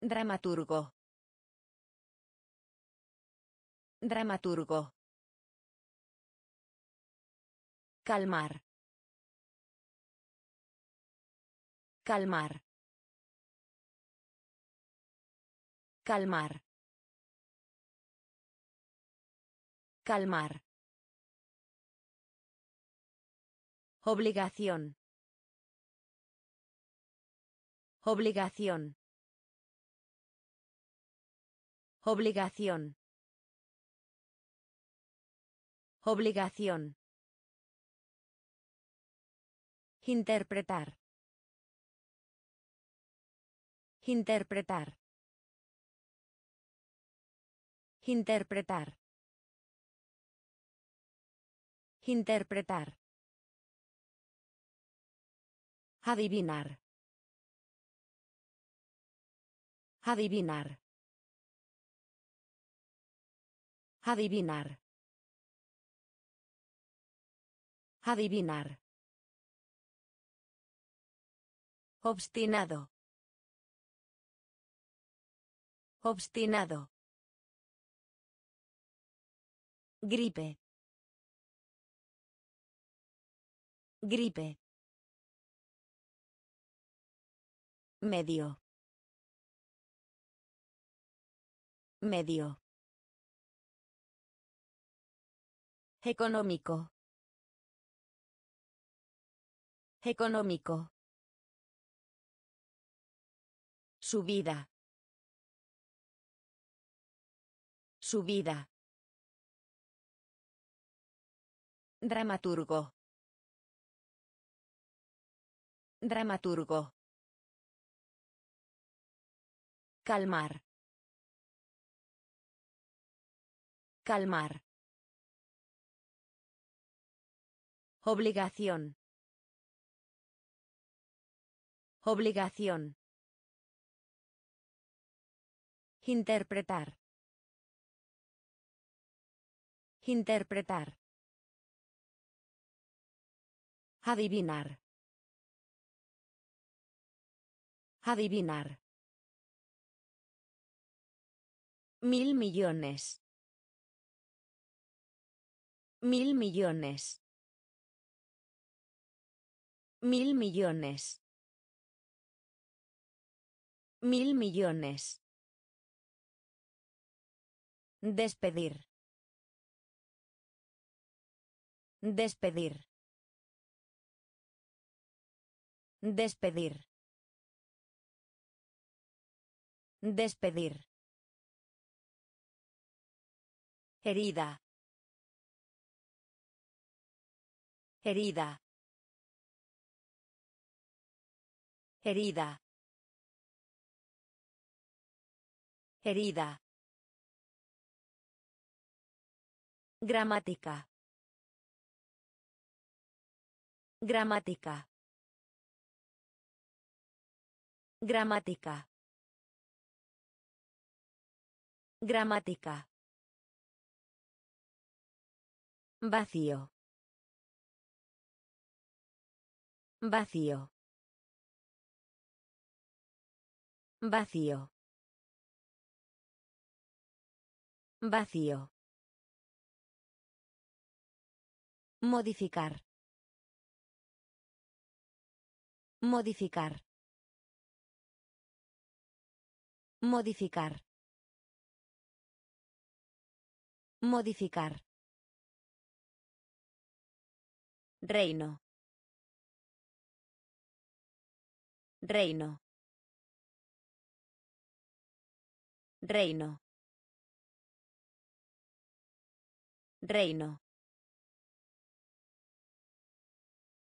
Dramaturgo. Dramaturgo. Calmar. Calmar. Calmar. Calmar. Obligación. Obligación. Obligación. Obligación. Interpretar. Interpretar. Interpretar. Interpretar. Adivinar. Adivinar. Adivinar. Adivinar. Obstinado. Obstinado. Gripe. Gripe. Medio. Medio. Económico. Económico. Subida. Subida. Dramaturgo. Dramaturgo. Calmar. Calmar. Obligación. Obligación. Interpretar. Interpretar. Adivinar. Adivinar. Mil millones. Mil millones. Mil millones. Mil millones. Despedir. Despedir. Despedir. Despedir. Herida. Herida. Herida. Herida. Gramática. Gramática. Gramática. Gramática. Vacío. Vacío. Vacío. Vacío. Modificar. Modificar. Modificar. Modificar. Reino. Reino. Reino. Reino.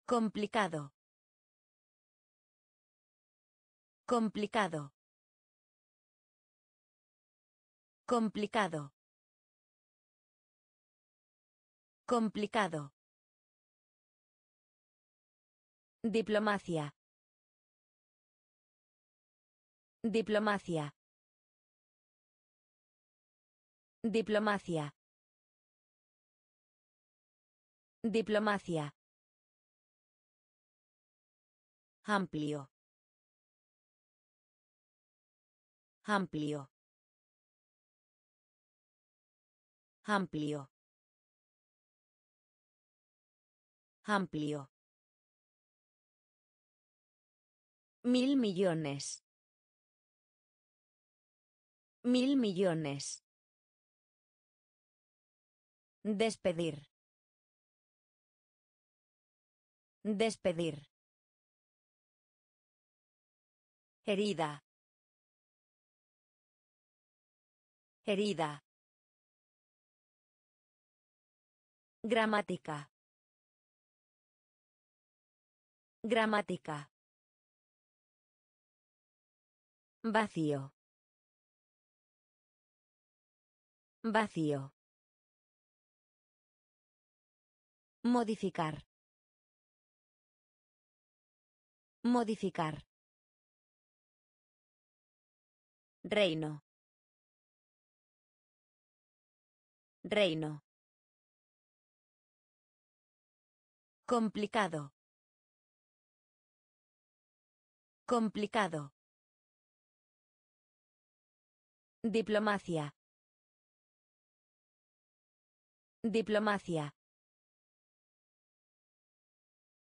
Complicado. Complicado. Complicado. Complicado. Diplomacia. Diplomacia. Diplomacia. Diplomacia. Amplio. Amplio. Amplio. Amplio. Mil millones. Mil millones. Despedir. Despedir. Herida. Herida. Gramática. Gramática. Vacío. Vacío. Modificar. Modificar. Reino. Reino. Complicado. Complicado. Diplomacia. Diplomacia.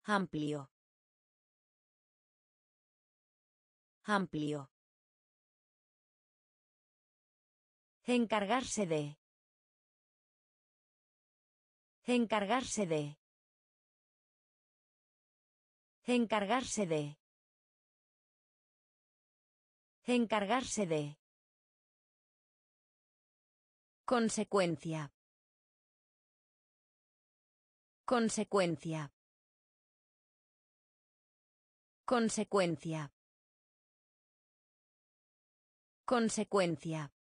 Amplio. Amplio. Encargarse de. Encargarse de. Encargarse de. Encargarse de. Consecuencia. Consecuencia. Consecuencia. Consecuencia.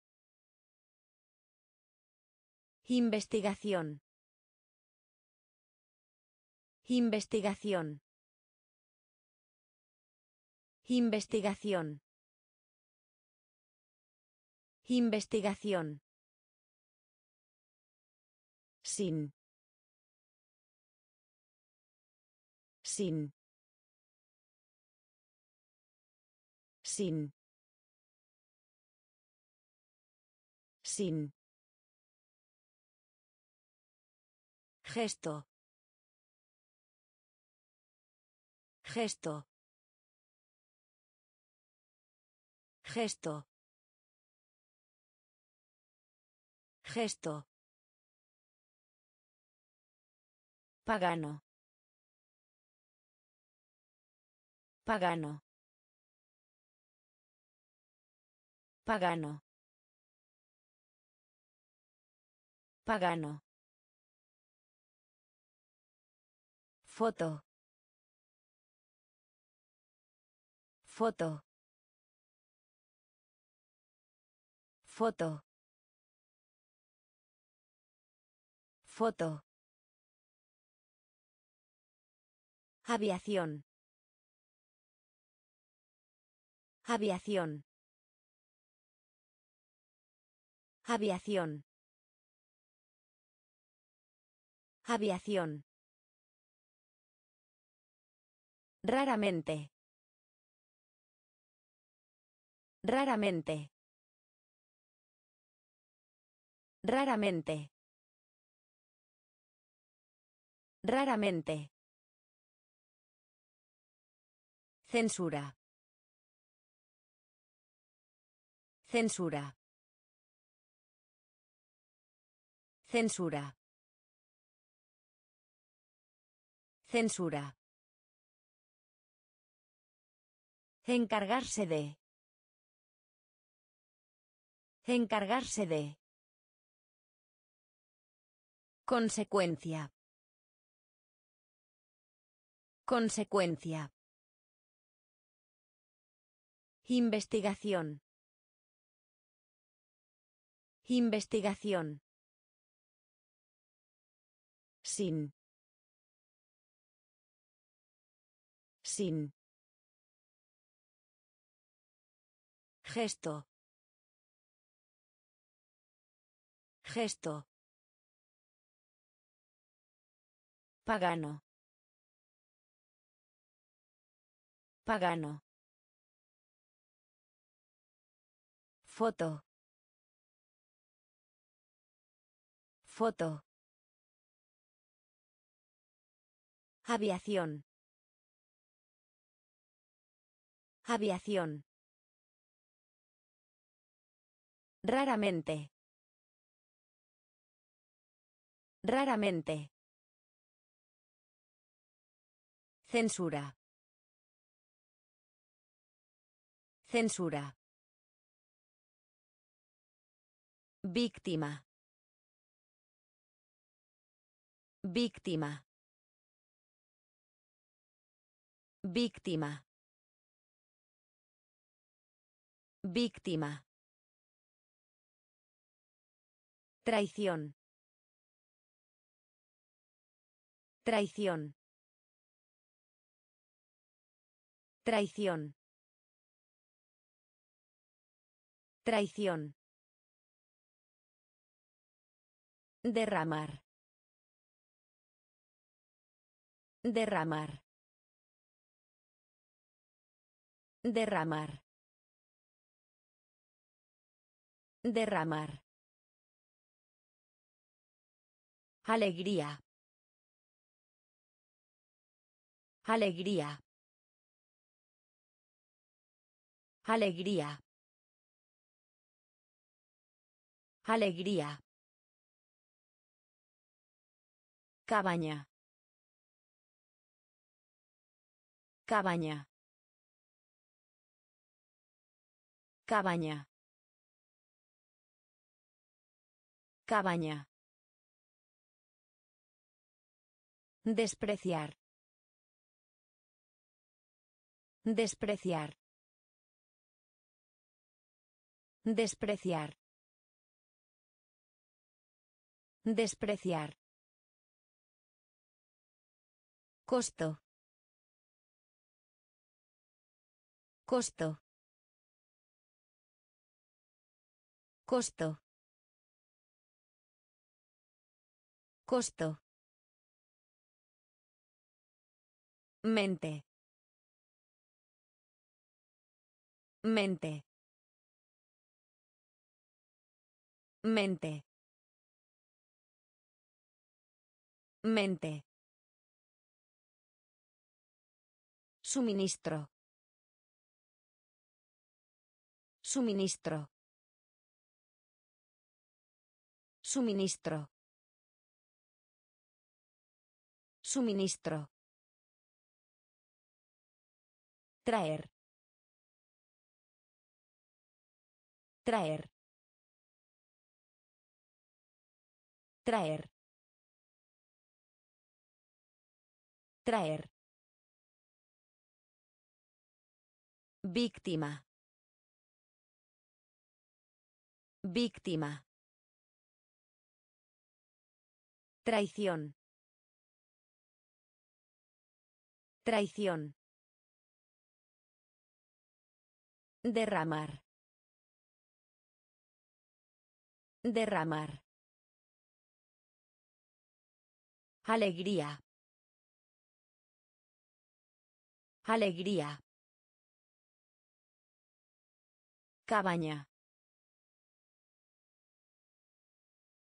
Investigación. Investigación. Investigación. Investigación. Sin. Sin. Sin. Sin. Gesto. Gesto. Gesto. Gesto. Pagano. Pagano. Pagano. Pagano. Foto. Foto. Foto. Foto. Aviación. Aviación. Aviación. Aviación. Raramente. Raramente. Raramente. Raramente. Censura. Censura. Censura. Censura. Encargarse de. Encargarse de. Consecuencia. Consecuencia. Investigación. Investigación. Sin. Sin. Gesto. Gesto. Pagano. Pagano. Foto. Foto. Aviación. Aviación. Raramente. Raramente. Censura. Censura. Víctima. Víctima. Víctima. Víctima. Traición. Traición. Traición. Traición. Derramar. Derramar. Derramar. Derramar. Alegría. Alegría. Alegría. Alegría. Cabaña. Cabaña. Cabaña. Cabaña. Despreciar. Despreciar. Despreciar. Despreciar. Costo. Costo. Costo. Costo. Mente. Mente. Mente. Mente. Suministro. Suministro. Suministro. Suministro. Traer. Traer. Traer. Traer. Víctima. Víctima. Traición. Traición. Derramar. Derramar. Alegría. Alegría. Cabaña.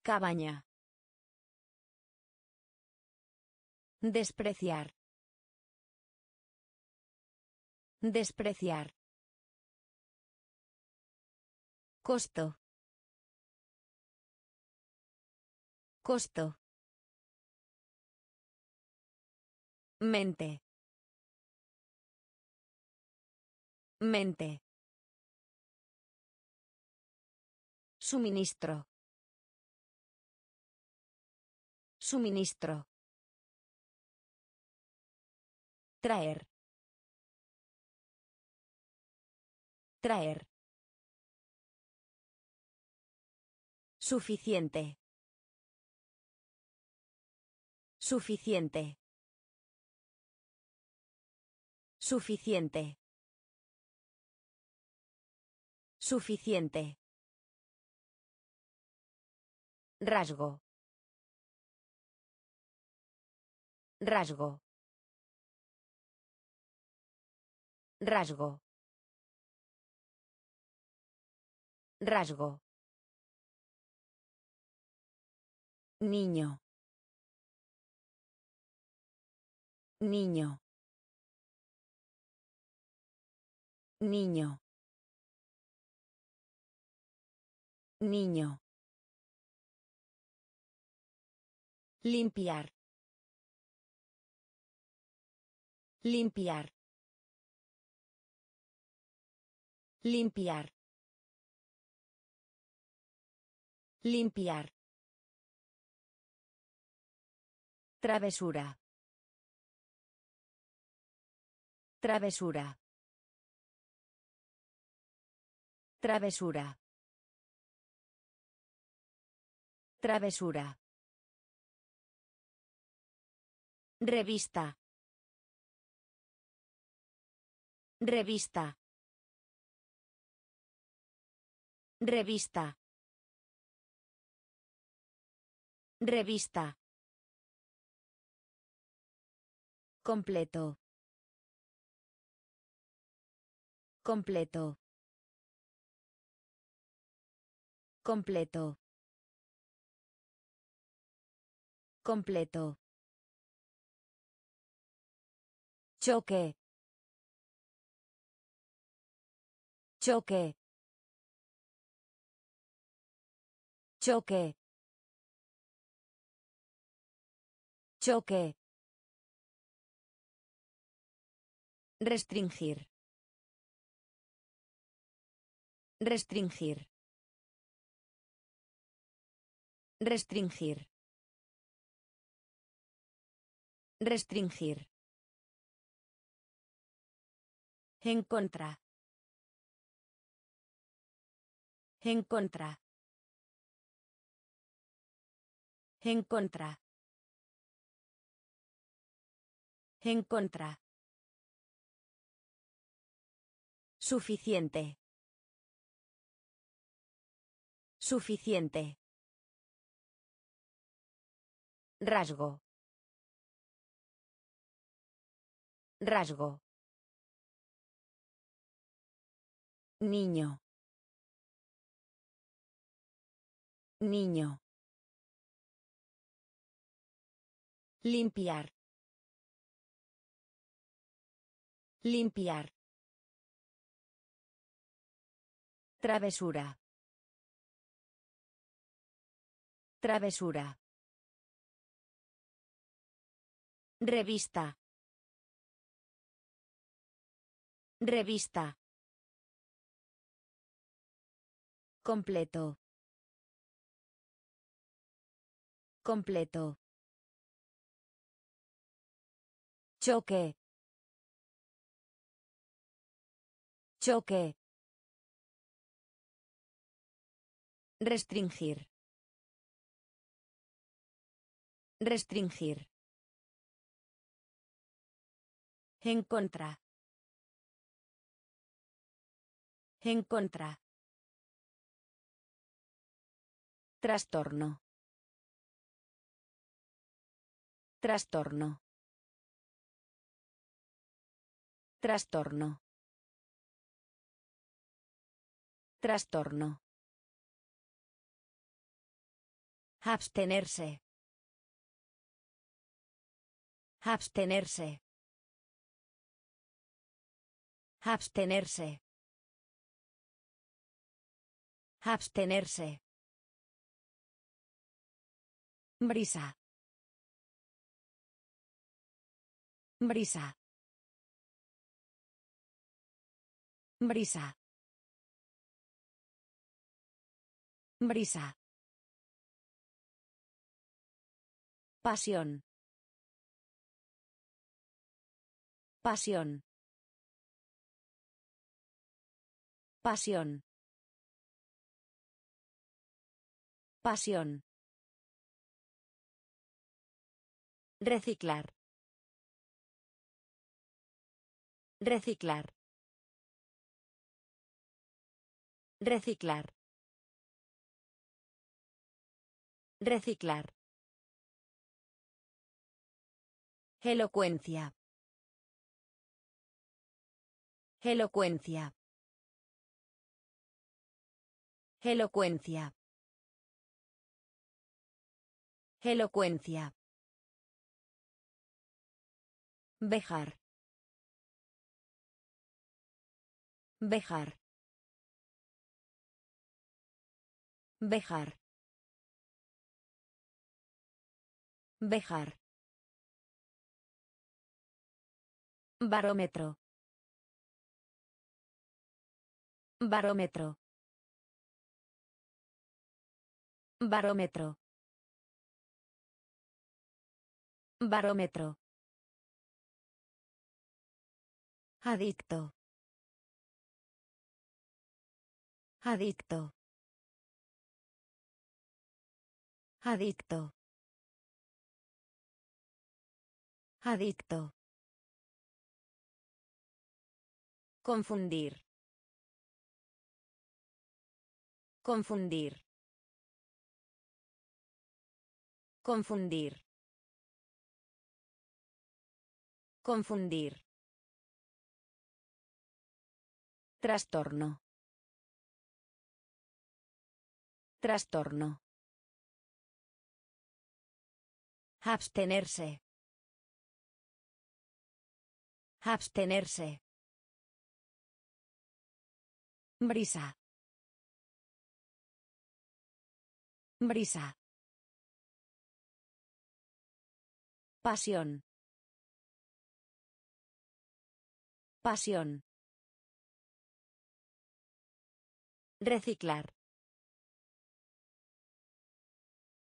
Cabaña. Despreciar. Despreciar. Costo. Costo. Mente. Mente. Suministro. Suministro. Traer. Traer. Suficiente. Suficiente. Suficiente. Suficiente. Rasgo. Rasgo. Rasgo. Rasgo. Niño. Niño. Niño. Niño. Limpiar. Limpiar. Limpiar. Limpiar. Travesura. Travesura. Travesura. Travesura. Revista. Revista. Revista. Revista. Completo. Completo. Completo. Completo. Choque. Choque. Choque. Choque. Restringir. Restringir. Restringir. Restringir. En contra. En contra. En contra. En contra. Suficiente. Suficiente. Rasgo. Rasgo. Niño. Niño. Limpiar. Limpiar. Travesura. Travesura. Revista. Revista. Completo. Completo. Choque. Choque. Restringir. Restringir. En contra. En contra. Trastorno. Trastorno. Trastorno. Trastorno. Abstenerse. Abstenerse. Abstenerse. Abstenerse. Brisa. Brisa. Brisa. Brisa. Pasión. Pasión. Pasión. Pasión. Reciclar. Reciclar. Reciclar. Reciclar. Elocuencia. Elocuencia. Elocuencia. Elocuencia. Bejar. Bejar. Bejar. Bejar. Barómetro. Barómetro. Barómetro. Barómetro. Adicto. Adicto. Adicto. Adicto. Confundir. Confundir. Confundir. Confundir. Trastorno. Trastorno. Abstenerse. Abstenerse. Brisa. Brisa. Pasión. Pasión. Reciclar.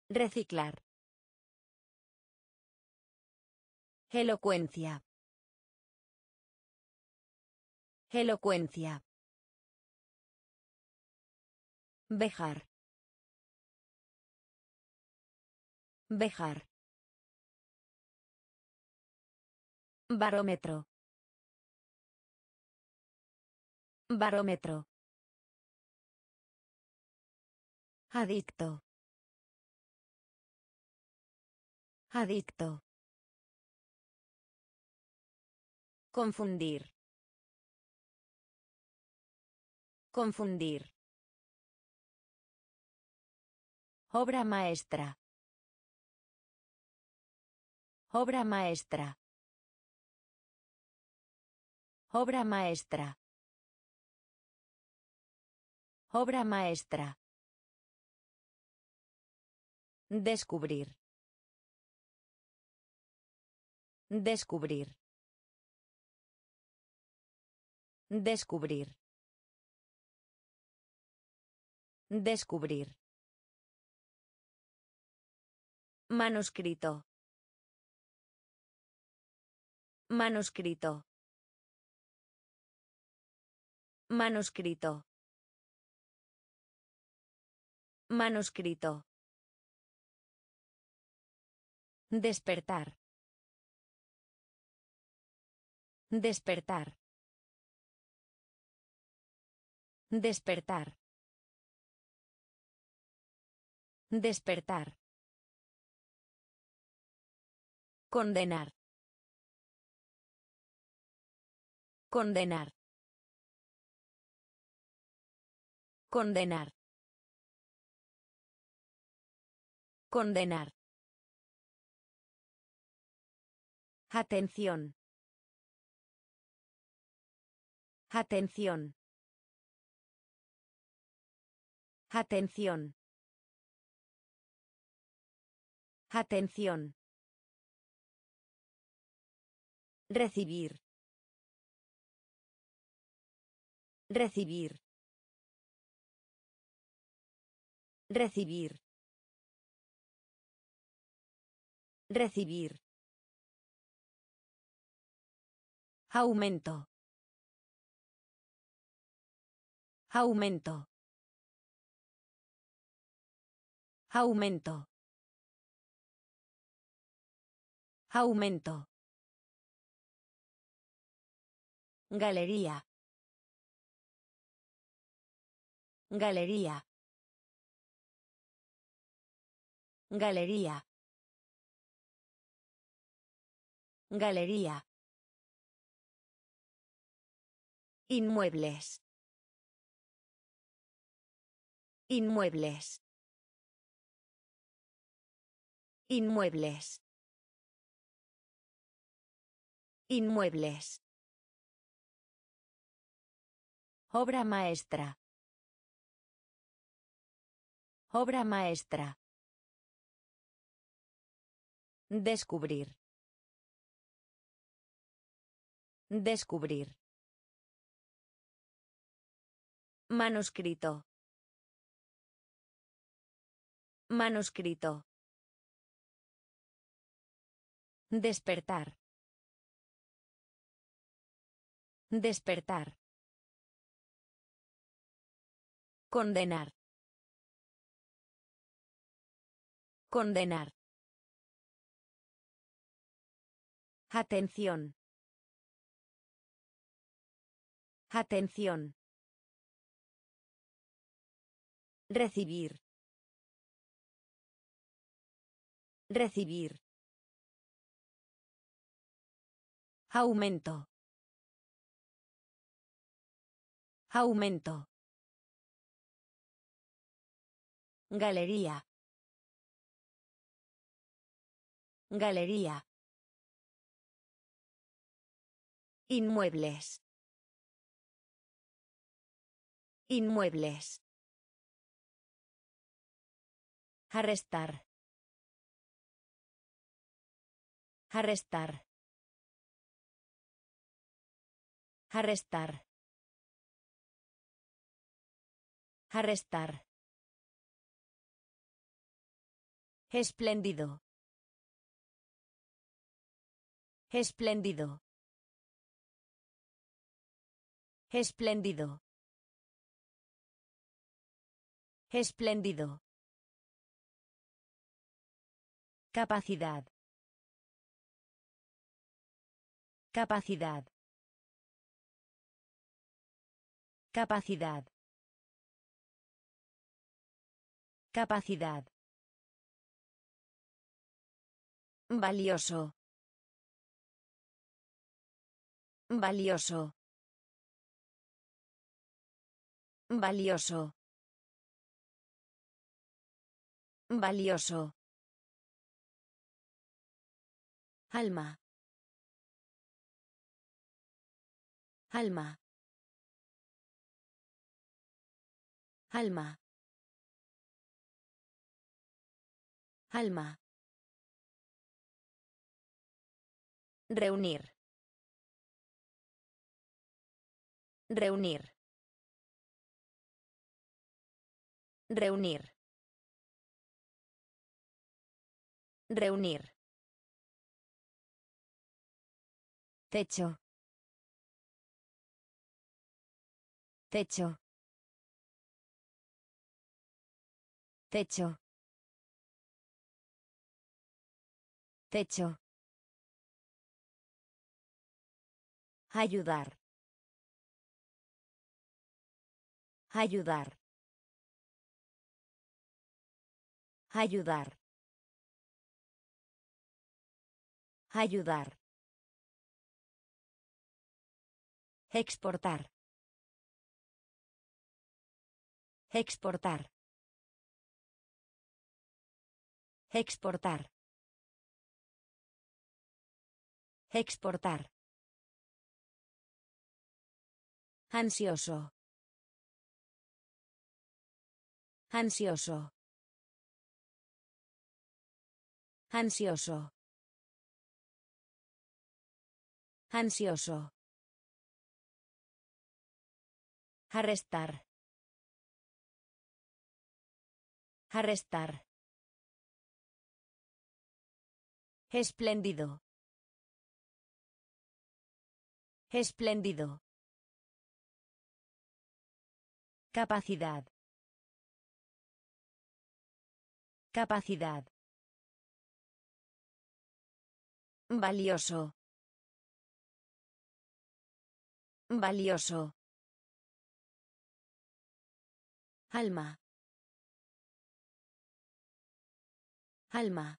Reciclar. Elocuencia. Elocuencia. Bejar. Bejar. Barómetro. Barómetro. Adicto. Adicto. Confundir. Confundir. Obra maestra. Obra maestra. Obra maestra. Obra maestra. Descubrir. Descubrir. Descubrir. Descubrir. Manuscrito. Manuscrito. Manuscrito. Manuscrito. Despertar. Despertar. Despertar. Despertar. Condenar. Condenar. Condenar. Condenar. Atención. Atención. Atención. Atención. Recibir. Recibir. Recibir. Recibir. Aumento. Aumento. Aumento. Aumento. Galería. Galería. Galería. Galería. Inmuebles. Inmuebles. Inmuebles. Inmuebles. Obra maestra. Obra maestra. Descubrir. Descubrir. Manuscrito. Manuscrito. Despertar. Despertar. Condenar. Condenar. Atención. Atención. Recibir. Recibir. Aumento. Aumento. Galería. Galería. Inmuebles. Inmuebles. Arrestar. Arrestar. Arrestar. Arrestar. Espléndido. Espléndido. Espléndido. Espléndido. Capacidad. Capacidad. Capacidad. Capacidad. Valioso. Valioso. Valioso. Valioso. Alma. Alma. Alma. Alma. Reunir. Reunir. Reunir. Reunir. Techo. Techo. Techo. Techo. Ayudar. Ayudar. Ayudar. Ayudar. Exportar. Exportar. Exportar. Exportar. Ansioso. Ansioso. Ansioso. Ansioso. Arrestar. Arrestar. Espléndido. Espléndido. Capacidad. Capacidad. Valioso. Valioso. Alma. Alma.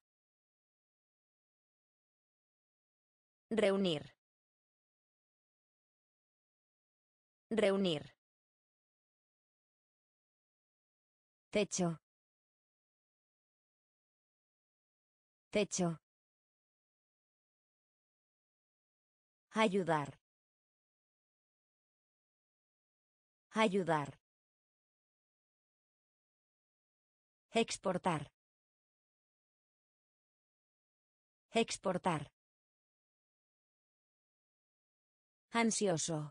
Reunir. Reunir. Techo. Techo. Ayudar. Ayudar. Exportar. Exportar. Ansioso.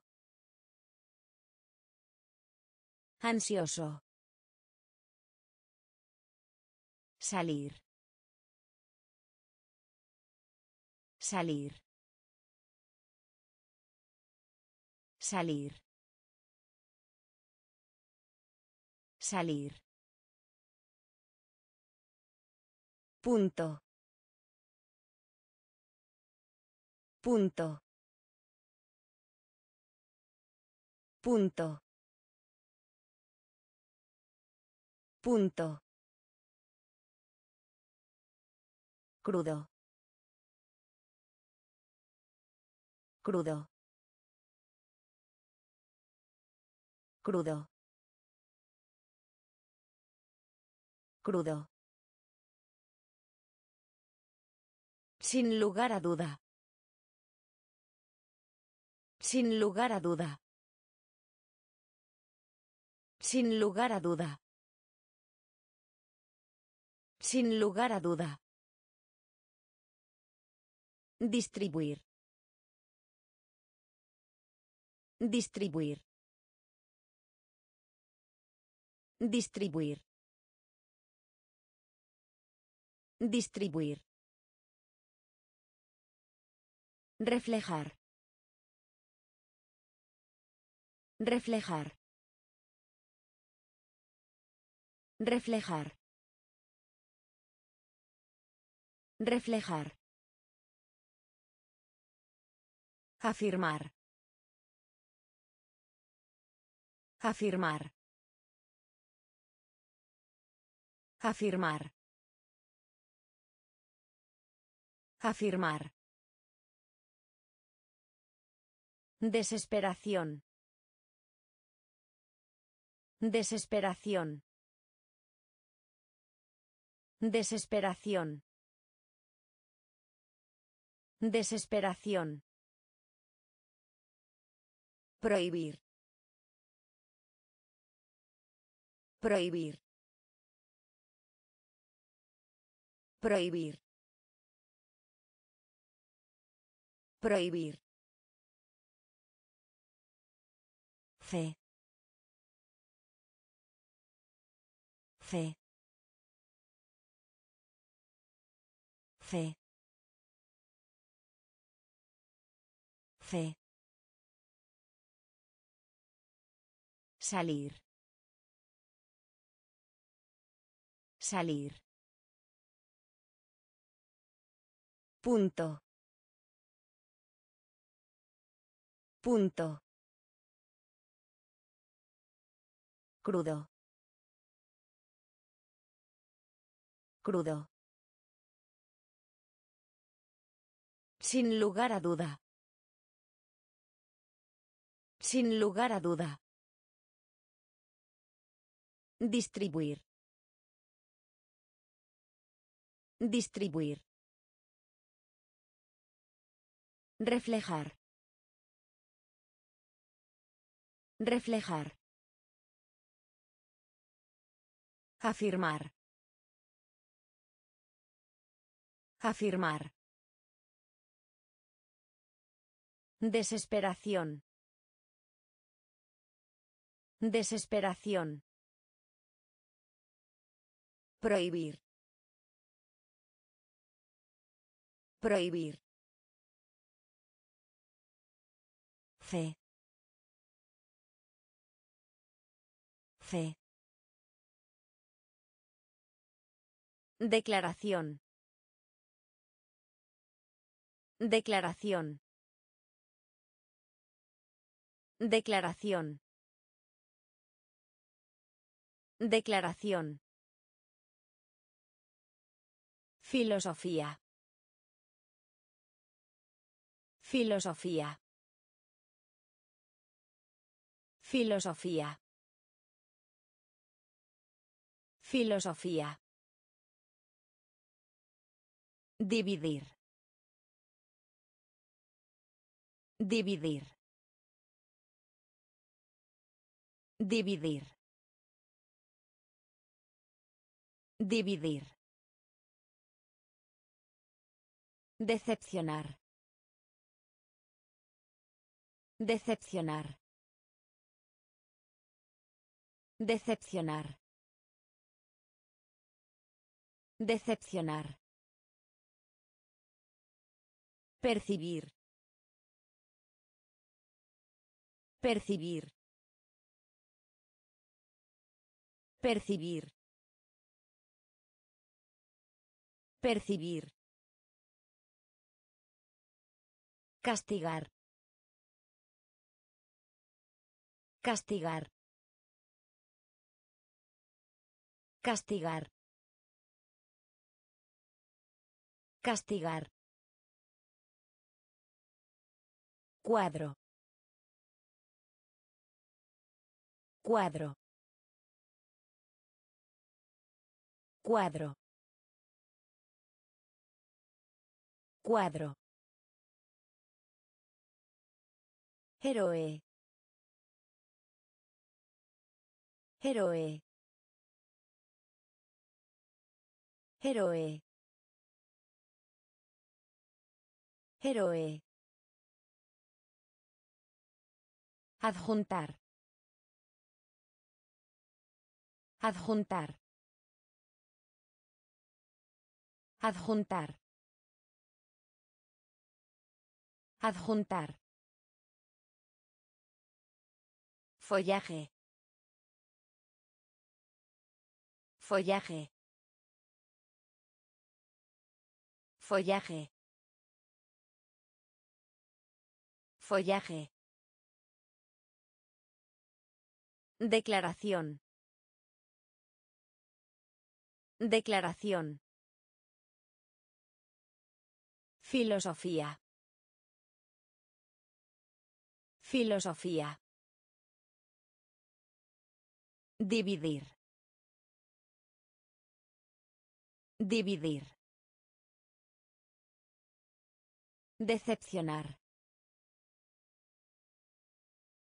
Ansioso. Salir. Salir. Salir. Salir. Punto. Punto. Punto. Punto. Crudo. Crudo. Crudo. Crudo. Sin lugar a duda. Sin lugar a duda. Sin lugar a duda. Sin lugar a duda. Distribuir. Distribuir. Distribuir. Distribuir. Reflejar. Reflejar. Reflejar. Reflejar. Afirmar. Afirmar. Afirmar. Afirmar. Desesperación. Desesperación. Desesperación. Desesperación. Prohibir. Prohibir. Prohibir. Prohibir. Fe. Fe. Fe. Fe. Salir. Salir. Punto. Punto. Crudo. Crudo. Sin lugar a duda. Sin lugar a duda. Distribuir. Distribuir. Reflejar. Reflejar. Afirmar. Afirmar. Desesperación. Desesperación. Prohibir. Prohibir. Fe. Fe. Declaración. Declaración. Declaración. Declaración. Filosofía. Filosofía. Filosofía. Filosofía. Dividir. Dividir. Dividir. Dividir. Decepcionar. Decepcionar. Decepcionar. Decepcionar. Percibir. Percibir. Percibir. Percibir. Castigar. Castigar. Castigar. Castigar. Cuadro. Cuadro. Cuadro. Cuadro. Héroe. Héroe. Héroe. Héroe. Adjuntar. Adjuntar. Adjuntar. Adjuntar. Follaje. Follaje. Follaje. Follaje. Declaración. Declaración. Filosofía. Filosofía. Dividir. Dividir. Decepcionar.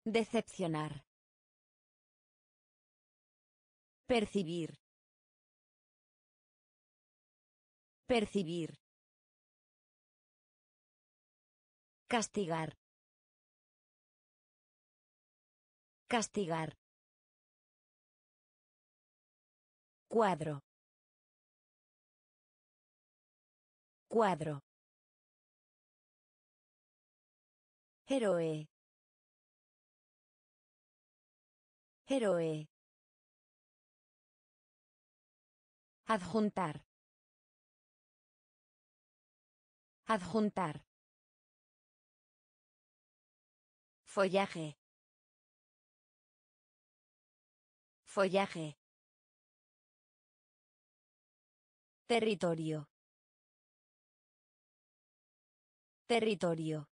Decepcionar. Percibir. Percibir. Castigar. Castigar. Cuadro. Cuadro. Héroe. Héroe. Adjuntar. Adjuntar. Follaje. Follaje. Territorio. Territorio.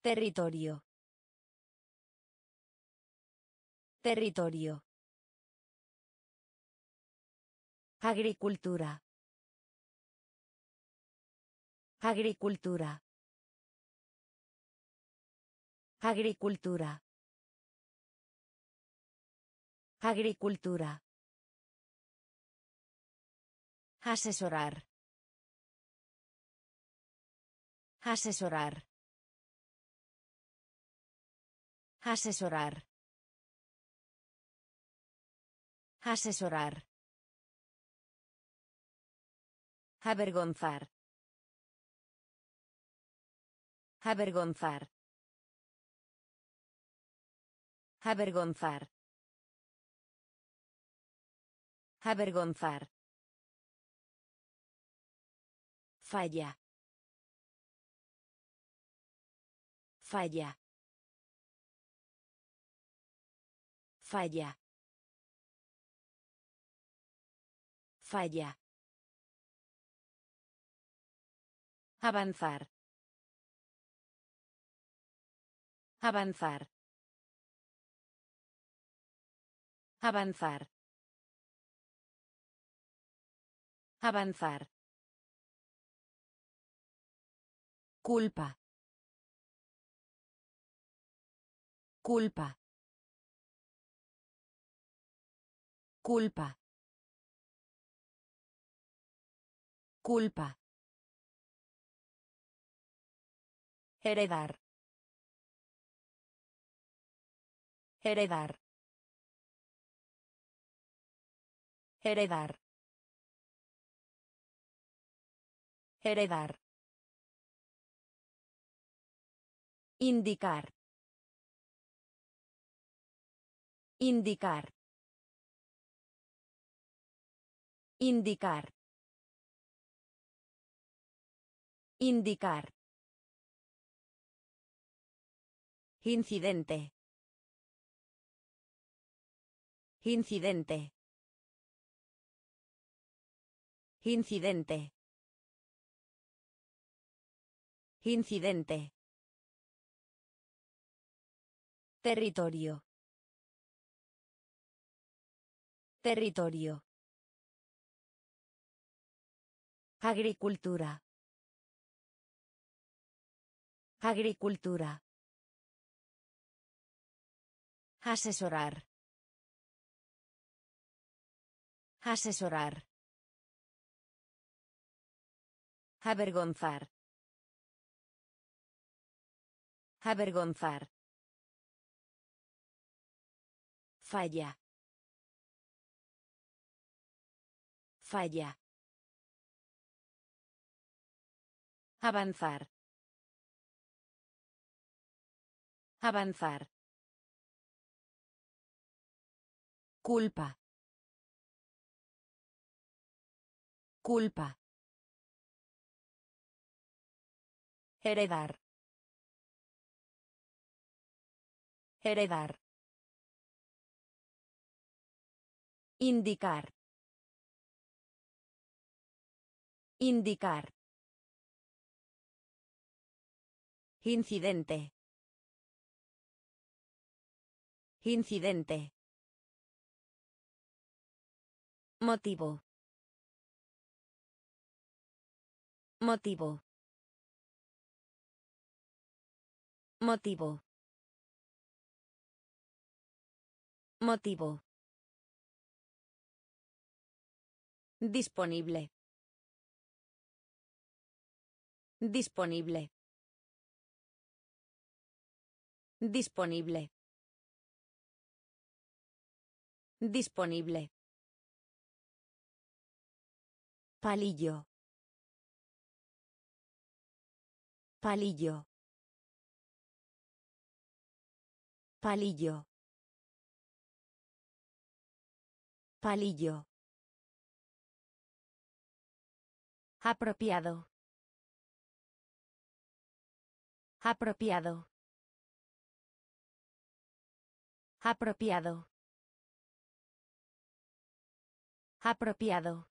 Territorio. Territorio. Agricultura. Agricultura. Agricultura. Agricultura. Asesorar. Asesorar. Asesorar. Asesorar. Avergonzar. Avergonzar. Avergonzar. Avergonzar. Falla. Falla. Falla. Falla. Avanzar. Avanzar. Avanzar. Avanzar. Culpa. Culpa. Culpa. Culpa. Heredar. Heredar. Heredar. Heredar. Indicar. Indicar. Indicar. Indicar. Incidente. Incidente. Incidente. Incidente. Territorio. Territorio. Agricultura. Agricultura. Asesorar. Asesorar. Avergonzar. Avergonzar. Falla. Falla. Avanzar. Avanzar. Culpa. Culpa. Heredar. Heredar. Indicar. Indicar. Incidente. Incidente. Motivo. Motivo. Motivo. Motivo. Disponible. Disponible. Disponible. Disponible. Palillo. Palillo. Palillo. Palillo. Apropiado. Apropiado. Apropiado. Apropiado.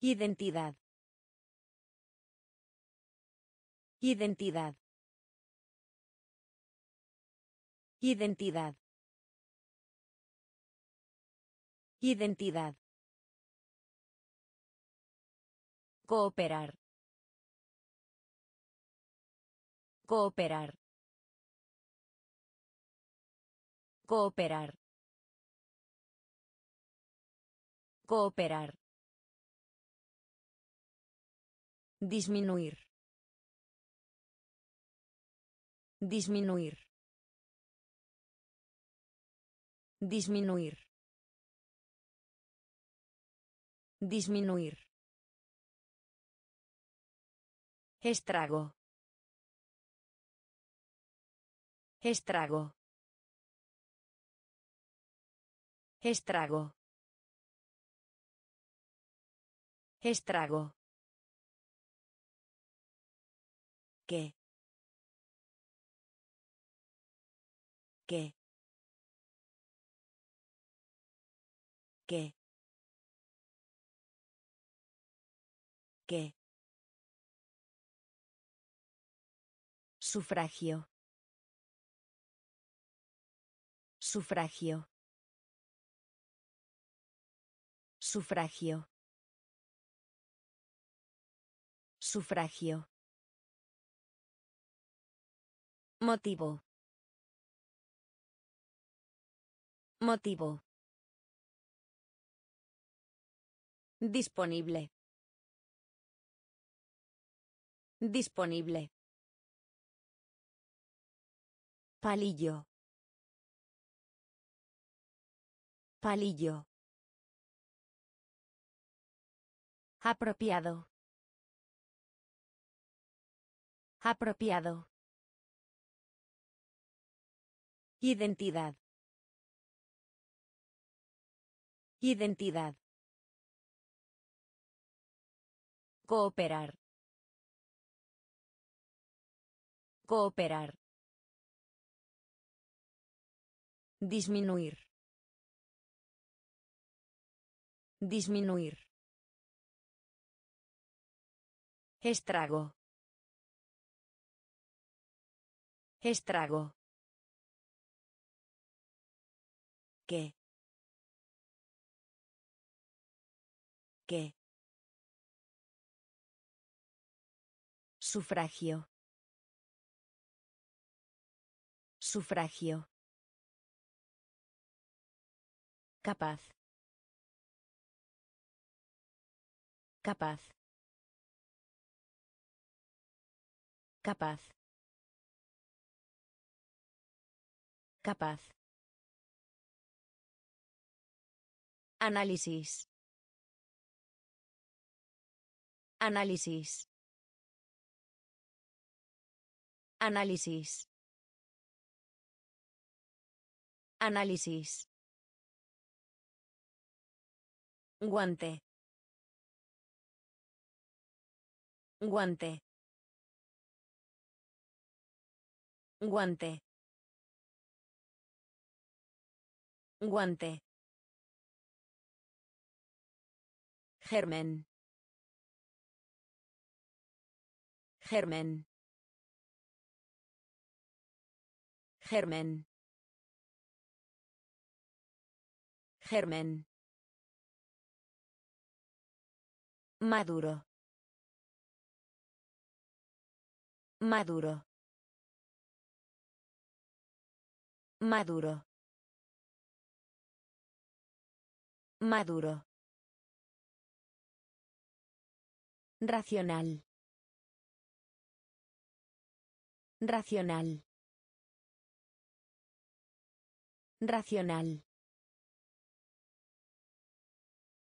Identidad. Identidad. Identidad. Identidad. Cooperar. Cooperar. Cooperar. Cooperar. Disminuir. Disminuir. Disminuir. Disminuir. Estrago. Estrago. Estrago. Estrago. ¿Qué? ¿Qué? ¿Qué? ¿Qué? Sufragio. Sufragio. Sufragio. Sufragio. Motivo. Motivo. Disponible. Disponible. Palillo. Palillo. Apropiado. Apropiado. Identidad. Identidad. Cooperar. Cooperar. Disminuir. Disminuir. Estrago. Estrago. ¿Qué? ¿Qué? Sufragio. Sufragio. Capaz. Capaz. Capaz. Capaz. Análisis. Análisis. Análisis. Análisis. Guante. Guante. Guante. Guante. Germen. Germen. Germen. Germen. Maduro. Maduro. Maduro. Maduro. Racional. Racional. Racional.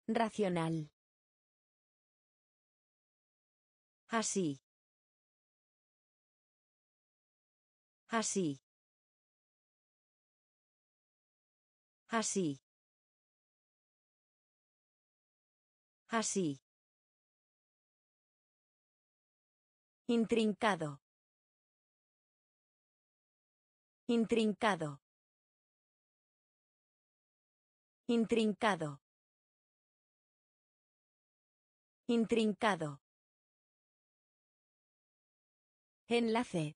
Racional. Así. Así. Así. Así. Intrincado. Intrincado. Intrincado. Intrincado. Enlace.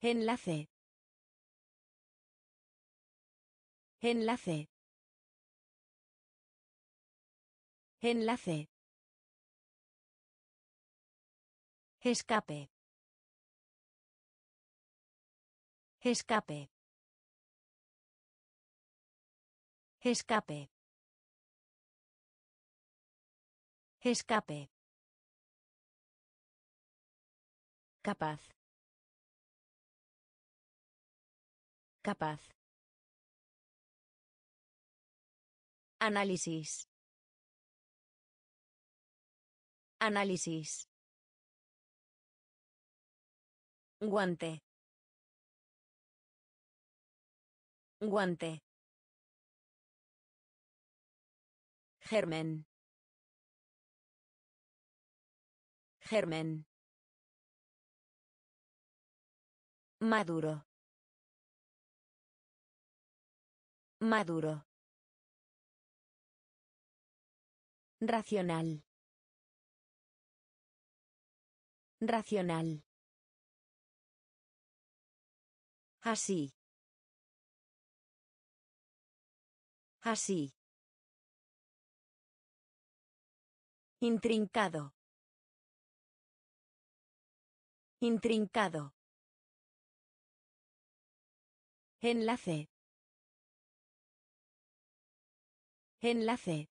Enlace. Enlace. Enlace. Escape. Escape. Escape. Escape. Capaz. Capaz. Análisis. Análisis. Guante. Guante. Germen. Germen. Maduro. Maduro. Racional. Racional. Así. Así. Intrincado. Intrincado. Enlace. Enlace.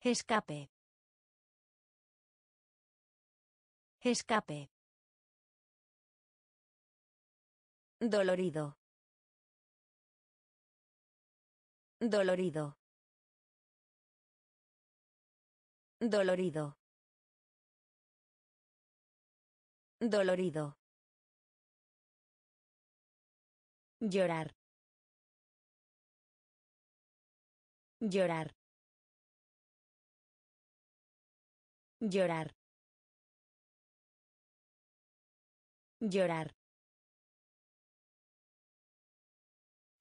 Escape. Escape. Dolorido. Dolorido. Dolorido. Dolorido. Llorar. Llorar. Llorar. Llorar.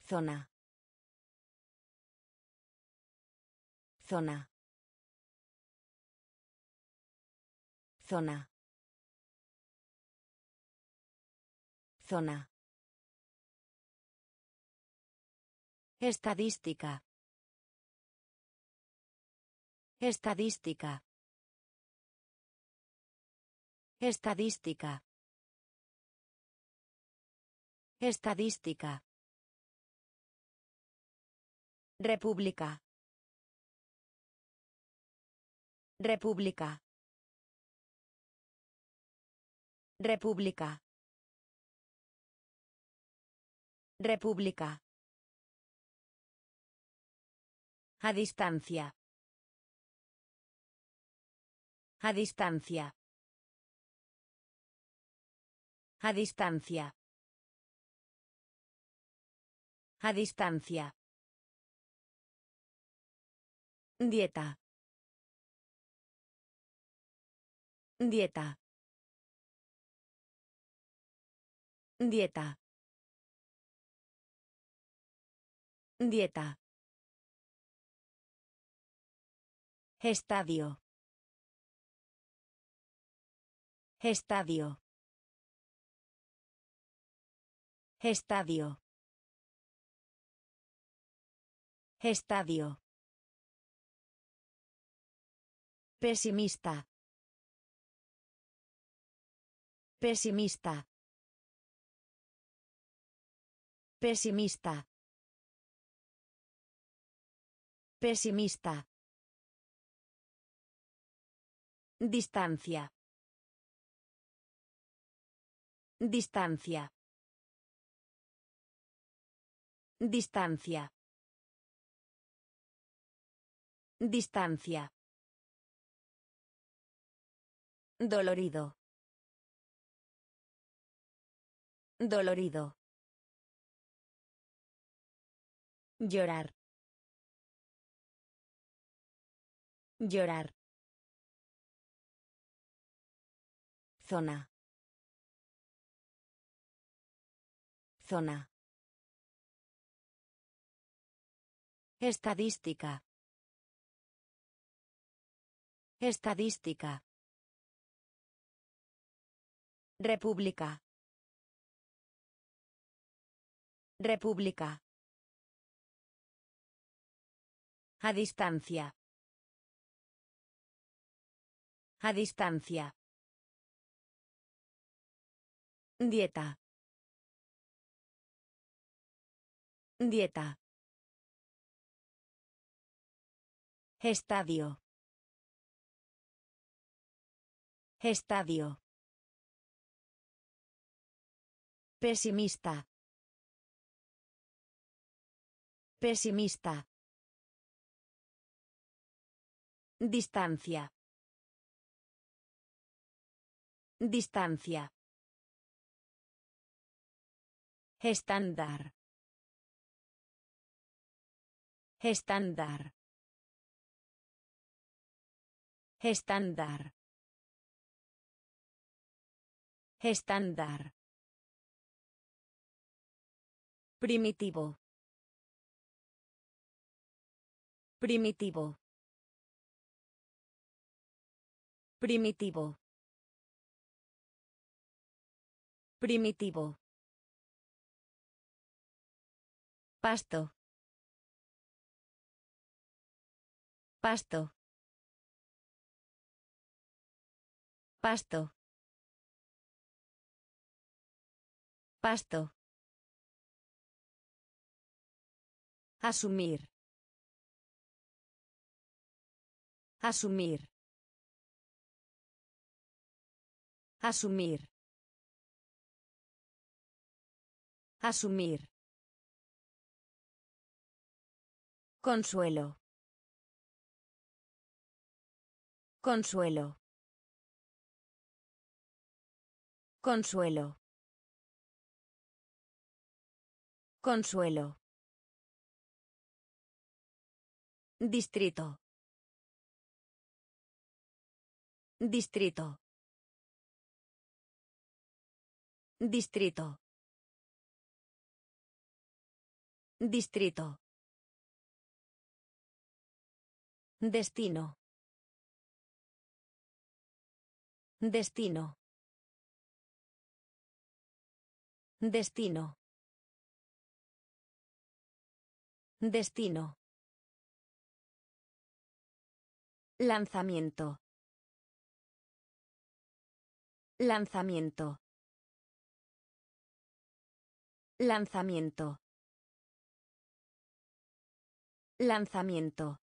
Zona. Zona. Zona. Zona. Estadística. Estadística. Estadística. Estadística. República. República. República. República. A distancia. A distancia. A distancia. A distancia. Dieta. Dieta. Dieta. Dieta. Estadio. Estadio. Estadio. Estadio. Pesimista. Pesimista. Pesimista. Pesimista. Distancia. Distancia. Distancia. Distancia. Dolorido. Dolorido. Llorar. Llorar. Zona. Zona. Estadística. Estadística. República. República. A distancia. A distancia. Dieta. Dieta. Estadio. Estadio. Pesimista. Pesimista. Distancia. Distancia. Estándar. Estándar. Estándar. Estándar. Primitivo. Primitivo. Primitivo. Primitivo. Pasto. Pasto. Pasto. Pasto. Asumir. Asumir. Asumir. Asumir. Consuelo. Consuelo. Consuelo. Consuelo. Distrito. Distrito. Distrito. Distrito. Destino. Destino. Destino. Destino. Lanzamiento. Lanzamiento. Lanzamiento. Lanzamiento.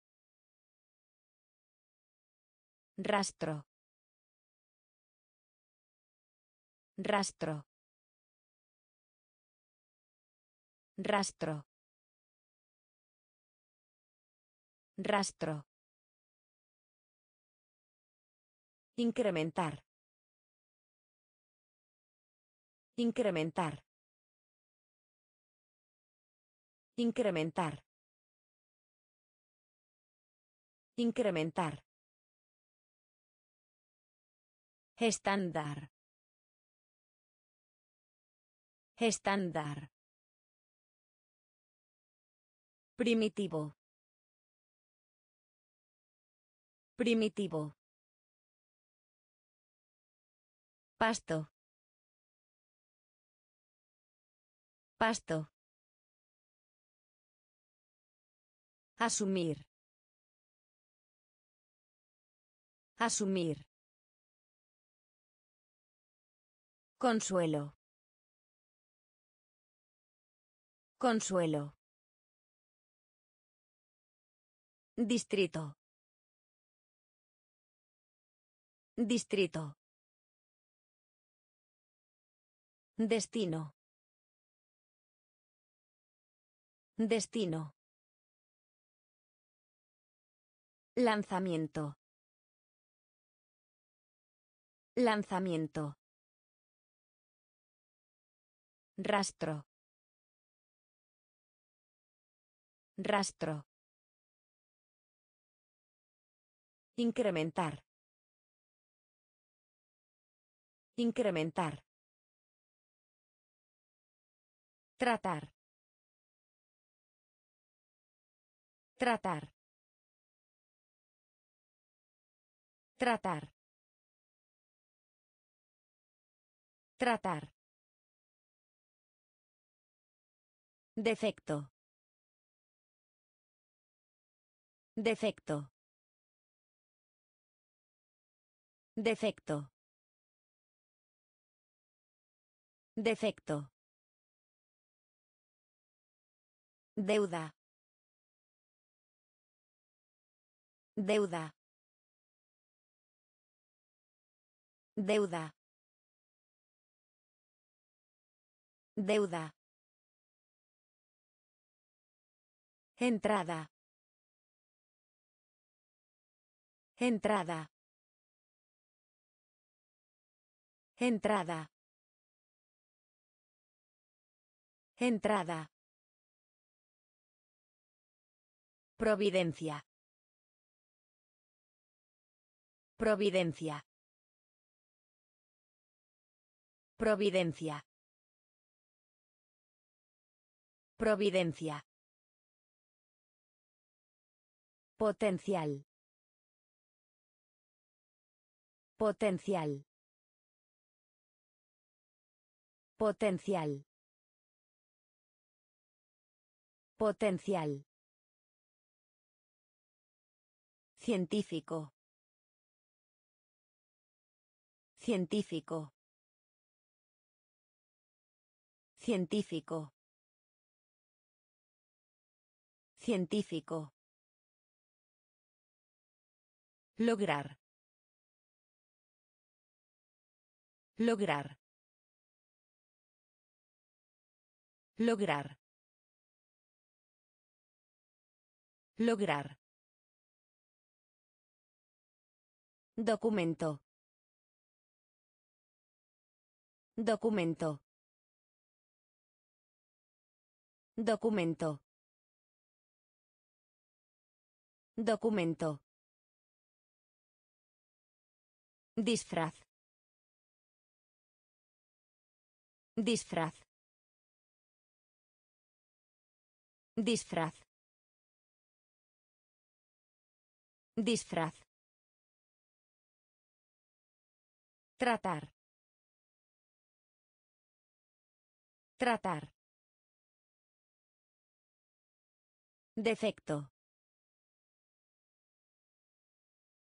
Rastro. Rastro. Rastro. Rastro. Incrementar. Incrementar. Incrementar. Incrementar. Estándar. Estándar. Primitivo. Primitivo. Pasto. Pasto. Asumir. Asumir. Consuelo. Consuelo. Distrito. Distrito. Destino. Destino. Lanzamiento. Lanzamiento. Rastro. Rastro. Incrementar. Incrementar. Tratar. Tratar. Tratar. Tratar. Defecto. Defecto. Defecto. Defecto. Deuda. Deuda. Deuda. Deuda. Entrada. Entrada. Entrada. Entrada. Providencia. Providencia. Providencia. Providencia. Potencial. Potencial. Potencial. Potencial. Científico. Científico. Científico. Científico. Lograr. Lograr. Lograr. Lograr. Documento. Documento. Documento. Documento. Disfraz. Disfraz. Disfraz. Disfraz. Tratar. Tratar. Defecto.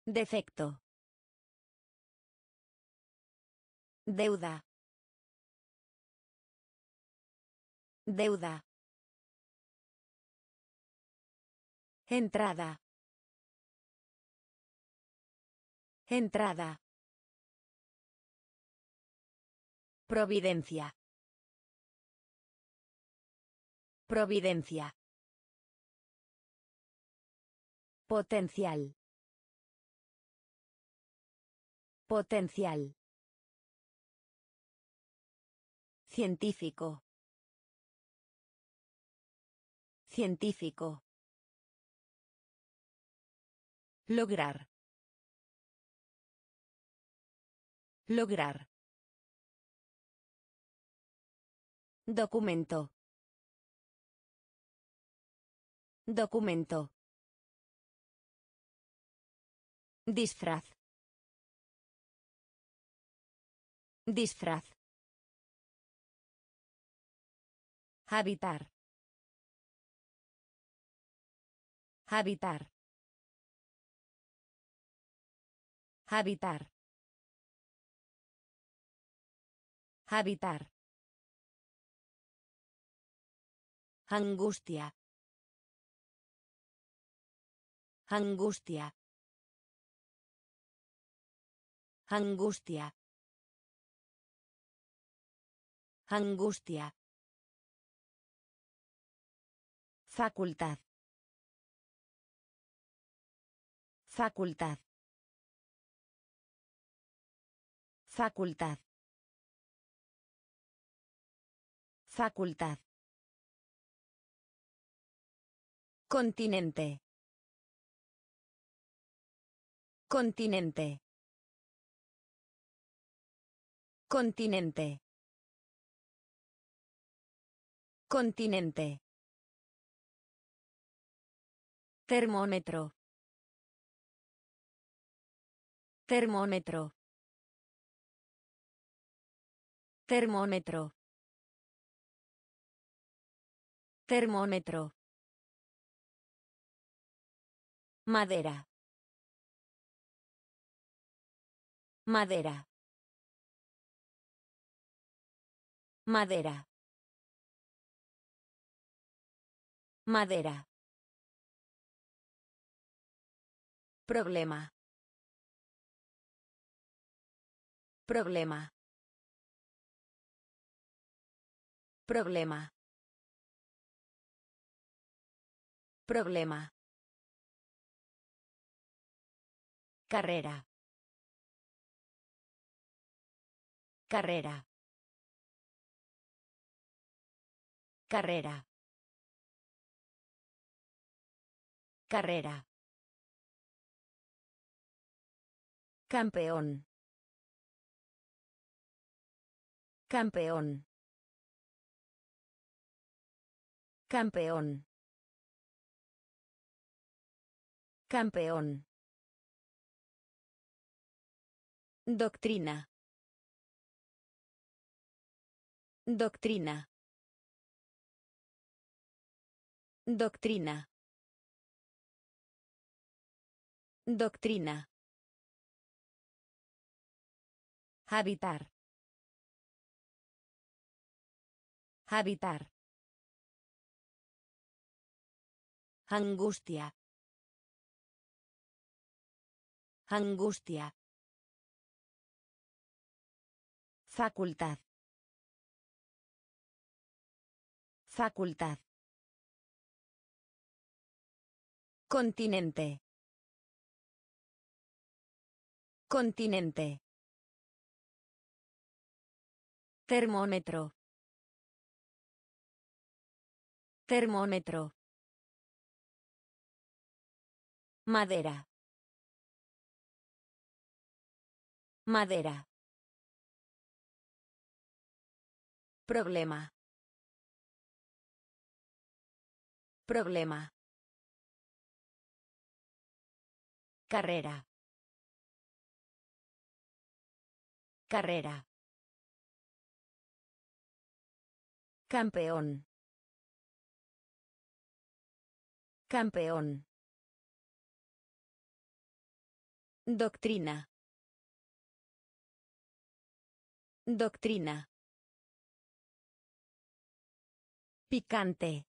Defecto. Deuda. Deuda. Entrada. Entrada. Providencia. Providencia. Potencial. Potencial. Científico. Científico. Lograr. Lograr. Documento. Documento. Disfraz. Disfraz. Habitar. Habitar. Habitar. Habitar. Angustia. Angustia. Angustia. Angustia. Facultad. Facultad. Facultad. Facultad. Continente. Continente. Continente. Continente. Termómetro. Termómetro. Termómetro. Termómetro. Madera. Madera. Madera. Madera. Problema. Problema. Problema. Problema. Carrera. Carrera. Carrera. Carrera. Campeón. Campeón. Campeón. Campeón. Doctrina. Doctrina. Doctrina. Doctrina. Habitar. Habitar. Angustia. Angustia. Facultad. Facultad. Continente. Continente. Termómetro. Termómetro. Madera. Madera. Problema. Problema. Carrera. Carrera. Campeón. Campeón. Doctrina. Doctrina. Picante.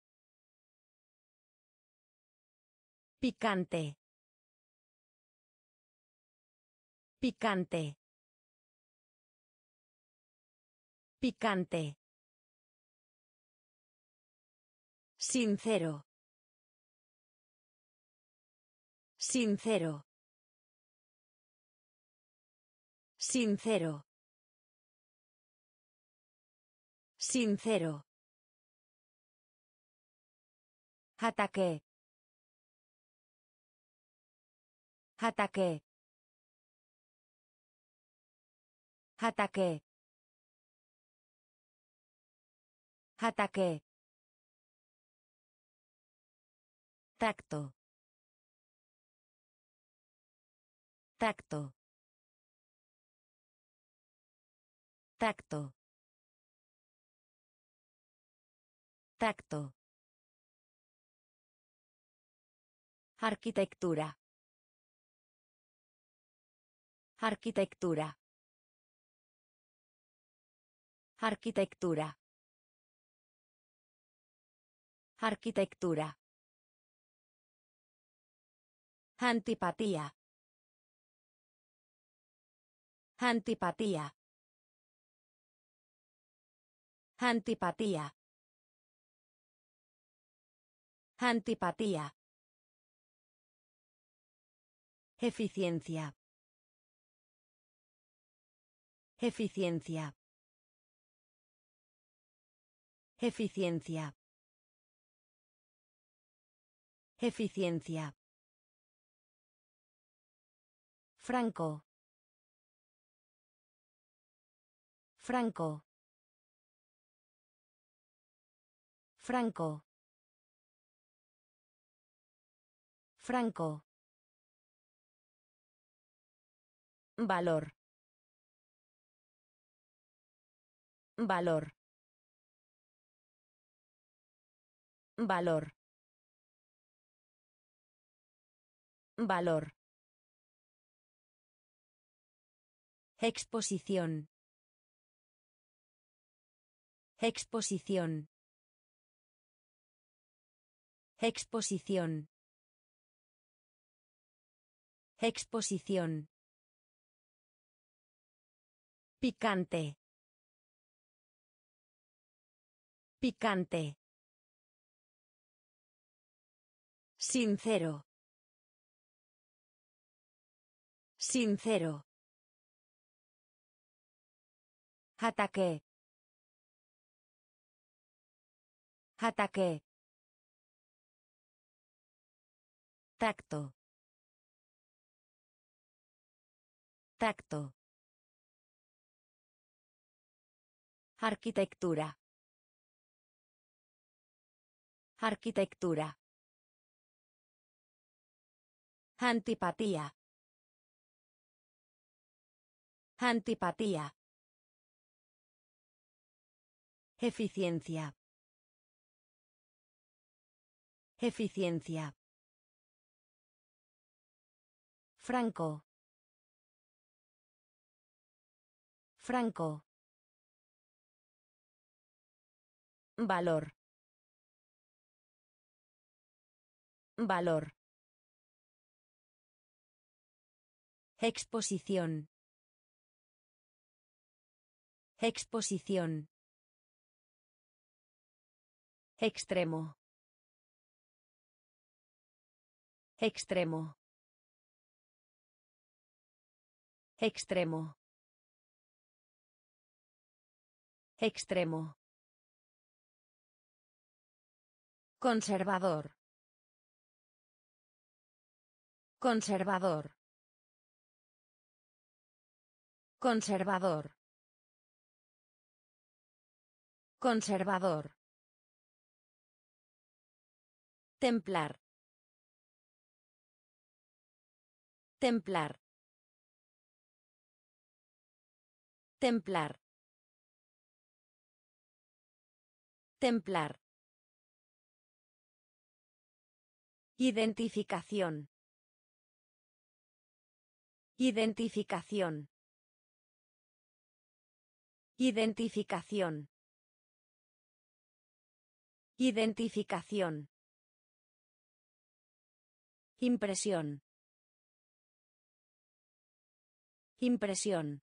Picante. Picante. Picante. Sincero. Sincero. Sincero. Sincero. Ataque. Ataque. Ataque. Ataque. Tacto. Tacto. Tacto. Tacto. Arquitectura. Arquitectura. Arquitectura. Arquitectura. Antipatía. Antipatía. Antipatía. Antipatía. Eficiencia. Eficiencia. Eficiencia. Eficiencia. Franco. Franco. Franco. Franco. Valor. Valor. Valor. Valor. Exposición. Exposición. Exposición. Exposición. Picante. Picante. Sincero. Sincero. Ataque. Ataque. Tacto. Tacto. Arquitectura. Arquitectura. Antipatía. Antipatía. Eficiencia. Eficiencia. Franco. Franco. Valor. Valor. Exposición. Exposición. Extremo. Extremo. Extremo. Extremo. Conservador. Conservador. Conservador. Conservador. Templar. Templar. Templar. Templar. Identificación. Identificación. Identificación. Identificación. Impresión. Impresión.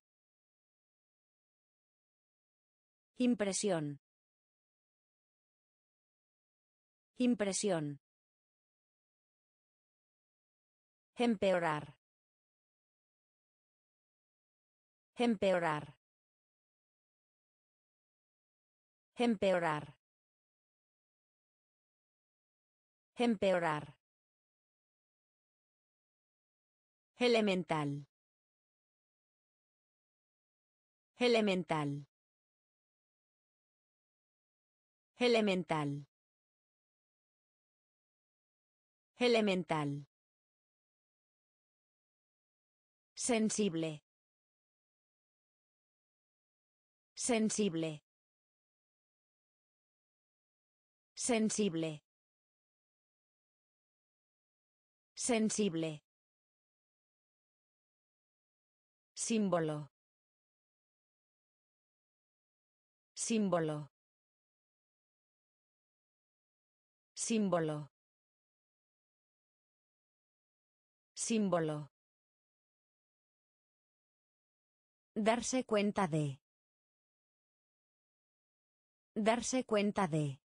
Impresión. Impresión. Empeorar. Empeorar. Empeorar. Empeorar. Elemental. Elemental. Elemental. Elemental. Sensible. Sensible. Sensible. Sensible. Símbolo. Símbolo. Símbolo. Símbolo. Darse cuenta de. Darse cuenta de.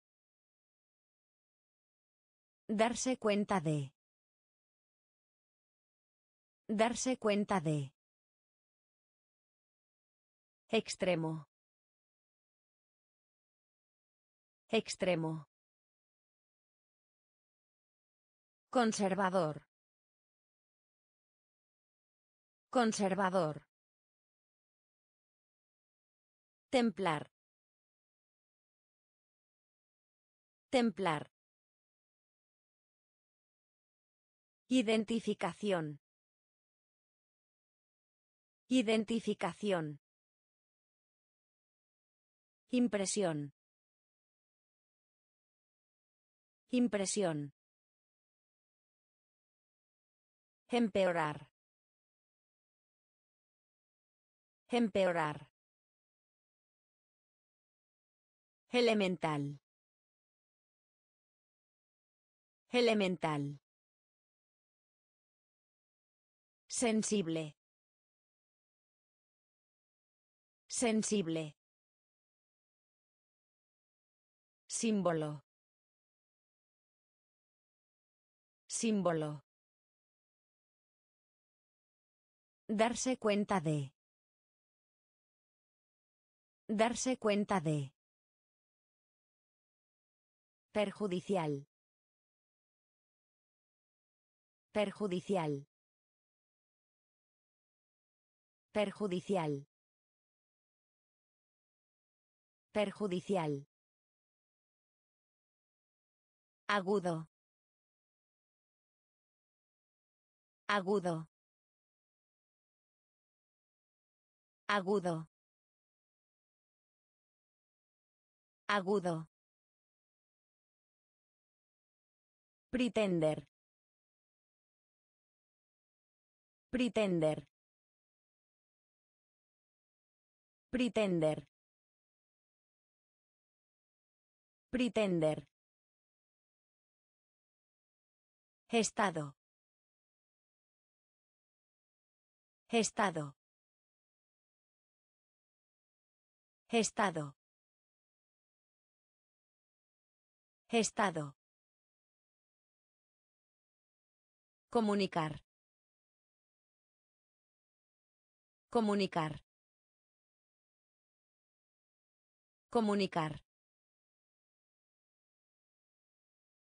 Darse cuenta de. Darse cuenta de. Extremo. Extremo. Conservador. Conservador. Templar. Templar. Identificación. Identificación. Impresión. Impresión. Empeorar. Empeorar. Elemental. Sensible. Sensible. Símbolo. Símbolo. Darse cuenta de. Darse cuenta de. Perjudicial. Perjudicial. Perjudicial. Perjudicial. Agudo. Agudo. Agudo. Agudo. Pretender. Pretender. Pretender. Pretender. Estado. Estado. Estado. Estado. Comunicar. Comunicar. Comunicar.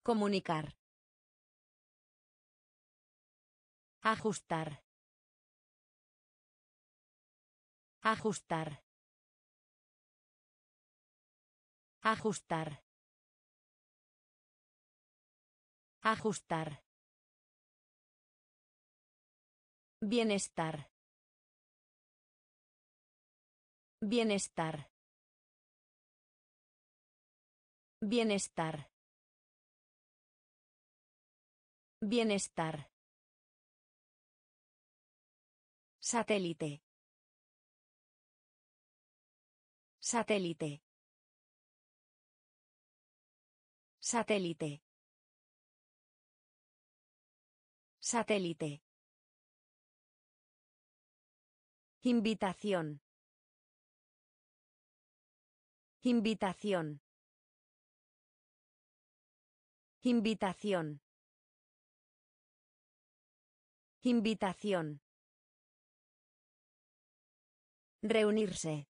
Comunicar. Ajustar. Ajustar. Ajustar. Ajustar. Bienestar. Bienestar. Bienestar. Bienestar. Satélite. Satélite. Satélite. Satélite. Invitación. Invitación. Invitación. Invitación. Reunirse.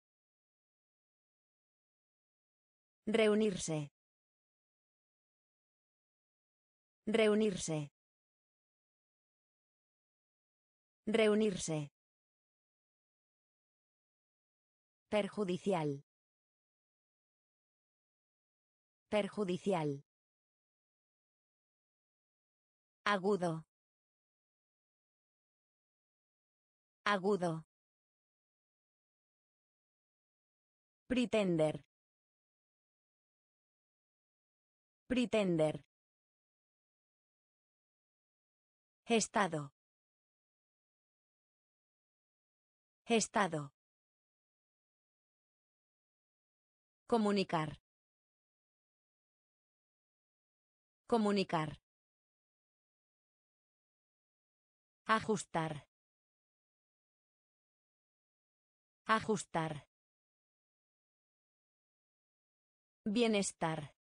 Reunirse. Reunirse. Reunirse. Perjudicial. Perjudicial. Agudo. Agudo. Pretender. Pretender. Estado. Estado. Comunicar. Comunicar. Ajustar. Ajustar. Bienestar.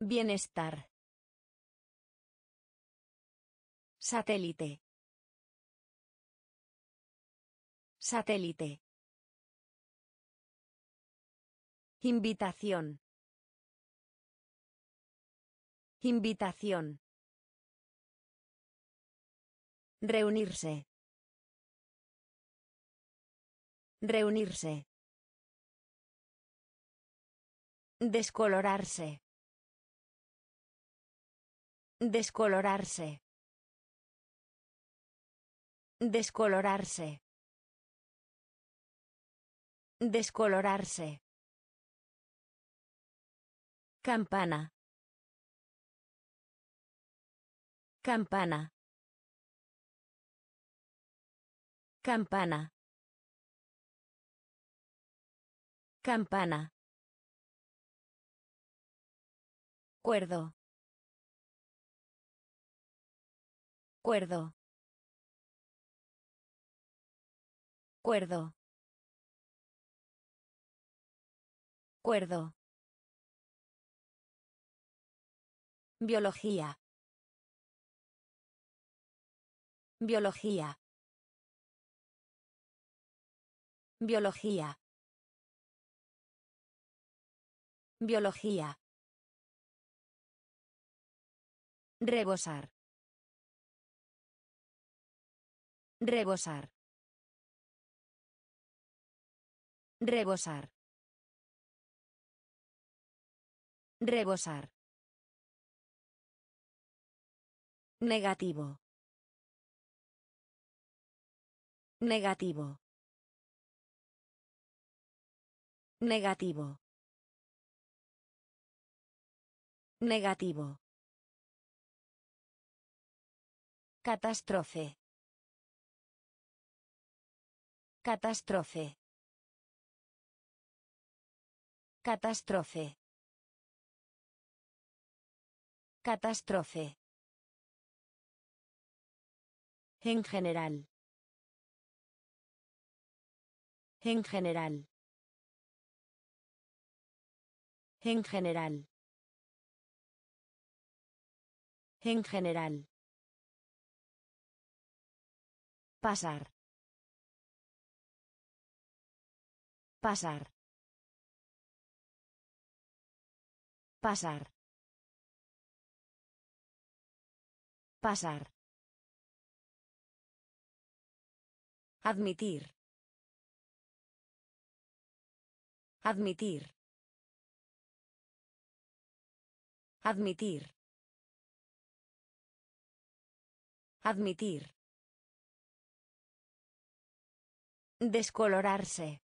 Bienestar. Satélite. Satélite. Invitación. Invitación. Reunirse. Reunirse. Descolorarse. Descolorarse. Descolorarse. Descolorarse. Campana. Campana. Campana. Campana. Cuerdo. Cuerdo. Cuerdo. Cuerdo. Biología. Biología. Biología. Biología. Rebosar. Rebosar. Rebosar. Rebosar. Negativo. Negativo. Negativo. Negativo. Catástrofe. Catástrofe. Catástrofe. Catástrofe. En general. En general. En general. En general. Pasar. Pasar. Pasar. Pasar. Admitir. Admitir. Admitir. Admitir. Descolorarse.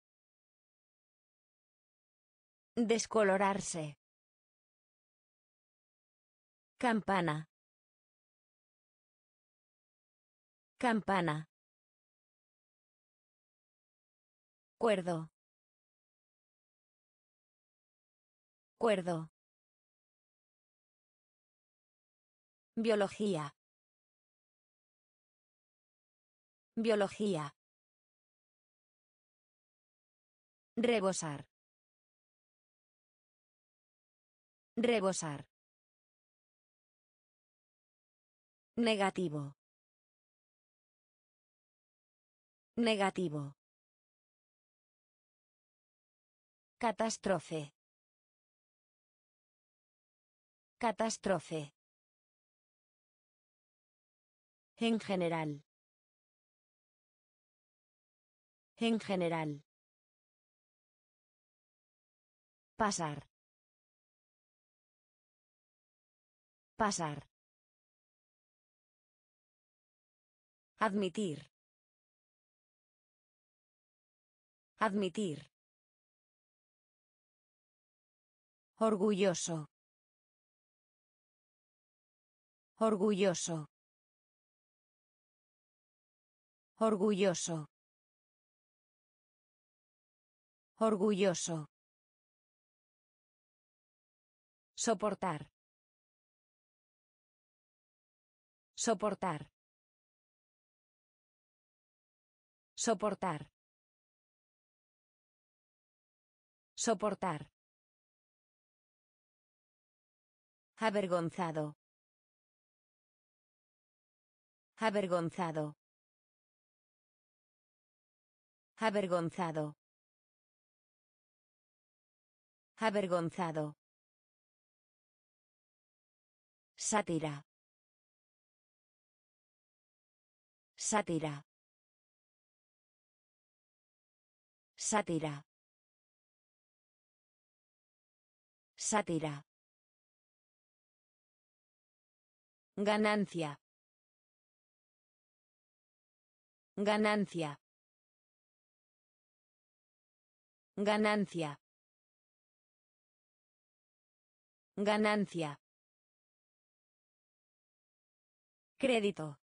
Descolorarse. Campana. Campana. Cuerdo. Acuerdo. Biología. Biología. Rebosar. Rebosar. Negativo. Negativo. Catástrofe. Catástrofe. En general. En general. Pasar. Pasar. Admitir. Admitir. Orgulloso. Orgulloso. Orgulloso. Orgulloso. Soportar. Soportar. Soportar. Soportar. Avergonzado. Avergonzado. Avergonzado. Avergonzado. Sátira. Sátira. Sátira. Sátira. Ganancia. Ganancia. Ganancia. Ganancia. Crédito.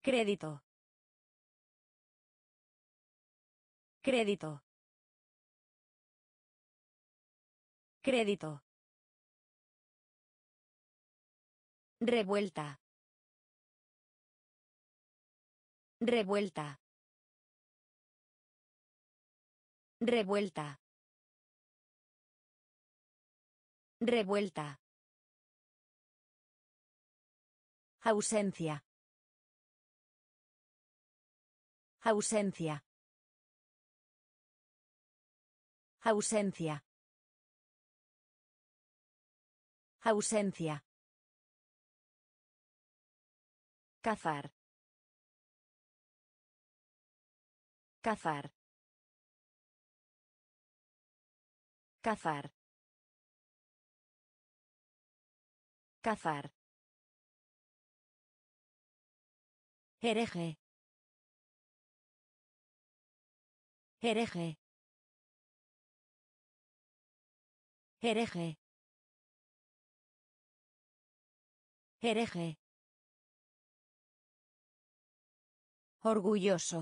Crédito. Crédito. Crédito. Revuelta. Revuelta. Revuelta. Revuelta. Ausencia. Ausencia. Ausencia. Ausencia. Cazar. Cazar. Cazar. Cazar. Hereje. Hereje. Hereje. Hereje. Orgulloso.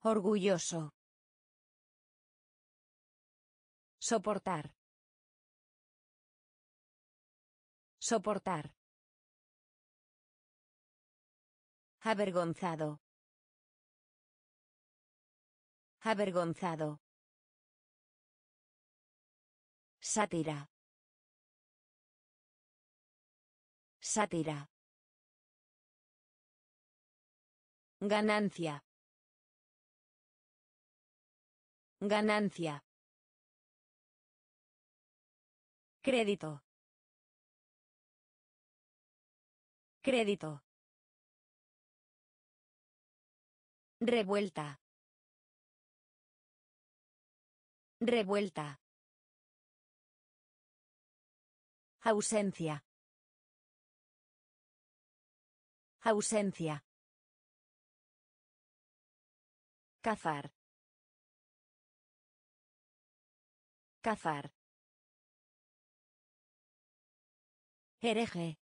Orgulloso. Soportar. Soportar. Avergonzado. Avergonzado. Sátira. Sátira. Ganancia. Ganancia. Crédito. Crédito. Revuelta. Revuelta. Ausencia. Ausencia. Cazar. Cazar. Hereje.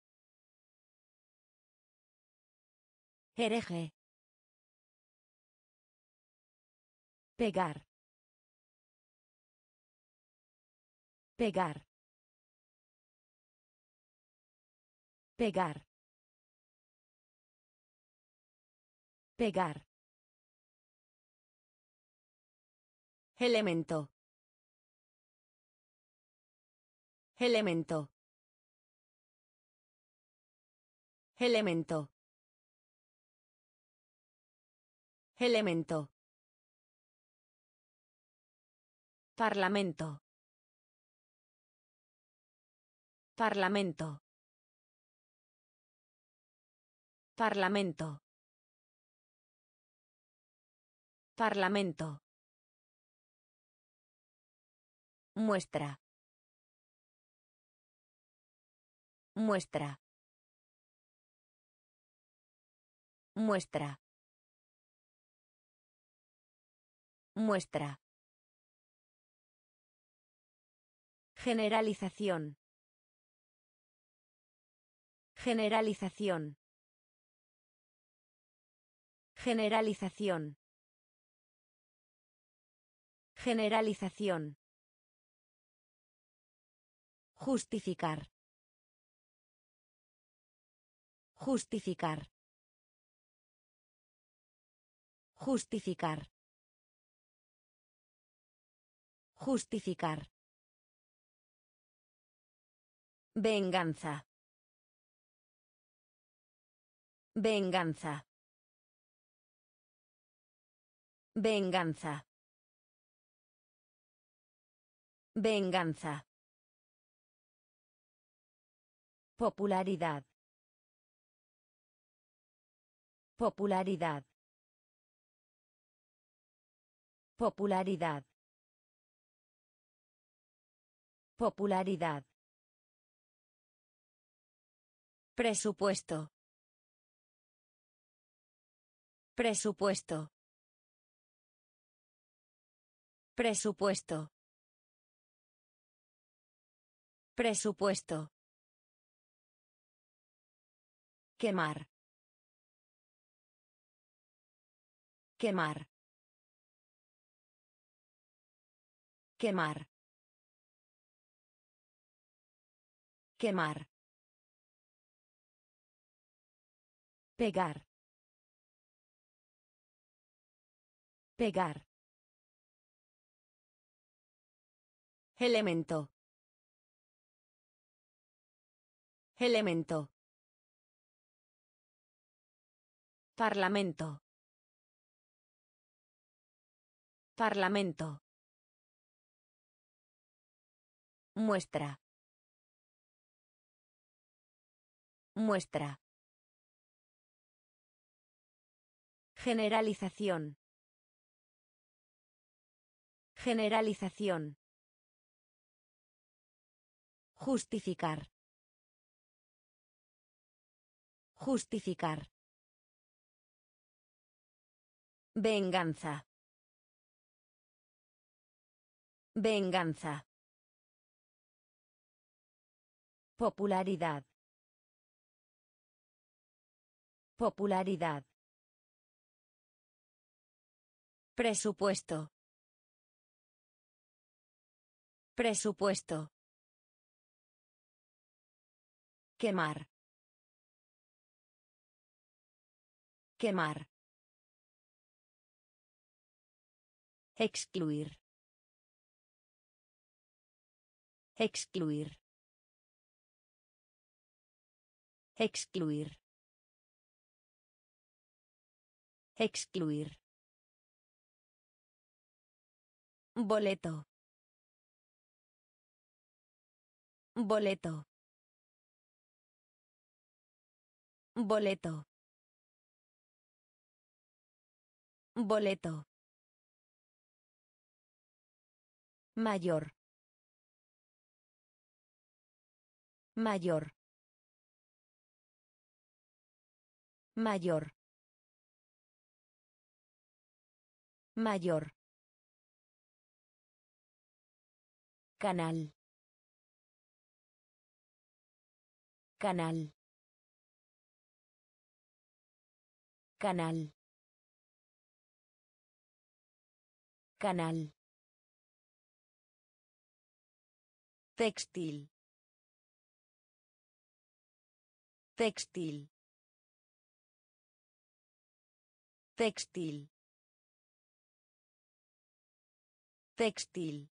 Hereje. Pegar. Pegar. Pegar. Pegar. Elemento. Elemento. Elemento. Elemento. Parlamento. Parlamento. Parlamento. Parlamento. Muestra. Muestra. Muestra. Muestra. Generalización. Generalización. Generalización. Generalización. Justificar. Justificar. Justificar. Justificar. Venganza. Venganza. Venganza. Venganza. Popularidad. Popularidad. Popularidad. Popularidad. Presupuesto. Presupuesto. Presupuesto. Presupuesto. Quemar. Quemar. Quemar. Quemar. Pegar. Pegar. Elemento. Elemento. Parlamento. Parlamento. Muestra. Muestra. Generalización. Generalización. Justificar. Justificar. Venganza. Venganza. Popularidad. Popularidad. Presupuesto. Presupuesto. Quemar. Quemar. Excluir. Excluir. Excluir. Excluir. Boleto. Boleto. Boleto. Boleto. Mayor. Mayor. Mayor. Mayor. Canal. Canal. Canal. Canal. Textil. Textil. Textil. Textil.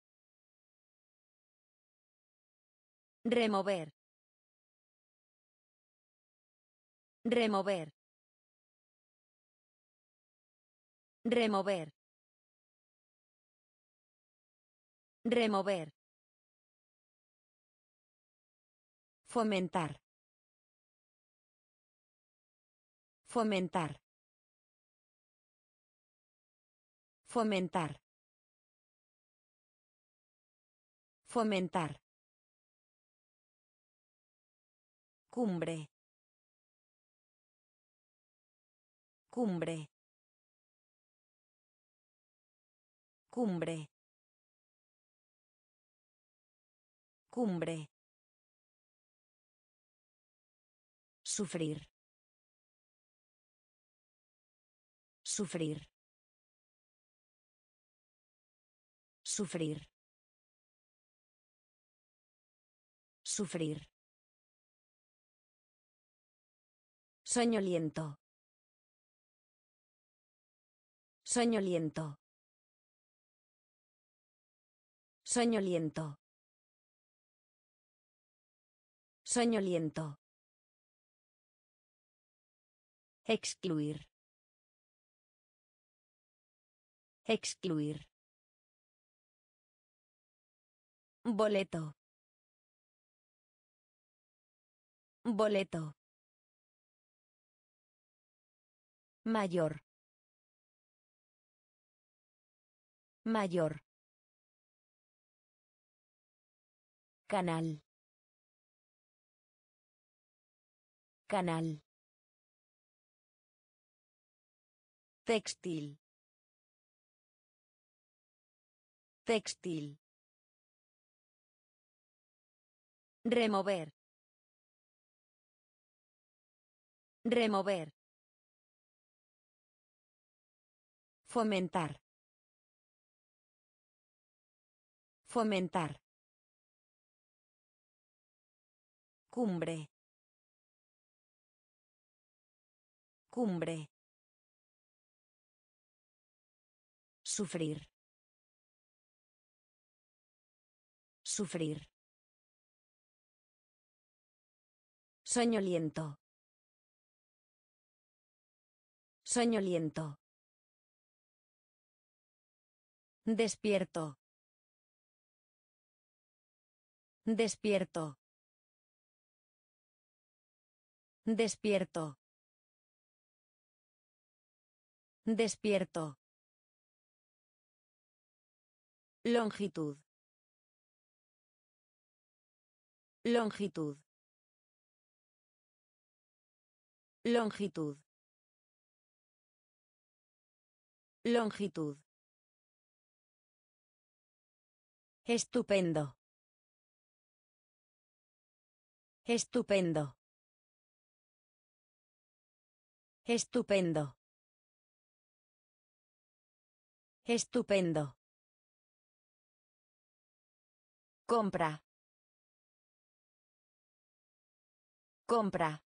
Remover. Remover. Remover. Remover. Fomentar. Fomentar. Fomentar. Fomentar. Cumbre. Cumbre. Cumbre. Cumbre. Sufrir. Sufrir. Sufrir. Sufrir. Soñoliento. Soñoliento. Soñoliento. Soñoliento. Excluir. Excluir. Boleto. Boleto. Mayor. Mayor. Canal. Canal. Textil. Textil. Remover. Remover. Fomentar. Fomentar. Cumbre. Cumbre. Sufrir. Sufrir. Soñoliento. Soñoliento. Despierto. Despierto. Despierto. Despierto. Longitud. Longitud. Longitud. Longitud. Estupendo. Estupendo. Estupendo. Estupendo. Compra. Compra.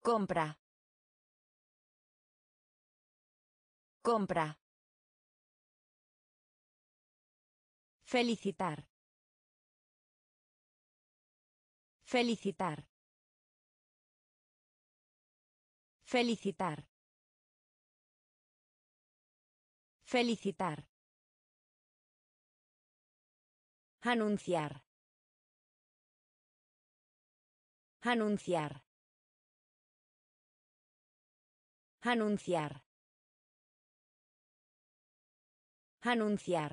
Compra. Compra. Felicitar. Felicitar. Felicitar. Felicitar. Anunciar. Anunciar. Anunciar. Anunciar.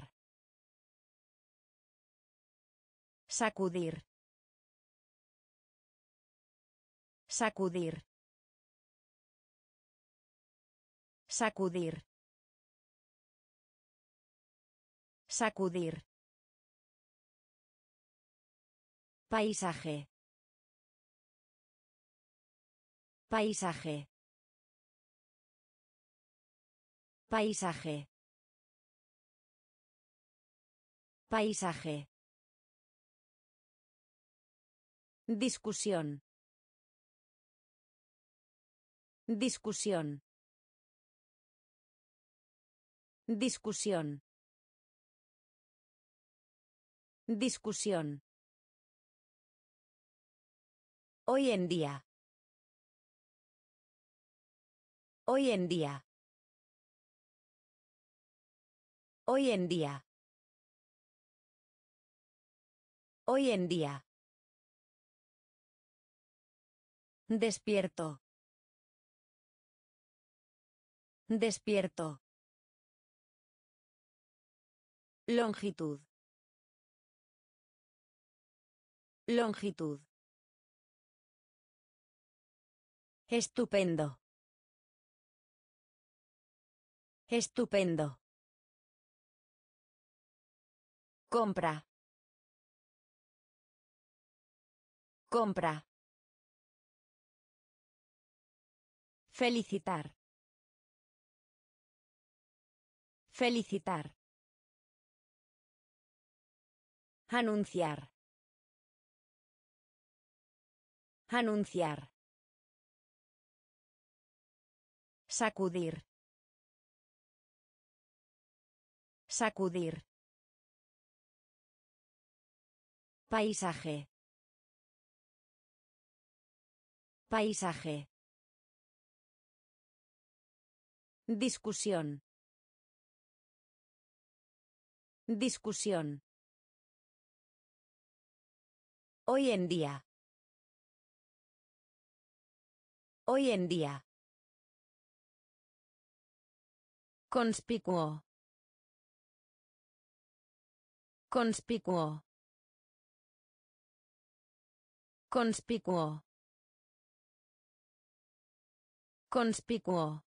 Sacudir. Sacudir. Sacudir. Sacudir. Paisaje. Paisaje. Paisaje. Paisaje. Discusión. Discusión. Discusión. Discusión. Hoy en día. Hoy en día. Hoy en día. Hoy en día. Despierto. Despierto. Longitud. Longitud. Estupendo. Estupendo. Compra. Compra. Felicitar. Felicitar. Anunciar. Anunciar. Sacudir. Sacudir. Paisaje. Paisaje. Discusión. Discusión. Hoy en día. Hoy en día. Conspicuo. Conspicuo. Conspicuo. Conspicuo.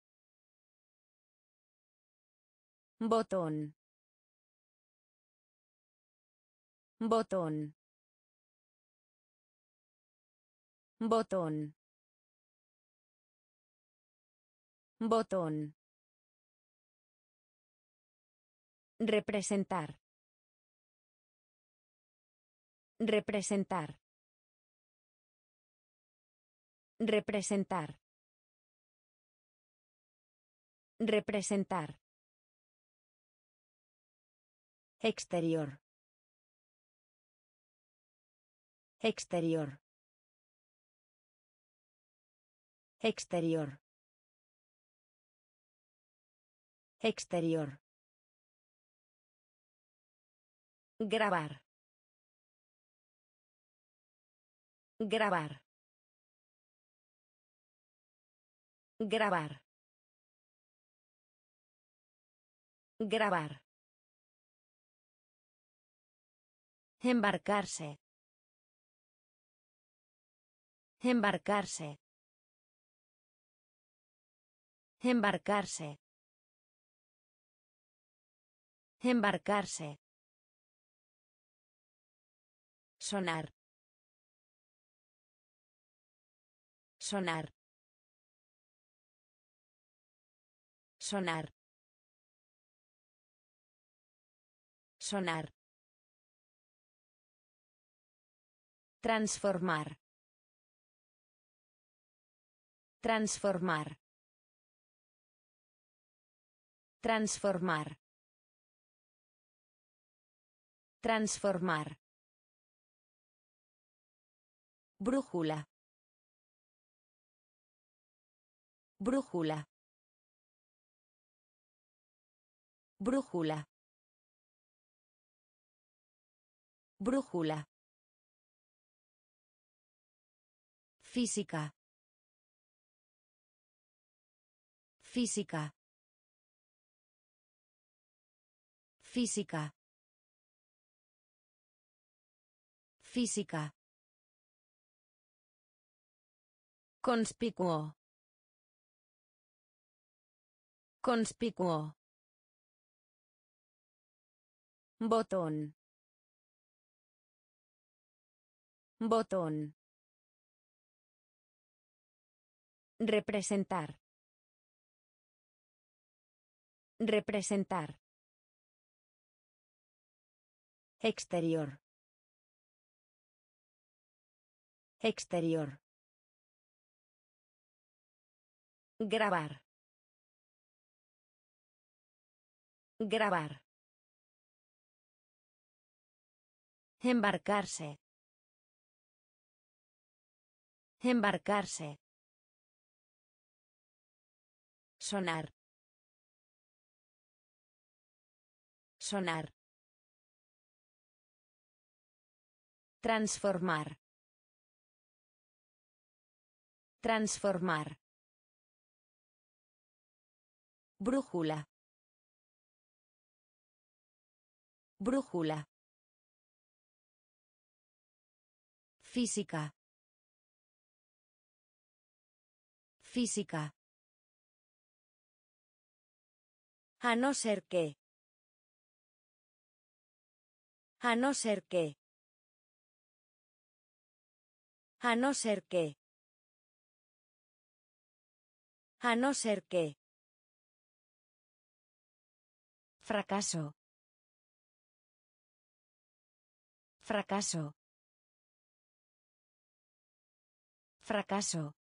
Botón. Botón. Botón. Botón. Representar. Representar. Representar. Representar. Exterior. Exterior. Exterior. Exterior. Grabar. Grabar. Grabar. Grabar. Embarcarse. Embarcarse. Embarcarse. Embarcarse. Sonar. Sonar. Sonar. Sonar. Transformar. Transformar. Transformar. Transformar. Brújula. Brújula. Brújula. Brújula. Física. Física. Física. Física. Conspicuo. Conspicuo. Botón. Botón. Representar. Representar. Exterior. Exterior. Grabar. Grabar. Embarcarse. Embarcarse. Sonar. Sonar. Transformar. Transformar. Brújula. Brújula. Física. Física. A no ser que. A no ser que. A no ser que. A no ser que. Fracaso. Fracaso. Fracaso.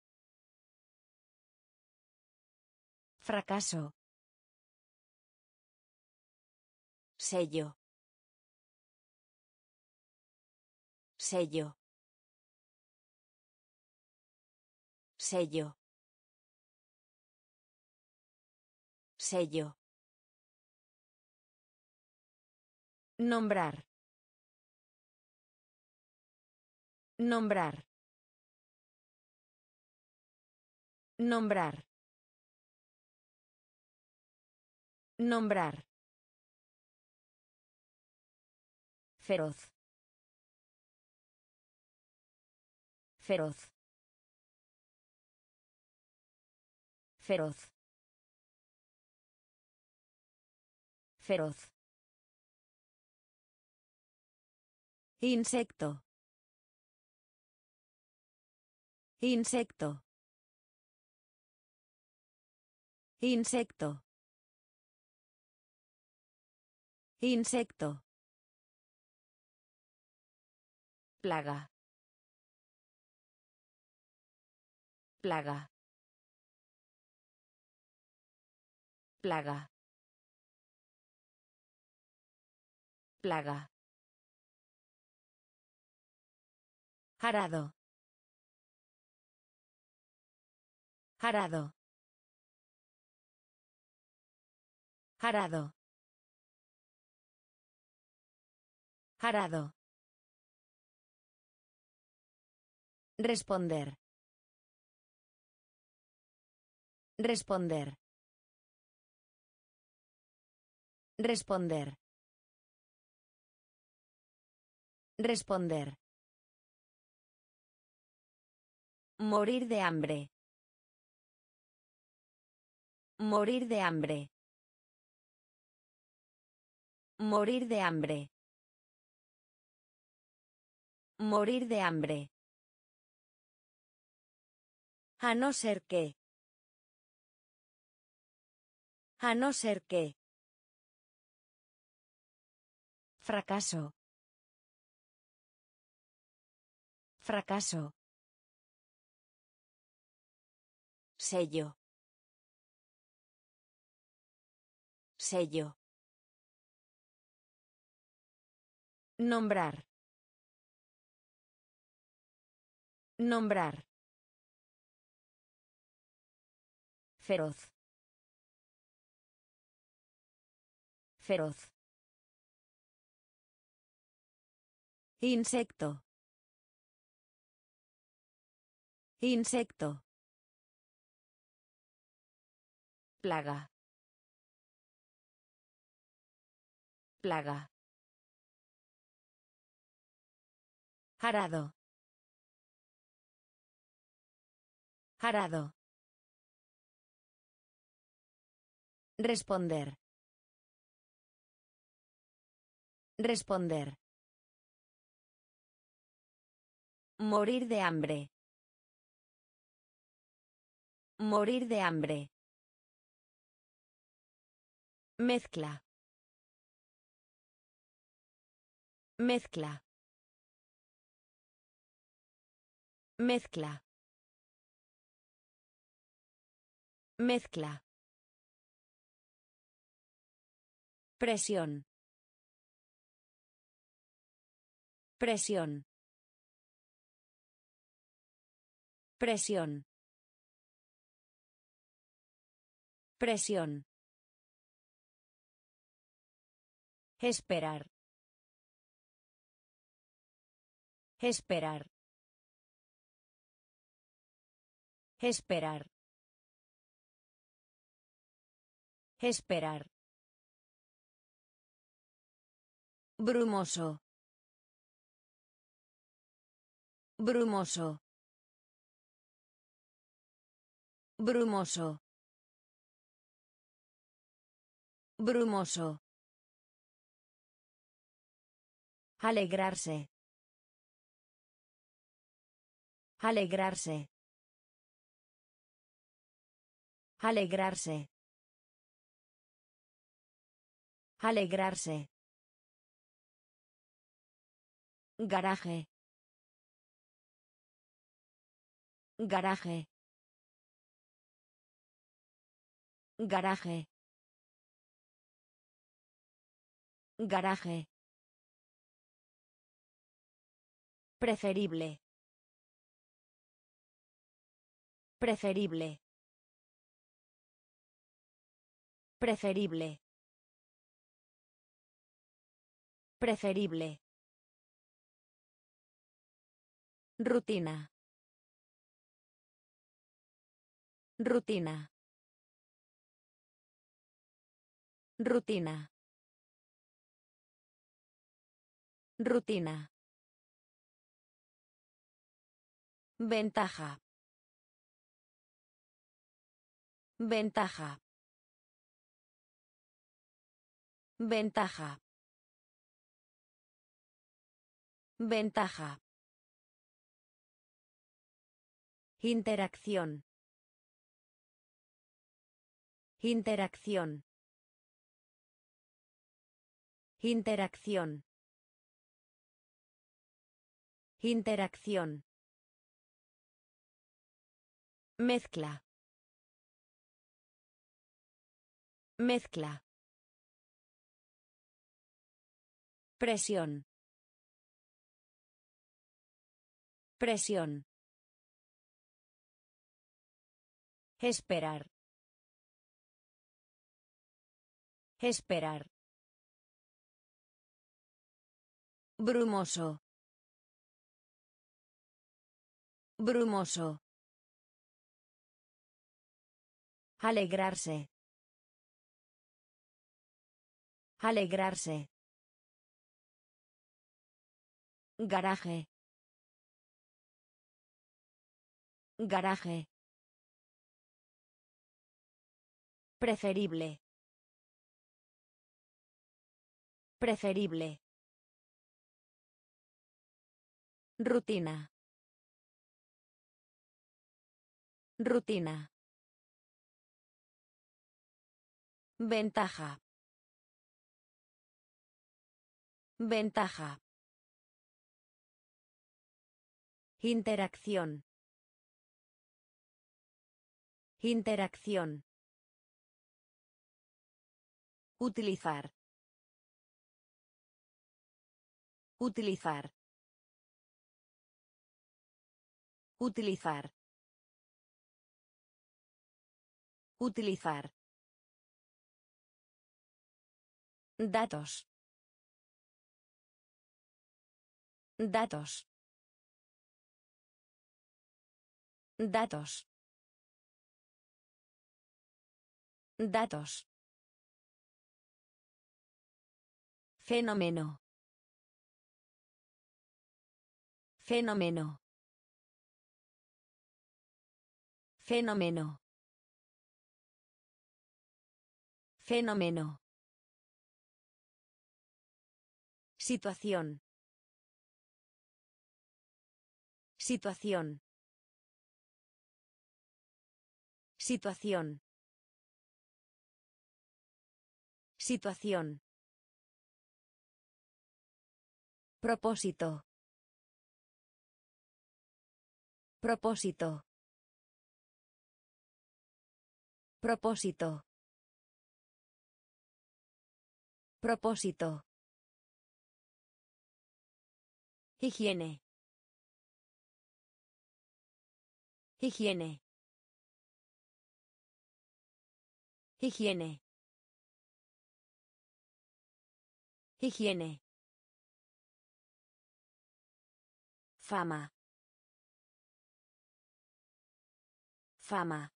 Fracaso. Sello. Sello. Sello. Sello. Nombrar. Nombrar. Nombrar. Nombrar. Feroz. Feroz. Feroz. Feroz. Insecto. Insecto. Insecto. Insecto. Plaga. Plaga. Plaga. Plaga. Arado. Arado. Arado. Arado. Responder. Responder. Responder. Responder. Morir de hambre. Morir de hambre. Morir de hambre. Morir de hambre. A no ser que. A no ser que. Fracaso. Fracaso. Sello. Sello. Nombrar. Nombrar. Feroz. Feroz. Insecto. Insecto. Plaga. Plaga. Arado. Arado. Responder. Responder. Morir de hambre. Morir de hambre. Mezcla. Mezcla. Mezcla. Mezcla. Presión. Presión. Presión. Presión. Esperar. Esperar. Esperar. Esperar. Brumoso. Brumoso. Brumoso. Brumoso. Alegrarse. Alegrarse. Alegrarse. Alegrarse. Garaje. Garaje. Garaje. Garaje. Preferible. Preferible. Preferible. Preferible. Rutina. Rutina. Rutina. Rutina. Ventaja. Ventaja. Ventaja. Ventaja. Interacción. Interacción. Interacción. Interacción. Mezcla. Mezcla. Presión. Presión. Esperar. Esperar. Brumoso. Brumoso. Alegrarse. Alegrarse. Garaje. Garaje. Preferible. Preferible. Rutina. Rutina. Ventaja. Ventaja. Interacción. Interacción. Utilizar. Utilizar. Utilizar. Utilizar. Datos. Datos. Datos. Datos. Fenómeno. Fenómeno. Fenómeno. Fenómeno. Situación. Situación. Situación. Situación. Propósito. Propósito. Propósito. Propósito. Higiene. Higiene. Higiene. Higiene. Fama. Fama.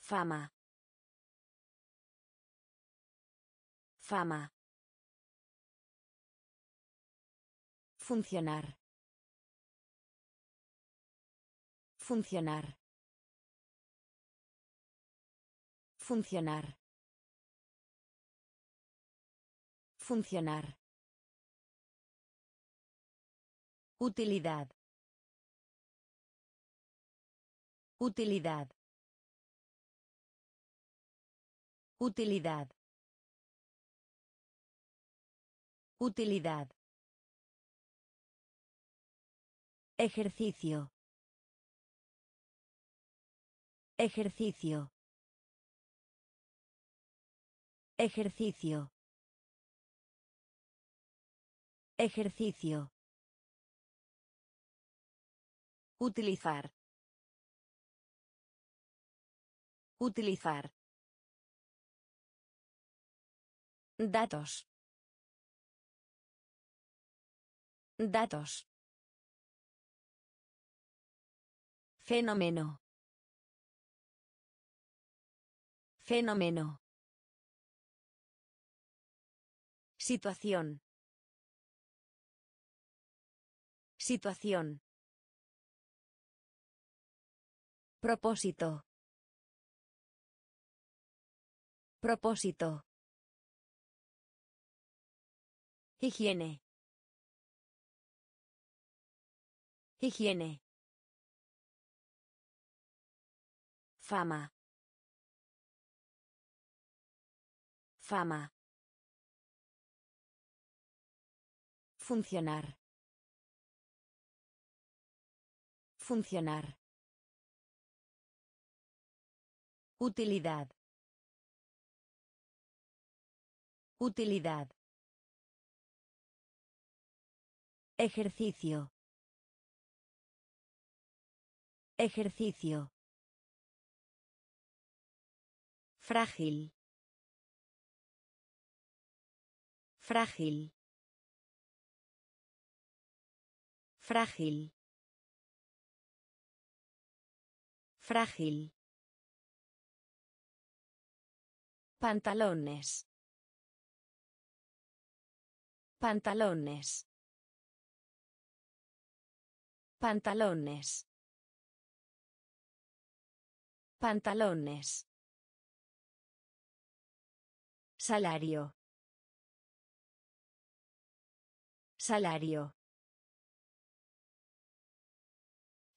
Fama. Fama. Funcionar. Funcionar. Funcionar. Funcionar. Utilidad. Utilidad. Utilidad. Utilidad. Ejercicio. Ejercicio. Ejercicio. Ejercicio. Utilizar. Utilizar. Datos. Datos. Fenómeno. Fenómeno. Situación. Situación. Propósito. Propósito. Higiene. Higiene. Fama. Fama. Funcionar. Funcionar. Utilidad. Utilidad. Ejercicio. Ejercicio. Frágil. Frágil. Frágil. Frágil. Pantalones. Pantalones. Pantalones. Pantalones. Salario. Salario.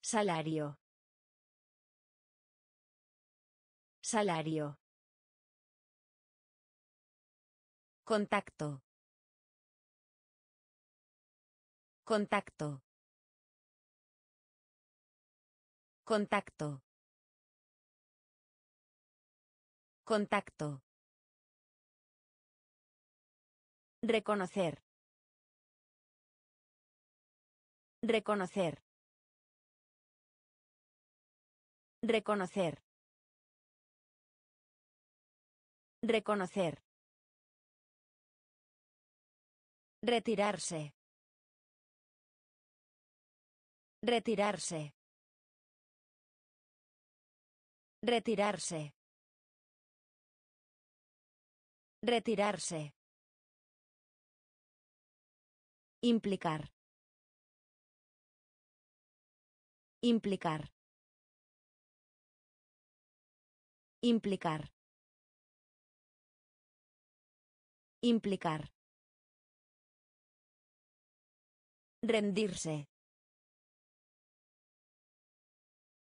Salario. Salario. Contacto. Contacto. Contacto. Contacto. Reconocer. Reconocer. Reconocer. Reconocer. Retirarse. Retirarse. Retirarse. Retirarse. Implicar. Implicar. Implicar. Implicar. Rendirse.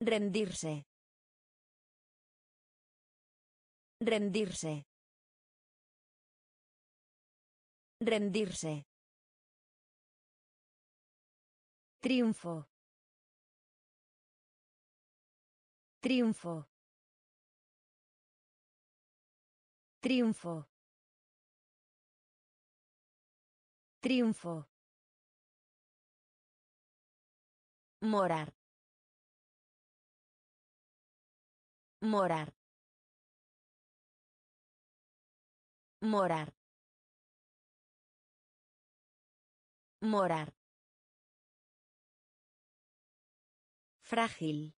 Rendirse. Rendirse. Rendirse. Triunfo. Triunfo. Triunfo. Triunfo. Morar. Morar. Morar. Morar. Frágil.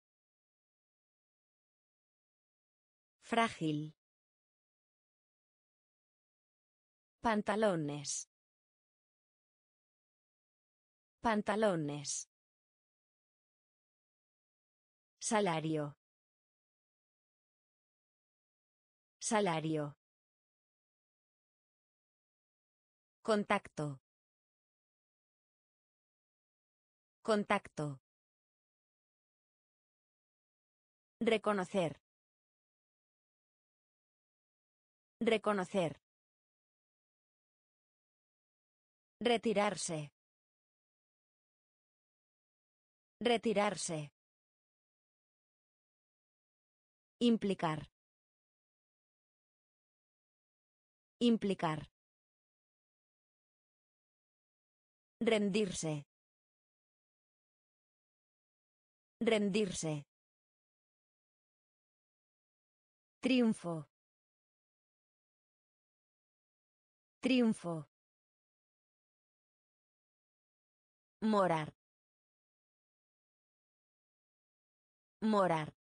Frágil. Pantalones. Pantalones. Salario. Salario. Contacto. Contacto. Reconocer. Reconocer. Retirarse. Retirarse. Implicar. Implicar. Rendirse. Rendirse. Triunfo. Triunfo. Morar. Morar.